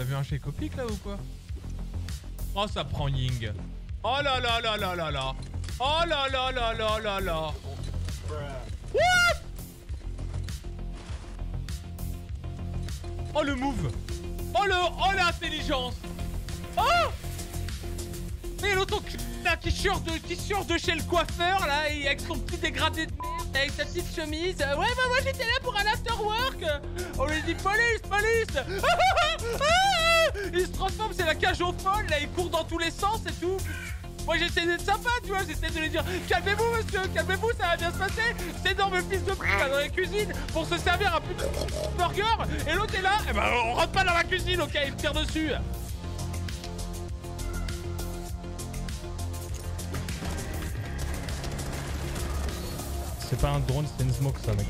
A vu un chez Coplic là ou quoi? Oh, ça prend Ying. Oh là là là là là là. Oh là là là là là là. What? Oh le move. Oh le, oh l'intelligence. Oh Mais l'autre qui sort de, qui sort de chez le coiffeur là, et avec son petit dégradé de avec sa petite chemise. Ouais bah moi j'étais là pour un after work. On lui dit police, police. Il se transforme, c'est la cage aux folles, là, il court dans tous les sens et tout. Moi j'essaie d'être sympa, tu vois, j'essaie de lui dire calmez-vous monsieur, calmez-vous, ça va bien se passer. Cet énorme fils de pute dans la cuisine pour se servir un putain de burger et l'autre est là, et ben on rentre pas dans la cuisine, ok, il me tire dessus. Pas un drone, c'est une smoke ça mec.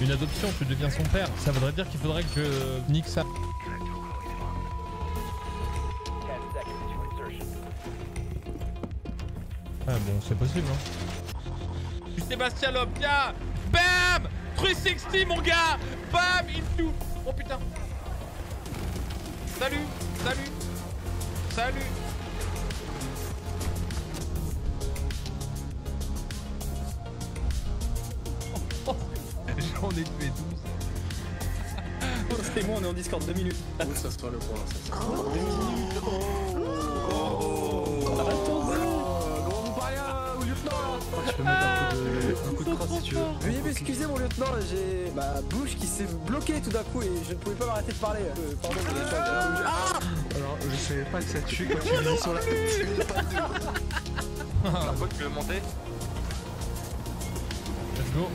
Une adoption, tu deviens son père. Ça voudrait dire qu'il faudrait que nique ça. C'est possible, hein. Sébastien Loeb, tiens Bam! 360, mon gars! Bam Into Oh putain. Salut Salut Salut. J'en ai tué 12. C'est moi, on est en Discord, 2 minutes. Où ça sera le point ça sera- tu veux. Veuillez m'excuser mon lieutenant, j'ai ma bouche qui s'est bloquée tout d'un coup et je ne pouvais pas m'arrêter de parler. Euh, pardon, mais Ah Alors, je savais pas que ça tue quand tu mis sur la tête. La fois tu veux monter Let's go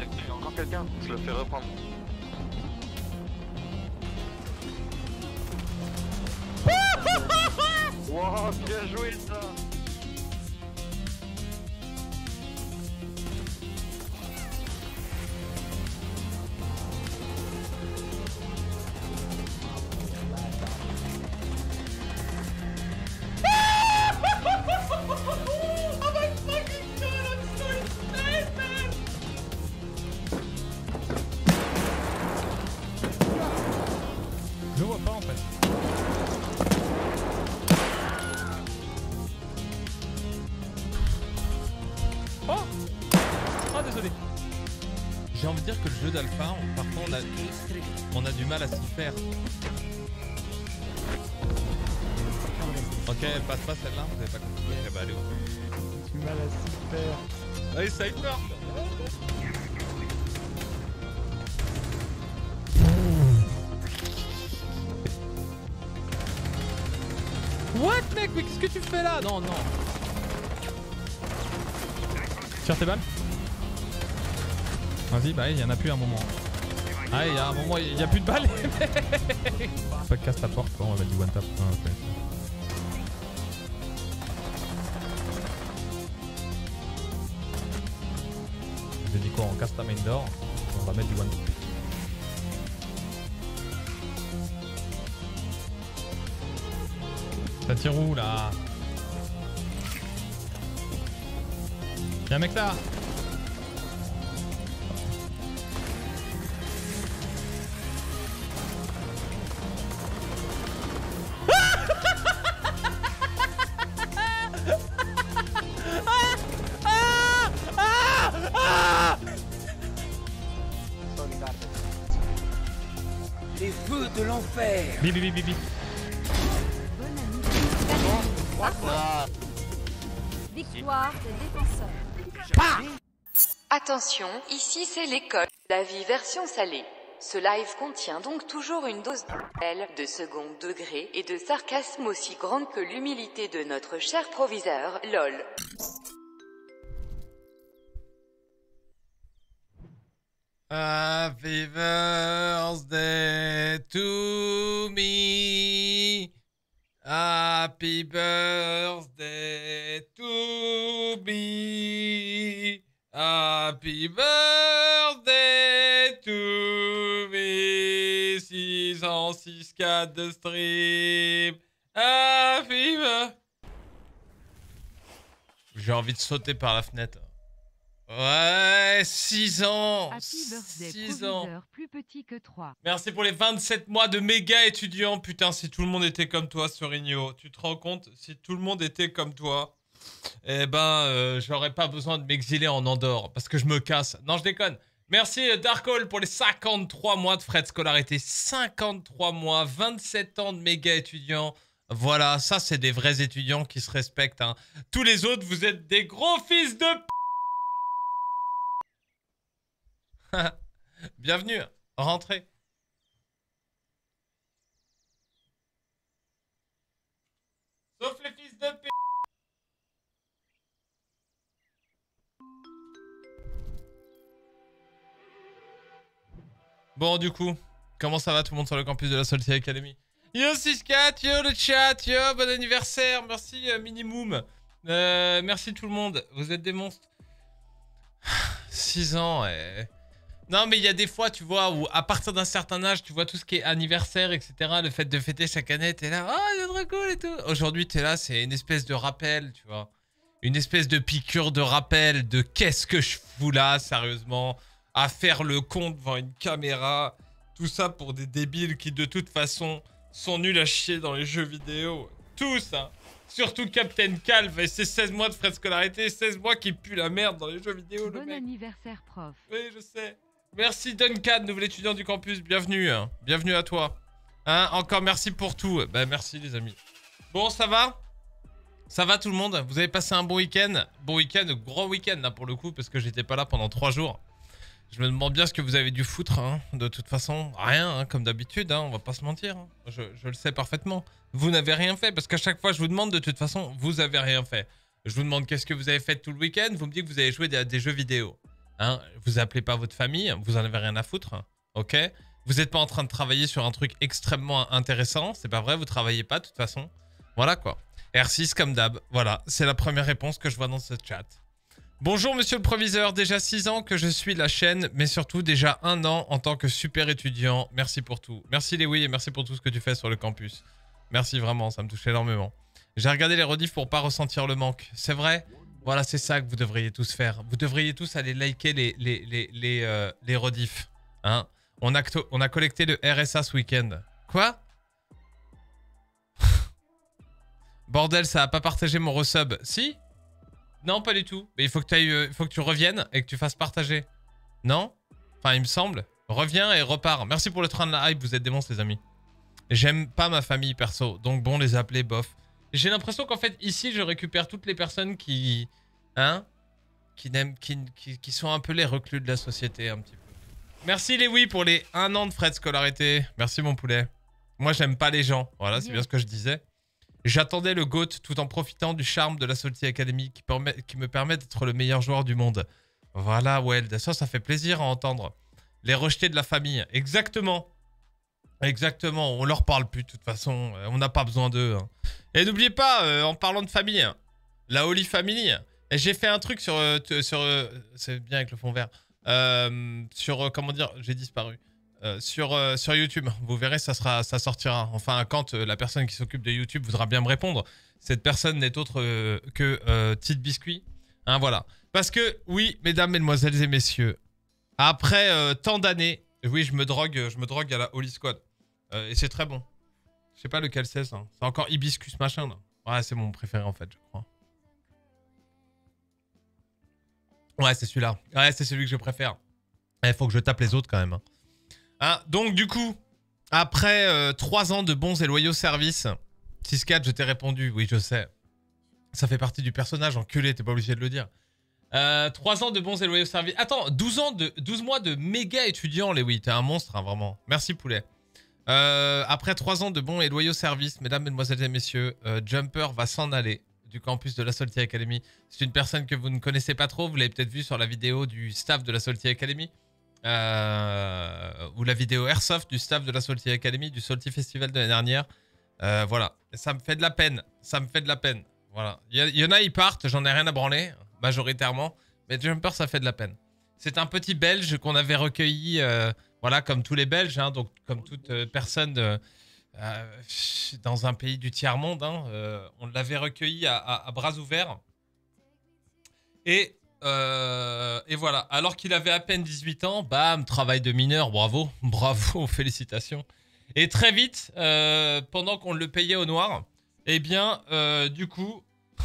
il y a encore quelqu'un. Je le fais reprendre. Faire. Ok, elle passe pas celle-là, vous avez pas compris. Bah allez. Du mal à s'y faire. Allez, Cypher What mec Mais qu'est-ce que tu fais là? Non, non. Tire tes balles. Vas-y, bah il y en a plus à un moment. Ah, il y a un moment, il y a plus de balles. Pas casse ta porte, on va mettre du one tap. Ah. J'ai dit quoi On casse ta main d'or, on va mettre du one tap. Ça tire où là? Y'a un mec là? Victoire des défenseurs. Attention, ici c'est l'école. La vie version salée. Ce live contient donc toujours une dose de second degré et de sarcasme aussi grande que l'humilité de notre cher proviseur, LOL. Happy birthday to me. Happy birthday to me. Happy birthday to me 606 4 de stream Happy birthday J'ai envie de sauter par la fenêtre. Ouais, 6 ans Happy birthday, 6 ans plus petit que 3. Merci pour les 27 mois de méga étudiant. Putain, si tout le monde était comme toi, Sorigno, tu te rends compte? Si tout le monde était comme toi, eh ben, euh, j'aurais pas besoin de m'exiler en Andorre parce que je me casse. Non, je déconne. Merci euh, Dark Hall pour les 53 mois de frais de scolarité. 53 mois, 27 ans de méga étudiant. Voilà, ça, c'est des vrais étudiants qui se respectent. hein. Tous les autres, vous êtes des gros fils de p. Bienvenue, rentrez. Sauf les fils de p. Bon, du coup, comment ça va tout le monde sur le campus de la Salty Academy? Yo 64, yo le chat, yo bon anniversaire, merci euh, Minimum. Euh, merci tout le monde, vous êtes des monstres. 6 ans, ouais. Non, mais il y a des fois, tu vois, où à partir d'un certain âge, tu vois tout ce qui est anniversaire, etc. Le fait de fêter chaque année, t'es là, oh, c'est trop cool et tout. Aujourd'hui, t'es là, c'est une espèce de rappel, tu vois. Une espèce de piqûre de rappel de qu'est-ce que je fous là, sérieusement, à faire le con devant une caméra. Tout ça pour des débiles qui, de toute façon, sont nuls à chier dans les jeux vidéo. Tous, hein. Surtout Captain Calve et ses 16 mois de frais de scolarité, 16 mois qui puent la merde dans les jeux vidéo, le Bon mec. anniversaire, prof. Oui, je sais. Merci Duncan, nouvel étudiant du campus. Bienvenue. hein. Bienvenue à toi. Hein, encore merci pour tout. Ben merci les amis. Bon, ça va? Ça va tout le monde? Vous avez passé un bon week-end? Bon week-end, gros week-end là pour le coup, parce que j'étais pas là pendant trois jours. Je me demande bien ce que vous avez dû foutre, hein, de toute façon. Rien, comme d'habitude, on va pas se mentir. Je, je le sais parfaitement. Vous n'avez rien fait, parce qu'à chaque fois je vous demande, de toute façon, vous avez rien fait. Je vous demande qu'est-ce que vous avez fait tout le week-end, vous me dites que vous avez joué à des jeux vidéo. Hein, vous appelez pas votre famille, vous en avez rien à foutre, ok? Vous n'êtes pas en train de travailler sur un truc extrêmement intéressant, c'est pas vrai, vous travaillez pas de toute façon. Voilà quoi. R6 comme d'hab, voilà, c'est la première réponse que je vois dans ce chat. Bonjour monsieur le proviseur, déjà 6 ans que je suis la chaîne, mais surtout déjà un an en tant que super étudiant. Merci pour tout. Merci Lewy et merci pour tout ce que tu fais sur le campus. Merci vraiment, ça me touche énormément. J'ai regardé les rediffs pour pas ressentir le manque. C'est vrai? Voilà, c'est ça que vous devriez tous faire. Vous devriez tous aller liker les, les, les, les, euh, les rediffs. Hein on, a, on a collecté le RSA ce week-end. Quoi? Bordel, ça a pas partagé mon resub. Si? Non, pas du tout. Mais il faut que, euh, faut que tu reviennes et que tu fasses partager. Non? Enfin, il me semble. Reviens et repars. Merci pour le train de la hype, vous êtes des monstres, les amis. J'aime pas ma famille perso, donc bon, les appeler, bof. J'ai l'impression qu'en fait, ici, je récupère toutes les personnes qui. Hein qui, n'aiment, qui, qui, qui sont un peu les reclus de la société, un petit peu. Merci, les oui, pour les un an de frais de scolarité. Merci, mon poulet. Moi, j'aime pas les gens. Voilà, c'est bien ce que je disais. J'attendais le GOAT tout en profitant du charme de la Salty Academy qui, permet, qui me permet d'être le meilleur joueur du monde. Voilà, Weld. Ça, ça fait plaisir à entendre. Les rejetés de la famille. Exactement. Exactement. On leur parle plus, de toute façon. Euh, On n'a pas besoin d'eux. hein. Et n'oubliez pas, euh, en parlant de famille, la Holy Family. J'ai fait un truc sur. euh, sur C'est bien avec le fond vert. Sur. comment dire J'ai disparu. Sur, sur YouTube. Vous verrez, ça, sera, ça sortira. Enfin, quand la personne qui s'occupe de YouTube voudra bien me répondre. Cette personne n'est autre que Tite Biscuit. Hein, voilà. Parce que, oui, mesdames, mesdemoiselles et messieurs, après tant d'années, oui, je me drogue, je me drogue à la Holy Squad. Euh, et c'est très bon. Je sais pas lequel c'est, ça. C'est encore Hibiscus machin. Ouais, c'est mon préféré, en fait, je crois. Ouais, c'est celui-là. Ouais, c'est celui que je préfère. Il faut que je tape les autres, quand même. hein. Hein, donc, du coup, après 3 ans de bons et loyaux services, 6-4, je t'ai répondu. Oui, je sais. Ça fait partie du personnage, enculé, t'es pas obligé de le dire. Euh, 3 ans de bons et loyaux services. Attends, 12, ans de, 12 mois de méga étudiant, les oui. T'es un monstre, hein, vraiment. Merci, poulet. Euh, après 3 ans de bons et loyaux services, mesdames, mesdemoiselles et messieurs, euh, Jumper va s'en aller du campus de la Salty Academy. C'est une personne que vous ne connaissez pas trop. Vous l'avez peut-être vu sur la vidéo du staff de la Salty Academy. Euh, ou la vidéo Airsoft du staff de la Salty Academy, du Salty Festival de l'année dernière. Voilà. Ça me fait de la peine. Ça me fait de la peine. Voilà. Il y, en a, ils partent, j'en ai rien à branler, majoritairement. mais Jumper, ça fait de la peine. C'est un petit Belge qu'on avait recueilli, voilà, comme tous les Belges, hein, donc comme toute euh, personne euh, dans un pays du tiers-monde. hein, euh, on l'avait recueilli à, bras ouverts. Et, et voilà, alors qu'il avait à peine 18 ans, bam, travail de mineur, bravo, bravo, félicitations. Et très vite, pendant qu'on le payait au noir, eh bien, du coup,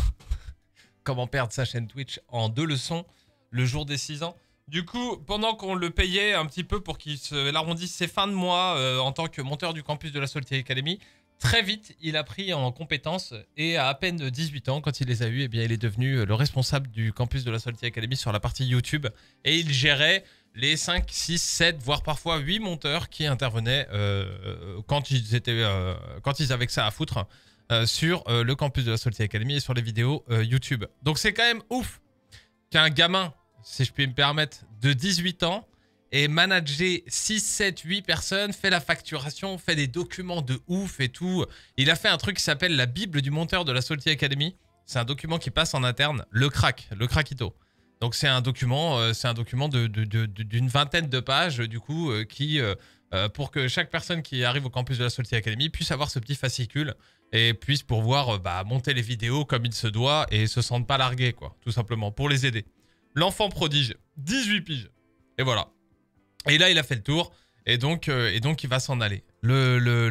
comment perdre sa chaîne Twitch en deux leçons le jour des 6 ans. Du coup, pendant qu'on le payait un petit peu pour qu'il se l'arrondisse ses fins de mois euh, en tant que monteur du campus de la Salty Academy, très vite, il a pris en compétences et à à peine 18 ans, quand il les a eus, eh bien, il est devenu euh, le responsable du campus de la Salty Academy sur la partie YouTube et il gérait les 5, 6, 7, voire parfois 8 monteurs qui intervenaient euh, quand, ils étaient, quand ils avaient que ça à foutre sur le campus de la Salty Academy et sur les vidéos YouTube. Donc c'est quand même ouf qu'un gamin, si je puis me permettre, de 18 ans ait managé 6, 7, 8 personnes, fait la facturation, fait des documents de ouf et tout. Il a fait un truc qui s'appelle la Bible du monteur de la Salty Academy. C'est un document qui passe en interne, le crack, le crackito. Donc c'est un document, euh, c'est un document de, de- d'une vingtaine de pages du coup euh, qui, euh, pour que chaque personne qui arrive au campus de la Salty Academy puisse avoir ce petit fascicule et puisse pouvoir bah, monter les vidéos comme il se doit et se sentent pas largués quoi, tout simplement pour les aider. L'enfant prodige, 18 piges. Et voilà. Et là il a fait le tour et donc euh, et donc il va s'en aller. Le le.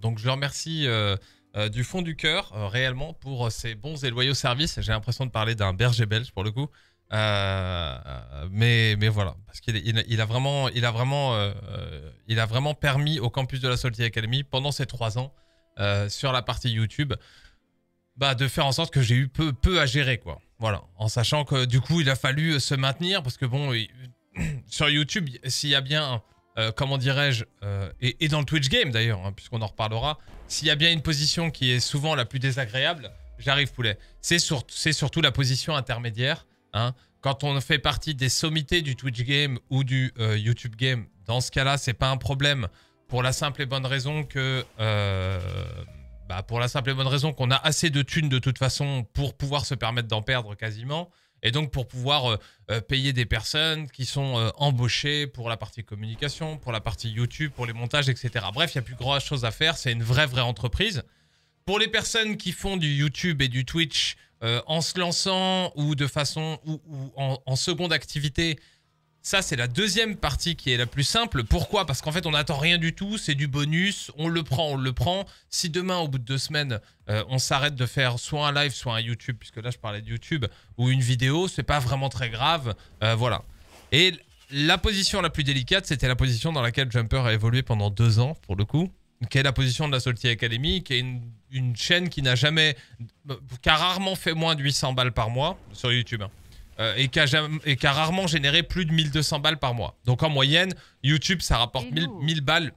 Donc je le remercie. euh, euh, du fond du cœur, réellement, pour ses bons et loyaux services. J'ai l'impression de parler d'un berger belge pour le coup. Mais, mais voilà, parce qu'il a- vraiment, permis au campus de la Salty Academy pendant ces trois ans sur la partie YouTube, bah, de faire en sorte que j'ai eu peu, peu à gérer quoi. Voilà, en sachant que du coup il a fallu se maintenir parce que bon, sur YouTube, s'il y a bien, euh, comment dirais-je, euh, et, dans le Twitch game d'ailleurs, hein, puisqu'on en reparlera, s'il y a bien une position qui est souvent la plus désagréable, j'arrive poulet. C'est sur- surtout la position intermédiaire. Hein. Quand on fait partie des sommités du Twitch game ou du euh, YouTube game, dans ce cas-là, c'est pas un problème pour la simple et bonne raison que euh, bah, pour la simple et bonne raison qu'on a assez de thunes de toute façon pour pouvoir se permettre d'en perdre quasiment. Et donc pour pouvoir euh, euh, payer des personnes qui sont euh, embauchées pour la partie communication, pour la partie YouTube, pour les montages, etc. Bref, il n'y a plus grand chose à faire. C'est une vraie, vraie entreprise. Pour les personnes qui font du YouTube et du Twitch en se lançant ou de façon ou, en seconde activité, ça c'est la deuxième partie qui est la plus simple. Pourquoi? Parce qu'en fait on n'attend rien du tout, c'est du bonus, on le prend, on le prend. Si demain au bout de deux semaines euh, on s'arrête de faire soit un live, soit un YouTube, puisque là je parlais de YouTube, ou une vidéo, c'est pas vraiment très grave. Euh, voilà. Et la position la plus délicate, c'était la position dans laquelle Jumper a évolué pendant deux ans, pour le coup, qui est la position de la Salty Academy, qui est une, chaîne qui n'a jamais, qui a rarement fait moins de 800 balles par mois sur YouTube. hein. Euh, et, qui a rarement généré plus de 1200 balles par mois. Donc en moyenne, YouTube, ça rapporte 1000, 1000 balles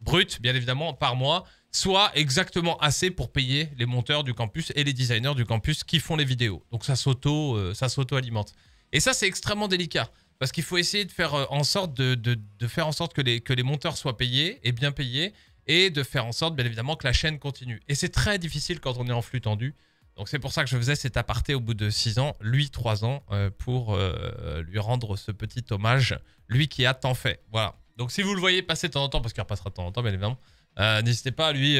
brutes, bien évidemment, par mois, soit exactement assez pour payer les monteurs du campus et les designers du campus qui font les vidéos. Donc ça s'auto, euh, s'auto-alimente. Et ça, c'est extrêmement délicat. Parce qu'il faut essayer de faire euh, en sorte de, de- de faire en sorte que les, que les monteurs soient payés et bien payés et de faire en sorte, bien évidemment, que la chaîne continue. Et c'est très difficile quand on est en flux tendu. Donc c'est pour ça que je faisais cet aparté au bout de 6 ans, lui 3 ans, euh, pour euh, lui rendre ce petit hommage, lui qui a tant fait. Voilà. Donc si vous le voyez passer de temps en temps, parce qu'il repassera de temps en temps, bien évidemment, euh, n'hésitez pas à lui,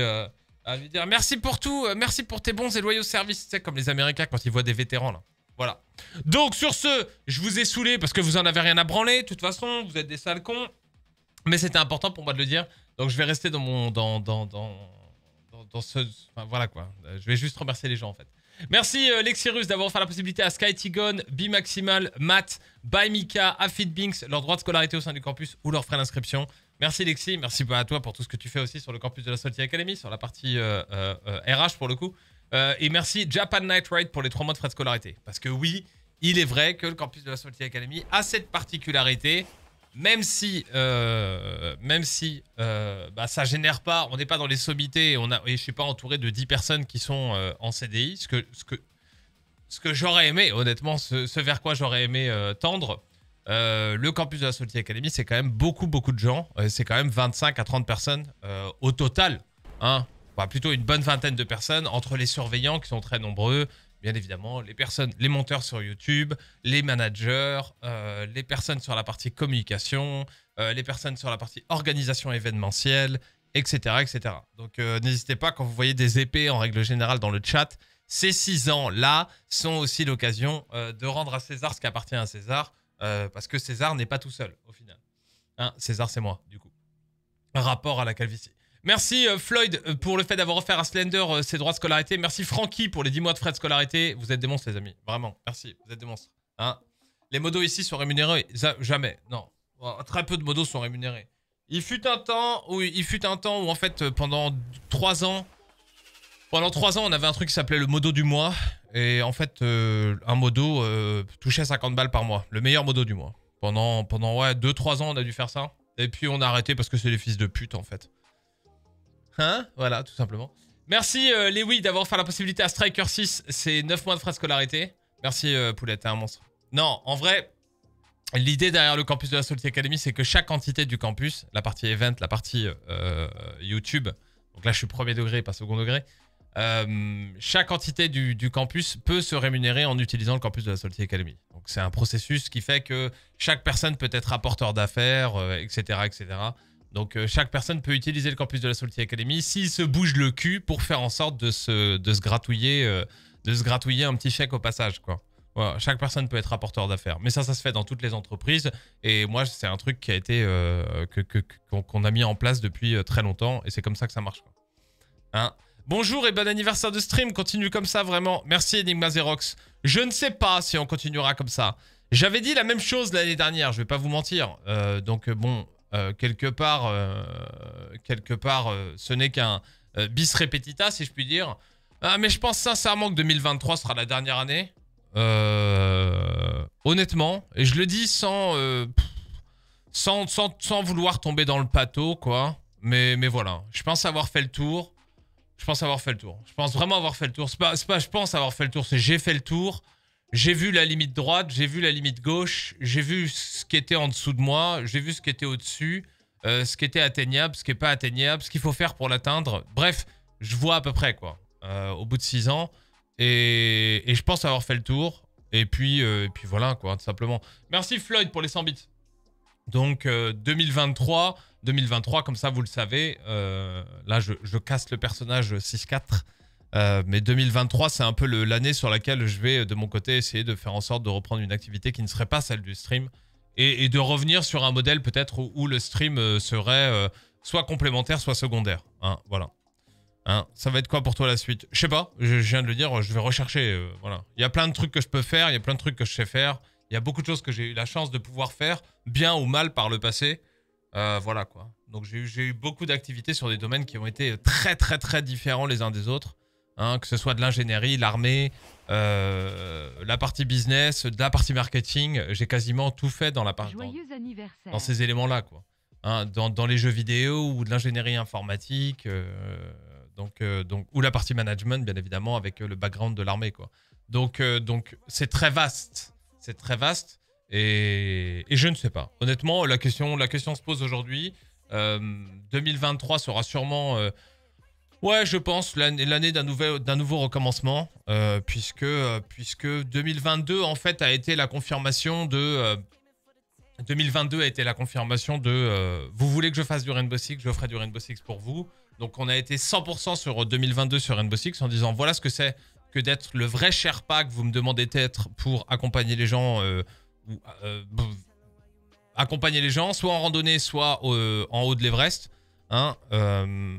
dire merci pour tout, merci pour tes bons et loyaux services, sais, comme les Américains quand ils voient des vétérans là. Voilà. Donc sur ce, je vous ai saoulé parce que vous en avez rien à branler, de toute façon, vous êtes des sales cons. Mais c'était important pour moi de le dire. Donc je vais rester dans mon. Voilà quoi. Euh, Je vais juste remercier les gens en fait. Merci euh, Lexirus d'avoir offert la possibilité à Sky Tigon, Bimaximal, Matt, By Mika, Afid Binks, leur droit de scolarité au sein du campus ou leurs frais d'inscription. Merci Lexi, merci à toi pour tout ce que tu fais aussi sur le campus de la Salty Academy, sur la partie euh, euh, euh, RH pour le coup. Et merci Japan Night Ride pour les trois mois de frais de scolarité. Parce que oui, il est vrai que le campus de la Salty Academy a cette particularité, même si, euh, même si euh, bah, ça génère pas, on n'est pas dans les sommités et, on a, et je suis pas entouré de 10 personnes qui sont euh, en CDI, ce que, ce que, ce que j'aurais aimé, honnêtement, ce, vers quoi j'aurais aimé euh, tendre. Le campus de la Salty Academy, c'est quand même beaucoup, beaucoup de gens. C'est quand même 25 à 30 personnes au total. Hein. Plutôt une bonne vingtaine de personnes entre les surveillants qui sont très nombreux, bien évidemment, les personnes, les monteurs sur YouTube, les managers, euh, les personnes sur la partie communication, euh, les personnes sur la partie organisation événementielle, etc. etc. Donc euh, n'hésitez pas quand vous voyez des épées en règle générale dans le chat. Ces six ans-là sont aussi l'occasion de rendre à César ce qui appartient à César, parce que César n'est pas tout seul au final. Hein, César, c'est moi, du coup. Rapport à la calvitie. Merci euh, Floyd euh, pour le fait d'avoir offert à Slender euh, ses droits de scolarité. Merci Francky pour les 10 mois de frais de scolarité. Vous êtes des monstres, les amis. Vraiment, merci. Vous êtes des monstres. Hein les modos ici sont rémunérés Jamais. Non. Très peu de modos sont rémunérés. Il fut un temps où, il fut un temps où en fait, pendant 3 ans, pendant 3 ans, on avait un truc qui s'appelait le modo du mois. Et en fait, un modo touchait 50 balles par mois. Le meilleur modo du mois. Pendant, pendant ouais, 2-3 ans, on a dû faire ça. Et puis on a arrêté parce que c'est des fils de pute en fait. Hein Voilà, tout simplement. Merci euh, d'avoir fait la possibilité à Striker 6. C'est 9 mois de frais de scolarité. Merci euh, Poulette, t'es un monstre. Non, en vrai, l'idée derrière le campus de la Salty Academy, c'est que chaque entité du campus, la partie event, la partie euh, YouTube, donc là je suis premier degré, pas second degré, euh, chaque entité du, campus peut se rémunérer en utilisant le campus de la Salty Academy. Donc c'est un processus qui fait que chaque personne peut être apporteur d'affaires, euh, etc., etc. Donc euh, chaque personne peut utiliser le campus de la Salty Academy s'il se bouge le cul pour faire en sorte de se, de se gratouiller, euh, de se gratouiller un petit chèque au passage, quoi. Chaque personne peut être apporteur d'affaires, mais ça, ça se fait dans toutes les entreprises. Et moi, c'est un truc qui a été euh, qu'on a mis en place depuis très longtemps, et c'est comme ça que ça marche. Hein? Bonjour et bon anniversaire de stream. Continue comme ça, vraiment. Merci Enigma Xerox. Je ne sais pas si on continuera comme ça. J'avais dit la même chose l'année dernière, je vais pas vous mentir. Donc bon, euh, quelque part, euh, quelque part, euh, ce n'est qu'un bis repetita, si je puis dire. Ah, mais je pense sincèrement que 2023 sera la dernière année. Honnêtement, et je le dis sans, sans, sans, sans vouloir tomber dans le pâteau, quoi. Mais, mais voilà, je pense avoir fait le tour. Je pense avoir fait le tour. Je pense vraiment avoir fait le tour. C'est pas, pas je pense avoir fait le tour, c'est j'ai fait le tour. J'ai vu la limite droite, j'ai vu la limite gauche, j'ai vu ce qui était en dessous de moi, j'ai vu ce qui était au-dessus, euh, ce qui était atteignable, ce qui n'est pas atteignable, ce qu'il faut faire pour l'atteindre. Bref, je vois à peu près quoi, euh, au bout de 6 ans. Et, je pense avoir fait le tour. Et puis, euh, et puis voilà quoi, tout simplement. Merci Floyd pour les 100 bits. Donc euh, 2023, 2023, comme ça vous le savez, là je casse le personnage 6-4. Euh, mais 2023, c'est un peu l'année sur laquelle je vais, de mon côté, essayer de faire en sorte de reprendre une activité qui ne serait pas celle du stream et, de revenir sur un modèle peut-être où, le stream euh, serait euh, soit complémentaire, soit secondaire. Hein, voilà. Hein, ça va être quoi pour toi la suite? Je sais pas, je, viens de le dire, je vais rechercher. Il y a plein de trucs que je peux faire, il y a plein de trucs que je sais faire. Il y a beaucoup de choses que j'ai eu la chance de pouvoir faire, bien ou mal par le passé. Voilà quoi. Donc j'ai eu beaucoup d'activités sur des domaines qui ont été très très très différents les uns des autres. Hein, que ce soit de l'ingénierie, l'armée, euh, la partie business, de la partie marketing, j'ai quasiment tout fait dans la partie dans, dans ces éléments-là, quoi. Hein, dans, dans les jeux vidéo ou de l'ingénierie informatique, euh, donc, euh, donc, ou la partie management, bien évidemment, avec le background de l'armée, quoi. Donc, donc c'est très vaste. C'est très vaste. Et, et je ne sais pas. Honnêtement, la question, la question se pose aujourd'hui. Euh, 2023 sera sûrement, ouais, je pense, l'année d'un nouvel, d'un nouveau recommencement, euh, puisque, euh, puisque 2022 en fait a été la confirmation de, euh, 2022 a été la confirmation de, euh, vous voulez que je fasse du Rainbow Six, je ferai du Rainbow Six pour vous. Donc on a été 100% sur 2022 sur Rainbow Six en disant voilà ce que c'est que d'être le vrai Sherpa que vous me demandez d'être pour accompagner les gens euh, ou, euh, accompagner les gens, soit en randonnée, soit euh, en haut de l'Everest. Hein, euh,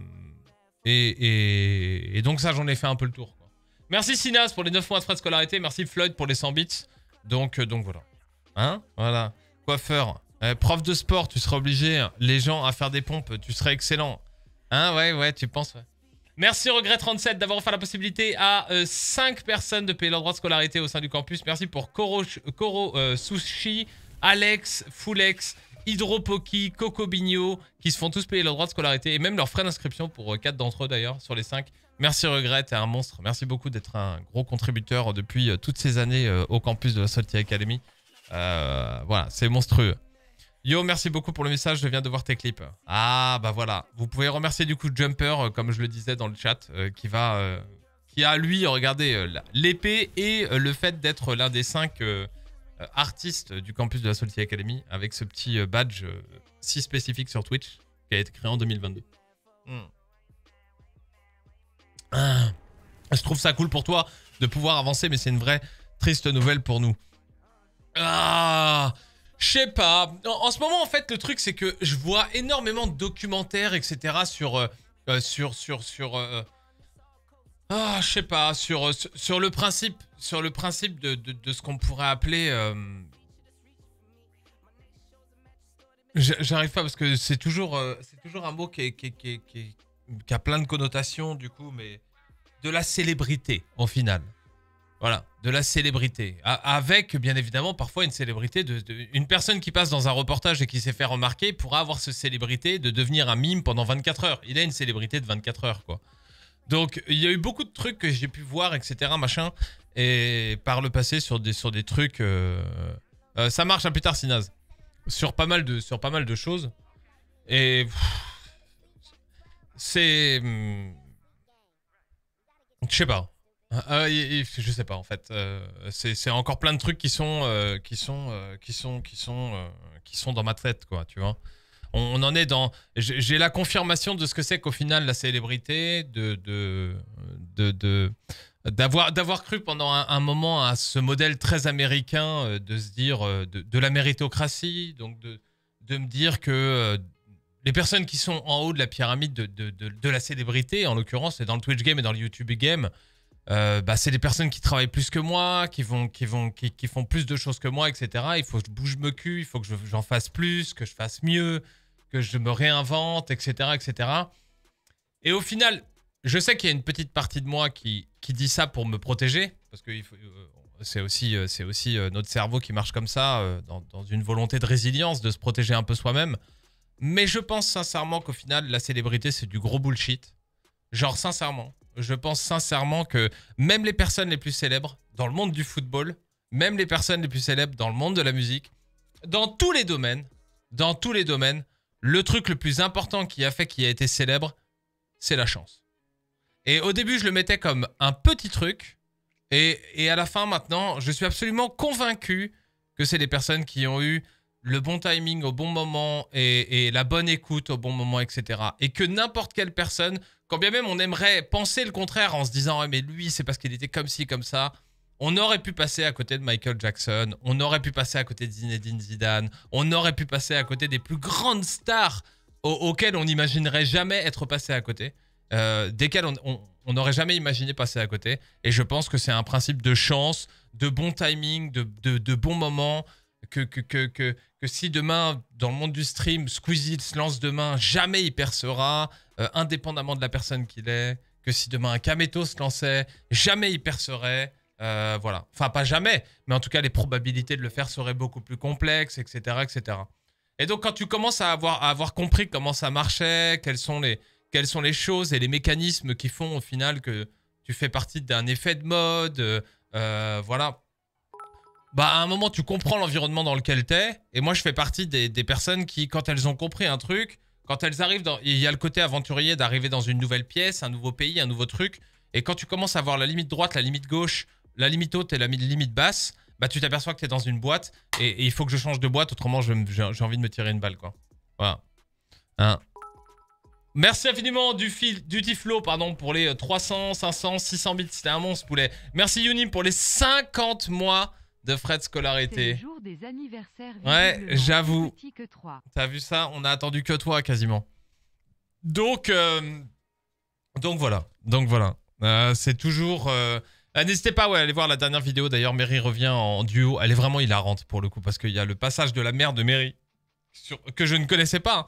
et, donc ça, j'en ai fait un peu le tour. Merci Sinas pour les 9 mois de frais de scolarité. Merci Floyd pour les 100 bits. Donc, euh, donc voilà. Hein? Voilà. Coiffeur. Euh, prof de sport, tu seras obligé, hein, les gens, à faire des pompes. Tu serais excellent. Hein? Ouais, ouais, tu penses, ouais. Merci Regret37 d'avoir offert la possibilité à 5 personnes de payer leur droit de scolarité au sein du campus. Merci pour Koro, Koro euh, Sushi, Alex, Fullex, Hydropoki, Coco Bigno, qui se font tous payer leur droit de scolarité et même leurs frais d'inscription pour 4 d'entre eux d'ailleurs sur les 5. Merci Regret, t'es un monstre. Merci beaucoup d'être un gros contributeur depuis euh, toutes ces années euh, au campus de la Salty Academy. Euh, voilà, c'est monstrueux. Yo, merci beaucoup pour le message, je viens de voir tes clips. Ah, bah voilà. Vous pouvez remercier du coup Jumper, euh, comme je le disais dans le chat, euh, qui va, euh, qui a lui regardé euh, la- l'épée et euh, le fait d'être l'un des cinq euh, artistes du campus de la Salty Academy avec ce petit euh, badge euh, si spécifique sur Twitch qui a été créé en 2022. Hmm. Ah. Je trouve ça cool pour toi de pouvoir avancer, mais c'est une vraie triste nouvelle pour nous. Ah, je sais pas. En, en ce moment, en fait, le truc, c'est que je vois énormément de documentaires, etc. sur, euh, sur, sur, sur. euh, ah, je sais pas, sur, euh, sur, sur le principe, sur le principe de, de, de ce qu'on pourrait appeler. euh, J'arrive pas parce que c'est toujours, euh, toujours un mot qui, est- qui, qui, qui, a plein de connotations du coup, mais de la célébrité au final. Voilà, de la célébrité. Avec, bien évidemment, parfois une célébrité. De, de- une personne qui passe dans un reportage et qui s'est fait remarquer pourra avoir cette célébrité de devenir un mime pendant 24 heures. Il a une célébrité de 24 heures, quoi. Donc, il y a eu beaucoup de trucs que j'ai pu voir, etc., machin, et par le passé sur des, sur des trucs. euh, euh, ça marche, un plus tard, Sinaz. Sur pas mal de, sur pas mal de choses. Et. C'est. hum, Je sais pas. Euh, y- y- je sais pas en fait. Euh, c'est encore plein de trucs qui sont euh, qui sont euh, qui sont qui sont euh, qui sont dans ma tête quoi. Tu vois. On, en est dans. J'ai la confirmation de ce que c'est qu'au final la célébrité de d'avoir cru pendant un, moment à ce modèle très américain euh, de se dire euh, de, la méritocratie donc de me dire que euh, les personnes qui sont en haut de la pyramide de, de, de, de la célébrité, en l'occurrence, c'est dans le Twitch game et dans le YouTube game, euh, bah, c'est des personnes qui travaillent plus que moi, qui, vont, qui, vont, qui, font plus de choses que moi, etc. Il faut que je bouge me cul, il faut que je- j'en fasse plus, que je fasse mieux, que je me réinvente, etc. etc. Et au final, je sais qu'il y a une petite partie de moi qui, dit ça pour me protéger, parce que euh, c'est aussi, euh, aussi notre cerveau qui marche comme ça, dans une volonté de résilience, de se protéger un peu soi-même. Mais je pense sincèrement qu'au final, la célébrité, c'est du gros bullshit. Genre, sincèrement, je pense sincèrement que même les personnes les plus célèbres dans le monde du football, même les personnes les plus célèbres dans le monde de la musique, dans tous les domaines, dans tous les domaines, le truc le plus important qui a fait qu'il a été célèbre, c'est la chance. Et au début, je le mettais comme un petit truc. Et, et à la fin, maintenant, je suis absolument convaincu que c'est les personnes qui ont eu le bon timing au bon moment et, la bonne écoute au bon moment, etc. Et que n'importe quelle personne, quand bien même on aimerait penser le contraire en se disant Ah, mais lui, c'est parce qu'il était comme ci, comme ça. On aurait pu passer à côté de Michael Jackson, on aurait pu passer à côté de Zinedine Zidane, on aurait pu passer à côté des plus grandes stars au- auxquelles on n'imaginerait jamais être passé à côté, euh, desquelles on n'aurait jamais imaginé passer à côté. Et je pense que c'est un principe de chance, de bon timing, de, de, de bon moment, que, que, que, que, si demain, dans le monde du stream, Squeezie se lance demain, jamais il percera, euh, indépendamment de la personne qu'il est. Que si demain un Kameto se lançait, jamais il percerait. Euh, voilà. Enfin, pas jamais, mais en tout cas, les probabilités de le faire seraient beaucoup plus complexes, etc. etc. Et donc, quand tu commences à avoir, à avoir compris comment ça marchait, quelles sont, les, quelles sont les choses et les mécanismes qui font au final que tu fais partie d'un effet de mode, euh, voilà bah à un moment tu comprends l'environnement dans lequel t'es et moi je fais partie des, des personnes qui quand elles ont compris un truc quand elles arrivent dans il y a le côté aventurier d'arriver dans une nouvelle pièce un nouveau pays un nouveau truc et quand tu commences à voir la limite droite la limite gauche la limite haute et la mi- limite basse bah tu t'aperçois que t'es dans une boîte et, il faut que je change de boîte autrement j'ai envie de me tirer une balle quoi voilà Hein. Merci infiniment du fil, du Tiflo, pardon, pour les euh, 300, 500, 600 bits. C'était un monstre, poulet. Merci Yunim pour les 50 mois de frais de le scolarité. jour des anniversaires. Ouais, j'avoue. plus petit que 3. T'as vu ça? On a attendu que toi quasiment. Donc, euh, donc voilà. Donc voilà. Euh, c'est toujours. euh, ah, N'hésitez pas ouais, à aller voir la dernière vidéo. D'ailleurs, Mary revient en duo. Elle est vraiment hilarante pour le coup parce qu'il y a le passage de la mère de Mary sur- que je ne connaissais pas.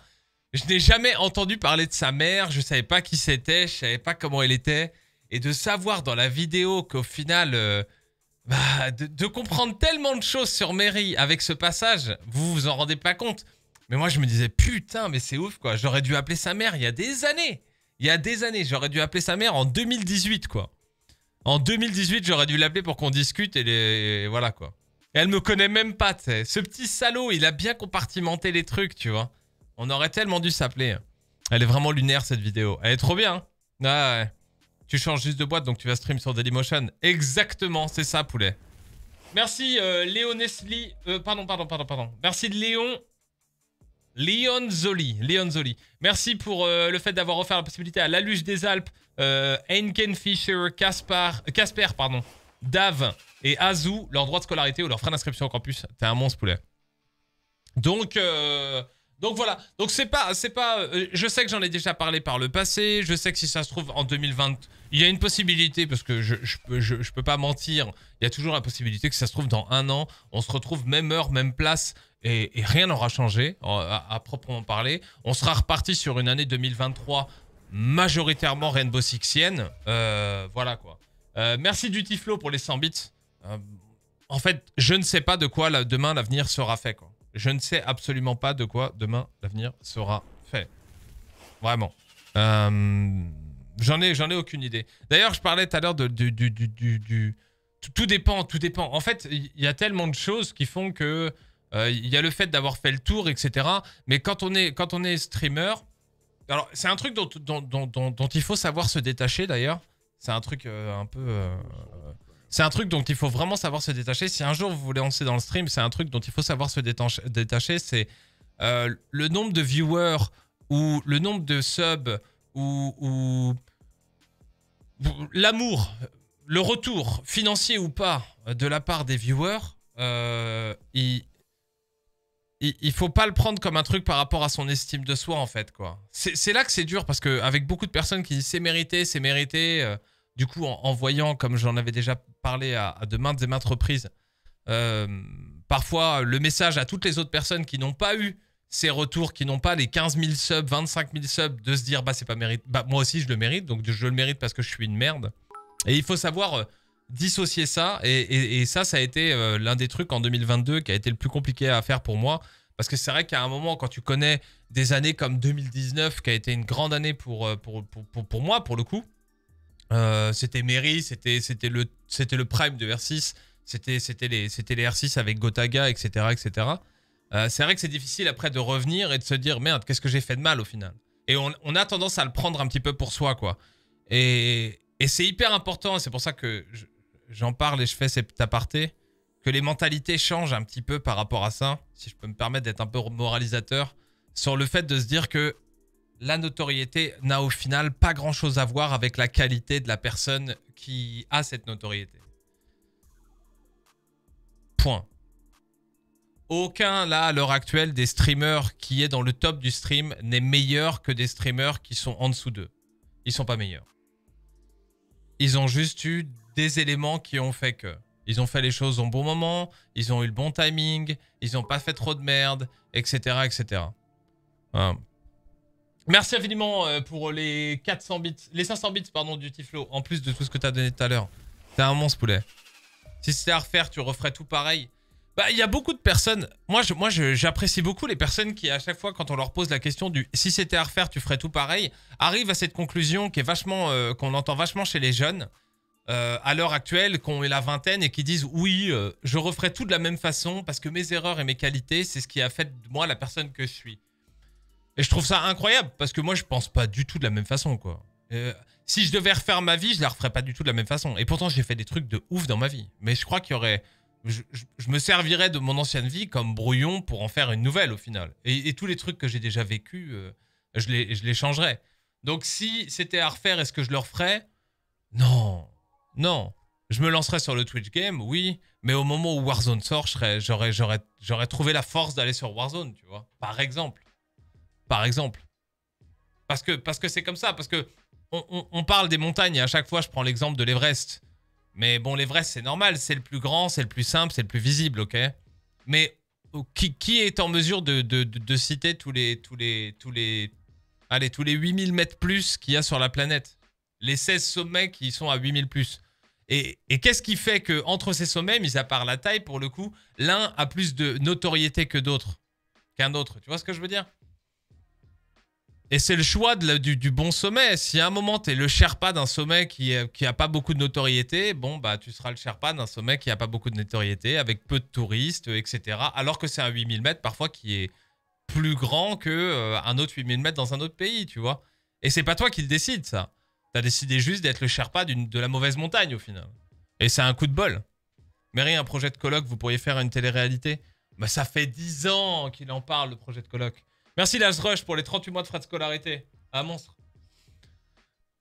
Je n'ai jamais entendu parler de sa mère. Je savais pas qui c'était. Je savais pas comment elle était. Et de savoir dans la vidéo qu'au final. Bah, de, comprendre tellement de choses sur Mary avec ce passage, vous vous en rendez pas compte. Mais moi, je me disais, putain, mais c'est ouf, quoi. J'aurais dû appeler sa mère il y a des années. Il y a des années, j'aurais dû appeler sa mère en 2018, quoi. En 2018, j'aurais dû l'appeler pour qu'on discute et, les... voilà, quoi. Et elle me connaît même pas, tu sais. Ce petit salaud, il a bien compartimenté les trucs, tu vois. On aurait tellement dû s'appeler. Elle est vraiment lunaire, cette vidéo. Elle est trop bien. hein. Ouais. Tu changes juste de boîte, donc tu vas stream sur Dailymotion. Exactement, c'est ça, poulet. Merci, euh, Léon Nesli. Euh, pardon, pardon, pardon, pardon. Merci, Léon. Léon Zoli. Léon Zoli. Merci pour euh, le fait d'avoir offert la possibilité à Laluche des Alpes, Henken Fischer, Casper, pardon, Dave et Azou leur droit de scolarité ou leur frais d'inscription au campus. T'es un monstre, poulet. Donc, donc voilà. Donc c'est pas, c'est pas. euh, je sais que j'en ai déjà parlé par le passé. Je sais que si ça se trouve en 2020, il y a une possibilité parce que je, je peux, pas mentir. Il y a toujours la possibilité que si ça se trouve dans un an, on se retrouve même heure, même place et, rien n'aura changé à, proprement parler. On sera reparti sur une année 2023 majoritairement Rainbow Sixienne. Euh, voilà quoi. Euh, merci du Tiflo pour les 100 bits. En fait, je ne sais pas de quoi demain l'avenir sera fait. Quoi. Je ne sais absolument pas de quoi demain l'avenir sera fait. Vraiment. Euh, j'en ai, j'en ai aucune idée. D'ailleurs, je parlais tout à l'heure de, du, du, du, tout, dépend, tout dépend. En fait, il y a tellement de choses qui font que euh, il y a le fait d'avoir fait le tour, etc. Mais quand on est, quand on est streamer, alors c'est un truc dont, dont, dont, dont- dont il faut savoir se détacher d'ailleurs. C'est un truc euh, un peu. C'est un truc dont il faut vraiment savoir se détacher. Si un jour vous voulez lancer dans le stream, c'est un truc dont il faut savoir se détacher. c'est euh, le nombre de viewers ou le nombre de subs ou, ou- ou l'amour, le retour financier ou pas de la part des viewers. euh, il, il, faut pas le prendre comme un truc par rapport à son estime de soi en fait c'est là que c'est dur parce que avec beaucoup de personnes qui disent c'est mérité, c'est mérité. euh, du coup, en, voyant, comme j'en avais déjà parlé à, de maintes et maintes reprises, euh, parfois le message à toutes les autres personnes qui n'ont pas eu ces retours, qui n'ont pas les 15 000 subs, 25 000 subs, de se dire bah c'est pas mérite, bah moi aussi je le mérite, donc je le mérite parce que je suis une merde. Et il faut savoir euh, dissocier ça, et, ça, ça a été euh, l'un des trucs en 2022 qui a été le plus compliqué à faire pour moi, parce que c'est vrai qu'à un moment, quand tu connais des années comme 2019, qui a été une grande année pour, pour, pour, pour, pour moi, pour le coup, euh, c'était Mary, c'était le le prime de R6, c'était les les R6 avec Gotaga, etc. etc. Euh, c'est vrai que c'est difficile après de revenir et de se dire merde, qu'est-ce que j'ai fait de mal au final? Et on, a tendance à le prendre un petit peu pour soi, quoi. Et, et c'est hyper important, c'est pour ça que je- j'en parle et je fais cet aparté, que les mentalités changent un petit peu par rapport à ça, si je peux me permettre d'être un peu moralisateur, sur le fait de se dire que la notoriété n'a au final pas grand-chose à voir avec la qualité de la personne qui a cette notoriété. Point. Aucun, là, à l'heure actuelle, des streamers qui est dans le top du stream n'est meilleur que des streamers qui sont en dessous d'eux. Ils sont pas meilleurs. Ils ont juste eu des éléments qui ont fait que. Ils ont fait les choses au bon moment, ils ont eu le bon timing, ils n'ont pas fait trop de merde, etc. etc. Merci infiniment euh, pour les 400 bits, les 500 bits pardon du Tiflo, en plus de tout ce que t'as donné tout à l'heure. T'es un monstre poulet. Si c'était à refaire, tu referais tout pareil. Bah, il y a beaucoup de personnes. Moi, moi, j'apprécie beaucoup les personnes qui, à chaque fois, quand on leur pose la question du si c'était à refaire, tu ferais tout pareil, arrivent à cette conclusion qui est vachement, euh, qu'on entend vachement chez les jeunes euh, à l'heure actuelle, qu'on est la vingtaine et qui disent oui, je referais tout de la même façon parce que mes erreurs et mes qualités, c'est ce qui a fait de moi la personne que je suis. Et je trouve ça incroyable parce que moi, je pense pas du tout de la même façon, quoi. Euh, si je devais refaire ma vie, je la referais pas du tout de la même façon. Et pourtant, j'ai fait des trucs de ouf dans ma vie. Mais je crois qu'il y aurait. Je, me servirais de mon ancienne vie comme brouillon pour en faire une nouvelle au final. Et, tous les trucs que j'ai déjà vécus, euh, je, les, je les changerais. Donc si c'était à refaire, est-ce que je le referais? Non. Non. Je me lancerais sur le Twitch game, oui. Mais au moment où Warzone sort, j'aurais, j'aurais trouvé la force d'aller sur Warzone, tu vois. Par exemple. Par exemple. Parce que parce que c'est comme ça. Parce que on, parle des montagnes et à chaque fois, je prends l'exemple de l'Everest. Mais bon, l'Everest, c'est normal. C'est le plus grand, c'est le plus simple, c'est le plus visible, ok? Mais oh, qui, qui est en mesure de, de- de- de citer tous les, tous les, tous les, allez, tous les 8000 mètres plus qu'il y a sur la planète? Les 16 sommets qui sont à 8000 plus. Et, et qu'est-ce qui fait que entre ces sommets, mis à part la taille, pour le coup, l'un a plus de notoriété que d'autres, qu'un autre. Tu vois ce que je veux dire? Et c'est le choix du, bon sommet. Si à un moment, tu es le Sherpa d'un sommet qui, est- qui a pas beaucoup de notoriété, bon, bah, tu seras le Sherpa d'un sommet qui a pas beaucoup de notoriété, avec peu de touristes, etc. Alors que c'est un 8000 mètres, parfois, qui est plus grand que euh, autre 8000 mètres dans un autre pays, tu vois. Et c'est pas toi qui le décide, ça. T'as décidé juste d'être le Sherpa de la mauvaise montagne au final. Et c'est un coup de bol. Mary, un projet de colloque, vous pourriez faire une télé-réalité? Bah ça fait 10 ans qu'il en parle, le projet de colloque. Merci Laz Rush pour les 38 mois de frais de scolarité. Ah monstre.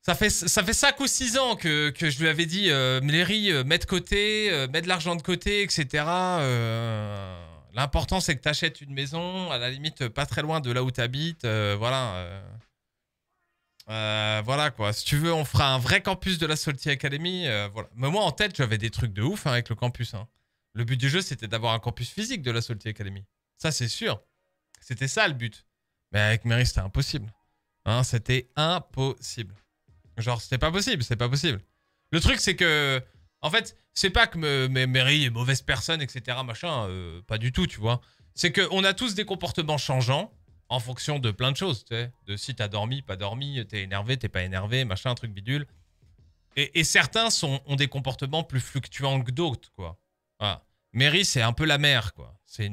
Ça fait, ça fait 5 ou 6 ans que, je lui avais dit, euh, euh, mets de côté, euh, mets de l'argent de côté, etc. Euh, L'important, c'est que tu achètes une maison, à la limite, pas très loin de là où tu habites. voilà. voilà quoi. Si tu veux, on fera un vrai campus de la Salty Academy. voilà. Mais moi, en tête, j'avais des trucs de ouf hein, avec le campus. hein. Le but du jeu, c'était d'avoir un campus physique de la Salty Academy. Ça, c'est sûr. C'était ça le but. Mais avec Mary, c'était impossible. Hein, c'était impossible. Genre, c'était pas possible, c'est pas possible. Le truc, c'est que, en fait, c'est pas que Mary est mauvaise personne, etc. Machin, euh, pas du tout, tu vois. C'est qu'on a tous des comportements changeants en fonction de plein de choses, tu sais. De si t'as dormi, pas dormi, t'es énervé, t'es pas énervé, machin, truc bidule. Et, certains sont, ont des comportements plus fluctuants que d'autres, quoi. Voilà. Mary, c'est un peu la mer, quoi. C'est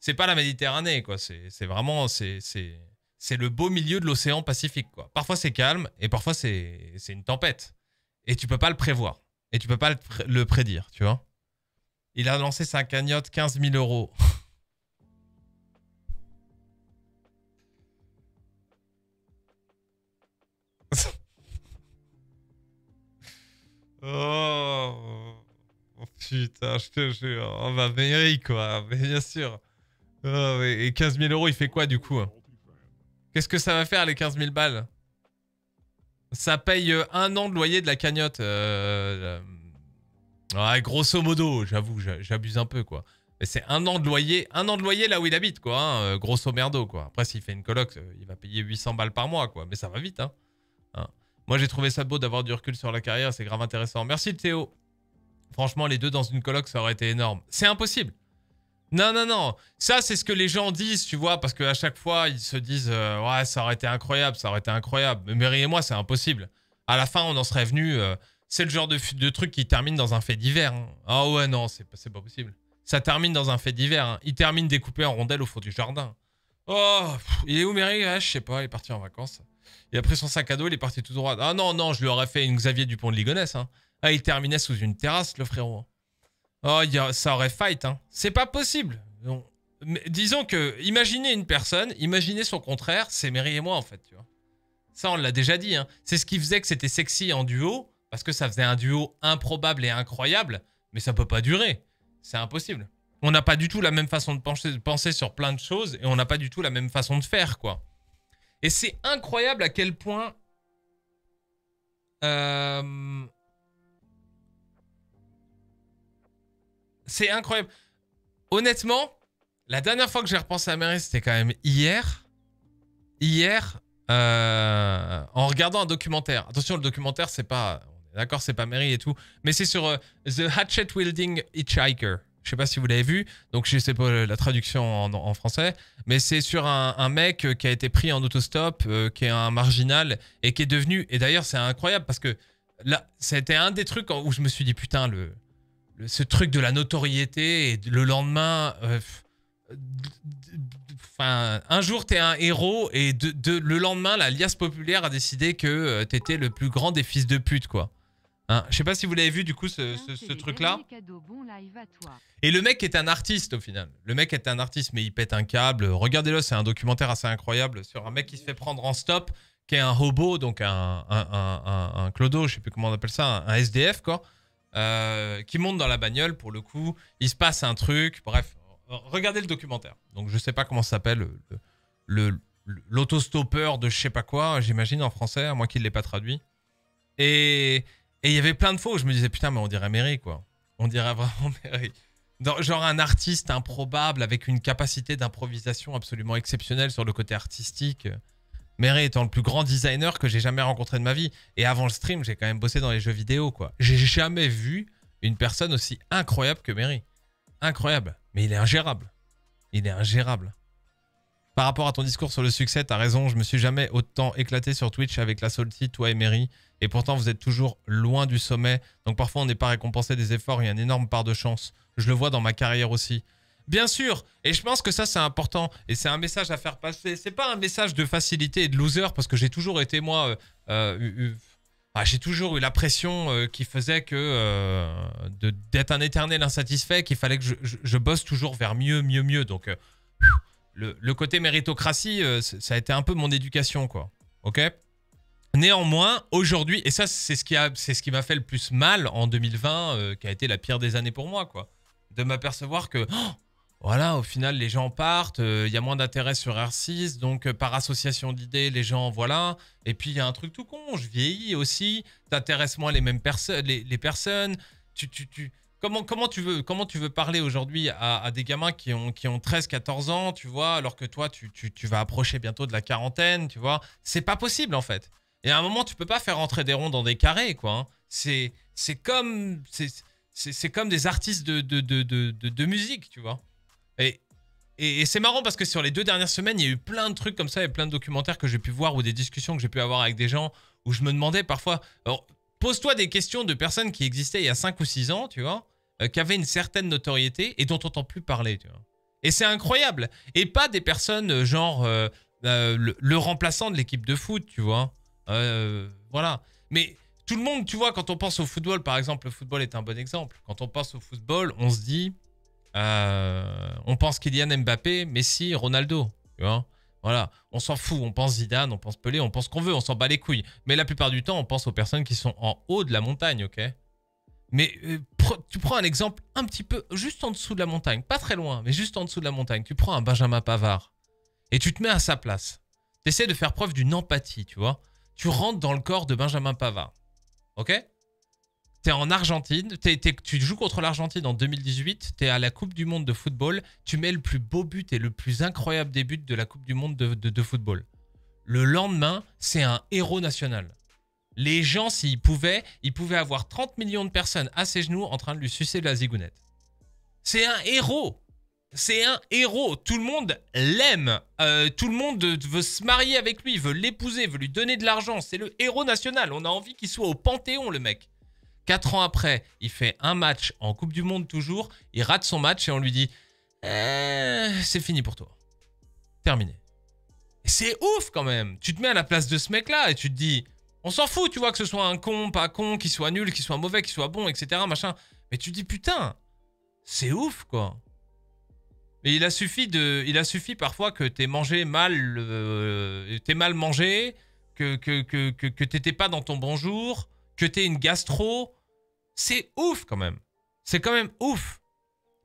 c'est- pas la Méditerranée, quoi. C'est vraiment, c'est le beau milieu de l'océan Pacifique, quoi. Parfois c'est calme et parfois c'est une tempête. Et tu peux pas le prévoir. Et tu peux pas le, pré- le prédire, tu vois. Il a lancé sa cagnotte 15 000 euros. oh, putain, je te jure. Oh bah Mary, quoi. Mais bien sûr. Ouais. Et 15 000 euros, il fait quoi du coup Qu'est-ce que ça va faire les 15 000 balles Ça paye euh, un an de loyer de la cagnotte. euh, euh, Ouais, grosso modo, j'avoue, j'a- j'abuse un peu quoi. Mais c'est un an de loyer, un an de loyer là où il habite quoi, hein, grosso merdo quoi. Après s'il fait une coloc, il va payer 800 balles par mois quoi, mais ça va vite hein. Hein. Moi j'ai trouvé ça beau d'avoir du recul sur la carrière, c'est grave intéressant. Merci Théo. Franchement les deux dans une coloc ça aurait été énorme. C'est impossible. Non, non, non. Ça, c'est ce que les gens disent, tu vois, parce qu'à chaque fois, ils se disent euh, Ouais, ça aurait été incroyable, ça aurait été incroyable. Mais Mary et moi, c'est impossible. À la fin, on en serait venu. euh, c'est le genre de, truc qui termine dans un fait divers. hein. Ah ouais, non, c'est pas, possible. Ça termine dans un fait divers. hein. Il termine découpé en rondelles au fond du jardin. Oh, il est où Mary? Ah, Je sais pas, il est parti en vacances. Il a pris son sac à dos, il est parti tout droit. Ah non, non, je lui aurais fait une Xavier Dupont de Ligonnès. Hein. Ah, il terminait sous une terrasse, le frérot. Oh, a- ça aurait fight, hein. C'est pas possible. On- mais disons que, imaginez une personne, imaginez son contraire, c'est Mary et moi, en fait, tu vois. Ça, on l'a déjà dit, hein. C'est ce qui faisait que c'était sexy en duo, parce que ça faisait un duo improbable et incroyable, mais ça peut pas durer. C'est impossible. On n'a pas du tout la même façon de penser, penser sur plein de choses, et on n'a pas du tout la même façon de faire, quoi. Et c'est incroyable à quel point... Euh, C'est incroyable. Honnêtement, la dernière fois que j'ai repensé à Mary, c'était quand même hier. Hier, euh, en regardant un documentaire. Attention, le documentaire, c'est pas. D'accord, c'est pas Mary et tout. Mais c'est sur euh, The Hatchet Wielding Hitchhiker. Je sais pas si vous l'avez vu. Donc, je sais pas la traduction en, français. Mais c'est sur un, un mec euh, qui a été pris en autostop, euh, qui est un marginal et qui est devenu. Et d'ailleurs, c'est incroyable parce que là, c'était un des trucs où je me suis dit, putain, le le- ce truc de la notoriété et le lendemain euh, enfin un jour t'es un héros et de, de- le lendemain la liasse populaire a décidé que euh, t'étais le plus grand des fils de pute quoi. Hein, je sais pas si vous l'avez vu du coup ce, ce- ce truc là et le mec est un artiste au final. Le mec est un artiste, mais il pète un câble. Regardez-le, c'est un documentaire assez incroyable sur un mec qui se fait prendre en stop, qui est un hobo, donc un, un, un, un- clodo, je sais plus comment on appelle ça, un SDF quoi, euh, qui monte dans la bagnole pour le coup. Il se passe un truc, bref. Regardez le documentaire. Donc je sais pas comment ça s'appelle, le- l'autostoppeur de je sais pas quoi, j'imagine en français, à moins qu'il l'ait pas traduit. Et et il y avait plein de fois je me disais putain mais on dirait Mary quoi. On dirait vraiment Mary. Genre un artiste improbable avec une capacité d'improvisation absolument exceptionnelle sur le côté artistique. Mary étant le plus grand designer que j'ai jamais rencontré de ma vie. Et avant le stream, j'ai quand même bossé dans les jeux vidéo quoi. J'ai jamais vu une personne aussi incroyable que Mary. Incroyable. Mais il est ingérable. Il est ingérable. Par rapport à ton discours sur le succès, t'as raison, je me suis jamais autant éclaté sur Twitch avec la Salty, toi et Mary. Et pourtant, vous êtes toujours loin du sommet. Donc parfois, on n'est pas récompensé des efforts, il y a une énorme part de chance. Je le vois dans ma carrière aussi. Bien sûr, et je pense que ça c'est important et c'est un message à faire passer. C'est pas un message de facilité et de loser parce que j'ai toujours été moi, euh, euh, j'ai toujours eu la pression euh, qui faisait que d'être un éternel insatisfait, qu'il fallait que je, bosse toujours vers mieux, mieux, mieux. Donc le, côté méritocratie, ça a été un peu mon éducation quoi. Ok? Néanmoins, aujourd'hui, et ça c'est ce qui a, ce m'a fait le plus mal en 2020, euh, qui a été la pire des années pour moi quoi, de m'apercevoir que oh, voilà, au final, les gens partent, euh, il y a moins d'intérêt sur R6, donc euh, par association d'idées, les gens, voilà. Et puis, il y a un truc tout con, je vieillis aussi, t'intéresses moins les mêmes personnes, les, personnes. Tu, tu, tu... Comment, comment, tu veux, comment tu veux parler aujourd'hui à, des gamins qui ont, qui ont 13, 14 ans, tu vois, alors que toi, tu, tu, tu vas approcher bientôt de la quarantaine, tu vois? C'est pas possible, en fait. Et à un moment, tu peux pas faire rentrer des ronds dans des carrés, quoi. hein. C'est comme... comme des artistes de, de, de- de musique, tu vois. Et, c'est marrant parce que sur les deux dernières semaines, il y a eu plein de trucs comme ça et plein de documentaires que j'ai pu voir ou des discussions que j'ai pu avoir avec des gens où je me demandais parfois. Pose-toi des questions de personnes qui existaient il y a 5 ou 6 ans, tu vois, euh, qui avaient une certaine notoriété et dont on n'entend plus parler, tu vois. Et c'est incroyable. Et pas des personnes euh, genre euh, le, le remplaçant de l'équipe de foot, tu vois. Voilà. Mais tout le monde, tu vois, quand on pense au football, par exemple, le football est un bon exemple. Quand on pense au football, on se dit, euh, on pense Kylian Mbappé, Messi, Ronaldo. Tu vois voilà, on s'en fout, on pense Zidane, on pense Pelé, on pense qu'on veut, on s'en bat les couilles. Mais la plupart du temps, on pense aux personnes qui sont en haut de la montagne, ok? Mais euh, tu prends un exemple un petit peu juste en dessous de la montagne, pas très loin, mais juste en dessous de la montagne. Tu prends un Benjamin Pavard et tu te mets à sa place. Tu essaies de faire preuve d'une empathie, tu vois Tu rentres dans le corps de Benjamin Pavard, ok? T'es en Argentine, tu joues contre l'Argentine en 2018, t'es à la Coupe du Monde de football, tu mets le plus beau but et le plus incroyable des buts de la Coupe du Monde de, de- de football. Le lendemain, c'est un héros national. Les gens, s'ils pouvaient, ils pouvaient avoir 30 millions de personnes à ses genoux en train de lui sucer la zigounette. C'est un héros. C'est un héros. Tout le monde l'aime. Euh, tout le monde veut se marier avec lui, veut l'épouser, veut lui donner de l'argent. C'est le héros national. On a envie qu'il soit au Panthéon, le mec. Quatre ans après, il fait un match en Coupe du Monde toujours. Il rate son match et on lui dit Euh, C'est fini pour toi. Terminé. C'est ouf quand même. Tu te mets à la place de ce mec-là et tu te dis On s'en fout, tu vois, que ce soit un con, pas con, qu'il soit nul, qu'il soit mauvais, qu'il soit bon, etc. Machin. Mais tu te dis Putain, c'est ouf quoi. Mais il a suffi de, il a suffi parfois que t'aies mangé mal, euh, mal mangé, que que que que, que t'étais pas dans ton bon jour, que t'aies une gastro. C'est ouf quand même. C'est quand même ouf.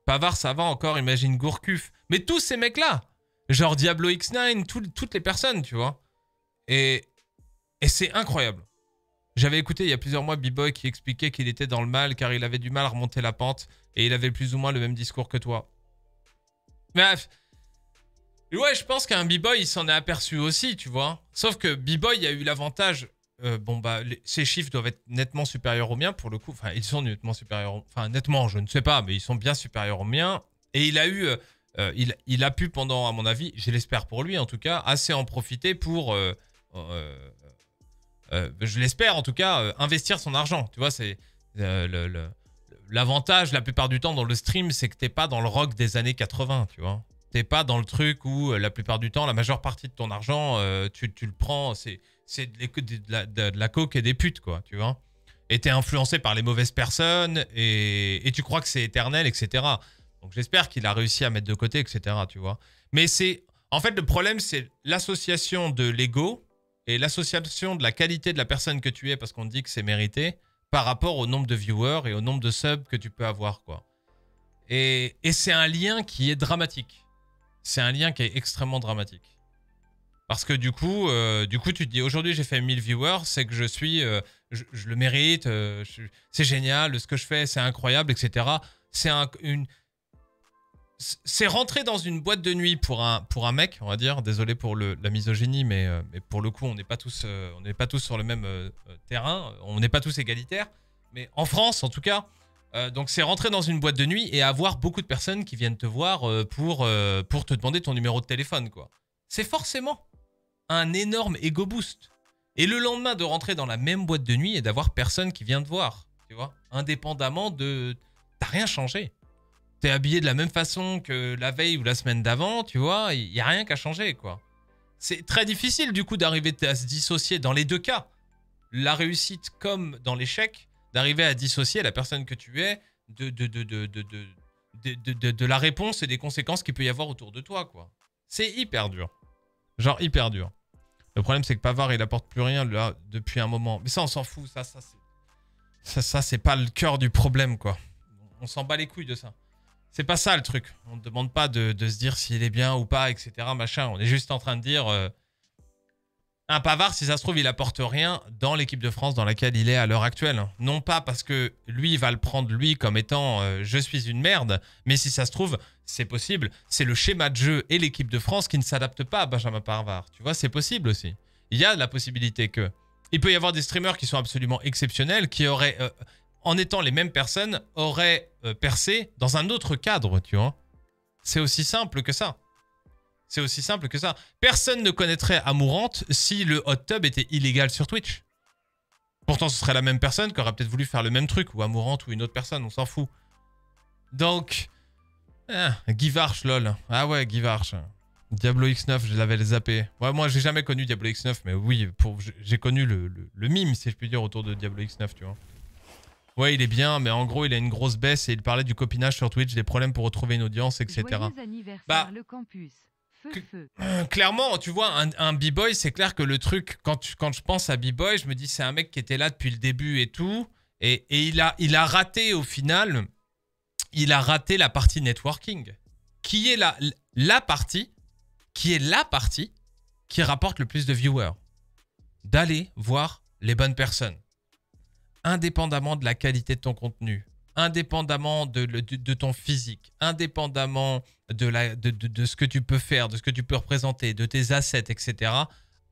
Pavard, ça va encore, imagine Gourcuff. Mais tous ces mecs-là, genre Diablo X9, tout- toutes les personnes, tu vois. Et, et c'est incroyable. J'avais écouté il y a plusieurs mois B-Boy qui expliquait qu'il était dans le mal car il avait du mal à remonter la pente et il avait plus ou moins le même discours que toi. Bref. Ouais, je pense qu'un B-Boy, il s'en est aperçu aussi, tu vois. Sauf que B-Boy a eu l'avantage. Euh, bon, bah, ses chiffres doivent être nettement supérieurs aux miens pour le coup. Enfin, ils sont nettement supérieurs. Enfin, nettement, je ne sais pas, mais ils sont bien supérieurs aux miens. Et il a eu. euh, euh, il, a pu pendant, à mon avis, je l'espère pour lui en tout cas, assez en profiter pour. je l'espère en tout cas, investir son argent. Tu vois, c'est. L'avantage la plupart du temps dans le stream, c'est que t'es pas dans le rock des années 80, tu vois. T'es pas dans le truc où euh, la plupart du temps, la majeure partie de ton argent, euh, tu, le prends, c'est c'est de la coke et des putes, quoi, tu vois. Et t'es influencé par les mauvaises personnes et, et tu crois que c'est éternel, etc. Donc j'espère qu'il a réussi à mettre de côté, etc., tu vois. Mais c'est... En fait, le problème, c'est l'association de l'ego et l'association de la qualité de la personne que tu es parce qu'on te dit que c'est mérité par rapport au nombre de viewers et au nombre de subs que tu peux avoir, quoi. Et, et c'est un lien qui est dramatique. C'est un lien qui est extrêmement dramatique. Parce que du coup, euh, du coup tu te dis aujourd'hui j'ai fait 1000 viewers, c'est que je suis, euh, je, le mérite, euh, c'est génial, ce que je fais c'est incroyable, etc. C'est un, une, c'est rentrer dans une boîte de nuit pour un, pour un mec, on va dire. Désolé pour le, la misogynie, mais, mais pour le coup, on n'est pas tous, on n'est pas tous sur le même terrain. On n'est pas tous égalitaires. Mais en France, en tout cas, euh, donc c'est rentrer dans une boîte de nuit et avoir beaucoup de personnes qui viennent te voir euh, pour, euh, pour te demander ton numéro de téléphone, quoi. C'est forcément un énorme ego boost. Et le lendemain de rentrer dans la même boîte de nuit et d'avoir personne qui vient te voir, tu vois, indépendamment de, t'as rien changé. T'es habillé de la même façon que la veille ou la semaine d'avant, tu vois, il y a rien qu'à changer, quoi. C'est très difficile, du coup, d'arriver à se dissocier dans les deux cas. La réussite comme dans l'échec, d'arriver à dissocier la personne que tu es de, la réponse et des conséquences qu'il peut y avoir autour de toi, quoi. C'est hyper dur. Genre hyper dur. Le problème, c'est que Pavard, il apporte plus rien là depuis un moment. Mais ça, on s'en fout. Ça, ça, c'est. Ça, ça pas le cœur du problème, quoi. On s'en bat les couilles de ça. C'est pas ça le truc. On ne demande pas de, de se dire s'il est bien ou pas, etc. Machin. On est juste en train de dire. euh, un Pavard, si ça se trouve, il apporte rien dans l'équipe de France dans laquelle il est à l'heure actuelle. Non pas parce que lui va le prendre lui comme étant euh, je suis une merde, mais si ça se trouve, c'est possible. C'est le schéma de jeu et l'équipe de France qui ne s'adaptent pas à Benjamin Pavard. Tu vois, c'est possible aussi. Il y a la possibilité que. Il peut y avoir des streamers qui sont absolument exceptionnels, qui auraient, euh, en étant les mêmes personnes, auraient euh, percé dans un autre cadre, tu vois. C'est aussi simple que ça. C'est aussi simple que ça. Personne ne connaîtrait Amourante si le hot tub était illégal sur Twitch. Pourtant, ce serait la même personne qui aurait peut-être voulu faire le même truc, ou Amourante ou une autre personne, on s'en fout. Donc, ah, Givarch, lol. Ah ouais, Givarch. Diablo X9, je l'avais zappé. Ouais, moi, j'ai jamais connu Diablo X9, mais oui, pour, j'ai connu le, le, le mime, si je puis dire, autour de Diablo X9, tu vois. Ouais, il est bien, mais en gros, il a une grosse baisse et il parlait du copinage sur Twitch, des problèmes pour retrouver une audience, etc. Bah, le campus. Euh, clairement, tu vois, un, un B-Boy, c'est clair que le truc, quand, tu- quand je pense à B-Boy, je me dis c'est un mec qui était là depuis le début et tout. Et, et il, a, il a raté au final, il a raté la partie networking. Qui est la, la partie, qui est la partie qui rapporte le plus de viewers? D'aller voir les bonnes personnes. Indépendamment de la qualité de ton contenu, indépendamment de, ton physique, indépendamment de ce que tu peux faire, de ce que tu peux représenter, de tes assets, etc.,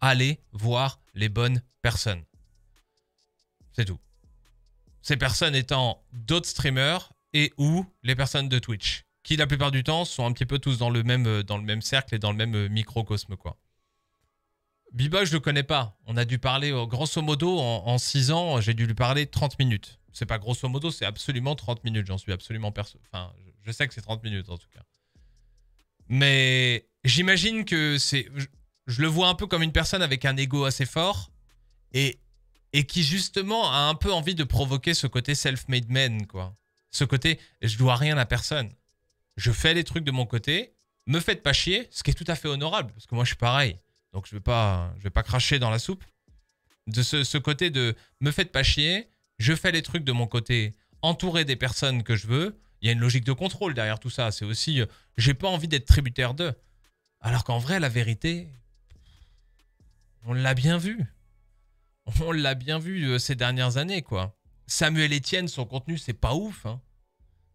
allez voir les bonnes personnes. C'est tout. Ces personnes étant d'autres streamers et ou les personnes de Twitch, qui la plupart du temps sont un petit peu tous dans le même, euh, dans le même cercle et dans le même euh, microcosme, quoi. Biba, je le connais pas. On a dû parler, euh, grosso modo, en 6 ans, j'ai dû lui parler 30 minutes. C'est pas grosso modo, c'est absolument 30 minutes. J'en suis absolument perso. Enfin, je, sais que c'est 30 minutes en tout cas. Mais j'imagine que c'est. Je, je le vois un peu comme une personne avec un ego assez fort et, et qui justement a un peu envie de provoquer ce côté self-made man, quoi. Ce côté, je dois rien à personne. Je fais les trucs de mon côté, me faites pas chier, ce qui est tout à fait honorable, parce que moi je suis pareil. Donc je vais pas, je vais pas cracher dans la soupe. De ce, ce côté de me faites pas chier, je fais les trucs de mon côté, entouré des personnes que je veux. Il y a une logique de contrôle derrière tout ça. C'est aussi, euh, j'ai pas envie d'être tributaire d'eux. Alors qu'en vrai, la vérité, on l'a bien vu. On l'a bien vu euh, ces dernières années, quoi. Samuel Etienne, son contenu, c'est pas ouf. hein.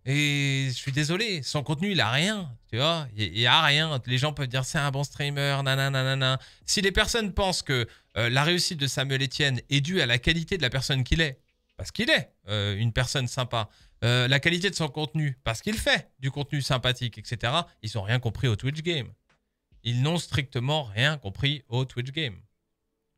Et je suis désolé, son contenu, il a rien. Tu vois, il il a rien. Les gens peuvent dire c'est un bon streamer, nanana, nanana. Si les personnes pensent que euh, la réussite de Samuel Etienne est due à la qualité de la personne qu'il est, parce qu'il est euh, une personne sympa, euh, la qualité de son contenu, parce qu'il fait du contenu sympathique, etc., ils n'ont rien compris au Twitch Game. Ils n'ont strictement rien compris au Twitch Game.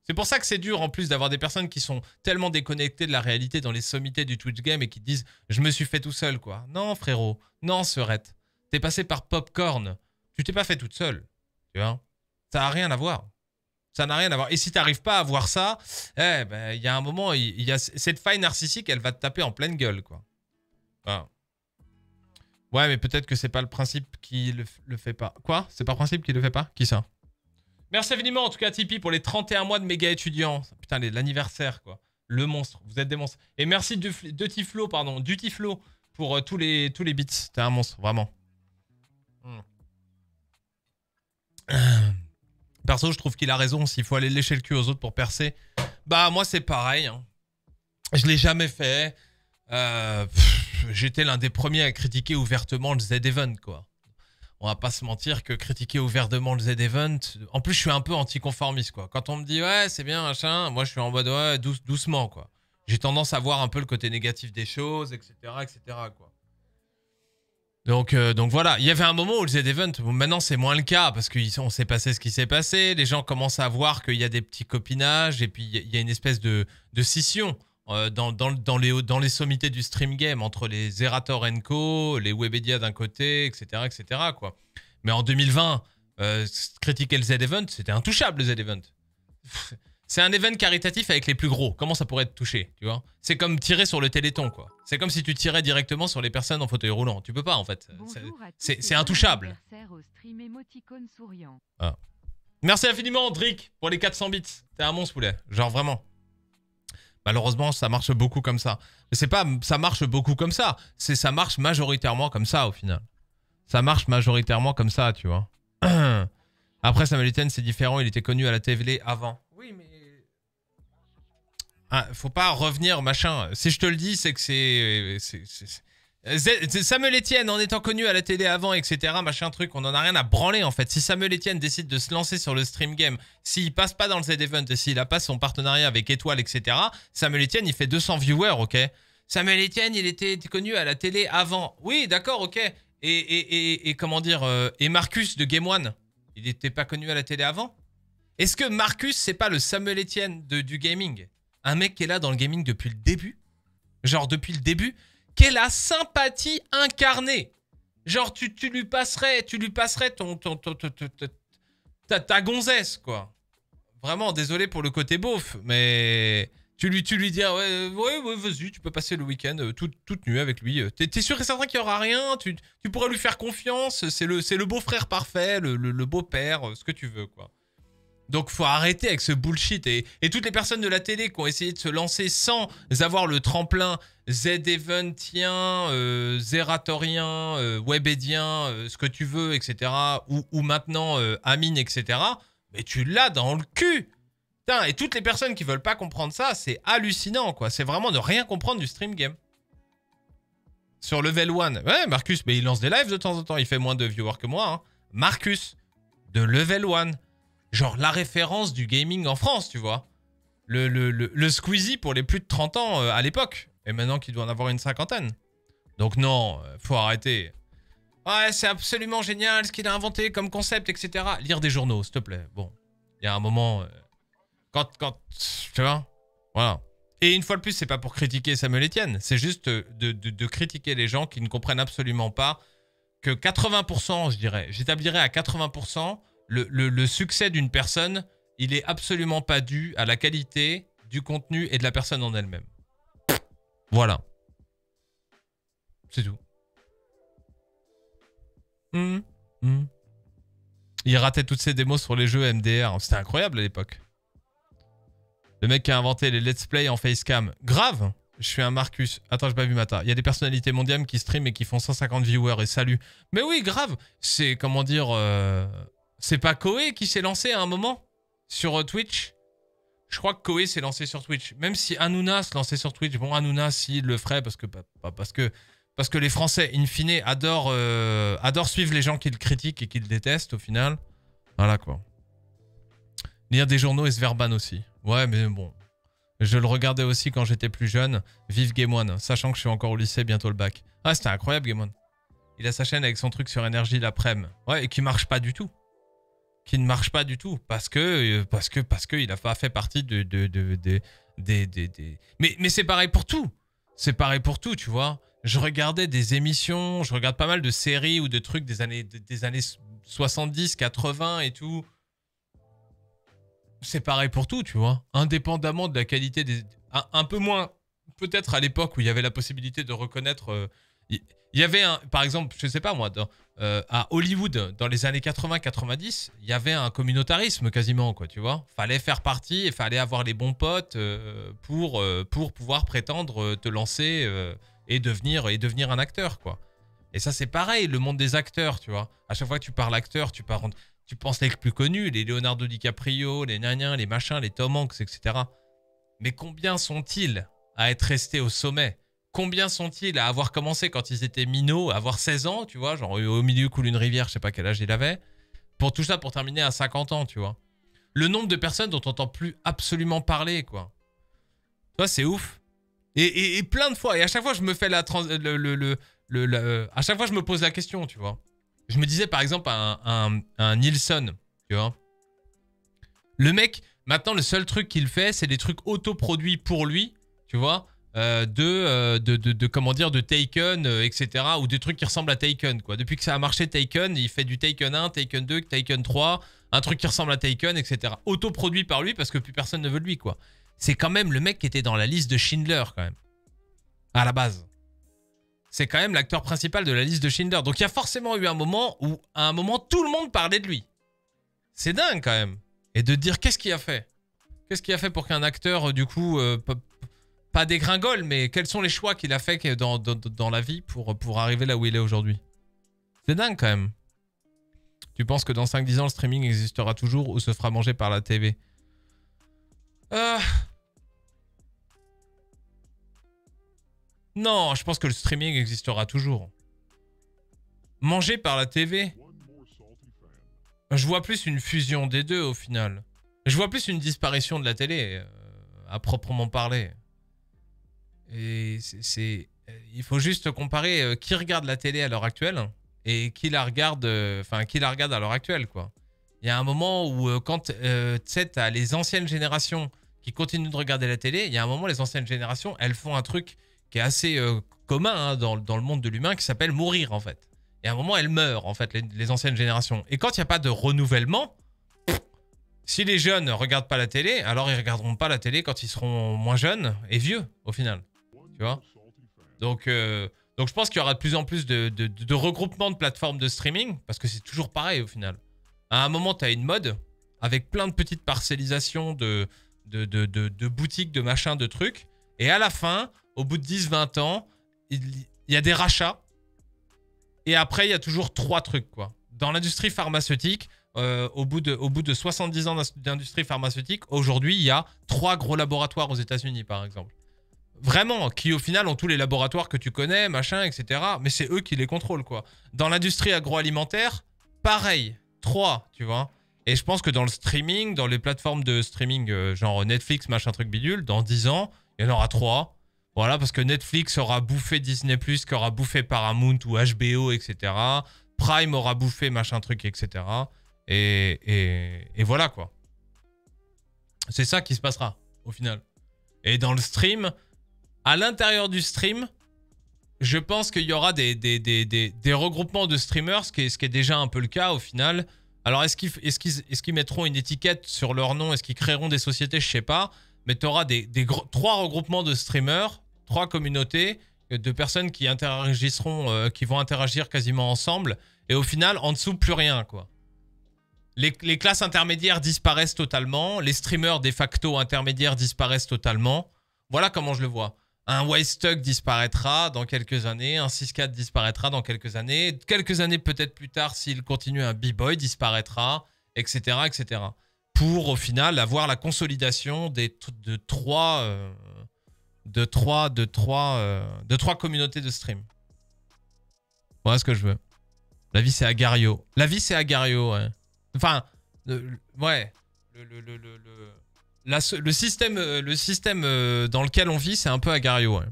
C'est pour ça que c'est dur en plus d'avoir des personnes qui sont tellement déconnectées de la réalité dans les sommités du Twitch Game et qui disent je me suis fait tout seul quoi. Non frérot, non Serette. T'es passé par Popcorn. Tu t'es pas fait toute seule. Tu vois? Ça n'a rien à voir. Ça n'a rien à voir. Et si t'arrives pas à voir ça, eh ben il y a un moment, il il y a cette faille narcissique, elle va te taper en pleine gueule quoi. Ouais, mais peut-être que c'est pas le principe qui le, le fait pas. Quoi? C'est pas le principe qui le fait pas? Qui ça? Merci infiniment en tout cas Tipeee pour les 31 mois de méga étudiants. Putain, l'anniversaire quoi. Le monstre, vous êtes des monstres. Et merci de, de Tiflo, pardon, du Tiflo pour euh, tous, les, tous les bits. T'es un monstre, vraiment. Hmm. Perso, je trouve qu'il a raison. S'il faut aller lécher le cul aux autres pour percer, bah moi c'est pareil. hein. Je l'ai jamais fait. Euh, J'étais l'un des premiers à critiquer ouvertement le Z-Event, quoi. On va pas se mentir que critiquer ouvertement le Z-Event. En plus, je suis un peu anticonformiste, quoi. Quand on me dit ouais, c'est bien, machin, moi je suis en mode ouais, douce- doucement, quoi. J'ai tendance à voir un peu le côté négatif des choses, etc., etc., quoi. Donc, euh, donc voilà, il y avait un moment où le Z-Event, maintenant c'est moins le cas parce qu'on s'est passé ce qui s'est passé, les gens commencent à voir qu'il y a des petits copinages et puis il y a- une espèce de, scission euh, dans les sommités du stream game entre les Zerator Co, les Webedia d'un côté, etc., etc. Quoi. Mais en 2020, euh, critiquer le Z-Event, c'était intouchable le Z-Event. C'est un event caritatif avec les plus gros. Comment ça pourrait être touché, tu vois? C'est comme tirer sur le téléthon, quoi. C'est comme si tu tirais directement sur les personnes en fauteuil roulant. Tu peux pas, en fait. C'est- intouchable. souriant. Merci infiniment, Drick, pour les 400 bits. T'es un monstre, poulet. Genre, vraiment. Malheureusement, ça marche beaucoup comme ça. Mais c'est pas ça marche beaucoup comme ça. C'est ça marche majoritairement comme ça, au final. Ça marche majoritairement comme ça, tu vois. Après, Samuel c'est différent. Il était connu à la télé avant. Oui, mais... Ah, faut pas revenir, machin. Si je te le dis, c'est que c'est... Samuel Etienne, en étant connu à la télé avant, etc., machin truc, on en a rien à branler en fait. Si Samuel Etienne décide de se lancer sur le stream game, s'il passe pas dans le Z-Event et s'il a pas son partenariat avec Étoile, etc., Samuel Etienne, il fait 200 viewers, ok? Samuel Etienne, il était connu à la télé avant. Oui, d'accord, ok. Et, et, et, comment dire euh, Et Marcus de Game One, il était pas connu à la télé avant? Est-ce que Marcus, c'est pas le Samuel Etienne de, du gaming? Un mec qui est là dans le gaming depuis le début Genre depuis le début Quelle la sympathie incarnée Genre tu, tu lui passerais, tu lui passerais ton, ton, ta, ta gonzesse, quoi. Vraiment, désolé pour le côté beauf, mais tu lui, tu lui dis, ouais, euh, ouais, ouais, vas-y, tu peux passer le week-end euh, tout- toute nuit avec lui. Euh, T'es sûr et certain qu'il n'y aura rien? Tu, tu pourrais lui faire confiance? C'est le, le beau-frère parfait, le, le- le beau-père, euh, ce que tu veux, quoi. Donc faut arrêter avec ce bullshit. Et, toutes les personnes de la télé qui ont essayé de se lancer sans avoir le tremplin Z-Eventien, euh, Zeratorien, euh, Webedien, euh, ce que tu veux, etc. Ou, maintenant Amine, etc. Mais tu l'as dans le cul et toutes les personnes qui veulent pas comprendre ça, c'est hallucinant, quoi. C'est vraiment ne rien comprendre du stream game. Sur Level 1. Ouais, Marcus, mais il lance des lives de temps en temps. Il fait moins de viewers que moi. hein. Marcus, de Level 1. Genre la référence du gaming en France, tu vois. Le, le, le, le Squeezie pour les plus de 30 ans euh, à l'époque. Et maintenant qu'il doit en avoir une cinquantaine. Donc non, euh, faut arrêter. Ouais, c'est absolument génial ce qu'il a inventé comme concept, etc. Lire des journaux, s'il te plaît. Bon, il y a un moment... euh, quand, quand... Tu vois Voilà. Et une fois de plus, c'est pas pour critiquer Samuel Etienne. C'est juste de, de- de critiquer les gens qui ne comprennent absolument pas que 80%, je dirais, j'établirais à 80%, le, succès d'une personne, il est absolument pas dû à la qualité du contenu et de la personne en elle-même. Voilà. C'est tout. Hum, hum. Il ratait toutes ses démos sur les jeux MDR. C'était incroyable à l'époque. Le mec qui a inventé les let's play en facecam. Grave Je suis un Marcus. Attends, j'ai pas vu Mata. Il y a des personnalités mondiales qui stream et qui font 150 viewers et salut. Mais oui, grave C'est, comment dire... euh, C'est pas Koé qui s'est lancé à un moment Sur euh, Twitch? Je crois que Koé s'est lancé sur Twitch. Même si Hanouna se lançait sur Twitch. Bon, Hanouna, s'il le ferait, parce que... Parce que les Français, in fine, adorent, euh, adorent suivre les gens qui le critiquent et qui le détestent au final. Voilà quoi. Lire des journaux et se faire ban aussi. Ouais, mais bon. Je le regardais aussi quand j'étais plus jeune. Vive Game One, sachant que je suis encore au lycée, bientôt le bac. Ah, c'était incroyable Game One. Il a sa chaîne avec son truc sur énergie l'après-midi. Ouais, et qui marche pas du tout. Qui ne marche pas du tout. Parce que, euh, parce que, parce que il a pas fait partie de, de, de, de- des- Mais, mais c'est pareil pour tout. C'est pareil pour tout, tu vois. Je regardais des émissions, je regarde pas mal de séries ou de trucs des années, des années 70, 80 et tout c'est pareil pour tout, tu vois. Indépendamment de la qualité des. Un, un peu moins. Peut-être à l'époque où il y avait la possibilité de reconnaître. euh, Il y avait un. Par exemple, je sais pas moi, euh, à Hollywood, dans les années 80-90, il y avait un communautarisme quasiment, quoi, tu vois. Fallait faire partie et fallait avoir les bons potes euh, pour, euh, pour pouvoir prétendre te lancer et, devenir, et devenir un acteur, quoi. Et ça, c'est pareil, le monde des acteurs, tu vois. À chaque fois que tu parles acteur, tu parles tu penses les plus connus, les Leonardo DiCaprio, les Naniens, les machins, les Tom Hanks, etc. Mais combien sont-ils à être restés au sommet? Combien sont-ils à avoir commencé quand ils étaient minots, à avoir 16 ans, tu vois, genre au milieu coule une rivière, je sais pas quel âge il avait, pour tout ça pour terminer à 50 ans, tu vois. Le nombre de personnes dont on n'entend plus absolument parler, quoi. Tu vois, c'est ouf. Et, et- et plein de fois, et à chaque fois je me fais la le, le, le, le- à chaque fois je me pose la question, tu vois. Je me disais par exemple un, un, un Nilsson, tu vois. Le mec, maintenant le seul truc qu'il fait, c'est des trucs autoproduits pour lui. tu vois, euh, de, euh, de, de, de- comment dire, de Taken, euh, etc. Ou des trucs qui ressemblent à Taken, quoi. Depuis que ça a marché Taken, il fait du Taken 1, Taken 2, Taken 3, un truc qui ressemble à Taken, etc. Autoproduit par lui parce que plus personne ne veut de lui, quoi. C'est quand même le mec qui était dans la liste de Schindler, quand même. À la base. C'est quand même l'acteur principal de la liste de Schindler. Donc il y a forcément eu un moment où, à un moment, tout le monde parlait de lui. C'est dingue, quand même. Et de dire qu'est-ce qu'il a fait? Qu'est-ce qu'il a fait pour qu'un acteur, du coup, pas dégringole, mais quels sont les choix qu'il a fait dans, la vie pour, pour arriver là où il est aujourd'hui? C'est dingue quand même. Tu penses que dans 5-10 ans, le streaming existera toujours ou se fera manger par la TV Euh, Non, je pense que le streaming existera toujours. Manger par la TV Je vois plus une fusion des deux au final. Je vois plus une disparition de la télé, euh, à proprement parler. Euh, Il faut juste comparer euh, qui regarde la télé à l'heure actuelle et qui la regarde. euh, Enfin, qui la regarde à l'heure actuelle, quoi. Il y a un moment où, quand tu sais, t'as les anciennes générations qui continuent de regarder la télé, il y a un moment, les anciennes générations, elles font un truc qui est assez commun hein, dans, le monde de l'humain qui s'appelle mourir, en fait. Et à un moment, elles meurent, en fait, les, les anciennes générations. Et quand il n'y a pas de renouvellement, si les jeunes ne regardent pas la télé, alors ils regarderont pas la télé quand ils seront moins jeunes et vieux, au final. Tu vois donc, euh, donc je pense qu'il y aura de plus en plus de, regroupements de plateformes de streaming, parce que c'est toujours pareil au final. À un moment, tu as une mode avec plein de petites parcellisations de, boutiques, de machins, de trucs. Et à la fin, au bout de 10-20 ans, il, y a des rachats. Et après, il y a toujours trois trucs, quoi. Dans l'industrie pharmaceutique, euh, au, bout de, au bout de 70 ans d'in- d'industrie pharmaceutique, aujourd'hui, il y a trois gros laboratoires aux États-Unis, par exemple. Vraiment, qui au final ont tous les laboratoires que tu connais, machin, etc. Mais c'est eux qui les contrôlent, quoi. Dans l'industrie agroalimentaire, pareil. Trois, tu vois. Et je pense que dans le streaming, dans les plateformes de streaming, euh, genre Netflix, machin, truc bidule, dans 10 ans, il y en aura trois. Voilà, parce que Netflix aura bouffé Disney+, qui aura bouffé Paramount ou HBO, etc. Prime aura bouffé machin truc, etc. Et, et, et voilà, quoi. C'est ça qui se passera, au final. Et dans le stream, à l'intérieur du stream, je pense qu'il y aura des, regroupements de streamers, ce qui, est, déjà un peu le cas au final. Alors, est-ce qu'ils mettront une étiquette sur leur nom? Est-ce qu'ils créeront des sociétés? Je sais pas. Mais tu auras trois regroupements de streamers, trois communautés euh, de personnes qui interagisseront, euh, qui vont interagir quasiment ensemble. Et au final, en dessous, plus rien, quoi. Les classes intermédiaires disparaissent totalement. Les streamers de facto intermédiaires disparaissent totalement. Voilà comment je le vois. Un Wisetuck disparaîtra dans quelques années. Un 6-4 disparaîtra dans quelques années. Quelques années peut-être plus tard, s'il continue, un B-Boy disparaîtra, etc., etc. Pour au final avoir la consolidation des, t- de trois, euh, de trois, de trois, euh, de trois communautés de stream. Voilà ce que je veux. La vie c'est Agario. La vie c'est Agario, ouais. Enfin, ouais. Le- le système, euh, euh, dans lequel on vit, c'est un peu Agario. ouais.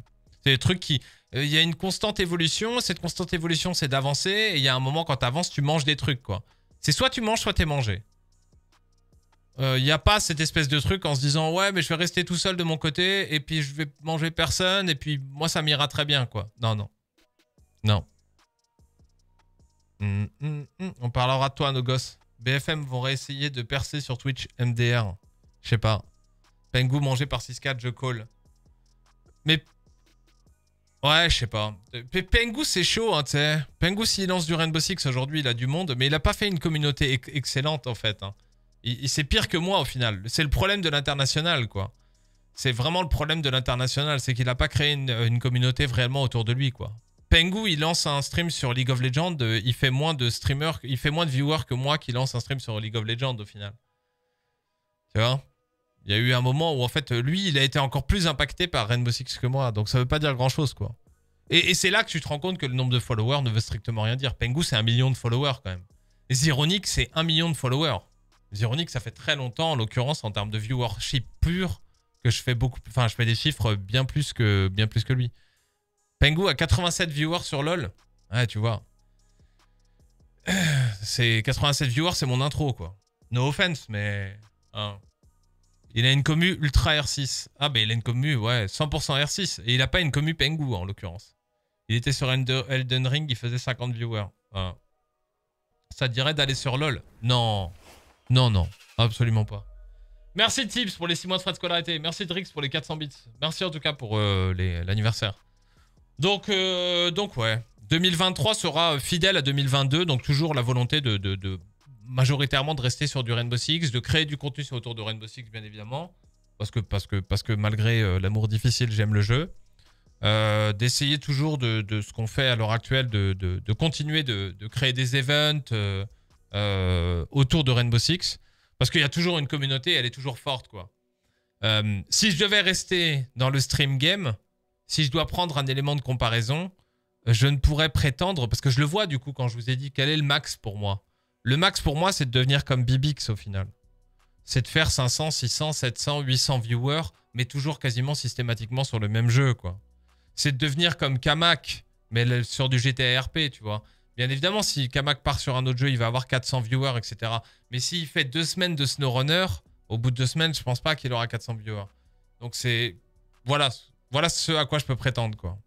C'est des trucs qui. euh, Il y a une constante évolution. Cette constante évolution, c'est d'avancer. Et il y a un moment, quand tu avances, tu manges des trucs, quoi. C'est soit tu manges, soit t'es mangé. Il n'y a pas cette espèce de truc en se disant ouais mais je vais rester tout seul de mon côté et puis je vais manger personne et puis moi ça m'ira très bien quoi. Non non. Non. Hum, hum, hum. On parlera de toi nos gosses. BFM vont réessayer de percer sur Twitch MDR. Je sais pas. Pengu mangé par 6-4, je call. Mais. Ouais, je sais pas. Pengu, c'est chaud, hein, tu sais. Pengu, s'il lance du Rainbow Six aujourd'hui, il a du monde, mais il a pas fait une communauté ex- excellente, en fait. hein. Il, c'est pire que moi, au final. C'est le problème de l'international, quoi. C'est vraiment le problème de l'international, c'est qu'il a pas créé une, une communauté vraiment autour de lui, quoi. Pengu, il lance un stream sur League of Legends, euh, il fait moins de streamers, il fait moins de viewers que moi qui lance un stream sur League of Legends, au final. Il y a eu un moment où en fait lui il a été encore plus impacté par Rainbow Six que moi, donc ça veut pas dire grand chose quoi. Et, c'est là que tu te rends compte que le nombre de followers ne veut strictement rien dire. Pengu c'est un million de followers quand même. Et c'est un million de followers. Zironic ça fait très longtemps en l'occurrence en termes de viewership pur que je fais beaucoup, enfin je fais des chiffres bien plus que bien plus que lui. Pengu a 87 viewers sur LoL. Ouais tu vois. C'est 87 viewers c'est mon intro quoi. No offense mais. hein. Il a une commu ultra R6. Ah, bah il a une commu, ouais, 100% R6. Et il a pas une commu Pengu, en l'occurrence. Il était sur Elden Ring, il faisait 50 viewers. Ça dirait d'aller sur LoL? Non. Non, non. Absolument pas. Merci Tips pour les 6 mois de frais de scolarité. Merci Drix pour les 400 bits. Merci en tout cas pour euh, l'anniversaire. Donc, euh, donc ouais. 2023 sera fidèle à 2022. Donc toujours la volonté de majoritairement de rester sur du Rainbow Six, de créer du contenu autour de Rainbow Six bien évidemment. Parce que, parce que, parce que malgré euh, l'amour difficile, j'aime le jeu. Euh, d'essayer toujours de, de ce qu'on fait à l'heure actuelle, de, de- de continuer de, créer des events euh, autour de Rainbow Six. Parce qu'il y a toujours une communauté, elle est toujours forte, quoi. Si je devais rester dans le stream game, si je dois prendre un élément de comparaison, je ne pourrais prétendre, parce que je le vois du coup quand je vous ai dit quel est le max pour moi? Le max pour moi, c'est de devenir comme Bibix au final. C'est de faire 500, 600, 700, 800 viewers, mais toujours quasiment systématiquement sur le même jeu, quoi c'est de devenir comme Kamak, mais sur du GTA RP, tu vois. Bien évidemment, si Kamak part sur un autre jeu, il va avoir 400 viewers, etc. Mais s'il fait deux semaines de SnowRunner, au bout de deux semaines, je pense pas qu'il aura 400 viewers. Donc c'est... Voilà, voilà ce à quoi je peux prétendre, quoi.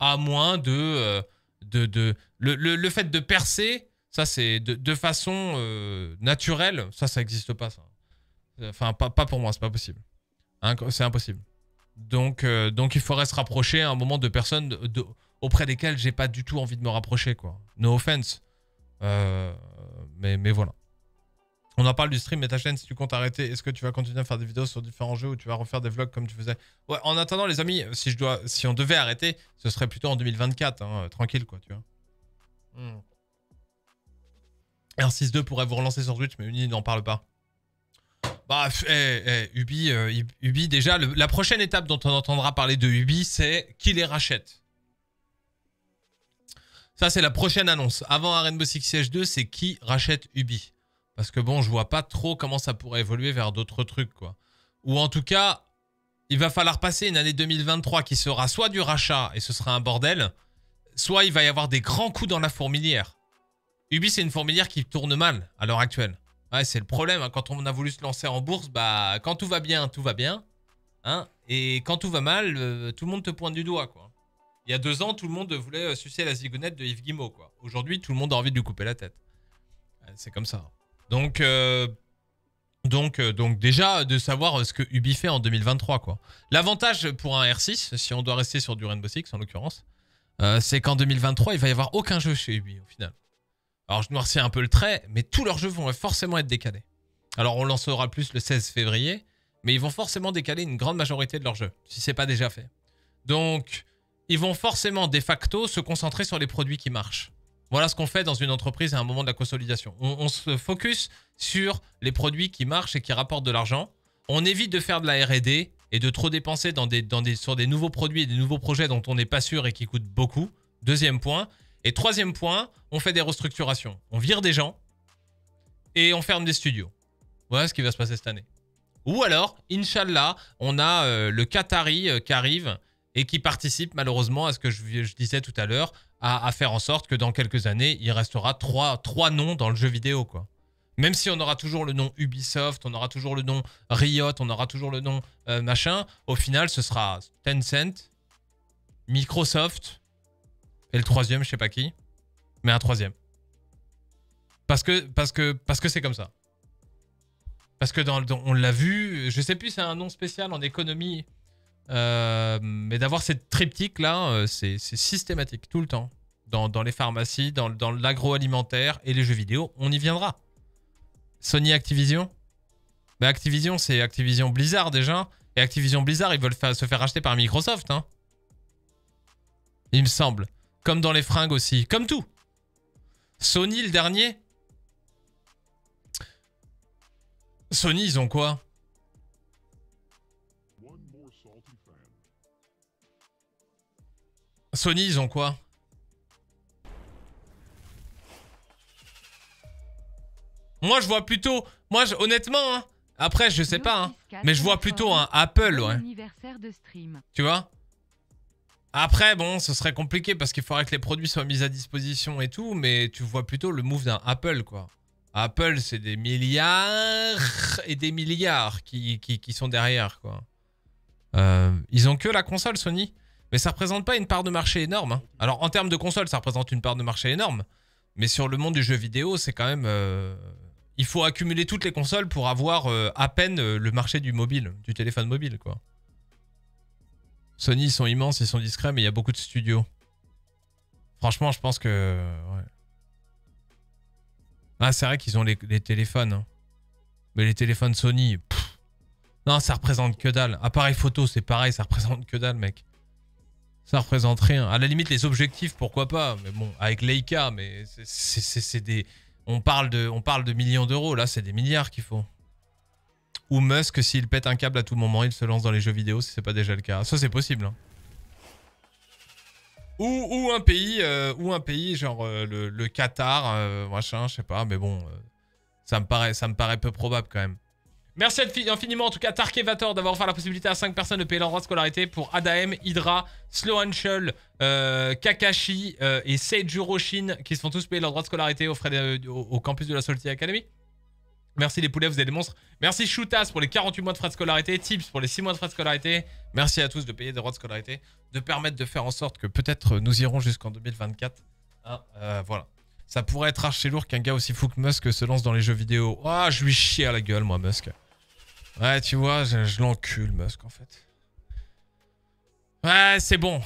À moins de... euh, de, de... Le, le- le fait de percer, ça c'est de, de façon euh, naturelle, ça, ça n'existe pas. Enfin, pas, pas pour moi, c'est pas possible. C'est impossible. Donc, euh, donc il faudrait se rapprocher à un moment de personnes auprès desquelles j'ai pas du tout envie de me rapprocher, quoi. No offense. Euh, mais, mais voilà. On en parle du stream, mais ta chaîne, si tu comptes arrêter, est-ce que tu vas continuer à faire des vidéos sur différents jeux ou tu vas refaire des vlogs comme tu faisais? Ouais, en attendant, les amis, si, je dois, si on devait arrêter, ce serait plutôt en 2024, hein, tranquille, quoi, tu vois. Hmm. R62 pourrait vous relancer sur Twitch, mais Uni n'en parle pas. Bah, f- eh, eh, Ubi, euh, Ub- Ubi, déjà, la prochaine étape dont on entendra parler de Ubi, c'est qui les rachète. Ça, c'est la prochaine annonce. Avant un Rainbow Six Siege 2, c'est qui rachète Ubi. Parce que bon, je vois pas trop comment ça pourrait évoluer vers d'autres trucs, quoi. Ou en tout cas, il va falloir passer une année 2023 qui sera soit du rachat et ce sera un bordel, soit il va y avoir des grands coups dans la fourmilière. Ubi, c'est une fourmilière qui tourne mal à l'heure actuelle. Ouais, c'est le problème. hein. Quand on a voulu se lancer en bourse, bah, quand tout va bien, tout va bien. Hein et quand tout va mal, euh, tout le monde te pointe du doigt, quoi. Il y a deux ans, tout le monde voulait euh, sucer la zigounette de Yves Guimau, quoi. Aujourd'hui, tout le monde a envie de lui couper la tête. C'est comme ça. Donc, euh, donc, donc déjà, de savoir ce que Ubi fait en 2023, quoi. L'avantage pour un R6, si on doit rester sur du Rainbow Six, en l'occurrence, c'est qu'en 2023, il va y avoir aucun jeu chez Ubi, au final. Alors, je noircis un peu le trait, mais tous leurs jeux vont forcément être décalés. Alors, on lancera plus le 16 février, mais ils vont forcément décaler une grande majorité de leurs jeux, si c'est pas déjà fait. Donc, ils vont forcément, de facto, se concentrer sur les produits qui marchent. Voilà ce qu'on fait dans une entreprise à un moment de la consolidation. On, se focus sur les produits qui marchent et qui rapportent de l'argent. On évite de faire de la R&D et de trop dépenser dans des, sur des nouveaux produits et des nouveaux projets dont on n'est pas sûr et qui coûtent beaucoup. Deuxième point. Et troisième point, on fait des restructurations. On vire des gens et on ferme des studios. Voilà ce qui va se passer cette année. Ou alors, Inch'Allah, on a euh, le Qatari euh, qui arrive et qui participe malheureusement à ce que je, disais tout à l'heure, à, faire en sorte que dans quelques années, il restera trois, noms dans le jeu vidéo. Même si on aura toujours le nom Ubisoft, on aura toujours le nom Riot, on aura toujours le nom euh, machin, au final, ce sera Tencent, Microsoft, et le troisième, je sais pas qui, mais un troisième. Parce que parce que parce que c'est comme ça. Parce que dans, on l'a vu, je sais plus, c'est un nom spécial en économie, euh, mais d'avoir cette triptyque là, euh, c'est systématique tout le temps. Dans, dans les pharmacies, dans, dans l'agroalimentaire et les jeux vidéo, on y viendra. Sony Activision? Bah Activision, c'est Activision Blizzard déjà. Et Activision Blizzard, ils veulent se faire acheter par Microsoft. Hein. Il me semble. Comme dans les fringues aussi. Comme tout. Sony, le dernier. Sony, ils ont quoi? Sony, ils ont quoi? Moi, je vois plutôt. Moi, je- honnêtement, hein, après, je sais pas, hein, mais je vois plutôt un Apple, ouais. Tu vois? Après, bon, ce serait compliqué parce qu'il faudrait que les produits soient mis à disposition et tout, mais tu vois plutôt le move d'un Apple, quoi. Apple, c'est des milliards et des milliards qui, sont derrière, quoi. Euh, ils ont que la console Sony, mais ça représente pas une part de marché énorme. hein. Alors en termes de console, ça représente une part de marché énorme, mais sur le monde du jeu vidéo, c'est quand même. euh, Il faut accumuler toutes les consoles pour avoir euh, à peine le marché du mobile, du téléphone mobile, quoi. Sony, ils sont immenses, ils sont discrets, mais il y a beaucoup de studios. Franchement, je pense que. Ah, c'est vrai qu'ils ont les, téléphones. hein. Mais les téléphones Sony. pff. Non, ça représente que dalle. Appareil photo, c'est pareil, ça représente que dalle, mec. Ça représente rien. À la limite, les objectifs, pourquoi pas. Mais bon, avec Leica, mais c'est des. On parle, de, on parle de millions d'euros. Là, c'est des milliards qu'il faut. Ou Musk, s'il pète un câble à tout moment, il se lance dans les jeux vidéo, si c'est pas déjà le cas. Ça, c'est possible. hein. Ou, ou un pays, euh, ou un pays genre euh, le, Qatar, euh, machin, je sais pas, mais bon, ça me paraît, ça me paraît peu probable quand même. Merci infi- infiniment en tout cas Tarkevator d'avoir offert la possibilité à 5 personnes de payer leur droit de scolarité pour Adaem, Hydra, euh, Kakashi et Seiju Roshin qui se font tous payer leur droit de scolarité au, au, campus de la Salty Academy. Merci les poulets, vous êtes des monstres. Merci Shootas pour les 48 mois de frais de scolarité, Tips pour les 6 mois de frais de scolarité. Merci à tous de payer des droits de scolarité, de permettre de faire en sorte que peut-être nous irons jusqu'en 2024. Hein, euh, voilà. Ça pourrait être archi lourd qu'un gars aussi fou que Musk se lance dans les jeux vidéo. Ah, je lui chie à la gueule, moi, Musk. Ouais, tu vois, je, l'encule, Musk, en fait. Ouais, c'est bon.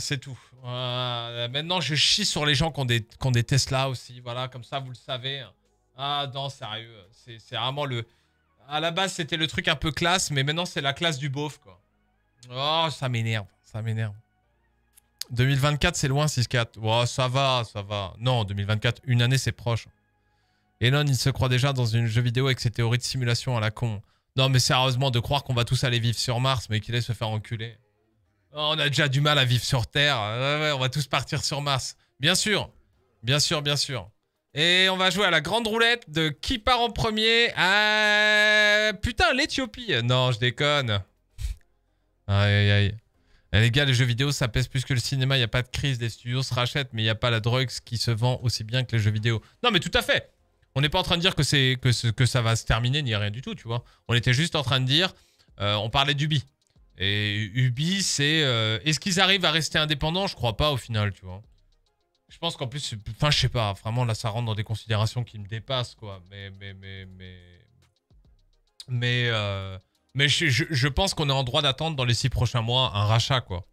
C'est tout. Maintenant, je chie sur les gens qui ont des, qui ont des Tesla aussi. Voilà, comme ça, vous le savez. Ah, non, sérieux. C'est vraiment le... À la base, c'était le truc un peu classe, mais maintenant, c'est la classe du beauf, quoi. Oh, ça m'énerve. Ça m'énerve. 2024, c'est loin, 6-4. Oh, ça va, ça va. Non, 2024, une année, c'est proche. Elon, il se croit déjà dans une jeu vidéo avec ses théories de simulation à la con. Non, mais sérieusement, de croire qu'on va tous aller vivre sur Mars, mais qu'il allait se faire enculer. Oh, on a déjà du mal à vivre sur Terre. Ouais, ouais, on va tous partir sur Mars. Bien sûr. Bien sûr, bien sûr. Et on va jouer à la grande roulette de qui part en premier? Ah, putain, l'Éthiopie. Non, je déconne. Aïe, aïe, aïe. Eh, les gars, les jeux vidéo, ça pèse plus que le cinéma. Il n'y a pas de crise. Les studios se rachètent, mais il n'y a pas la drugs qui se vend aussi bien que les jeux vidéo. Non, mais tout à fait. On n'est pas en train de dire que, que, que ça va se terminer, ni rien du tout, tu vois. On était juste en train de dire. euh, on parlait d'Ubi. Et Ubi, c'est. euh, est-ce qu'ils arrivent à rester indépendants? Je crois pas au final, tu vois. Je pense qu'en plus. Enfin, je sais pas. Vraiment, là, ça rentre dans des considérations qui me dépassent, quoi. Mais. Mais. Mais. Mais. Mais. euh, mais je, pense qu'on est en droit d'attendre dans les six prochains mois un rachat, quoi.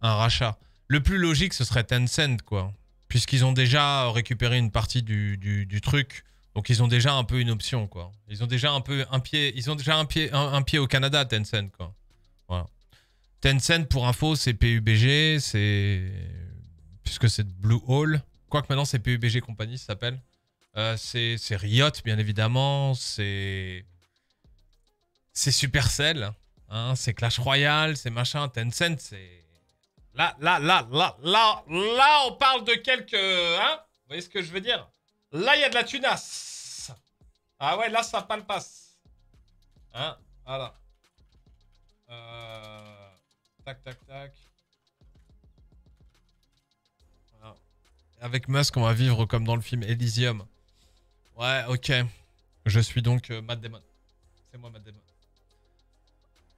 Un rachat. Le plus logique, ce serait Tencent, quoi. Puisqu'ils ont déjà récupéré une partie du, du, du truc. Donc ils ont déjà un peu une option, quoi. Ils ont déjà un peu un pied. Ils ont déjà un pied, un, un pied au Canada, Tencent, quoi. Voilà. Tencent, pour info, c'est PUBG, c'est. Puisque c'est Blue Hole. Quoique maintenant, c'est PUBG Company, ça s'appelle. Euh, c'est Riot, bien évidemment. C'est. C'est Supercell. Hein, c'est Clash Royale, c'est machin. Tencent, c'est. Là, là, là, là, là, là, on parle de quelques. Hein Vous voyez ce que je veux dire? Là, il y a de la tunasse. Ah ouais, là, ça passe. Hein Voilà. Avec Musk, on va vivre comme dans le film Elysium. Ouais, ok. Je suis donc euh, Matt Damon. C'est moi Matt Damon.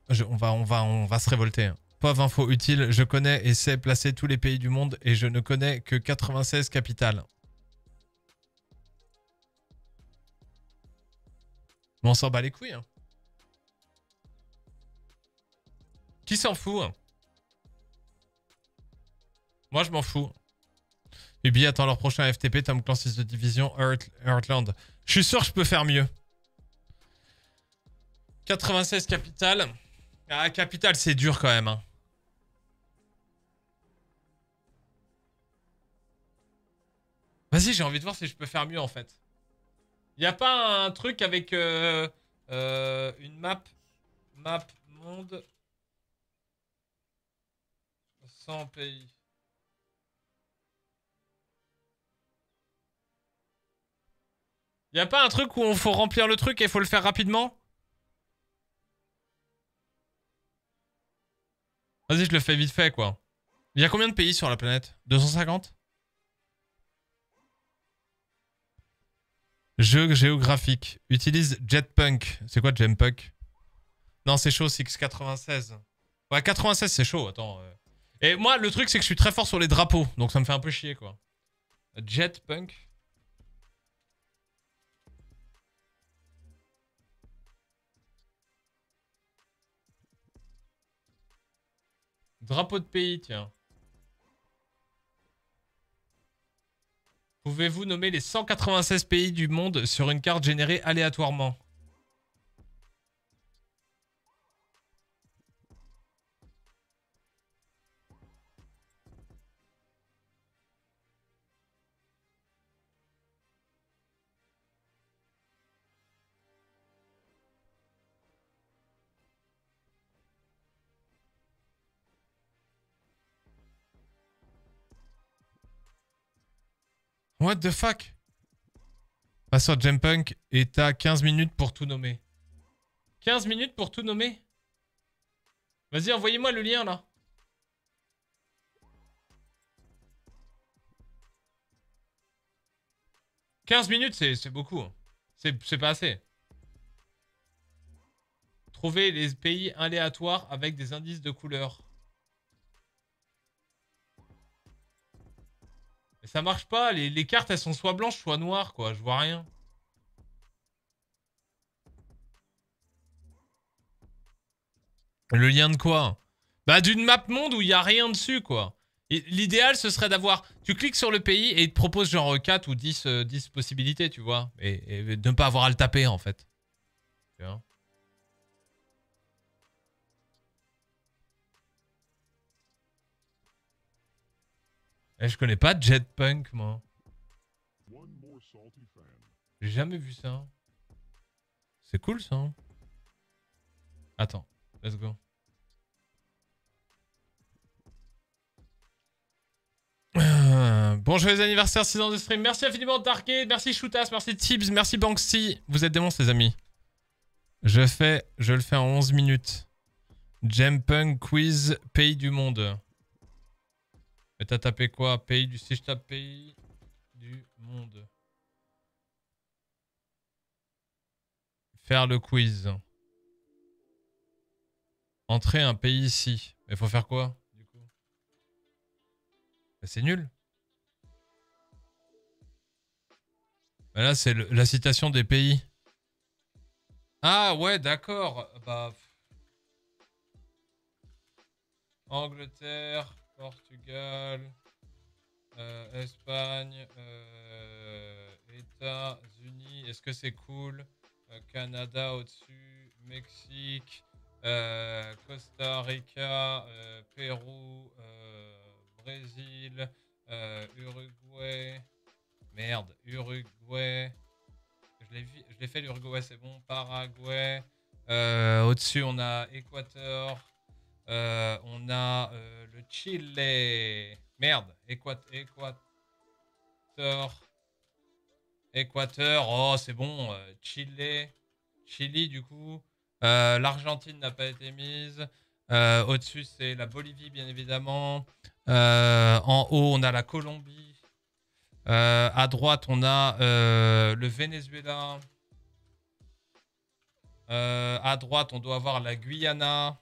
Je- on, va, on, va, on va se révolter. hein. Pauvre info utile, je connais et sais placer tous les pays du monde et je ne connais que 96 capitales. Mais on s'en bat les couilles. hein. Qui s'en fout hein? Moi, je m'en fous. Ubi attend leur prochain FTP, Tom Clancy's de Division, Heart- Heartland. Je suis sûr que je peux faire mieux. 96 capitales. Ah, capitale, c'est dur quand même. hein. Vas-y, j'ai envie de voir si je peux faire mieux en fait. Y a pas un truc avec euh, euh, une map, map monde? 100 pays. Y a pas un truc où on faut remplir le truc et il faut le faire rapidement? Vas-y, je le fais vite fait quoi. Il y a combien de pays sur la planète? 250 Jeu géographique. Utilise Jetpunk. C'est quoi Jetpunk? Non, c'est chaud, 696. Ouais, 96, c'est chaud, attends. euh. Et moi, le truc, c'est que je suis très fort sur les drapeaux, donc ça me fait un peu chier, quoi. Jetpunk. Drapeau de pays, tiens. Pouvez-vous nommer les 196 pays du monde sur une carte générée aléatoirement? What the fuck? Pas sur Jumpunk et t'as 15 minutes pour tout nommer. 15 minutes pour tout nommer? Vas-y, envoyez-moi le lien là. « 15 minutes, c'est beaucoup. hein. C'est pas assez. Trouver les pays aléatoires avec des indices de couleur. Ça marche pas, les, cartes elles sont soit blanches, soit noires quoi, je vois rien. Le lien de quoi? Bah d'une map monde où il y a rien dessus quoi. L'idéal ce serait d'avoir, tu cliques sur le pays et il te propose genre 4 ou 10, euh, 10 possibilités tu vois. Et, et de ne pas avoir à le taper en fait. Tu vois? Je connais pas Jetpunk, moi. J'ai jamais vu ça. C'est cool, ça. hein. Attends, let's go. Euh, Bon joyeux anniversaire 6 ans de stream. Merci infiniment Darkade, merci Shootas, merci Tibbs, merci Banksy. Vous êtes des monstres les amis. Je fais, je le fais en 11 minutes. Jempunk quiz pays du monde. Mais t'as tapé quoi? Pays du... Si je tape pays du monde. Faire le quiz. Entrer un pays ici. Mais faut faire quoi du coup? Bah, C'est nul. Bah là c'est la citation des pays. Ah ouais d'accord. Bah... Angleterre, Portugal, euh, Espagne, euh, États-Unis. Est-ce que c'est cool? Euh, Canada au-dessus, Mexique, Costa Rica, Pérou, Brésil, Uruguay. Merde, Uruguay. Je l'ai fait l'Uruguay, c'est bon. Paraguay. Au-dessus, on a Équateur. Euh, on a euh, le Chili. Merde, Équat- Équateur. Équateur, oh c'est bon. euh, Chili. Chili du coup. L'Argentine n'a pas été mise. Au-dessus, c'est la Bolivie, bien évidemment. En haut, on a la Colombie. À droite, on a le Venezuela. À droite, on doit avoir la Guyana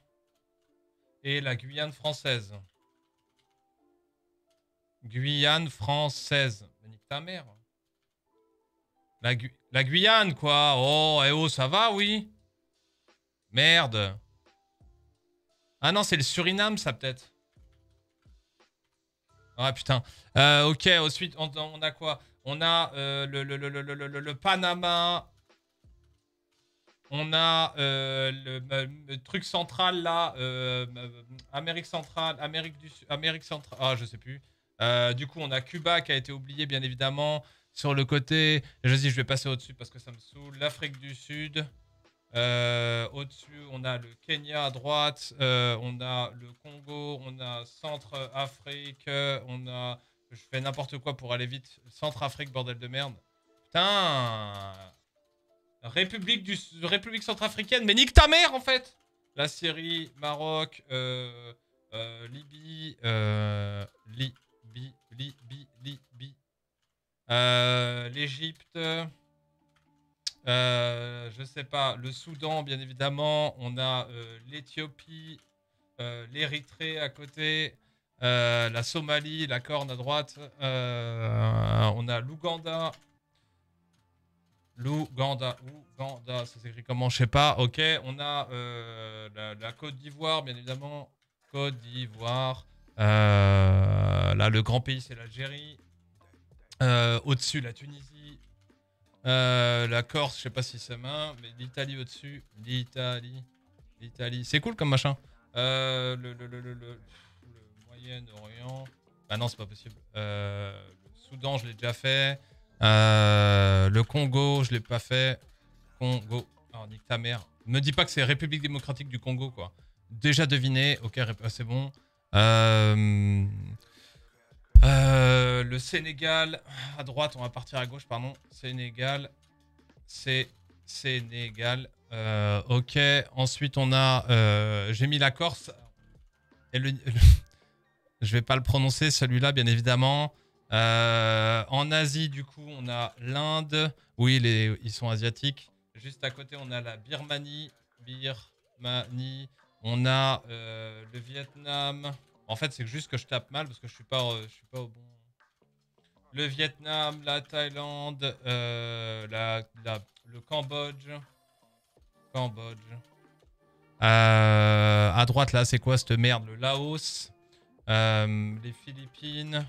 et la Guyane française. Guyane française. Nique ta mère. La, Gu- la Guyane, quoi. Oh, eh oh, ça va, oui. Merde. Ah non, c'est le Suriname, ça, peut-être. Ah, putain. Euh, ok, ensuite, on, a quoi? On a euh, le, le, le- le Panama. On a euh, le, le- truc central là, euh, euh, Amérique centrale, Amérique du Sud, Amérique centrale, ah je sais plus. Euh, du coup on a Cuba qui a été oublié bien évidemment. Sur le côté, je dis je vais passer au-dessus parce que ça me saoule. L'Afrique du Sud. Euh, au-dessus on a le Kenya à droite, euh, on a le Congo, on a Centre-Afrique, euh, on a, je fais n'importe quoi pour aller vite. Centre-Afrique bordel de merde. Putain. République centrafricaine, mais nique ta mère en fait. La Syrie, Maroc, euh, euh, Libye, euh, Libye, Libye, Libye, euh, l'Égypte, sais pas, le Soudan, bien évidemment. On a euh, l'Éthiopie, euh, l'Érythrée à côté, euh, la Somalie, la Corne à droite. euh, on a l'Ouganda. L'Ouganda, Ouganda, ça s'écrit comment, je sais pas. Ok, on a euh, la, Côte d'Ivoire, bien évidemment. Côte d'Ivoire. Euh, là, le grand pays, c'est l'Algérie. Euh, Au-dessus, la Tunisie. La Corse, je sais pas si c'est main, mais l'Italie au-dessus. L'Italie. L'Italie. C'est cool comme machin. Le, Moyen-Orient. Ah non, c'est pas possible. Le Soudan, je l'ai déjà fait. Euh, le Congo, je l'ai pas fait. Congo. Alors, nique ta mère. Me dis pas que c'est République démocratique du Congo, quoi. Déjà deviné. Ok, ah, c'est bon. Euh, euh, le Sénégal. À droite, on va partir à gauche, pardon. Sénégal. C'est Sénégal. Euh, ok. Ensuite, on a. euh, J'ai mis la Corse. Et le- je vais pas le prononcer, celui-là, bien évidemment. Euh, en Asie, du coup, on a l'Inde. Oui, ils sont asiatiques. Juste à côté, on a la Birmanie. Birmanie. On a euh, le Vietnam. En fait, c'est juste que je tape mal parce que je suis pas, euh, je suis pas au bon. Le Vietnam, la Thaïlande, la, le Cambodge. Cambodge. À droite, là, c'est quoi cette merde? Le Laos. Les Philippines.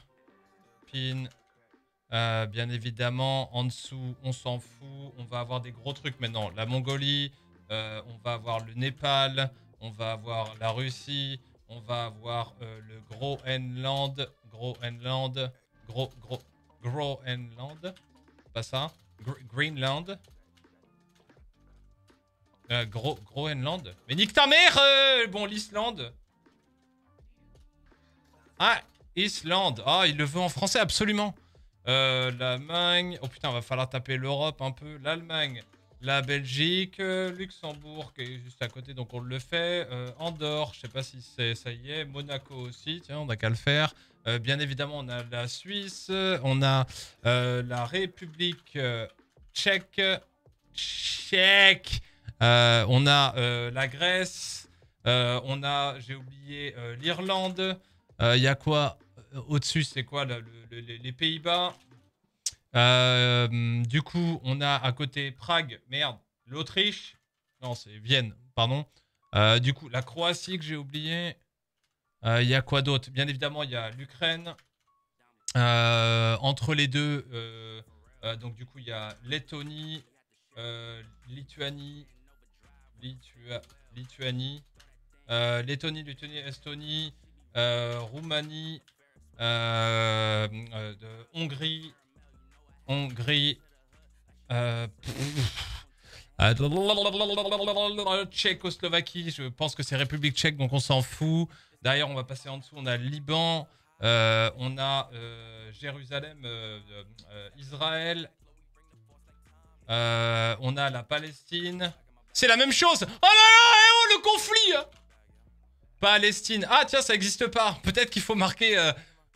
Euh, bien évidemment, en dessous, on s'en fout. On va avoir des gros trucs maintenant. La Mongolie. euh, on va avoir le Népal. On va avoir la Russie. On va avoir euh, le Groenland. Groenland. Gros, Groenland. Pas ça. Gr- Greenland. Groenland. Mais nique ta mère Bon, l'Islande. Ah, Islande. Ah, il le veut en français, absolument. Euh, L'Allemagne. Oh putain, va falloir taper l'Europe un peu. L'Allemagne. La Belgique. euh, Luxembourg, qui est juste à côté, donc on le fait. Euh, Andorre, je sais pas si c'est ça y est. Monaco aussi, tiens, on n'a qu'à le faire. Euh, bien évidemment, on a la Suisse. On a la République tchèque. Tchèque. On a la Grèce. On a, j'ai oublié, l'Irlande. Il y a quoi au-dessus C'est quoi là, le- le- les- Pays-Bas? Euh, Du coup, on a à côté Prague, merde, l'Autriche. Non, c'est Vienne, pardon. Euh, du coup, la Croatie que j'ai oublié. Il y a quoi d'autre? Bien évidemment, il y a l'Ukraine. Euh, entre les deux, euh, euh, donc du coup, il y a Lettonie, euh, Lituanie, Litua- Lituanie, euh, Lettonie, Lituanie, Estonie, euh, Roumanie, euh, euh, de- Hongrie, Hongrie, euh, euh, Tchécoslovaquie, je pense que c'est République tchèque, donc on s'en fout. D'ailleurs, on va passer en dessous, on a Liban, euh, on a euh, Jérusalem, euh, euh, euh, Israël, euh, on a la Palestine. C'est la même chose Oh là là, eh oh, le conflit hein. Palestine. Ah tiens, ça n'existe pas. Peut-être qu'il faut marquer...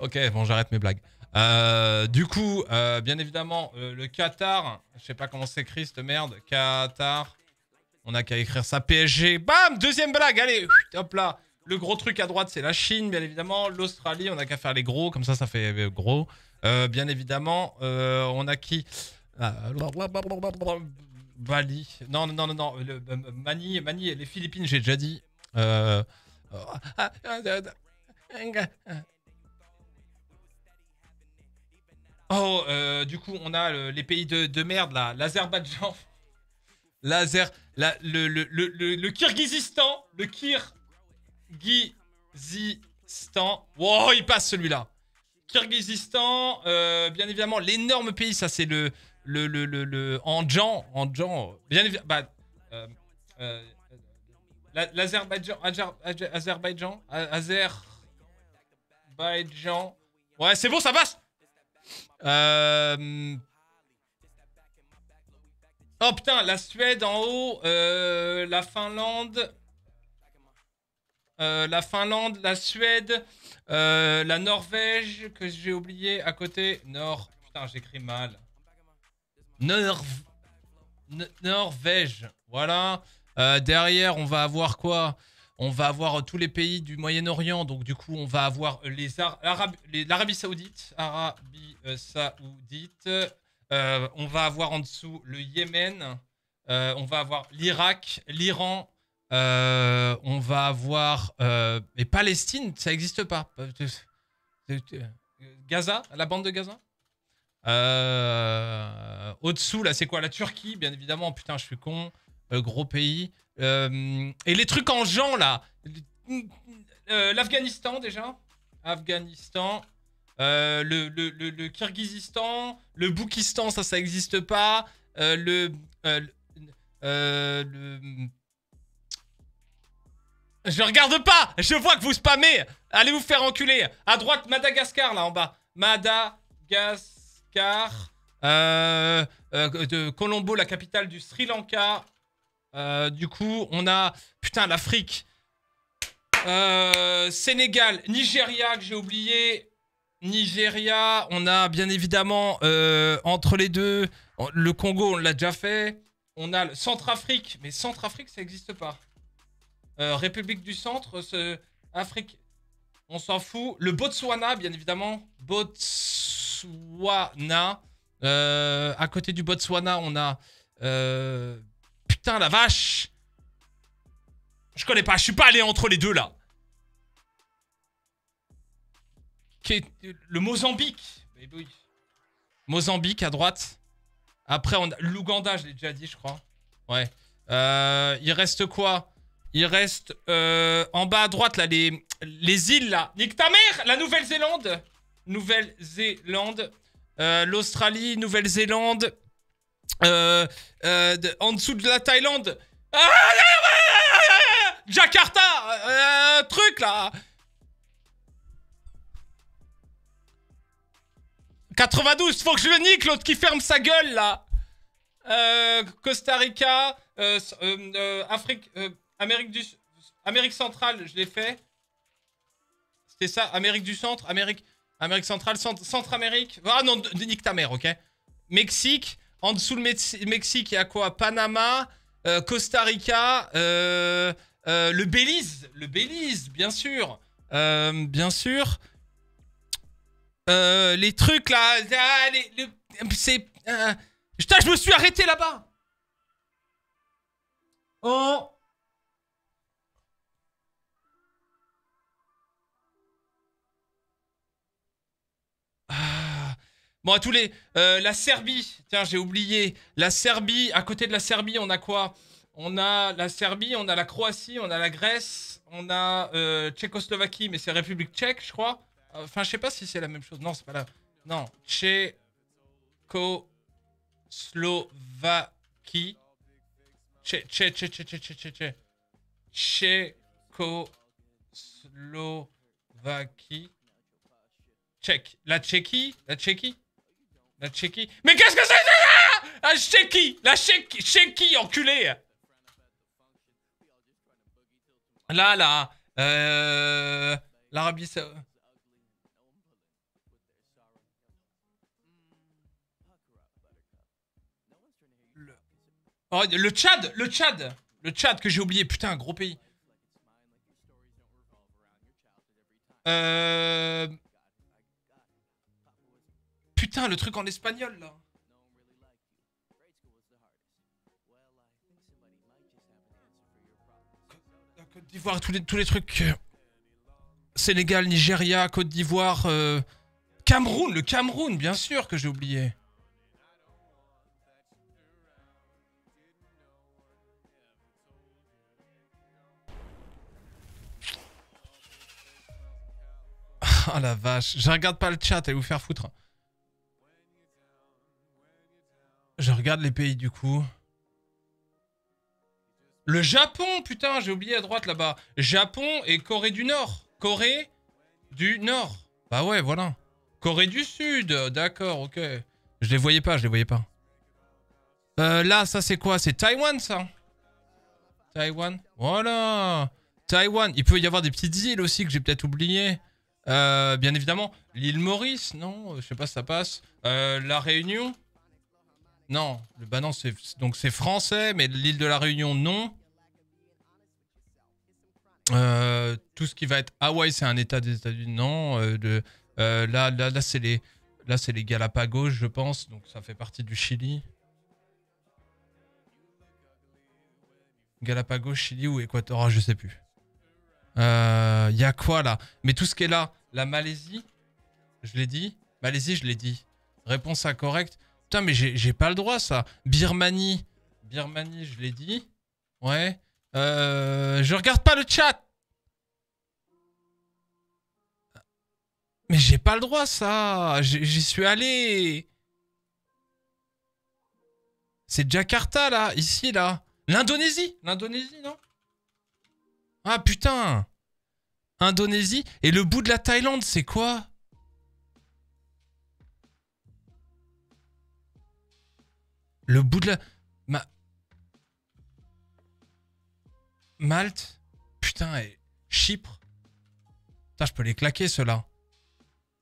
Ok, bon, j'arrête mes blagues. Euh, du coup, euh, bien évidemment, euh, le Qatar. Je sais pas comment s'écrit cette merde. Qatar. On a qu'à écrire ça. PSG. Bam Deuxième blague. Allez, hop là. Le gros truc à droite, c'est la Chine, bien évidemment. L'Australie, on a qu'à faire les gros. Comme ça, ça fait gros. Bien évidemment, on a qui? Ah, Bali. Non, non, non, non. Le, Mani, Mani les Philippines, j'ai déjà dit. Oh, euh, du coup, on a les pays de, de merde là. L'Azerbaïdjan. L'Azer. la- le, le, le, le, le Kirghizistan. Wow, il passe celui-là. Kirghizistan. euh, bien évidemment, l'énorme pays, ça c'est le. Le, le, le. Andjan. Andjan. Bien évidemment. Bah, euh, la- L'Azerbaïdjan. Azer- Azer- Azerbaïdjan. Azerbaïdjan. Ouais, c'est bon, ça passe. Euh... Oh putain, la Suède en haut, euh, la Finlande, euh, la Finlande, la Suède, la Norvège que j'ai oublié à côté. Nord, putain, j'écris mal. Norvège. Voilà. Derrière, on va avoir quoi? On va avoir tous les pays du Moyen-Orient. Donc, du coup, on va avoir l'Arabie Saoudite. Euh. Euh, on va avoir en dessous le Yémen. Euh, on va avoir l'Irak, l'Iran. On va avoir. Et Palestine, ça n'existe pas. Gaza, la bande de Gaza? Au-dessous, là, c'est quoi? La Turquie, bien évidemment. Putain, je suis con. Gros pays. Euh, et les trucs en Jean, là. Euh, L'Afghanistan, déjà. Afghanistan. Euh, le, le, le, Kirghizistan. Le Boukistan, ça, ça n'existe pas. Le. Je regarde pas Je vois que vous spammez Allez vous faire enculer À droite, Madagascar, là, en bas. Madagascar. De Colombo, la capitale du Sri Lanka. Euh, du coup, on a... Putain, l'Afrique. Euh, Sénégal, Nigeria, que j'ai oublié. Nigeria, on a bien évidemment euh, entre les deux le Congo, on l'a déjà fait. On a le Centrafrique, mais Centrafrique, ça n'existe pas. République du Centre, ce- Afrique, on s'en fout. Le Botswana, bien évidemment. Botswana. À côté du Botswana, on a. Putain, la vache! Je connais pas, je suis pas allé entre les deux là. Le Mozambique. Mozambique à droite. Après, on a l'Ouganda, je l'ai déjà dit, je crois. Ouais. Euh, il reste quoi? Il reste euh, en bas à droite, là, les, les îles, là. Nique ta mère La Nouvelle-Zélande. Nouvelle-Zélande. Euh, L'Australie, Nouvelle-Zélande. Euh, euh, en dessous de la Thaïlande. Ah, ah, ah, Jakarta euh, Truc, là 92, faut que je le nique, l'autre qui ferme sa gueule, là Costa Rica, Afrique, Amérique du... Amérique centrale, je l'ai fait. C'était ça, Amérique du Centre, Amérique, Amérique centrale, Centre- Centre-Amérique. Ah non, nique ta mère, ok Mexique, en dessous le Mex- Mexique, il y a quoi? Panama, euh, Costa Rica, euh, euh, le Belize, le Belize, bien sûr. Bien sûr. Les trucs là, c'est. putain, je me suis arrêté là-bas. Oh. Ah. Bon, à tous les. euh, la Serbie. Tiens, j'ai oublié. La Serbie, à côté de la Serbie, on a quoi? On a la Serbie, on a la Croatie, on a la Grèce, on a euh, Tchécoslovaquie, mais c'est République tchèque, je crois. Enfin, je sais pas si c'est la même chose. Non, c'est pas là. Non, Tchécoslovaquie. Tché, tché, tché, tché, tché, tché, tché, tché. Tchécoslovaquie. Tchèque. La Tchéquie? La Tchéquie? La Tchéquie Mais qu'est-ce que c'est ça La Tchéquie La Tchéquie Tchéquie, enculé Là, là. Euh... L'Arabie Saoudite. Le... Oh, le Tchad Le Tchad Le Tchad que j'ai oublié, putain, gros pays. Euh... Putain, le truc en espagnol, là. Côte d'Ivoire, tous les, tous les trucs. euh, Sénégal, Nigeria, Côte d'Ivoire, euh, Cameroun, le Cameroun, bien sûr que j'ai oublié. Ah la vache, je regarde pas le chat, allez vous faire foutre. Je regarde les pays du coup. Le Japon, putain, j'ai oublié à droite là-bas. Japon et Corée du Nord. Corée du Nord. Bah ouais, voilà. Corée du Sud, d'accord, ok. Je les voyais pas, je les voyais pas. Euh, là, ça c'est quoi? C'est Taïwan, ça Taïwan, voilà. Taïwan, il peut y avoir des petites îles aussi que j'ai peut-être oubliées. Euh, bien évidemment, l'île Maurice, non, je sais pas si ça passe. Euh, la Réunion Non, le non, c'est donc c'est français, mais l'île de la Réunion non. Euh, tout ce qui va être Hawaï, c'est un État des États-Unis, non. Euh, de, euh, là, là, là, c'est les, les Galapagos, je pense, donc ça fait partie du Chili. Galapagos, Chili ou Équateur, je sais plus. Il y a quoi là? Mais tout ce qui est là, la Malaisie, je l'ai dit. Malaisie, je l'ai dit. Réponse incorrecte. Putain, mais j'ai pas le droit, ça. Birmanie. Birmanie, je l'ai dit. Ouais. Euh, je regarde pas le chat. Mais j'ai pas le droit, ça. J'y suis allé. C'est Jakarta, là. Ici, là. L'Indonésie. L'Indonésie, non? Ah, putain. Indonésie. Et le bout de la Thaïlande, c'est quoi? Le bout de la... Ma... Malte Putain, et Chypre Putain, je peux les claquer, ceux-là.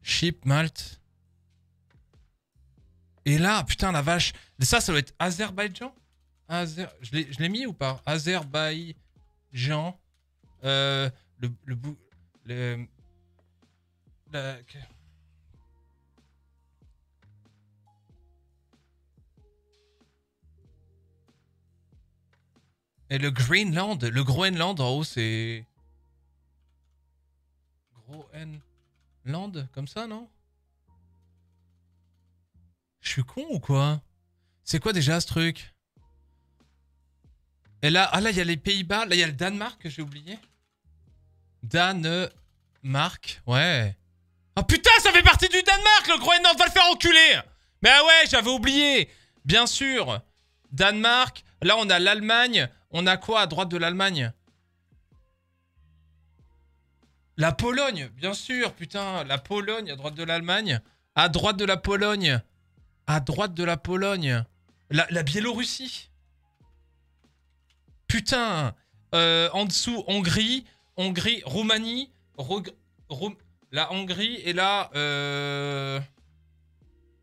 Chypre, Malte. Et là, putain, la vache. Ça, ça doit être Azerbaïdjan? Azer... Je l'ai mis ou pas? Azerbaïdjan. Euh, le, le bout... Le... Et le Greenland, le Groenland en haut, c'est. Groenland, comme ça, non? Je suis con ou quoi? C'est quoi déjà ce truc? Et là, ah là, il y a les Pays-Bas, là, il y a le Danemark j'ai oublié. Danemark, ouais. Oh putain, ça fait partie du Danemark, le Groenland va le faire enculer Mais ah ouais, j'avais oublié Bien sûr Danemark, là on a l'Allemagne, on a quoi à droite de l'Allemagne? La Pologne, bien sûr, putain. La Pologne à droite de l'Allemagne. À droite de la Pologne. À droite de la Pologne. La, Biélorussie. Putain. Euh, en dessous, Hongrie. Hongrie, Roumanie. la Hongrie. Et là... Euh...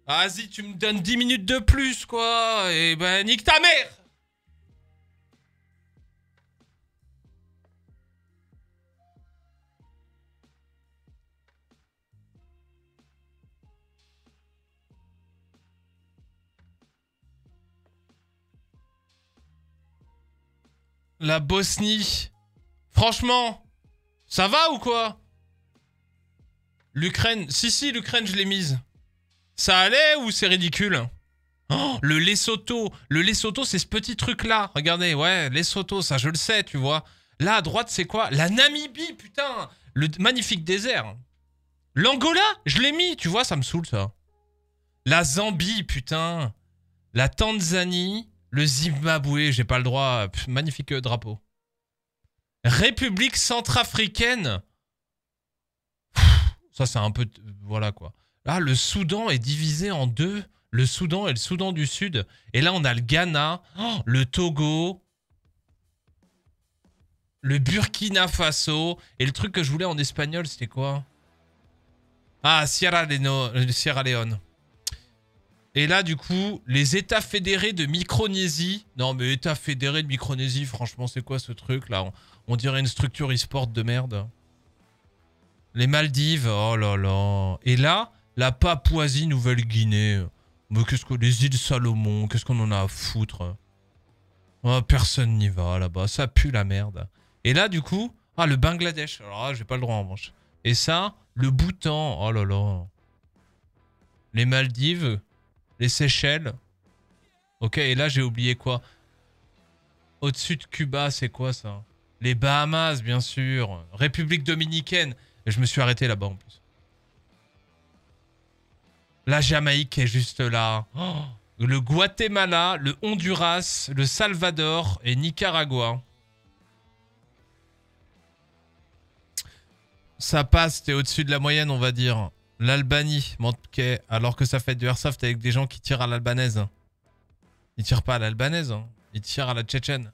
Ah, vas-y, tu me donnes 10 minutes de plus, quoi. Et ben, nique ta mère La Bosnie. Franchement, ça va ou quoi? L'Ukraine. Si, si, l'Ukraine, je l'ai mise. Ça allait ou c'est ridicule? Oh, Le Lesotho. Le Lesotho, c'est ce petit truc-là. Regardez, ouais, Lesotho, ça, je le sais, tu vois. Là, à droite, c'est quoi? La Namibie, putain Le magnifique désert. L'Angola Je l'ai mis, tu vois, ça me saoule, ça. La Zambie, putain. La Tanzanie. Le Zimbabwe, j'ai pas le droit. magnifique euh, drapeau. République centrafricaine. Ça, c'est un peu... Voilà, quoi. Là, le Soudan est divisé en deux. Le Soudan et le Soudan du Sud. Et là, on a le Ghana, oh, le Togo, le Burkina Faso. Et le truc que je voulais en espagnol, c'était quoi? Ah, Sierra Leone. Et là, du coup, les États fédérés de Micronésie. Non, mais États fédérés de Micronésie, franchement, c'est quoi ce truc là? On, dirait une structure e-sport de merde. Les Maldives, oh là là. Et là, la Papouasie-Nouvelle-Guinée. Mais qu'est-ce que les îles Salomon, qu'est-ce qu'on en a à foutre? Oh, Personne n'y va là-bas, ça pue la merde. Et là, du coup, ah, le Bangladesh. Alors là, j'ai pas le droit en manche. Et ça, le Bhoutan, oh là là. Les Maldives, les Seychelles. Ok, et là, j'ai oublié quoi? Au-dessus de Cuba, c'est quoi ça? Les Bahamas, bien sûr. République dominicaine. Et je me suis arrêté là-bas en plus. La Jamaïque est juste là. Oh, le Guatemala, le Honduras, le Salvador et Nicaragua. Ça passe, t'es au-dessus de la moyenne, on va dire. L'Albanie alors que ça fait du airsoft avec des gens qui tirent à l'albanaise. Ils tirent pas à l'albanaise, hein. ils tirent à la tchétchène.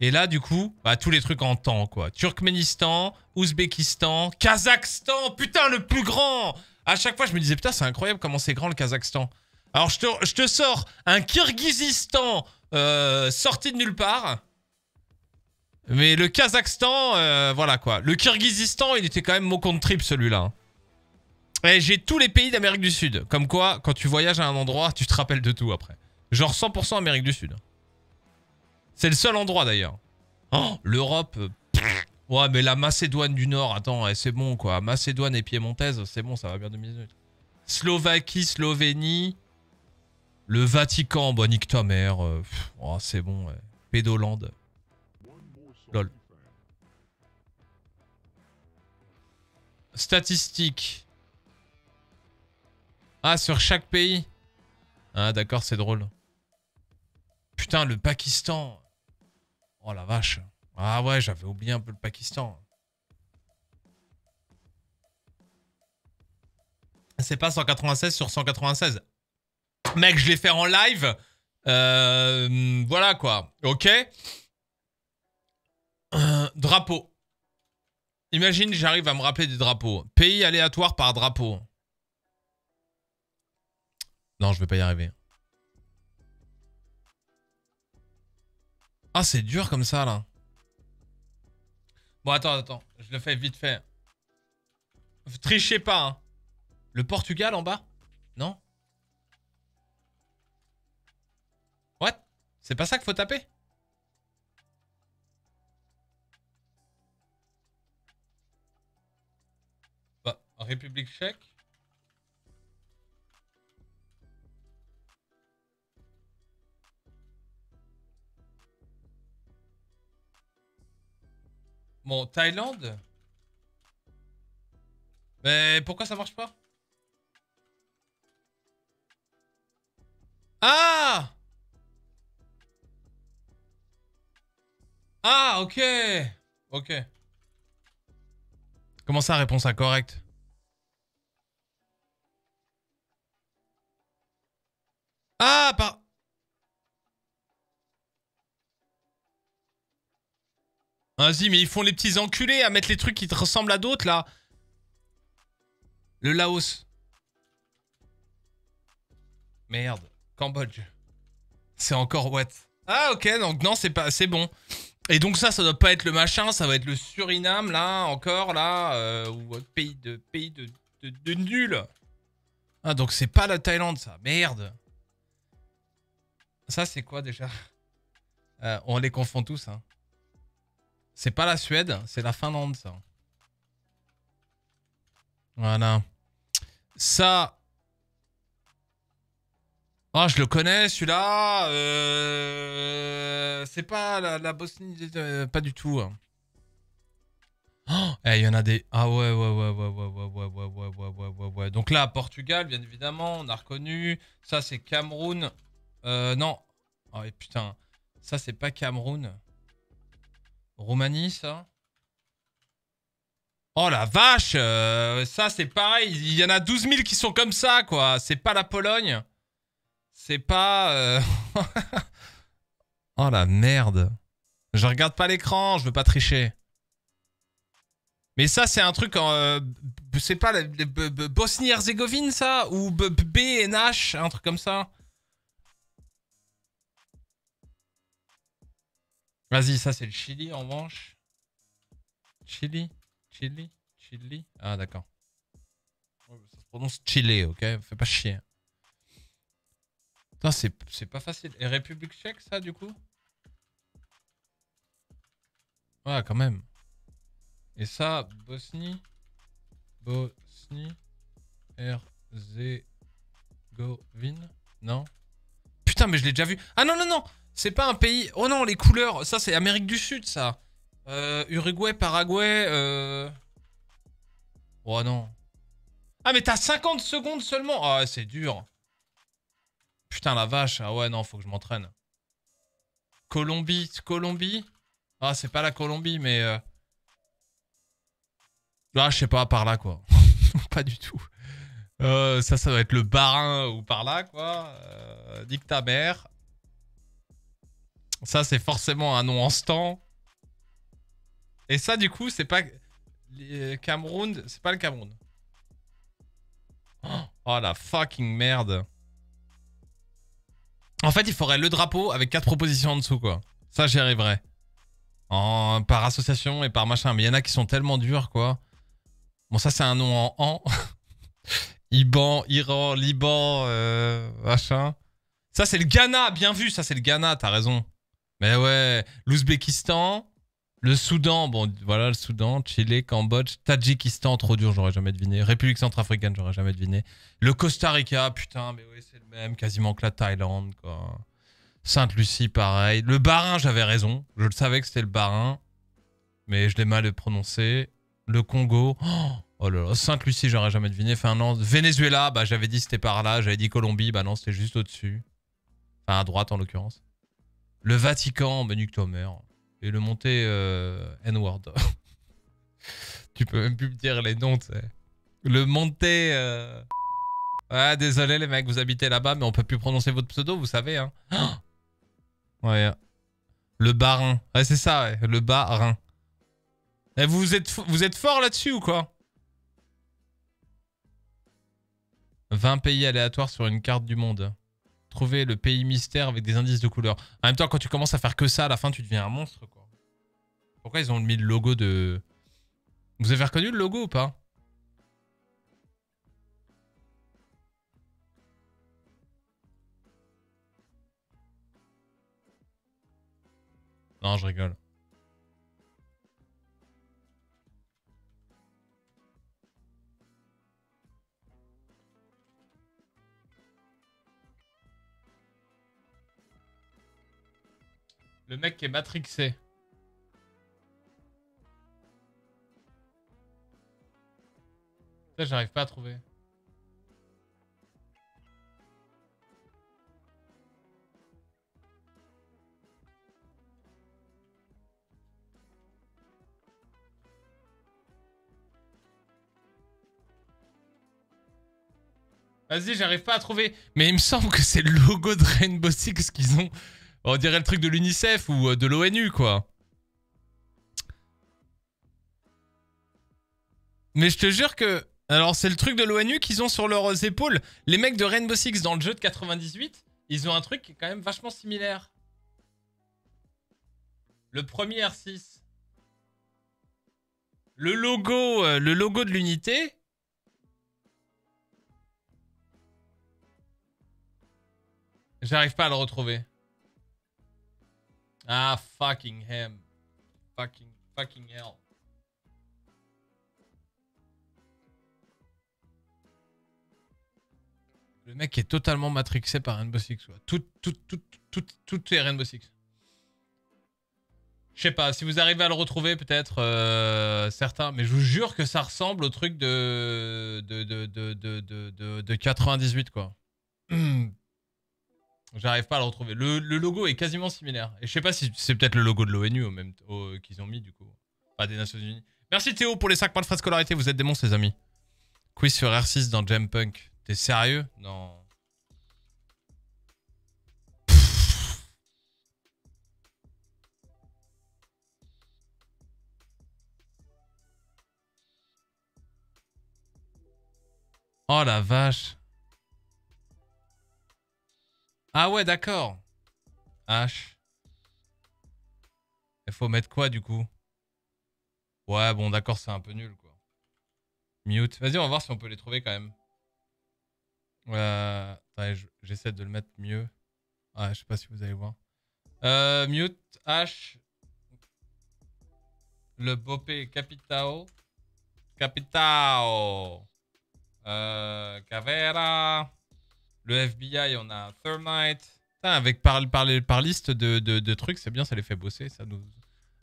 Et là, du coup, bah, tous les trucs en temps, quoi. Turkménistan, Ouzbékistan, Kazakhstan, putain, le plus grand À chaque fois, je me disais, putain, c'est incroyable comment c'est grand le Kazakhstan. Alors, je te, je te sors un Kirghizistan euh, sorti de nulle part. Mais le Kazakhstan, euh, voilà quoi. Le Kirghizistan, il était quand même mon compte trip celui-là. Et j'ai tous les pays d'Amérique du Sud. Comme quoi, quand tu voyages à un endroit, tu te rappelles de tout après. Genre 100% Amérique du Sud. C'est le seul endroit d'ailleurs. Oh, l'Europe. Ouais, mais la Macédoine du Nord, attends, eh, c'est bon quoi. Macédoine et Piémontaise, c'est bon, ça va bien deux minutes. Slovaquie, Slovénie. Le Vatican, bon, nique ta mère. euh, oh, c'est bon, ouais. Pédolande. Lol. Statistiques. Ah, sur chaque pays Ah, d'accord, c'est drôle. Putain, le Pakistan. Oh la vache. Ah ouais, j'avais oublié un peu le Pakistan. C'est pas 196 sur 196. Mec, je l'ai fait en live. Euh, voilà quoi. Ok. Euh, drapeau. Imagine, j'arrive à me rappeler des drapeaux. Pays aléatoire par drapeau. Non, je vais pas y arriver. Ah, c'est dur comme ça, là. Bon, attends, attends. Je le fais vite fait. Trichez pas, hein. Le Portugal en bas? Non? What? C'est pas ça qu'il faut taper? Bah, République tchèque Bon, Thaïlande? Mais pourquoi ça marche pas? Ah! Ah, ok! Ok. Comment ça, réponse incorrecte? Ah, par... Vas-y, mais ils font les petits enculés à mettre les trucs qui te ressemblent à d'autres, là. Le Laos. Merde. Cambodge. C'est encore what? Ah, ok, donc non, c'est pas... Bon. Et donc ça, ça doit pas être le machin, ça va être le Suriname, là, encore, là, euh, ou pays de... Pays de... De, de nul. Ah, donc c'est pas la Thaïlande, ça. Merde. Ça, c'est quoi, déjà? Euh, On les confond tous, hein. C'est pas la Suède, c'est la Finlande, ça. Voilà. Ça. Oh, je le connais, celui-là. Euh... C'est pas la, Bosnie. euh, pas du tout. hein. Oh, eh, il y en a des. Ah ouais, ouais, ouais, ouais, ouais, ouais, ouais, ouais, ouais, ouais, ouais, ouais. Donc là, Portugal, bien évidemment, on a reconnu. Ça, c'est Cameroun. Euh, non. Oh, et putain. Ça, c'est pas Cameroun. Roumanie, ça? Oh la vache euh, Ça, c'est pareil. Il y en a 12 000 qui sont comme ça, quoi. C'est pas la Pologne. C'est pas... euh, oh la merde. Je regarde pas l'écran, je veux pas tricher. Mais ça, c'est un truc en... euh, c'est pas Bosnie-Herzégovine, ça? Ou BNH, un truc comme ça? Vas-y, ça c'est le Chili en revanche. Chili Chili Chili Ah d'accord. Ça se prononce Chili, ok? Fais pas chier. Putain, c'est pas facile. Et République tchèque, ça, du coup? Ouais, quand même. Et ça, Bosnie Bosnie Herzégovine Non Putain, mais je l'ai déjà vu. Ah non, non, non C'est pas un pays... Oh non, les couleurs, ça c'est Amérique du Sud, ça. Euh, Uruguay, Paraguay... Euh... Oh non. Ah, mais t'as 50 secondes seulement Ah, c'est dur. Putain, la vache. Ah ouais, non, faut que je m'entraîne. Colombie, Colombie Ah, c'est pas la Colombie, mais... euh, Ah, je sais pas, par là, quoi. pas du tout. Euh, ça, ça doit être le Barin ou par là, quoi. Euh, mère. Ça, c'est forcément un nom en stand. Et ça, du coup, c'est pas... Cameroun, c'est pas le Cameroun. Oh, oh, la fucking merde. En fait, il faudrait le drapeau avec quatre propositions en dessous, quoi. Ça, j'y arriverais. En, par association et par machin. Mais il y en a qui sont tellement durs, quoi. Bon, ça, c'est un nom en an. Iban, Iran, Liban, euh, machin. Ça, c'est le Ghana. Bien vu, ça, c'est le Ghana, t'as raison. Mais ouais, l'Ouzbékistan, le Soudan, bon, voilà, le Soudan, Chili, Cambodge, Tadjikistan, trop dur, j'aurais jamais deviné. République centrafricaine, j'aurais jamais deviné. Le Costa Rica, putain, mais oui, c'est le même, quasiment que la Thaïlande, quoi. Sainte-Lucie, pareil. Le Barin, j'avais raison. Je le savais que c'était le Barin. Mais je l'ai mal prononcé. Le Congo. Oh là là. Sainte-Lucie, j'aurais jamais deviné. Finlande. Venezuela, bah j'avais dit c'était par là. J'avais dit Colombie. Bah non, c'était juste au-dessus. Enfin, à droite en l'occurrence. Le Vatican, bah nique. Et le monté euh, N-word. tu peux même plus me dire les noms, tu sais. Le monté... Euh... Ah, désolé les mecs, vous habitez là-bas, mais on peut plus prononcer votre pseudo, vous savez, hein. Ouais. Le barin. Ouais, c'est ça, ouais. Le barin. Et vous êtes, vous êtes fort là-dessus ou quoi? 20 pays aléatoires sur une carte du monde. Trouver le pays mystère avec des indices de couleur. En même temps, quand tu commences à faire que ça, à la fin, tu deviens un monstre, quoi. Pourquoi ils ont mis le logo de... Vous avez reconnu le logo ou pas? Non, je rigole. Le mec qui est matrixé. Ça, j'arrive pas à trouver. Vas-y, j'arrive pas à trouver. Mais il me semble que c'est le logo de Rainbow Six qu'ils ont. On dirait le truc de l'UNICEF ou euh, de l'ONU, quoi. Mais je te jure que... Alors, c'est le truc de l'ONU qu'ils ont sur leurs épaules. Les mecs de Rainbow Six dans le jeu de 98, ils ont un truc qui est quand même vachement similaire. Le premier R6. Le logo, euh, le logo de l'unité, J'arrive pas à le retrouver. Ah, fucking him. Fucking, fucking hell. Le mec est totalement matrixé par Rainbow Six. Tout, tout, tout, tout, tout est Rainbow Six. Je sais pas, si vous arrivez à le retrouver, peut-être euh, certains, mais je vous jure que ça ressemble au truc de de, de, de, de, de 98, quoi. J'arrive pas à le retrouver. Le, logo est quasiment similaire. Et je sais pas si c'est peut-être le logo de l'ONU au même qu'ils ont mis du coup. Pas des Nations Unies. Merci Théo pour les 5 points de frais scolarité. Vous êtes des monstres les amis. Quiz sur R6 dans Jump Punk. T'es sérieux? Non. Oh la vache. Ah ouais, d'accord. H. Il faut mettre quoi du coup? Ouais, bon, d'accord, c'est un peu nul quoi. Mute. Vas-y, on va voir si on peut les trouver quand même. Euh, j'essaie de le mettre mieux. Ah, je sais pas si vous allez voir. Euh, mute, H. Le Bopé Capitao. Capitao. Euh, Cavera. Le FBI, on a Thermite. avec par, par, liste de, trucs, c'est bien, ça les fait bosser. Ça nous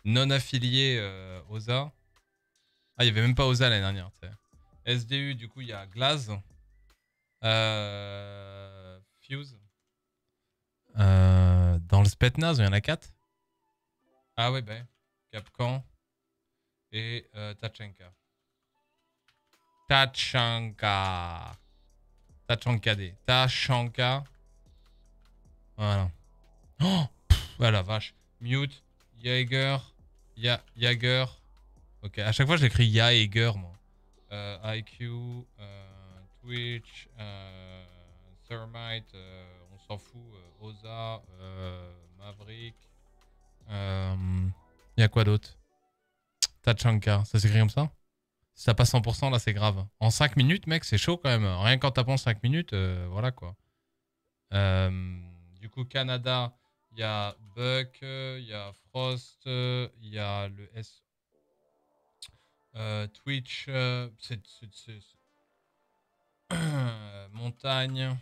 non affiliés euh, OSA. Ah, il n'y avait même pas OSA l'année dernière. SDU, du coup, il y a Glaze. Euh, Fuse. Euh, dans le Spetnaz, il y en a 4. Ah ouais, ben. Capcan. Et Tachenka. Tachanka. Tachanka D. Tachanka. Voilà. Oh Voilà, vache. Mute. Jaeger. Ya Jaeger. Ok, à chaque fois je l'écris Jaeger, moi. Euh, IQ. Euh, Twitch. Euh, Thermite, on s'en fout. Oza, Maverick. Il y a quoi d'autre? Tachanka, ça s'écrit comme ça? Si ça passe 100%, là, c'est grave. En 5 minutes, mec, c'est chaud quand même. Rien qu'en tapant 5 minutes, euh, voilà quoi. Euh, du coup, Canada, il y a Buck, il y a Frost, il y a le S. euh, Twitch, c'est. Montagne.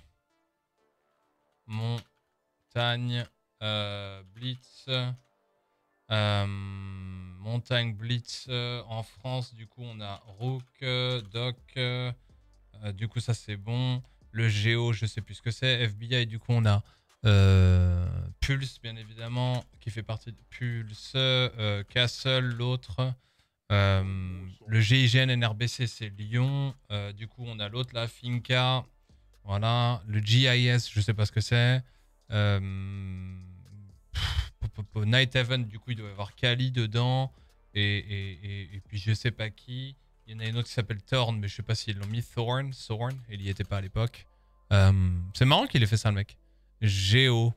Montagne. Blitz. Montagne Blitz. euh, en France, du coup, on a Rook, euh, Doc. euh, du coup, ça c'est bon. Le Géo, je sais plus ce que c'est. FBI, du coup, on a Pulse, bien évidemment, qui fait partie de Pulse. Castle, l'autre. Le GIGN NRBC, c'est Lyon. Du coup, on a l'autre là, Finca. Voilà. Le GIS, je sais pas ce que c'est. Night Heaven, du coup, il doit y avoir Kali dedans. Et, puis, je sais pas qui. Il y en a une autre qui s'appelle Thorn, mais je sais pas s'ils l'ont mis. Thorn, Thorn, il y était pas à l'époque. Euh, c'est marrant qu'il ait fait ça, le mec. Géo.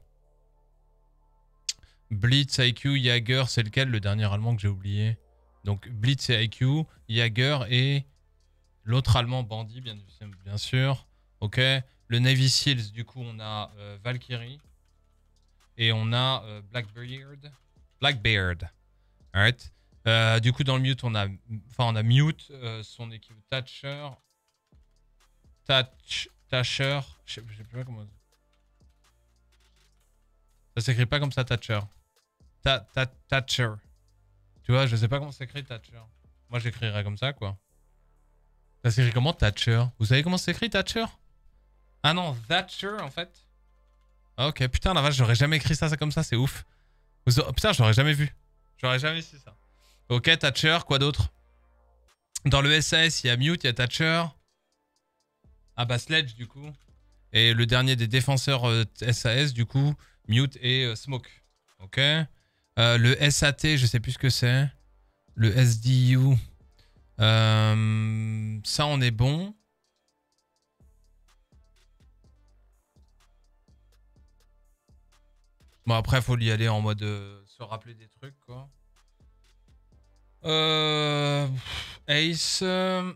Blitz, IQ, Jagger, c'est lequel le dernier allemand que j'ai oublié? Donc Blitz et IQ, Jagger et l'autre allemand bandit, bien, bien sûr. Ok. Le Navy Seals, du coup, on a euh, Valkyrie. Et on a euh, Blackbeard. Blackbeard. Alright. Euh, du coup, dans le mute, on a, enfin, on a mute, euh, son équipe Thatcher. Thatch, Thatcher. Je sais plus comment. Ça s'écrit pas comme ça, Thatcher. Ta, Thatcher. Tu vois, je sais pas comment s'écrit Thatcher. Moi, j'écrirais comme ça, quoi. Ça s'écrit comment Thatcher? Vous savez comment s'écrit Thatcher? Ah non, Thatcher, en fait. Ah, ok, putain, la vache, j'aurais jamais écrit ça, ça comme ça, c'est ouf. Putain, j'aurais jamais vu. J'aurais jamais su ça. Ok, Thatcher, quoi d'autre? Dans le SAS, il y a Mute, il y a Thatcher. Ah bah Sledge, du coup. Et le dernier des défenseurs euh, SAS, du coup, Mute et euh, Smoke. Ok. Euh, le SAT, je sais plus ce que c'est. Le SDU. Euh, ça, on est bon. Bon, après, faut y aller en mode euh, se rappeler des trucs, quoi. Euh, Ace. euh,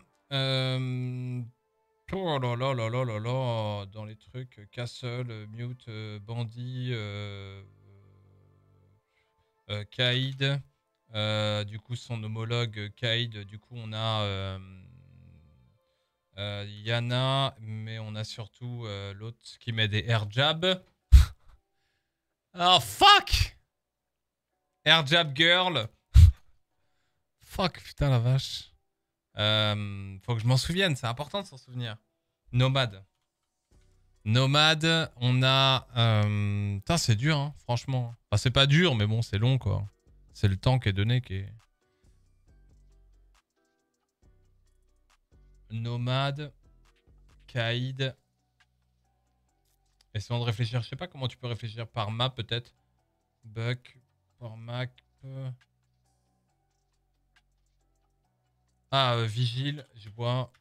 oh là là là là là là. Dans les trucs, Castle, Mute, Bandit, Kaïd. Du coup, son homologue Kaïd. Du coup, on a Yana, mais on a surtout l'autre qui met des air jabs. Oh fuck! Air jab girl. fuck, putain la vache. Euh, faut que je m'en souvienne, c'est important de s'en souvenir. Nomade. Nomade, on a. Euh... Putain, c'est dur, hein, franchement. Enfin, c'est pas dur, mais bon, c'est long, quoi. C'est le temps qui est donné qui est. Nomade. Kaïd. Essayons de réfléchir. Je sais pas comment tu peux réfléchir par map, peut-être. Buck. Par map. Ah, euh, Vigile, je vois.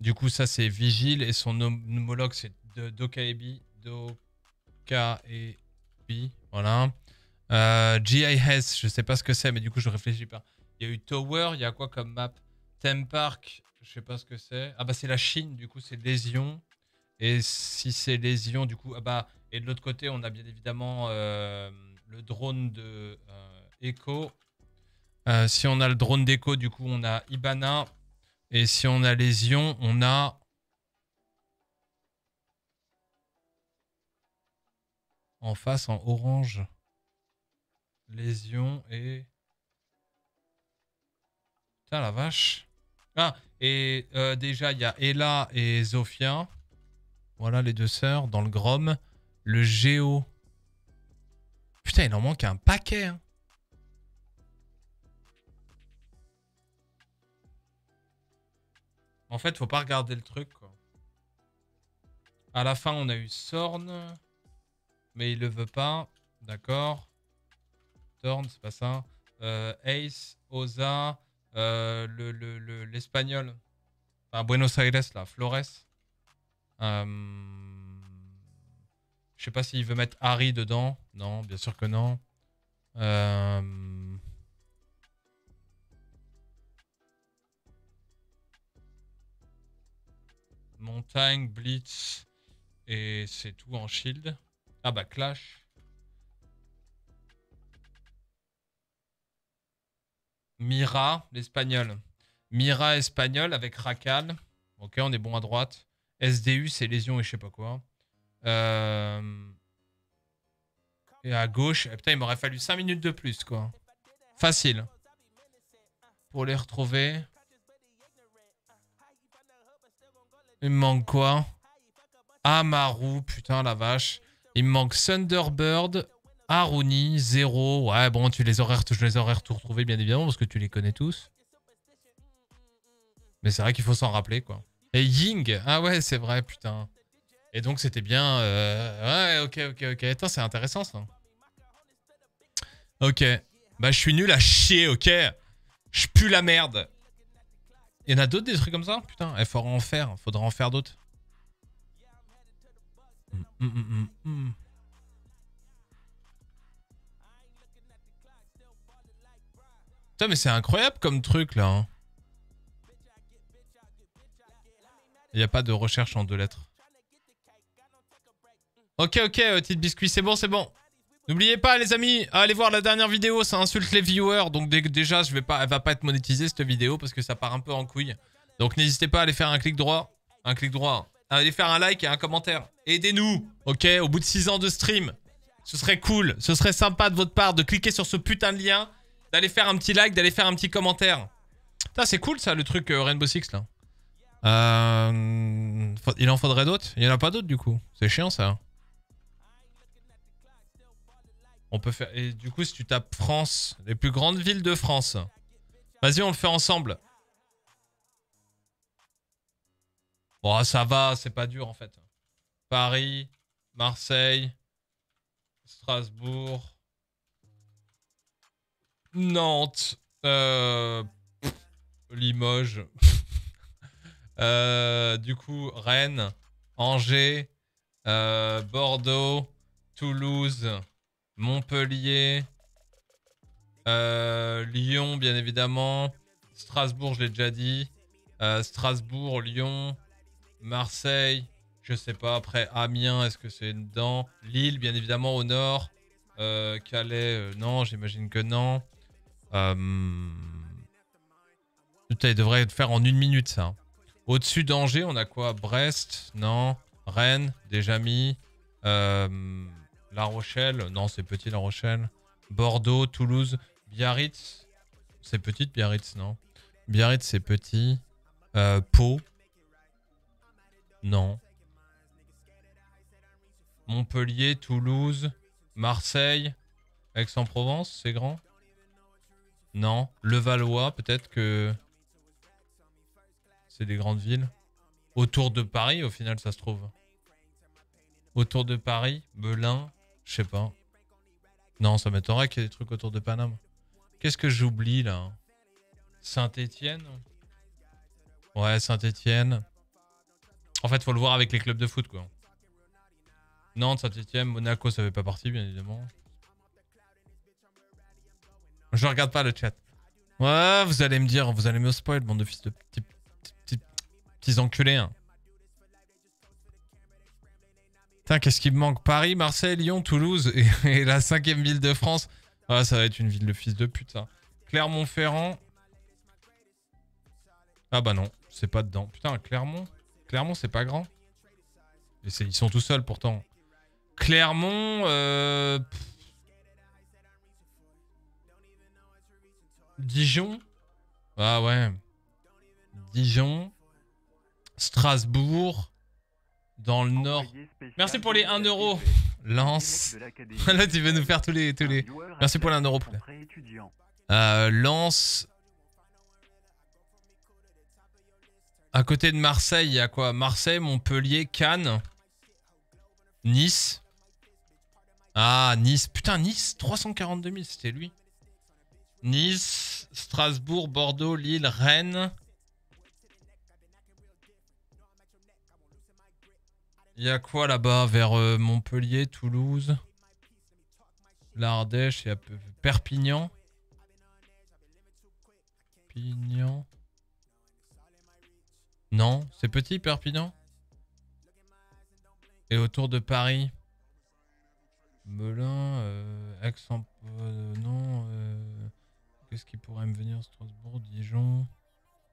Du coup, ça, c'est Vigile. Et son hom- homologue, c'est Dokaebi. Dokaebi. Voilà. Euh, GIS, je sais pas ce que c'est, mais du coup, je réfléchis pas. Il y a eu Tower, il y a quoi comme map? Theme Park, je sais pas ce que c'est. Ah bah, c'est la Chine, du coup, c'est Lésion. Et si c'est Lésion, du coup, ah bah, et de l'autre côté, on a bien évidemment euh, le drone de euh, Echo. Euh, si on a le drone d'Echo, du coup, on a Ibana. Et si on a Lésion, on a. En face, en orange. Lésion et. Putain, la vache. Ah, et déjà, il y a Ella et Zofia. Voilà les deux sœurs dans le Grom. Le Géo. Putain, il en manque un paquet. hein. En fait, faut pas regarder le truc. Quoi. À la fin, on a eu Sorn. Mais il le veut pas. D'accord. Thorn, c'est pas ça. Euh, Ace, Oza, euh, le- le- le- l'espagnol. enfin, Buenos Aires, là, Flores. Euh, Je sais pas s'il veut mettre Harry dedans. Non, bien sûr que non. Euh... Montagne, Blitz. Et c'est tout en shield. Ah bah Clash. Mira, l'espagnol. Mira espagnol avec Racal. Ok, on est bon à droite. SDU, c'est lésion et je sais pas quoi. Euh, Et à gauche, eh, putain, il m'aurait fallu 5 minutes de plus, quoi. Facile. Pour les retrouver. Il me manque quoi? Amaru, putain la vache. Il me manque Thunderbird, Aruni, Zero. Ouais, bon, tu les aurais, je les aurais tout retrouvés, bien évidemment, parce que tu les connais tous. Mais c'est vrai qu'il faut s'en rappeler, quoi. Et Ying Ah ouais, c'est vrai, putain. Et donc, c'était bien... euh, Ouais, ok, ok, ok. Attends, c'est intéressant, ça. Ok. Bah, je suis nul à chier, ok Je pue la merde. Il y en a d'autres, des trucs comme ça? Putain, il faudra en faire. Faudra en faire d'autres. Hum, hum, hum, hum. Putain, mais c'est incroyable comme truc, là. hein. Il n'y a pas de recherche en deux lettres. Ok, ok, euh, petite biscuit, c'est bon, c'est bon. N'oubliez pas, les amis, à aller voir la dernière vidéo, ça insulte les viewers. Donc dé- déjà, je vais pas, elle va pas être monétisée cette vidéo parce que ça part un peu en couille. Donc n'hésitez pas à aller faire un clic droit. Un clic droit. À aller faire un like et un commentaire. Aidez-nous, ok Au bout de 6 ans de stream. Ce serait cool, ce serait sympa de votre part de cliquer sur ce putain de lien, d'aller faire un petit like, d'aller faire un petit commentaire. Putain, c'est cool ça, le truc euh, Rainbow Six là. Euh... Il en faudrait d'autres Il y en a pas d'autres du coup. C'est chiant ça. On peut faire. Et du coup, si tu tapes France, les plus grandes villes de France. Vas-y, on le fait ensemble. Bon, ça va, c'est pas dur en fait. Paris, Marseille, Strasbourg, Nantes, euh, Limoges. Euh, du coup, Rennes, Angers, euh, Bordeaux, Toulouse, Montpellier, euh, Lyon, bien évidemment, Strasbourg, je l'ai déjà dit, Strasbourg, Lyon, Marseille, je sais pas, après Amiens, est-ce que c'est dedans? Lille, bien évidemment, au nord, Calais, non, j'imagine que non. Euh... Putain, il devrait faire en une minute, ça. Au-dessus d'Angers, on a quoi? Brest Non? Rennes, déjà mis. Euh, La Rochelle, non, c'est petit La Rochelle. Bordeaux, Toulouse, Biarritz. C'est petite Biarritz, non? Biarritz, c'est petit. Euh, Pau. Non. Montpellier, Toulouse, Marseille, Aix-en-Provence, c'est grand? Non. Levallois, peut-être que c'est des grandes villes. Autour de Paris, au final, ça se trouve. Autour de Paris, Belin, je sais pas. Non, ça m'étonnerait qu'il y ait des trucs autour de Paname. Qu'est-ce que j'oublie là? Saint-Étienne? Ouais, Saint-Étienne. En fait, faut le voir avec les clubs de foot, quoi. Nantes, Saint-Étienne, Monaco, ça fait pas partie, bien évidemment. Je regarde pas le chat. Ouais, vous allez me dire, vous allez me spoil, bande de fils de petits, petits enculés. Hein. Putain, qu'est-ce qui me manque? Paris, Marseille, Lyon, Toulouse et, la cinquième ville de France. Ah, ça va être une ville de fils de pute. Clermont-Ferrand. Ah bah non, c'est pas dedans. Putain, Clermont? Clermont, c'est pas grand. Ils sont tout seuls, pourtant. Clermont... Euh... Dijon? Ah ouais. Dijon. Strasbourg. Dans le nord. Merci pour les 1 euro. Lance. Là, tu veux nous faire tous les. Tous les... Merci pour les 1 euro. Euh, Lens. À côté de Marseille, il y a quoi? Marseille, Montpellier, Cannes. Nice. Ah, Nice. Putain, Nice, 342 000, c'était lui. Nice, Strasbourg, Bordeaux, Lille, Rennes. Il y a quoi là-bas vers euh, Montpellier, Toulouse, l'Ardèche et Perpignan? Perpignan. Non, c'est petit Perpignan? Et autour de Paris? Melun, euh, Aix, en euh, non. euh, Qu'est-ce qui pourrait me venir Strasbourg, Dijon,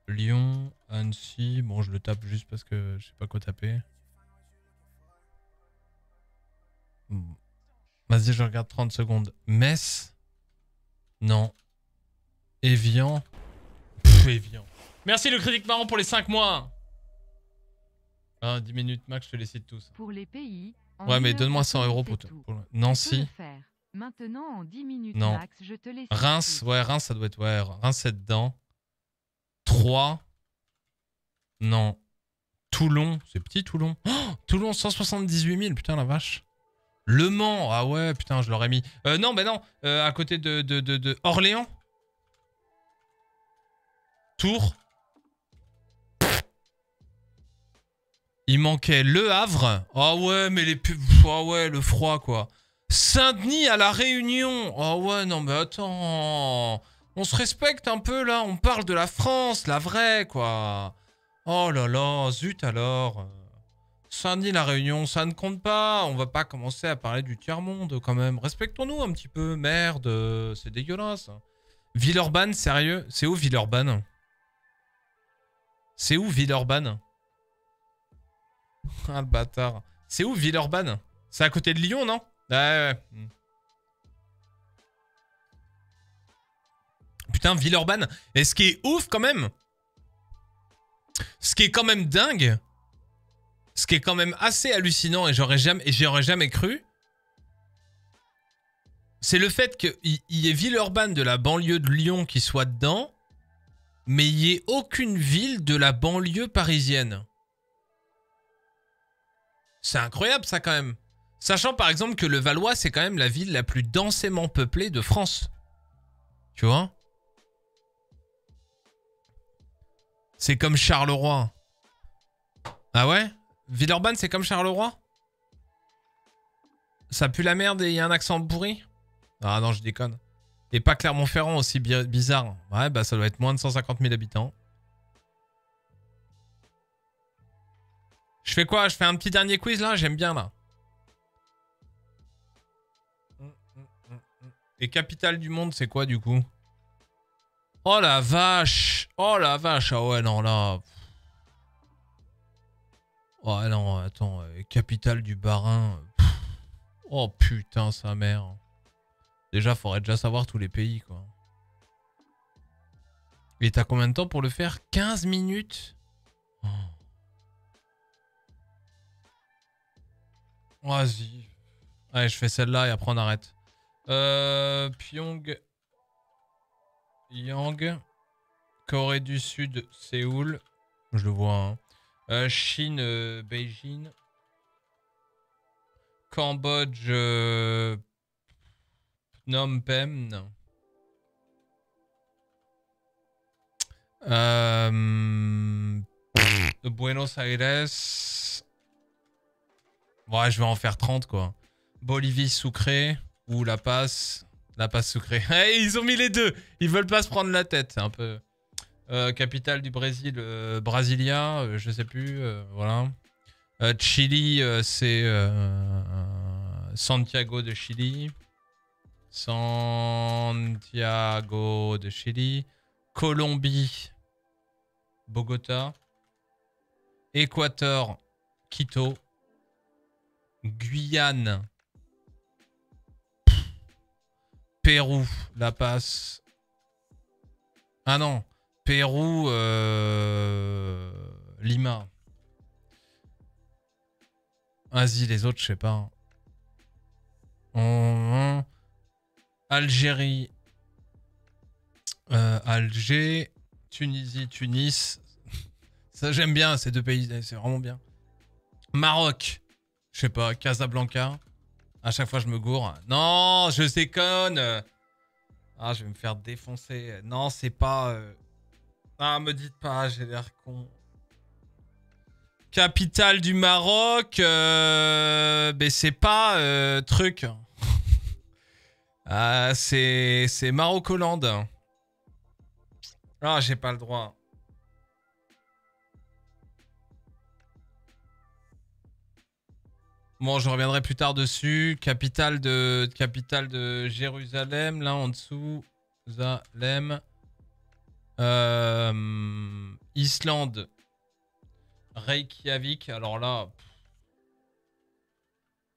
Lyon, Annecy? Bon, je le tape juste parce que je sais pas quoi taper. Vas-y, je regarde 30 secondes. Metz Non. Evian Pff, Evian. Merci le critique marrant pour les 5 mois. Ah, 10 minutes max, je te les cite tous. Pour les pays. en Ouais, mais donne-moi je 100 te euros pour, pour Nancy. Maintenant, en 10 minutes Non. max, je te laisse. Reims, ouais, Reims, ça doit être. Ouais, Reims, c'est dedans. 3. Non. Toulon, c'est petit Toulon. Oh, Toulon, 178 000, putain la vache. Le Mans, ah ouais, putain, je l'aurais mis. Euh, non, mais non, euh, à côté de, de, de, Orléans. Tours. Il manquait Le Havre. Ah ouais, mais les pubs. Ah ouais, le froid, quoi. Saint-Denis à la Réunion. Oh ouais, non mais attends. On se respecte un peu là, on parle de la France, la vraie quoi. Oh là là, zut alors. Saint-Denis la Réunion, ça ne compte pas. On va pas commencer à parler du tiers-monde quand même. Respectons-nous un petit peu, merde, c'est dégueulasse. Villeurbanne, sérieux? C'est où Villeurbanne? C'est où Villeurbanne? Ah le bâtard. C'est où Villeurbanne? C'est à côté de Lyon, non? Ouais, ouais. Hmm. Putain, Villeurbanne. Et ce qui est ouf quand même, ce qui est quand même dingue, ce qui est quand même assez hallucinant et j'aurais jamais, aurais jamais cru, c'est le fait qu'il y y ait Villeurbanne de la banlieue de Lyon qui soit dedans, mais il n'y ait aucune ville de la banlieue parisienne. C'est incroyable ça quand même. Sachant par exemple que le Valois, c'est quand même la ville la plus densément peuplée de France. Tu vois? C'est comme Charleroi. Ah ouais? Villeurbanne, c'est comme Charleroi? Ça pue la merde et il y a un accent pourri Ah non, je déconne. Et pas Clermont-Ferrand aussi bi- bizarre. Ouais, bah ça doit être moins de 150 000 habitants. Je fais quoi? Je fais un petit dernier quiz là? J'aime bien là. Et capitale du monde, c'est quoi du coup? Oh la vache Oh la vache Ah ouais, non, là... Oh non, attends, euh, capitale du Barin... Oh putain, sa mère. Déjà, faudrait déjà savoir tous les pays, quoi. Et t'as combien de temps pour le faire? 15 minutes? Oh. Vas-y. Allez, je fais celle-là et après on arrête. Euh, Pyong. Corée du Sud, Séoul. Je le vois. hein. Euh, Chine, euh, Beijing. Cambodge, euh, Phnom Penh. Euh, Buenos Aires. Ouais, je vais en faire 30 quoi. Bolivie Sucré ou La Paz? La Paz Sucré. Eh, Ils ont mis les deux. Ils veulent pas se prendre la tête. C'est un peu. Euh, capitale du Brésil, euh, Brasilia, euh, je sais plus. euh, voilà. Euh, Chili, c'est Santiago de Chili. Santiago de Chili. Colombie, Bogota. Équateur, Quito. Guyane. Pérou, La Paz. Ah non, Pérou, euh, Lima. Vas-y, les autres, je sais pas. Hum, Algérie. Euh, Alger. Tunisie, Tunis. Ça, j'aime bien ces deux pays, c'est vraiment bien. Maroc. Je sais pas, Casablanca. À chaque fois, je me gourre. Non, je déconne. Ah, je vais me faire défoncer. Non, c'est pas. euh, Ah, me dites pas, j'ai l'air con. Capitale du Maroc, euh, c'est pas euh, truc. Ah, c'est c'est Maroc-Hollande. Ah, j'ai pas le droit. Bon, je reviendrai plus tard dessus. Capitale de capitale de Jérusalem, là en dessous. Zalem. Euh, Islande. Reykjavik. Alors là.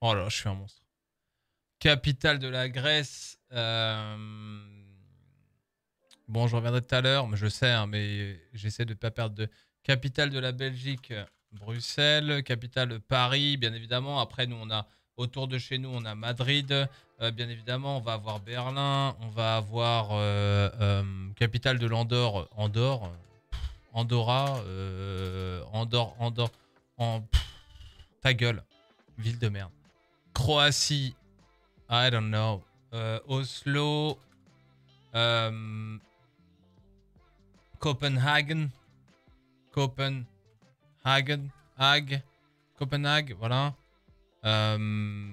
Oh là, je suis un monstre. Capitale de la Grèce. euh, Bon, je reviendrai tout à l'heure, mais je sais, hein, mais j'essaie de ne pas perdre de. Capitale de la Belgique, Bruxelles. Capitale Paris, bien évidemment. Après, nous, on a autour de chez nous, on a Madrid. Euh, bien évidemment, on va avoir Berlin. On va avoir euh, euh, capitale de l'Andorre, Andorre. Andorra. Andorre, Andorre. En... ta gueule. Ville de merde. Croatie. I don't know. Oslo. Euh, Copenhagen. Copenhagen. Hague. Copenhague, voilà. Euh,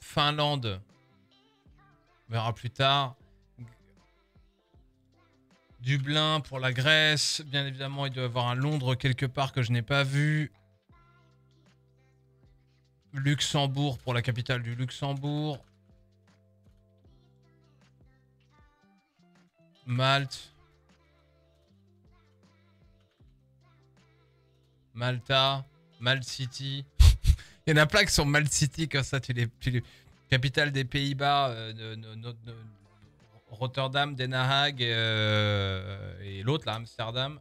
Finlande. On verra plus tard. Dublin pour la Grèce. Bien évidemment, il doit y avoir un Londres quelque part que je n'ai pas vu. Luxembourg pour la capitale du Luxembourg. Malte. Malta. Malte City. Il y en a plein qui sont Malte City comme ça. Tu les, tu les- Capitale des Pays-Bas. euh, Rotterdam, Den Haag euh, et l'autre là, Amsterdam.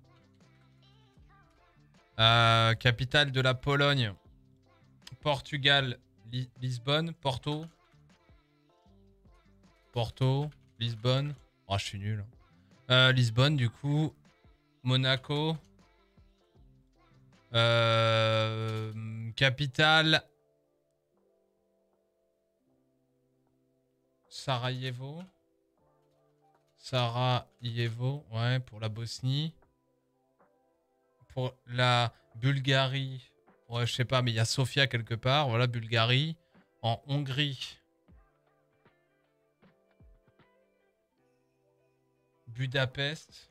Euh, capitale de la Pologne. Portugal, Li- Lisbonne, Porto. Porto, Lisbonne. Oh, je suis nul. Euh, Lisbonne, du coup. Monaco. Capitale. Sarajevo. Sarajevo, ouais, pour la Bosnie. Pour la Bulgarie. Ouais, je sais pas, mais il y a Sofia quelque part. Voilà, Bulgarie. En Hongrie. Budapest.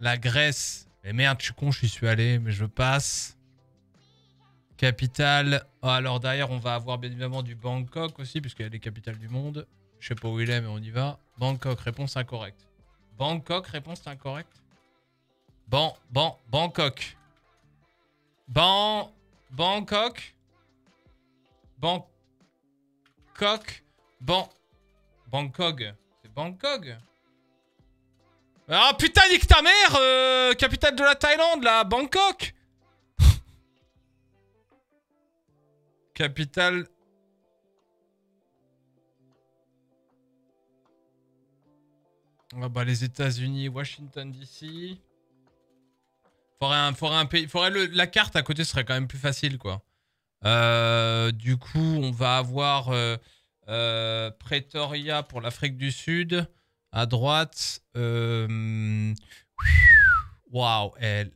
La Grèce. Mais merde, je suis con, je suis allé, mais je passe. Capitale. Oh, alors derrière, on va avoir bien évidemment du Bangkok aussi, puisqu'il y a les capitales du monde. Je sais pas où il est, mais on y va. Bangkok, réponse incorrecte. Bangkok, réponse incorrecte. Ban, ban, Bangkok. Ban, Bangkok. Bangkok. Ban, Bangkok. C'est Bangkok. Ah putain, nique ta mère euh, Capitale de la Thaïlande, là Bangkok Capitale... Ah bah les États-Unis, Washington DC. Faudrait un, faudrait un pays, la carte à côté serait quand même plus facile quoi. Euh, du coup, on va avoir euh, euh, Pretoria pour l'Afrique du Sud. À droite, waouh, elle.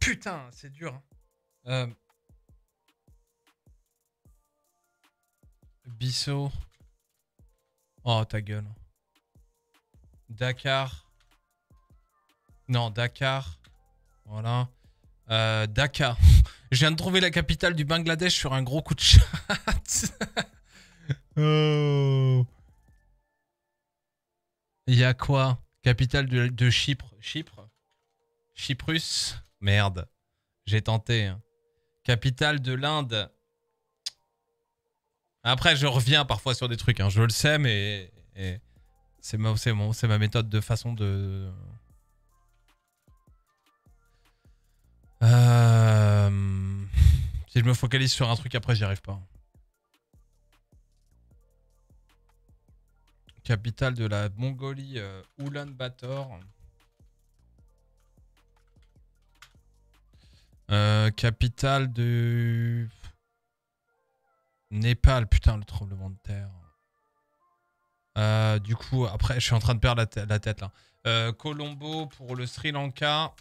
Putain, c'est dur. hein. Euh, Bissau. Oh, ta gueule. Dakar. Non, Dakar. Voilà. Euh, Dhaka. Je viens de trouver la capitale du Bangladesh sur un gros coup de chat. oh. Il y a quoi? Capitale de, de Chypre? Chypre? Chyprus? Merde. J'ai tenté. Capitale de l'Inde. Après, je reviens parfois sur des trucs. hein. Je le sais, mais c'est ma méthode de façon de. Euh, Si je me focalise sur un truc, après, j'y arrive pas. Capitale de la Mongolie, euh, Ulaanbaatar. Euh, capitale de Népal, putain, le tremblement de terre. Euh, du coup, après, je suis en train de perdre la, te- la tête là. Euh, Colombo pour le Sri Lanka.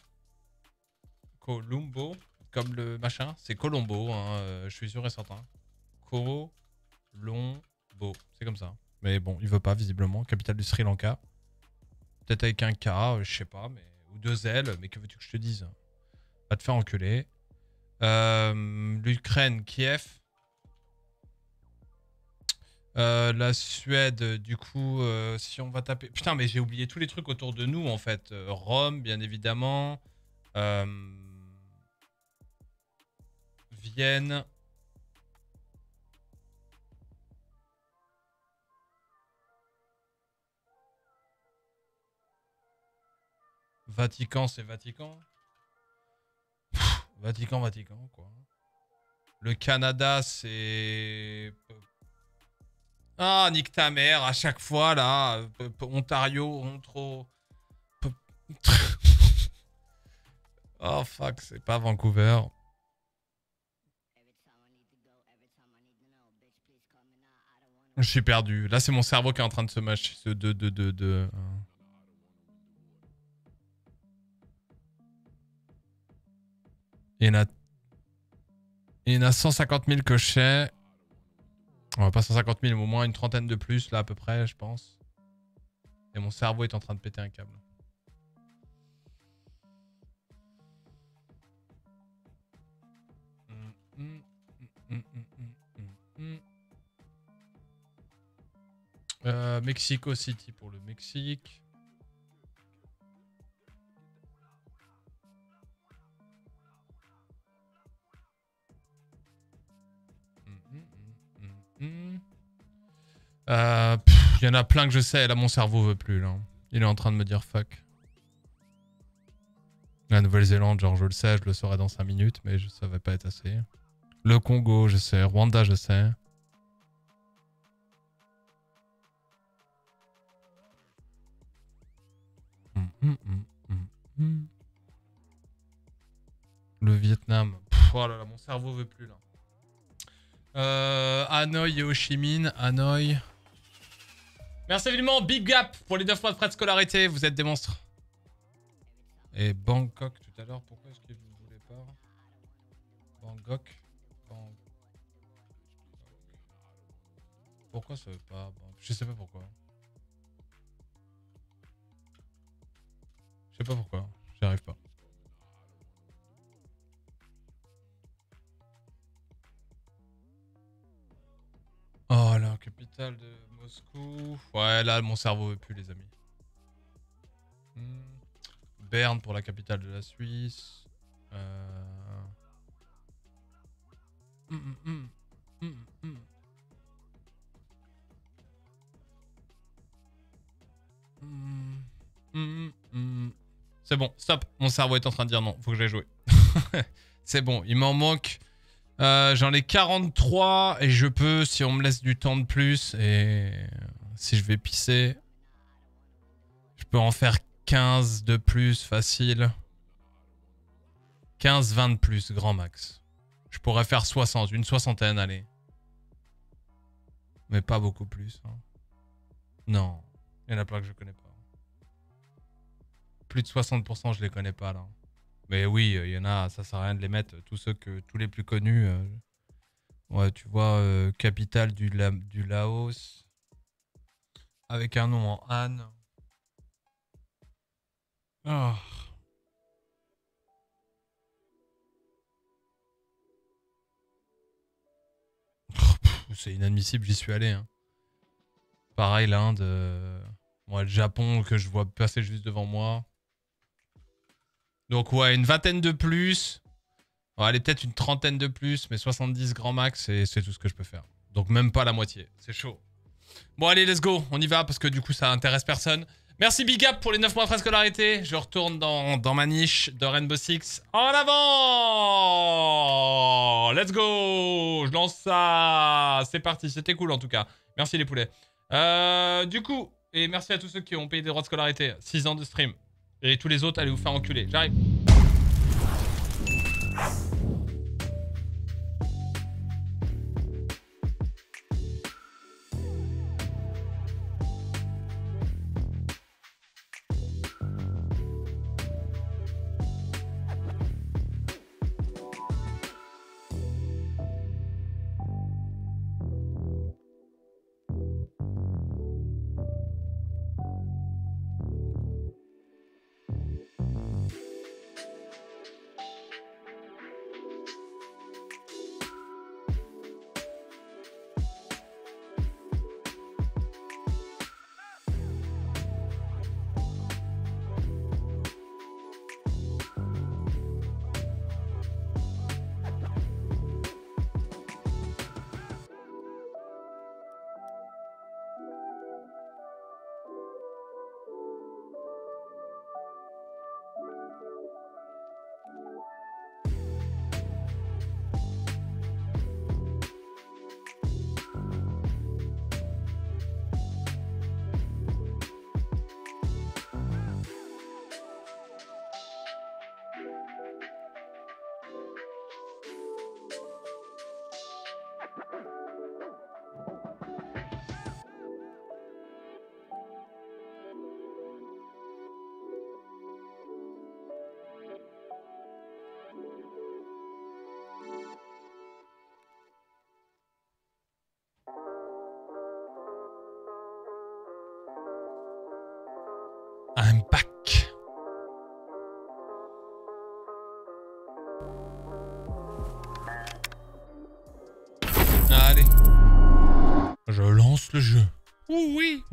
Colombo, comme le machin. C'est Colombo, hein, euh, je suis sûr et certain. Colombo. C'est comme ça. Mais bon, il veut pas, visiblement. Capitale du Sri Lanka. Peut-être avec un K, je sais pas. mais Ou deux L, mais que veux-tu que je te dise? Va te faire enculer. Euh, L'Ukraine, Kiev. Euh, la Suède, du coup, euh, si on va taper... Putain, mais j'ai oublié tous les trucs autour de nous, en fait. Rome, bien évidemment. Vienne. Vatican, c'est Vatican. Vatican, Vatican, quoi. Le Canada, c'est... Ah, nique ta mère, à chaque fois, là. Ontario, Ontro... Oh, fuck, c'est pas Vancouver. Je suis perdu. Là, c'est mon cerveau qui est en train de se mâcher. Il y en a... Il y a 150 000 que je sais. Ouais, pas 150 000, mais au moins une trentaine de plus, là, à peu près, je pense. Et mon cerveau est en train de péter un câble. Euh, Mexico City pour le Mexique. Hmm. Euh, Il y en a plein que je sais, là mon cerveau veut plus là. Il est en train de me dire fuck. La Nouvelle-Zélande, genre je le sais, je le saurai dans 5 minutes, mais ça va pas être assez. Le Congo, je sais. Rwanda, je sais. Hum, hum. Le Vietnam. Oh là là, mon cerveau veut plus là. Euh, Hanoï et Ho Chi Minh. Hanoï. Merci évidemment, Big Gap pour les 9 mois de frais de scolarité. Vous êtes des monstres. Et Bangkok tout à l'heure. Pourquoi est-ce que vous ne voulez pas Bangkok. Bang- Pourquoi ça veut pas Je sais pas pourquoi. Je sais pas pourquoi. J'y arrive pas. Oh la capitale de Moscou. Ouais, là, mon cerveau veut plus, les amis. Hmm. Berne pour la capitale de la Suisse. C'est bon, stop. Mon cerveau est en train de dire non. Faut que j'aille jouer. C'est bon, il m'en manque. Euh, J'en ai 43 et je peux, si on me laisse du temps de plus et si je vais pisser, je peux en faire 15 de plus facile. 15, 20 de plus, grand max. Je pourrais faire 60, une soixantaine, allez. Mais pas beaucoup plus. hein. Non, il y en a plein que je connais pas. Plus de 60%, je les connais pas là. Mais oui, euh, il y en a, ça sert à rien de les mettre. Tous ceux que, tous les plus connus. euh, ouais, tu vois, euh, capitale du, La- du Laos. Avec un nom en Han. Ah. C'est inadmissible, j'y suis allé. hein. Pareil, l'Inde. euh, le Japon que je vois passer juste devant moi. Donc ouais, une vingtaine de plus. On va aller peut-être une trentaine de plus, mais 70 grand max, c'est tout ce que je peux faire. Donc même pas la moitié. C'est chaud. Bon allez, let's go. On y va parce que du coup, ça intéresse personne. Merci Big Up pour les 9 mois de scolarité. Je retourne dans, dans ma niche de Rainbow Six. En avant Let's go Je lance ça C'est parti, c'était cool en tout cas. Merci les poulets. Euh, du coup, et merci à tous ceux qui ont payé des droits de scolarité. 6 ans de stream. Et tous les autres, allez vous faire enculer. J'arrive.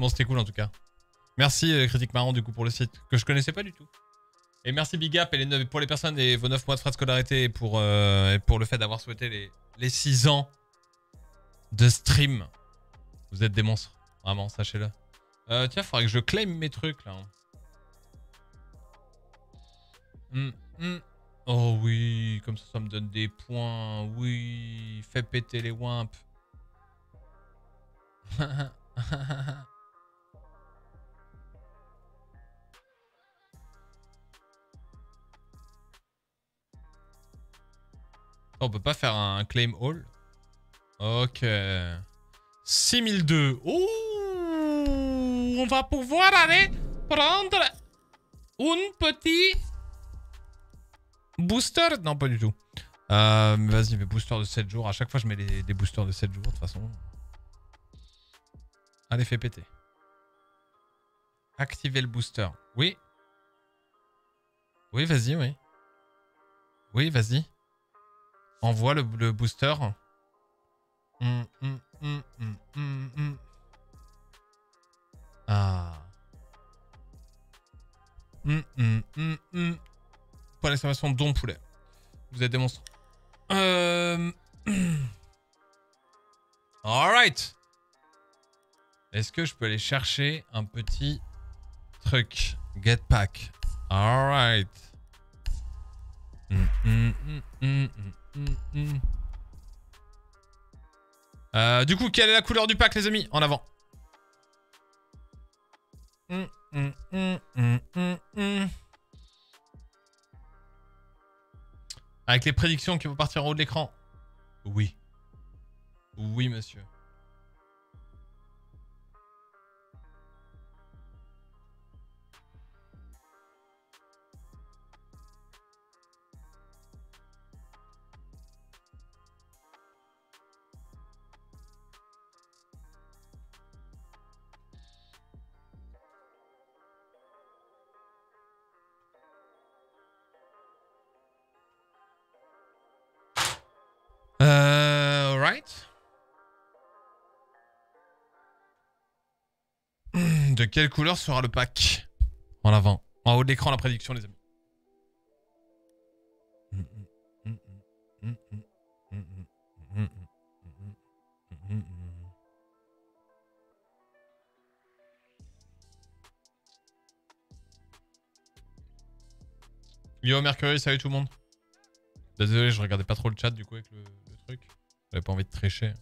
C'était cool en tout cas. Merci euh, Critique Marrant du coup pour le site que je connaissais pas du tout. Et merci Big Up et les neuf- pour les personnes et vos 9 mois de frais de scolarité et pour, euh, pour le fait d'avoir souhaité les, les 6 ans de stream. Vous êtes des monstres. Vraiment, sachez-le. Euh, tiens, faudrait que je claim mes trucs là. Hum, hum. Oh oui, comme ça, ça me donne des points. Oui, fais péter les wimps. On peut pas faire un claim all Ok. 6002. Ouh, on va pouvoir aller prendre un petit booster. Non, pas du tout. Euh, Vas-y, mais booster de 7 jours. À chaque fois, je mets des boosters de 7 jours, de toute façon. Allez, fais péter. Activer le booster. Oui. Oui, vas-y, oui. Oui, vas-y. Envoie le, le booster. Hum, hum, hum. Ah. Hum, hum, hum. Point d'exclamation don poulet. Vous êtes des monstres. Euh... Alright. Est-ce que je peux aller chercher un petit truc? Get pack. Alright. Hum, hum, hum, hum, hum. Euh, du coup, quelle est la couleur du pack, les amis En avant. Hum. Avec les prédictions qui vont partir en haut de l'écran. Oui. Oui, monsieur. Euh, alright. De quelle couleur sera le pack En avant? En haut de l'écran, la prédiction, les amis. Yo Mercury, salut tout le monde. Désolé, je regardais pas trop le chat du coup avec le J'avais pas envie de tricher.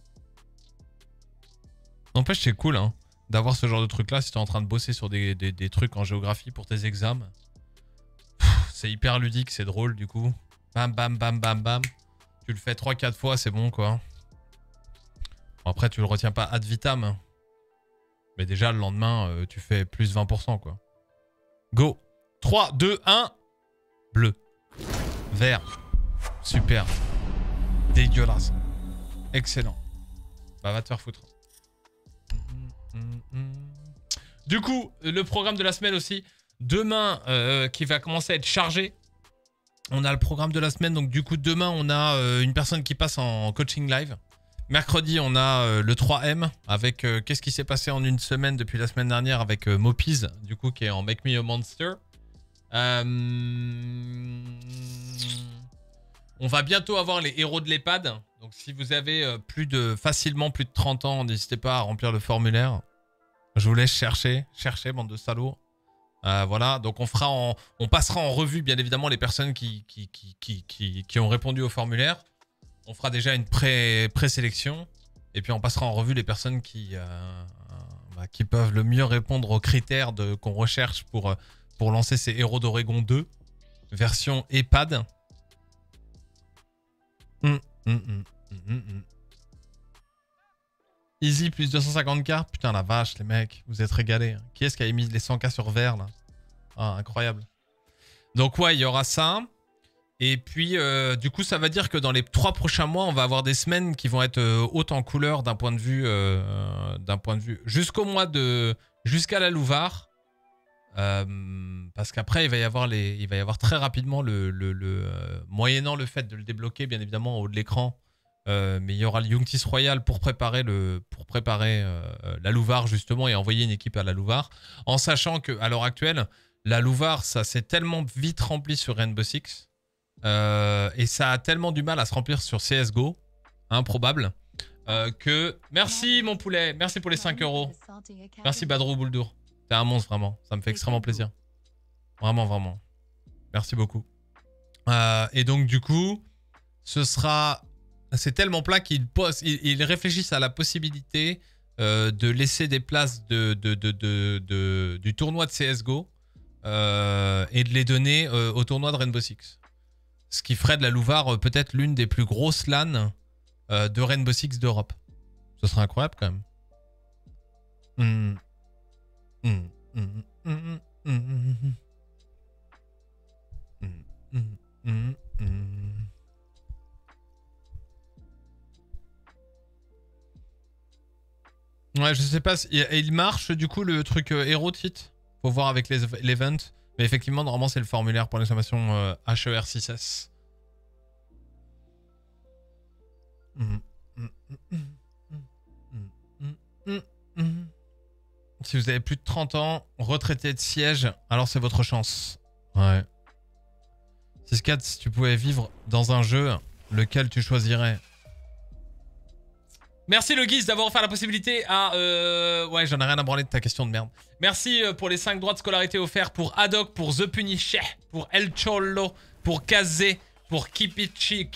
N'empêche, c'est cool hein, d'avoir ce genre de truc là si t'es en train de bosser sur des, trucs en géographie pour tes examens. C'est hyper ludique, c'est drôle du coup. Bam, bam, bam, bam, bam. Tu le fais 3-4 fois, c'est bon quoi. Bon, après, tu le retiens pas ad vitam. Mais déjà, le lendemain, euh, tu fais plus 20% quoi. Go 3, 2, 1. Bleu. Vert. Super. Dégueulasse. Excellent. Bah va te faire foutre. Du coup, le programme de la semaine aussi. Demain, euh, qui va commencer à être chargé. On a le programme de la semaine. Donc du coup, demain, on a euh, une personne qui passe en coaching live. Mercredi, on a euh, le 3M avec qu'est-ce qui s'est passé en une semaine depuis la semaine dernière avec Mopiz, du coup, qui est en Make Me a Monster. On va bientôt avoir les héros de l'EHPAD. Donc si vous avez euh, plus de facilement plus de 30 ans, n'hésitez pas à remplir le formulaire. Je vous laisse chercher, chercher bande de salauds. Euh, voilà, donc on fera on passera en revue bien évidemment les personnes qui qui, qui, qui, qui, ont répondu au formulaire. On fera déjà une pré présélection et puis on passera en revue les personnes qui euh, bah, qui peuvent le mieux répondre aux critères qu'on recherche pour pour lancer ces héros d'Oregon 2 version EHPAD. Hum, hum, hum. Easy plus 250k Putain la vache les mecs, vous êtes régalés. hein. Qui est-ce qui a mis les 100k sur vert là? Ah incroyable. Donc ouais, il y aura ça. Et puis euh, du coup ça va dire que dans les trois prochains mois, on va avoir des semaines qui vont être euh, hautes en couleur d'un point de vue... euh, d'un point de vue... Jusqu'au mois de... Jusqu'à la Louvard. Euh, parce qu'après, il va y avoir il va y avoir très rapidement le, le, euh, moyennant le fait de le débloquer, bien évidemment, en haut de l'écran, Euh, mais il y aura le Youngtis Royal pour préparer, le, pour préparer la Louvar justement et envoyer une équipe à la Louvar. En sachant qu'à l'heure actuelle, la Louvar, ça s'est tellement vite rempli sur Rainbow Six et ça a tellement du mal à se remplir sur CSGO, improbable, que... Merci mon poulet, merci pour les 5 euros. Merci Badrou Bouldour. T'es un monstre vraiment, ça me fait extrêmement plaisir. Vraiment, vraiment. Merci beaucoup. Euh, et donc du coup, ce sera... C'est tellement plat qu'ils ils, ils réfléchissent à la possibilité euh, de laisser des places de, du tournoi de CSGO euh, et de les donner au tournoi de Rainbow Six. Ce qui ferait de la Louvar euh, peut-être l'une des plus grosses LAN de Rainbow Six d'Europe. Ce serait incroyable quand même. Hmm. Hmm. Hmm. Hmm. Hmm. Hmm. Hmm. Hmm. Hmm. Ouais, je sais pas. Il marche du coup le truc euh, Hero Tit. Faut voir avec les l'event. Mais effectivement, normalement, c'est le formulaire pour l'exclamation euh, HER6S. Mhm. Mhm. Mhm. Si vous avez plus de 30 ans, retraité de siège, alors c'est votre chance. Ouais. 6-4, si tu pouvais vivre dans un jeu, lequel tu choisirais? Merci le Guise d'avoir offert la possibilité à... euh, Ouais, j'en ai rien à branler de ta question de merde. Merci euh, pour les 5 droits de scolarité offerts pour Haddock, pour The Punisher, pour El Cholo, pour Kazé, pour Kipechi,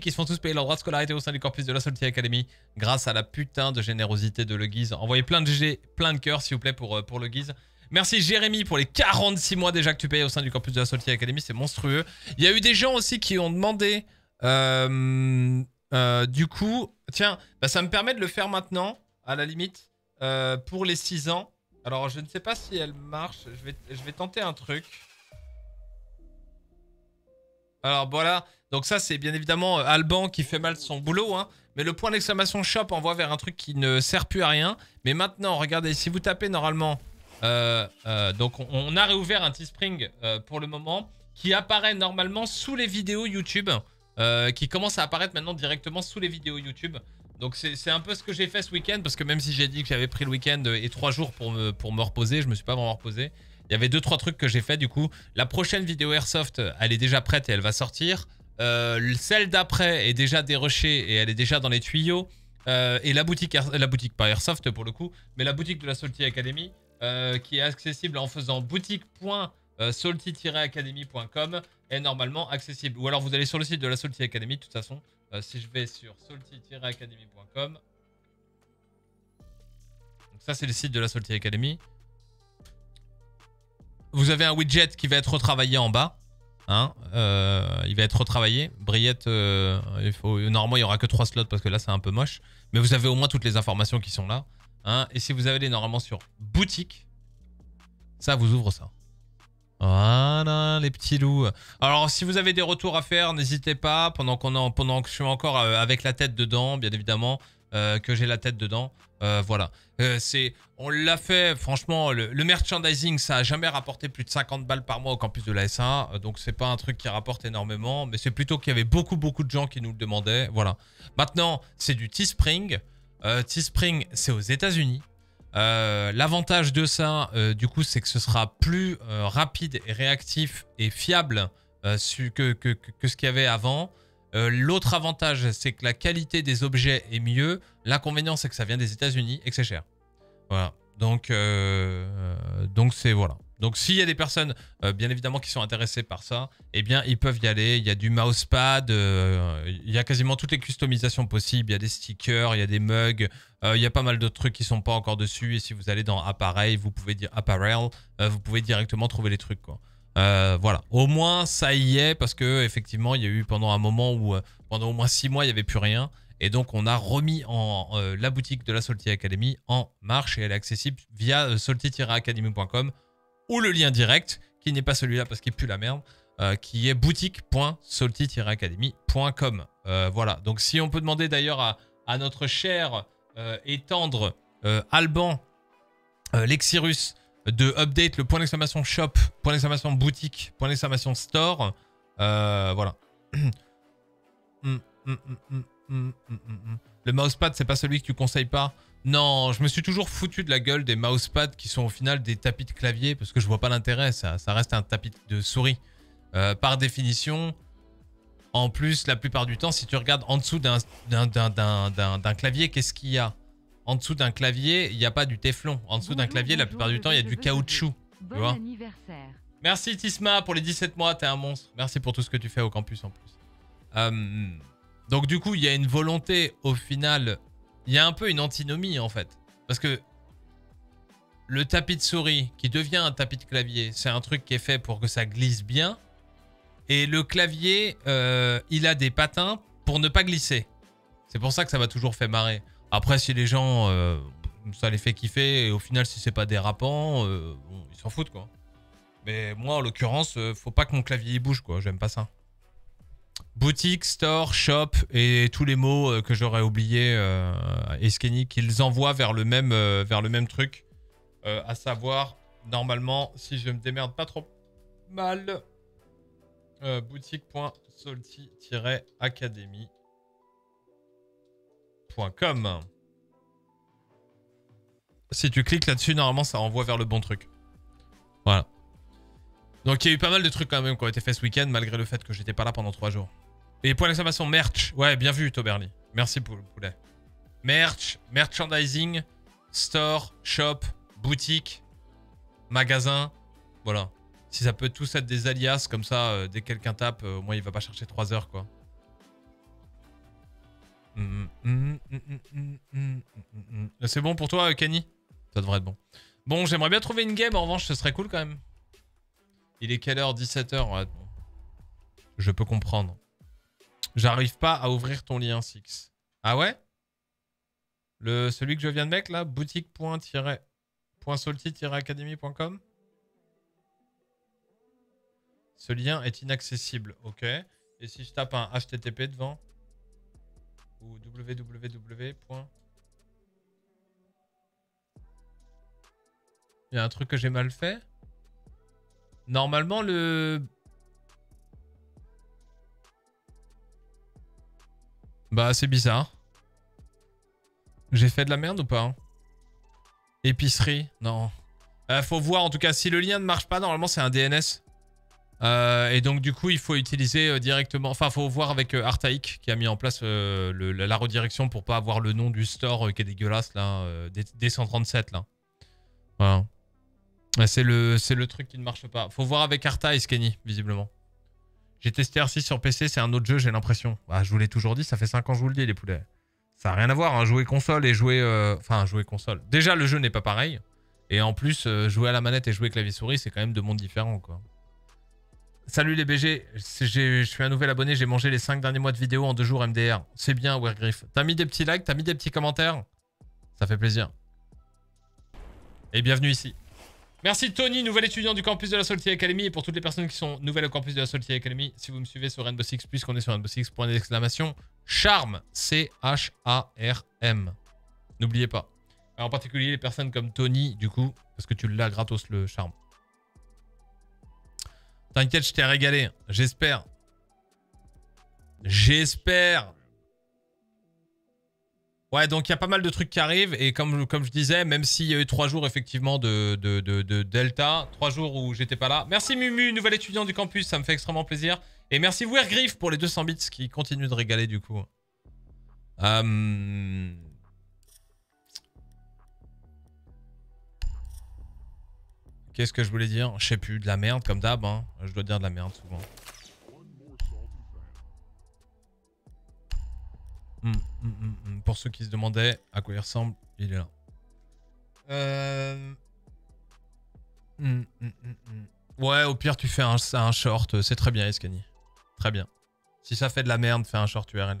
qui se font tous payer leurs droits de scolarité au sein du corpus de la Salty Academy grâce à la putain de générosité de Le Guise. Envoyez plein de GG, plein de cœurs s'il vous plaît pour, euh, pour Le Guise. Merci Jérémy pour les 46 mois déjà que tu payes au sein du corpus de la Salty Academy, c'est monstrueux. Il y a eu des gens aussi qui ont demandé... euh, euh, du coup, tiens, bah, ça me permet de le faire maintenant, à la limite, pour les 6 ans. Alors, je ne sais pas si elle marche. Je vais, je vais tenter un truc. Alors, voilà. Donc ça, c'est bien évidemment euh, Alban qui fait mal son boulot. Hein. Mais le point d'exclamation shop envoie vers un truc qui ne sert plus à rien. Mais maintenant, regardez, si vous tapez normalement... euh, euh, donc, on, a réouvert un Teespring pour le moment qui apparaît normalement sous les vidéos YouTube. qui commence à apparaître maintenant directement sous les vidéos YouTube. Donc c'est c'est un peu ce que j'ai fait ce week-end parce que même si j'ai dit que j'avais pris le week-end et trois jours pour me, pour me reposer, je me suis pas vraiment reposé. Il y avait deux trois trucs que j'ai fait du coup. La prochaine vidéo Airsoft, elle est déjà prête et elle va sortir. Euh, celle d'après est déjà dérushée et elle est déjà dans les tuyaux. Euh, et la boutique, la boutique pas Airsoft pour le coup, mais la boutique de la Salty Academy euh, qui est accessible en faisant boutique.salty-academy.com est normalement accessible. Ou alors vous allez sur le site de la Salty Academy de toute façon. Si je vais sur salty-academy.com. Donc ça c'est le site de la Salty Academy. Vous avez un widget qui va être retravaillé en bas. Hein, euh, il va être retravaillé. Briette, euh, normalement il n'y aura que 3 slots parce que là c'est un peu moche. Mais vous avez au moins toutes les informations qui sont là. Hein, et si vous allez normalement sur boutique, ça vous ouvre ça. Voilà les petits loups. Alors si vous avez des retours à faire, n'hésitez pas. Pendant, qu'on en- pendant que je suis encore euh, avec la tête dedans, bien évidemment, que j'ai la tête dedans. euh, voilà. Euh, c'est, on l'a fait, franchement, le, merchandising, ça a jamais rapporté plus de 50 balles par mois au campus de la SA. euh, donc c'est pas un truc qui rapporte énormément. Mais c'est plutôt qu'il y avait beaucoup, beaucoup de gens qui nous le demandaient. Voilà. Maintenant, c'est du Teespring. Euh, Teespring, c'est aux États-Unis. Euh, L'avantage de ça, euh, du coup, c'est que ce sera plus euh, rapide et réactif et fiable euh, que- que ce qu'il y avait avant. Euh, L'autre avantage, c'est que la qualité des objets est mieux. L'inconvénient, c'est que ça vient des États-Unis et que c'est cher. Voilà. Donc, euh, euh, c'est voilà. Donc, s'il y a des personnes, bien évidemment, qui sont intéressées par ça, eh bien, ils peuvent y aller. Il y a du mousepad, il y a quasiment toutes les customisations possibles. Il y a des stickers, il y a des mugs, il y a pas mal d'autres trucs qui sont pas encore dessus. Et si vous allez dans appareil, vous pouvez dire apparel, vous pouvez directement trouver les trucs, quoi. Euh, voilà. Au moins, ça y est, parce que effectivement, il y a eu pendant un moment où, euh, pendant au moins six mois, il n'y avait plus rien. Et donc, on a remis en euh, la boutique de la Salty Academy en marche et elle est accessible via salty-academy.com ou le lien direct, qui n'est pas celui-là parce qu'il pue la merde, qui est boutique.salty-academy.com. Euh, voilà. Donc, si on peut demander d'ailleurs à, à notre cher et tendre Alban Lexirus de update le point d'exclamation shop, point d'exclamation boutique, point d'exclamation store. Voilà. Le mousepad, c'est pas celui que tu conseilles pas? Non, je me suis toujours foutu de la gueule des mousepads qui sont au final des tapis de clavier parce que je vois pas l'intérêt. Ça, reste un tapis de souris. Euh, par définition, en plus, la plupart du temps, si tu regardes en dessous d'un clavier, qu'est-ce qu'il y a? En dessous d'un clavier, il n'y a pas du téflon. En dessous d'un clavier, la plupart du temps, il y a du caoutchouc. Bon vois anniversaire. Merci Tisma pour les 17 mois, t'es un monstre. Merci pour tout ce que tu fais au campus en plus. Euh, donc du coup, il y a une volonté au final, il y a un peu une antinomie en fait. Parce que le tapis de souris qui devient un tapis de clavier, c'est un truc qui est fait pour que ça glisse bien. Et le clavier, euh, il a des patins pour ne pas glisser. C'est pour ça que ça m'a toujours fait marrer. Après, si les gens, euh, ça les fait kiffer, et au final, si c'est pas dérapant, euh, ils s'en foutent quoi. Mais moi, en l'occurrence, euh, faut pas que mon clavier bouge, quoi. J'aime pas ça. Boutique, store, shop et tous les mots que j'aurais oubliés et qu'ils envoient vers le même, vers le même truc. À savoir, normalement, si je me démerde pas trop mal, euh, Si tu cliques là-dessus, normalement, ça envoie vers le bon truc. Voilà. Donc il y a eu pas mal de trucs quand même qui ont été faits ce week-end malgré le fait que j'étais pas là pendant 3 jours. Et point d'exclamation merch. Ouais, bien vu Toberly. Merci pour le poulet. Merch, merchandising, store, shop, boutique, magasin. Voilà. Si ça peut tous être des alias comme ça, euh, dès que quelqu'un tape, euh, au moins il va pas chercher 3 heures quoi. C'est bon pour toi, euh, Kenny Ça devrait être bon. Bon, j'aimerais bien trouver une game, en revanche, ce serait cool quand même. Il est quelle heure 17h ouais, bon. Je peux comprendre. J'arrive pas à ouvrir ton lien, Six. Ah ouais Le, Celui que je viens de mettre là boutique.salty-academy.com Ce lien est inaccessible, ok. Et si je tape un HTTP devant Ou www. Il y a un truc que j'ai mal fait Normalement, le... Bah, c'est bizarre. J'ai fait de la merde ou pas hein? Épicerie Non. Euh, faut voir, en tout cas, si le lien ne marche pas, normalement, c'est un DNS. Euh, et donc, du coup, il faut utiliser euh, directement... Enfin, faut voir avec euh, Artaïc, qui a mis en place la redirection pour pas avoir le nom du store qui est dégueulasse, là. euh, D- D137, là. Voilà. C'est le, le truc qui ne marche pas. Faut voir avec Arta et visiblement. J'ai testé R6 sur PC, c'est un autre jeu, j'ai l'impression. Bah, je vous l'ai toujours dit, ça fait 5 ans que je vous le dis, les poulets. Ça n'a rien à voir, hein, jouer console et jouer... euh, Enfin, jouer console. Déjà, le jeu n'est pas pareil. Et en plus, jouer à la manette et jouer clavier-souris, c'est quand même deux mondes différents, quoi. Salut les BG, je suis un nouvel abonné, j'ai mangé les 5 derniers mois de vidéos en deux jours MDR. C'est bien, Wergriff. T'as mis des petits likes, t'as mis des petits commentaires? Ça fait plaisir. Et bienvenue ici. Merci Tony, nouvel étudiant du campus de la Salty Academy. Et pour toutes les personnes qui sont nouvelles au campus de la Salty Academy, si vous me suivez sur Rainbow Six, puisqu'on est sur Rainbow Six, point d'exclamation, charme, C-H-A-R-M. N'oubliez pas. En particulier les personnes comme Tony, du coup, parce que tu l'as gratos le charme. T'inquiète, je t'ai régalé. J'espère. J'espère. Ouais, donc il y a pas mal de trucs qui arrivent. Et comme, comme je disais, même s'il y a eu trois jours effectivement de, de, de- de Delta, trois jours où j'étais pas là. Merci Mumu, nouvel étudiant du campus, ça me fait extrêmement plaisir. Et merci Wergriff pour les 200 bits qui continuent de régaler du coup. Euh, Qu'est-ce que je voulais dire? Je sais plus, de la merde comme d'hab. Hein. Je dois dire de la merde souvent. Hum, hum, hum. Pour ceux qui se demandaient à quoi il ressemble, il est là. Euh... Ouais, au pire, tu fais un, un short. C'est très bien, Escani. Très bien. Si ça fait de la merde, fais un short URL.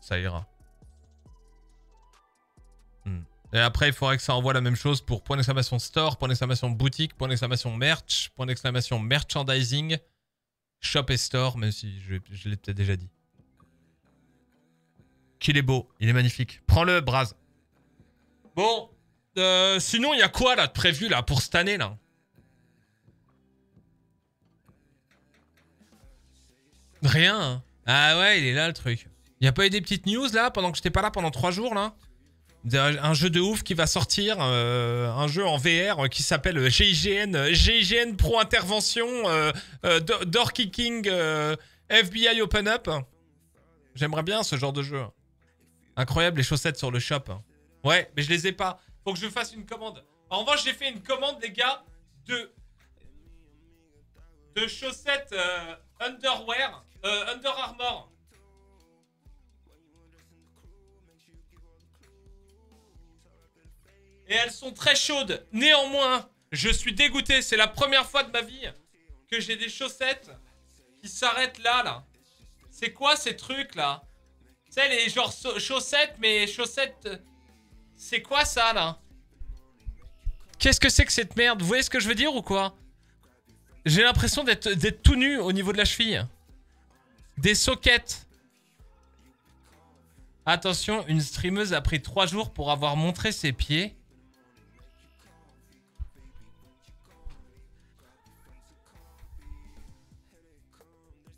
Ça ira. Et après, il faudrait que ça envoie la même chose pour point d'exclamation store, point d'exclamation boutique, point d'exclamation merch, point d'exclamation merchandising, shop et store, même si je, l'ai peut-être déjà dit. Qu'il est beau, il est magnifique. Prends-le, Braz. Bon, euh, sinon, il y a quoi là de prévu là pour cette année là? Rien. hein. Ah ouais, il est là le truc. Y a pas eu des petites news là pendant que j'étais pas là pendant trois jours là? Un jeu de ouf qui va sortir, euh, un jeu en VR qui s'appelle GIGN, Pro Intervention, euh, euh, Do- Door Kicking, euh, FBI Open Up. J'aimerais bien ce genre de jeu. Incroyable les chaussettes sur le shop. Ouais, mais je les ai pas. Faut que je fasse une commande. En revanche, j'ai fait une commande, les gars, de de chaussettes underwear, Under Armour. Et elles sont très chaudes. Néanmoins, je suis dégoûté. C'est la première fois de ma vie que j'ai des chaussettes qui s'arrêtent là, là. C'est quoi ces trucs là? Tu sais, les genre chaussettes, mais chaussettes. C'est quoi ça là? Qu'est-ce que c'est que cette merde? Vous voyez ce que je veux dire ou quoi? J'ai l'impression d'être tout nu au niveau de la cheville. Des sockets. Attention, une streameuse a pris 3 jours pour avoir montré ses pieds.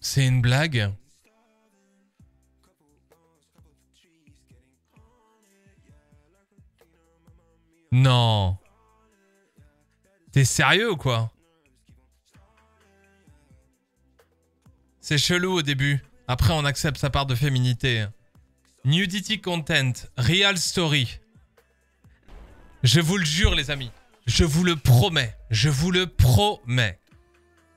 C'est une blague Non. T'es sérieux ou quoi? C'est chelou au début. Après, on accepte sa part de féminité. Nudity content, real story. Je vous le jure, les amis. Je vous le promets. Je vous le promets.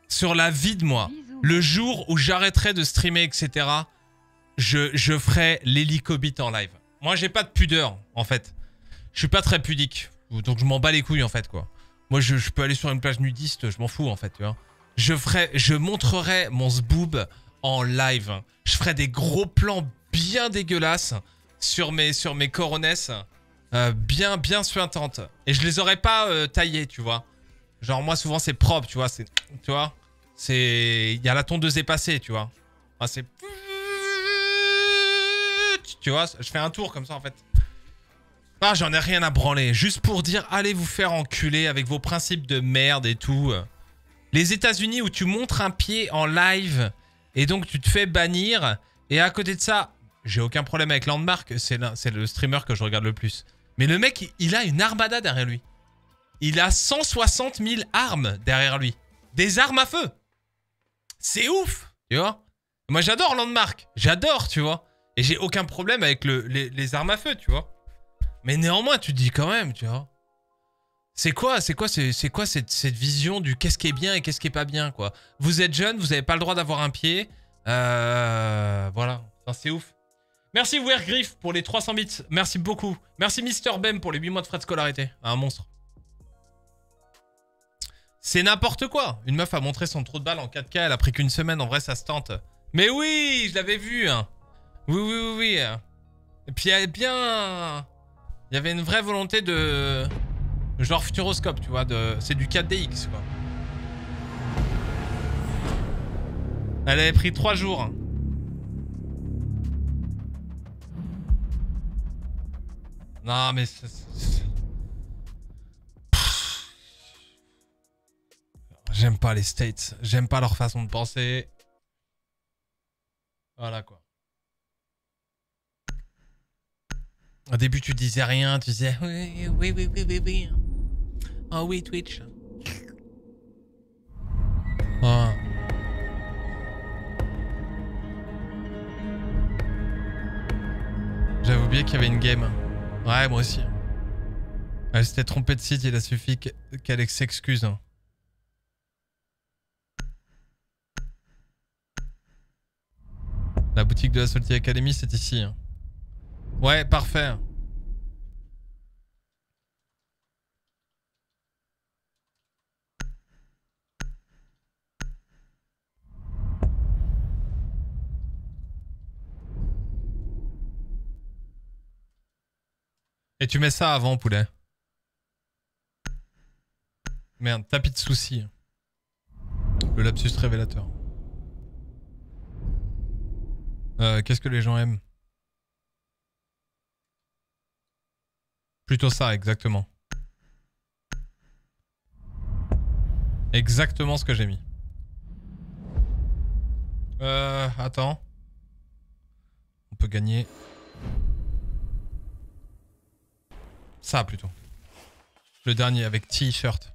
Sur la vie de moi. Le jour où j'arrêterai de streamer, etc., je, ferai l'hélicobite en live. Moi, j'ai pas de pudeur, en fait. Je suis pas très pudique. Donc, je m'en bats les couilles, en fait, quoi. Moi, je, peux aller sur une plage nudiste, je m'en fous, en fait, tu vois. Je ferai, je montrerai mon zboob en live. Je ferai des gros plans bien dégueulasses sur mes, sur mes coronesses. euh, bien, bien suintantes. Et je les aurais pas euh, taillées, tu vois. Genre, moi, souvent, c'est propre, tu vois. Tu vois. C'est, il y a la tondeuse épaissée, tu vois. C'est, tu vois, je fais un tour comme ça, en fait. Ah, j'en ai rien à branler. Juste pour dire, allez vous faire enculer avec vos principes de merde et tout. Les États-Unis où tu montres un pied en live et donc tu te fais bannir. Et à côté de ça, j'ai aucun problème avec Landmark, c'est le streamer que je regarde le plus. Mais le mec, il a une armada derrière lui. Il a 160 000 armes derrière lui. Des armes à feu. C'est ouf, tu vois. Moi, j'adore Landmark. J'adore, tu vois. Et j'ai aucun problème avec le- les, armes à feu, tu vois. Mais néanmoins, tu te dis quand même, tu vois. C'est quoi, c'est quoi, c'est quoi cette, vision du qu'est-ce qui est bien et qu'est-ce qui est pas bien, quoi. Vous êtes jeune, vous n'avez pas le droit d'avoir un pied. Euh, voilà, Putain, c'est ouf. Merci Wergriff pour les 300 bits. Merci beaucoup. Merci Mister Bem pour les 8 mois de frais de scolarité. Un monstre. C'est n'importe quoi. Une meuf a montré son trou de balle en 4K. Elle a pris qu'une semaine. En vrai, ça se tente. Mais oui, je l'avais vu. hein. Oui, oui, oui, oui. Et puis, y avait bien. Il y avait une vraie volonté de. Genre futuroscope, tu vois. C'est du 4DX, quoi. Elle avait pris 3 jours. Non, mais. J'aime pas les States. J'aime pas leur façon de penser. Voilà quoi. Au début, tu disais rien. Tu disais oui, oui, oui, oui, oui, oui. Oh oui, Twitch. Oh. J'avais oublié qu'il y avait une game. Ouais, moi aussi. Elle s'était trompée de site, il a suffi que- qu'elle s'excuse. La boutique de la Salty Academy, c'est ici. hein. Ouais, parfait. Et tu mets ça avant, poulet. Merde, tapis de soucis. Le lapsus révélateur. Euh, Qu'est-ce que les gens aiment? Plutôt ça, exactement. Exactement ce que j'ai mis. Euh, attends. peut gagner. Ça plutôt. Le dernier avec t-shirt.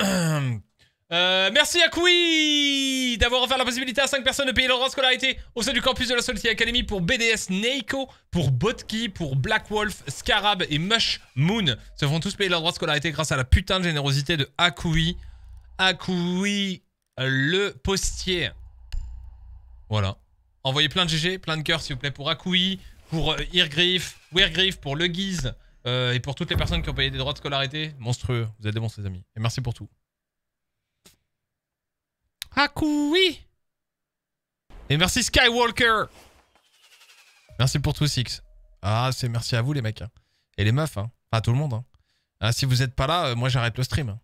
Euh, merci à Koui d'avoir offert la possibilité à 5 personnes de payer leur droit de scolarité au sein du campus de la Solitude Academy pour BDS Neiko, pour Botki, pour Black Wolf, Scarab et Mush Moon. Se font tous payer leur droit de scolarité grâce à la putain de générosité de Akui. Akui, le postier. Voilà. Envoyez plein de GG, plein de cœurs s'il vous plaît pour Akui, pour euh, Irgriff, Weirgriff, pour Le Guise euh, et pour toutes les personnes qui ont payé des droits de scolarité. Monstrueux. Vous êtes des bons, les amis. Et merci pour tout. Akui Et merci Skywalker Merci pour tout, Six. Ah, c'est merci à vous, les mecs. hein. Et les meufs, hein. Enfin, tout le monde, hein. Ah, si vous êtes pas là, euh, moi j'arrête le stream.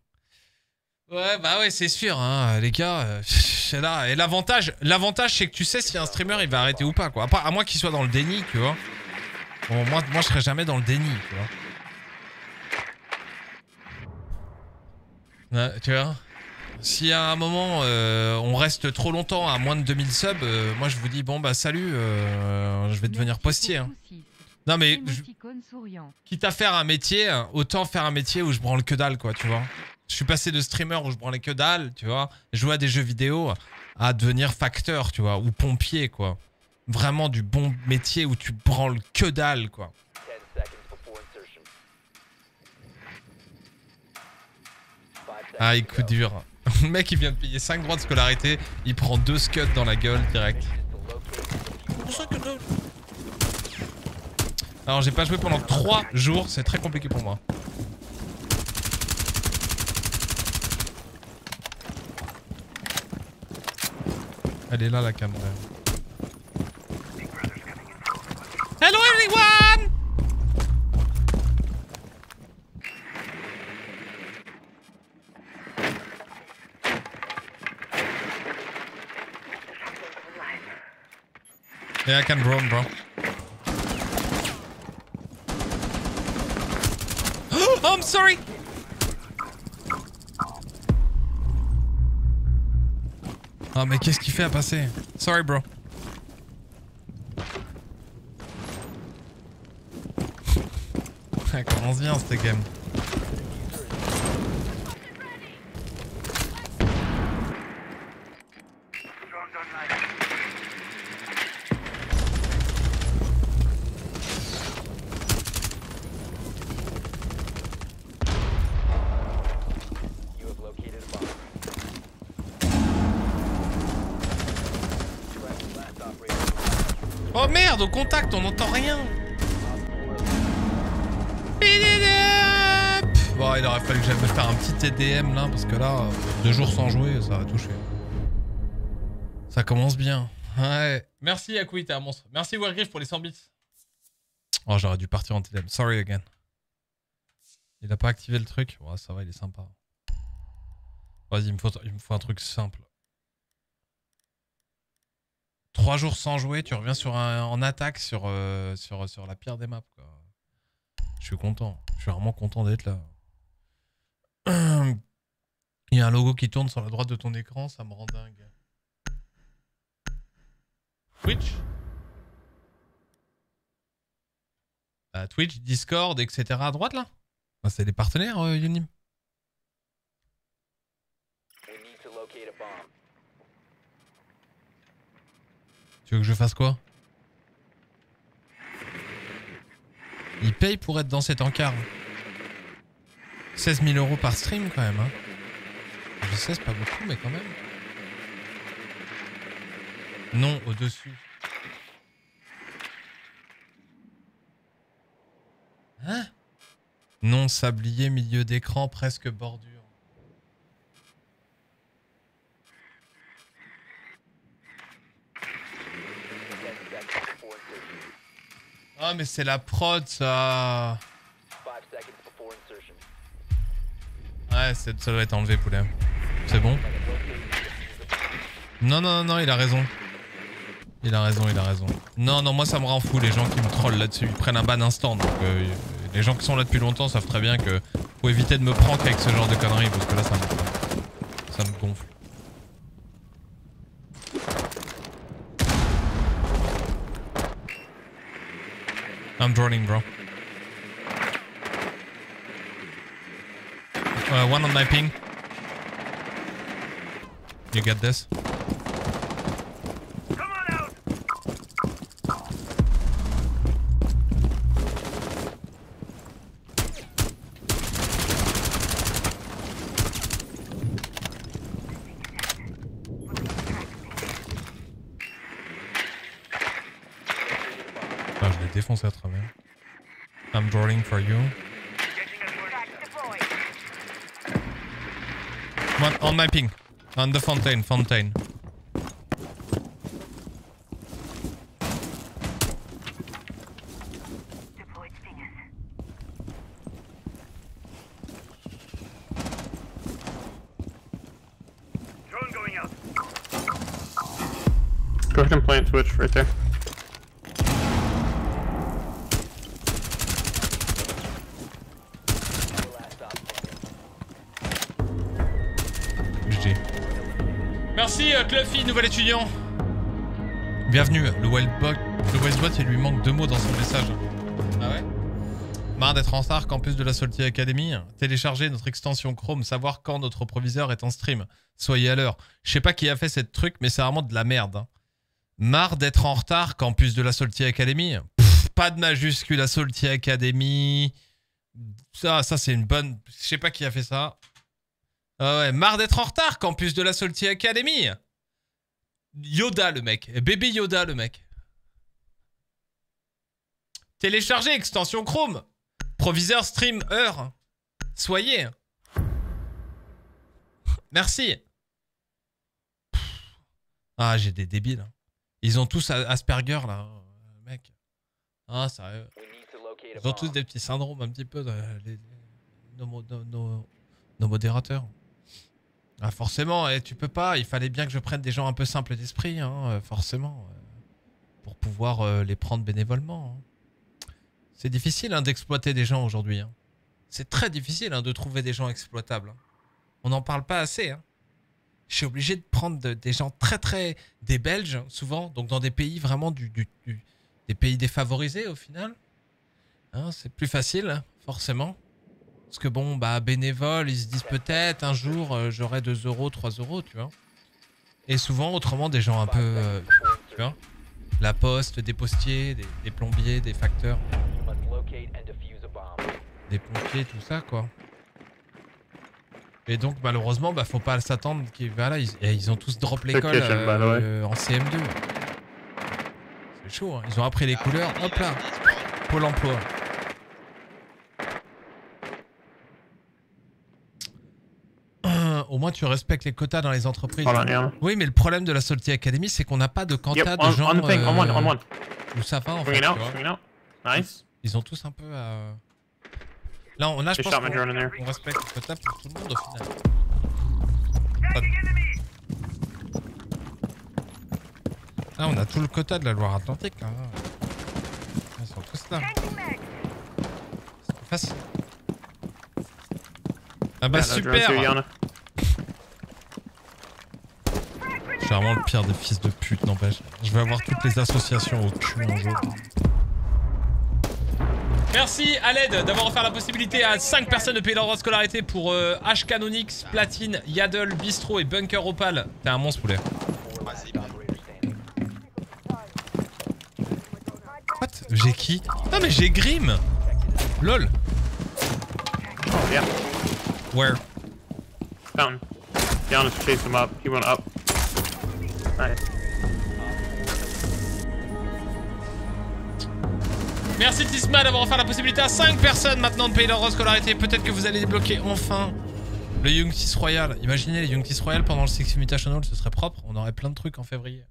Ouais, bah ouais, c'est sûr, hein, les gars. euh, c'est là. Et l'avantage, l'avantage, c'est que tu sais si un streamer il va arrêter ou pas, quoi. À, à moins qu'il soit dans le déni, tu vois. Bon, moi, moi, je serais jamais dans le déni, tu vois. Tu vois. Si à un moment euh, on reste trop longtemps à moins de 2000 subs, euh, moi je vous dis bon bah salut, euh, je vais devenir postier. hein. Non mais je- Émoticône souriant. quitte à faire un métier, autant faire un métier où je branle que dalle quoi, tu vois. Je suis passé de streamer où je branlais que dalle, tu vois, jouer à des jeux vidéo, à devenir facteur, tu vois, ou pompier quoi. Vraiment du bon métier où tu branles que dalle quoi. Ah, coup dur. Le mec, il vient de payer 5 droits de scolarité, il prend 2 scuds dans la gueule direct. Alors, j'ai pas joué pendant 3 jours, c'est très compliqué pour moi. Elle est là, la caméra. Yeah, I can drone, bro. oh, I'm sorry! Ah, mais qu'est-ce qu'il fait à passer? Sorry, bro. Ça commence bien, cette game? Oh on n'entend rien. Bon, il aurait fallu que j'aille me faire un petit TDM là, parce que là, deux jours sans jouer, ça va toucher. Ça commence bien. Ouais. Merci Akui, t'es un monstre. Merci Wargriff pour les 100 bits. Oh, j'aurais dû partir en TDM. Sorry again. Il a pas activé le truc. Ouais, ça va, il est sympa. Vas-y, il me faut, il me faut un truc simple. Trois jours sans jouer, tu reviens sur un, en attaque sur, euh, sur, sur la pire des maps. Quoi. Je suis content. Je suis vraiment content d'être là. Il y a un logo qui tourne sur la droite de ton écran, ça me rend dingue. Twitch Bah, Twitch, Discord, etc. à droite là Bah, C'est les partenaires, euh, Unim. Tu veux que je fasse quoi? Il paye pour être dans cet encart. 16 000 euros par stream quand même. Hein. Je sais, c'est pas beaucoup, mais quand même. Non, au-dessus. Hein? Non, sablier, milieu d'écran, presque bordure. Ah, mais c'est la prod, ça. Ouais, c'est- ça doit être enlevé, poulet. C'est bon? Non, non, non, non, il a raison. Il a raison, il a raison. Non, non, moi ça me rend fou les gens qui me trollent là-dessus. Ils prennent un ban instant. Donc, euh, les gens qui sont là depuis longtemps savent très bien que faut éviter de me prank avec ce genre de conneries parce que là ça me, ça me gonfle. I'm droning, bro. Uh, one on my ping. You get this? One on my ping. On the fountain, fountain. Bienvenue, le Wildbot, le Westbot, il lui manque deux mots dans son message. Ah ouais? Marre d'être en retard, campus de la Salty Academy. Télécharger notre extension Chrome, savoir quand notre proviseur est en stream. Soyez à l'heure. Je sais pas qui a fait cette truc, mais c'est vraiment de la merde. hein. Marre d'être en retard, campus de la Salty Academy. Pff, pas de majuscule à Salty Academy. Ça, ça c'est une bonne. Je sais pas qui a fait ça. Ah ouais, marre d'être en retard, campus de la Salty Academy. Yoda le mec, bébé Yoda le mec. Télécharger extension Chrome. Proviseur stream heure. Soyez. Merci. Ah, j'ai des débiles. hein. Ils ont tous Asperger là, mec. Ah, sérieux. Ils ont tous des petits syndromes un petit peu, euh, nos- nos modérateurs. Ah, forcément, et tu peux pas. Il fallait bien que je prenne des gens un peu simples d'esprit, hein, euh, forcément, euh, pour pouvoir euh, les prendre bénévolement. hein. C'est difficile hein, d'exploiter des gens aujourd'hui. C'est très difficile de trouver des gens exploitables. On n'en parle pas assez. Je suis obligé de prendre de- des gens très très des Belges souvent, donc dans des pays vraiment du, du- des pays défavorisés au final. C'est plus facile, forcément. Parce que bon, bah, bénévole, ils se disent peut-être un jour euh, j'aurai 2 euros, 3 euros, tu vois. Et souvent, autrement, des gens un peu. euh, tu vois La poste, des postiers, des, des plombiers, des facteurs, des pompiers, tout ça, quoi. Et donc, malheureusement, bah, faut pas s'attendre qu'ils. Voilà, ils, ont tous drop l'école euh, en CM2. C'est chaud, hein. Ils ont appris les couleurs, hop là. Pôle emploi. Euh, Au moins, tu respectes les quotas dans les entreprises. Hold on, yeah. Oui, mais le problème de la Salty Academy, c'est qu'on n'a pas de quota Yep, de on, gens on thing, on one, euh, on one. où ça va en fait. It out, it out. Nice. Ils ont tous un peu à... Là, on, là je pense qu'on respecte le quota pour tout le monde au final. Pas de- Là, on a tout le quota de la Loire-Atlantique. Là. Ils sont tous là. C'est facile. Ah bah Yeah, super suis vraiment le pire des fils de pute, n'empêche. Je vais avoir toutes les associations au cul un jour. Merci à l'aide d'avoir offert la possibilité à 5 personnes de payer leur droit de scolarité pour euh, H Canonix, Platine, Yaddle, Bistro et Bunker Opal. T'es un monstre poulet. What? J'ai qui? Non mais j'ai Grim LOL Oh, yeah. Where Fountain. Giannis chased him up. He went up. Merci Tisma d'avoir offert la possibilité à 5 personnes maintenant de payer leur scolarité. Peut-être que vous allez débloquer enfin le Young Tis Royal. Imaginez les Young Tis Royal pendant le Six Invitational, ce serait propre. On aurait plein de trucs en février.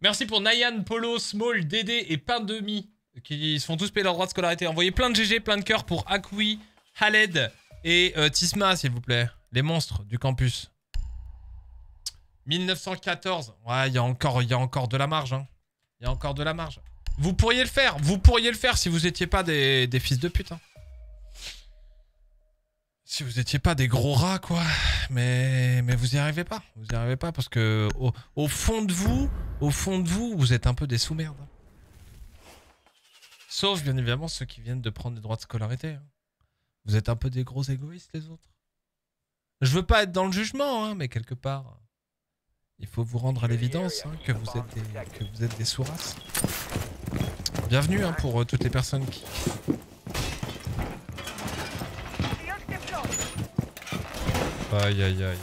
Merci pour Nayan, Polo, Small, Dédé et Pain de Mie qui se font tous payer leur droit de scolarité. Envoyez plein de GG, plein de cœurs pour Akui, Haled et euh, Tisma s'il vous plaît. Les monstres du campus. 1914. Ouais, il y, a encore- de la marge. hein. Il y a encore de la marge. Vous pourriez le faire. Vous pourriez le faire si vous étiez pas des, des fils de pute. hein. Si vous étiez pas des gros rats, quoi. Mais, mais vous y arrivez pas. Vous y arrivez pas parce que au, fond de vous, au fond de vous, vous êtes un peu des sous-merdes. Sauf, bien évidemment, ceux qui viennent de prendre des droits de scolarité. hein. Vous êtes un peu des gros égoïstes, les autres. Je veux pas être dans le jugement, hein, mais quelque part, il faut vous rendre à l'évidence hein, que, vous êtes des, que vous êtes des sourasses. Bienvenue hein, pour euh, toutes les personnes qui... Aïe aïe aïe.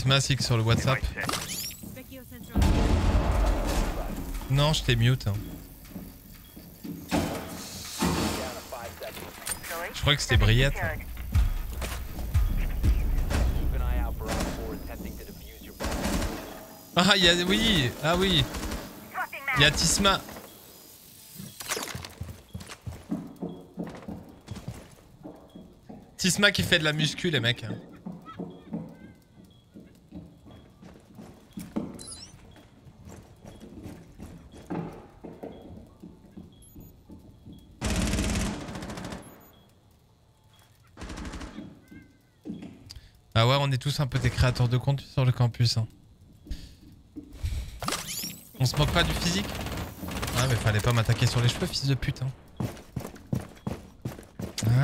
Tisma Six sur le WhatsApp Non, je t'ai mute. hein. Je crois que c'était Briette. Ah, il y a... Oui, ah oui. Il y a Tisma. Tisma qui fait de la muscu, les mecs. Ah ouais, on est tous un peu des créateurs de contenu sur le campus. hein. On se moque pas du physique Ouais, mais fallait pas m'attaquer sur les cheveux, fils de pute. hein.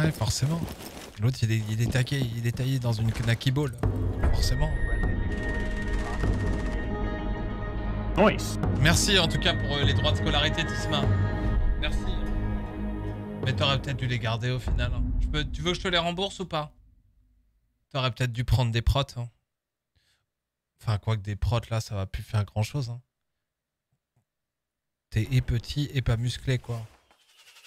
Ouais, forcément. L'autre, il est, il est taqué, il est taillé dans une Knacky Ball. Forcément. Nice. Merci en tout cas pour euh, les droits de scolarité, Tisma. Merci. Mais t'aurais peut-être dû les garder au final. hein. Je peux... Tu veux que je te les rembourse ou pas? T'aurais peut-être dû prendre des protes. hein. Enfin, quoi que des protes là, ça va plus faire grand chose. Hein. T'es et petit et pas musclé quoi.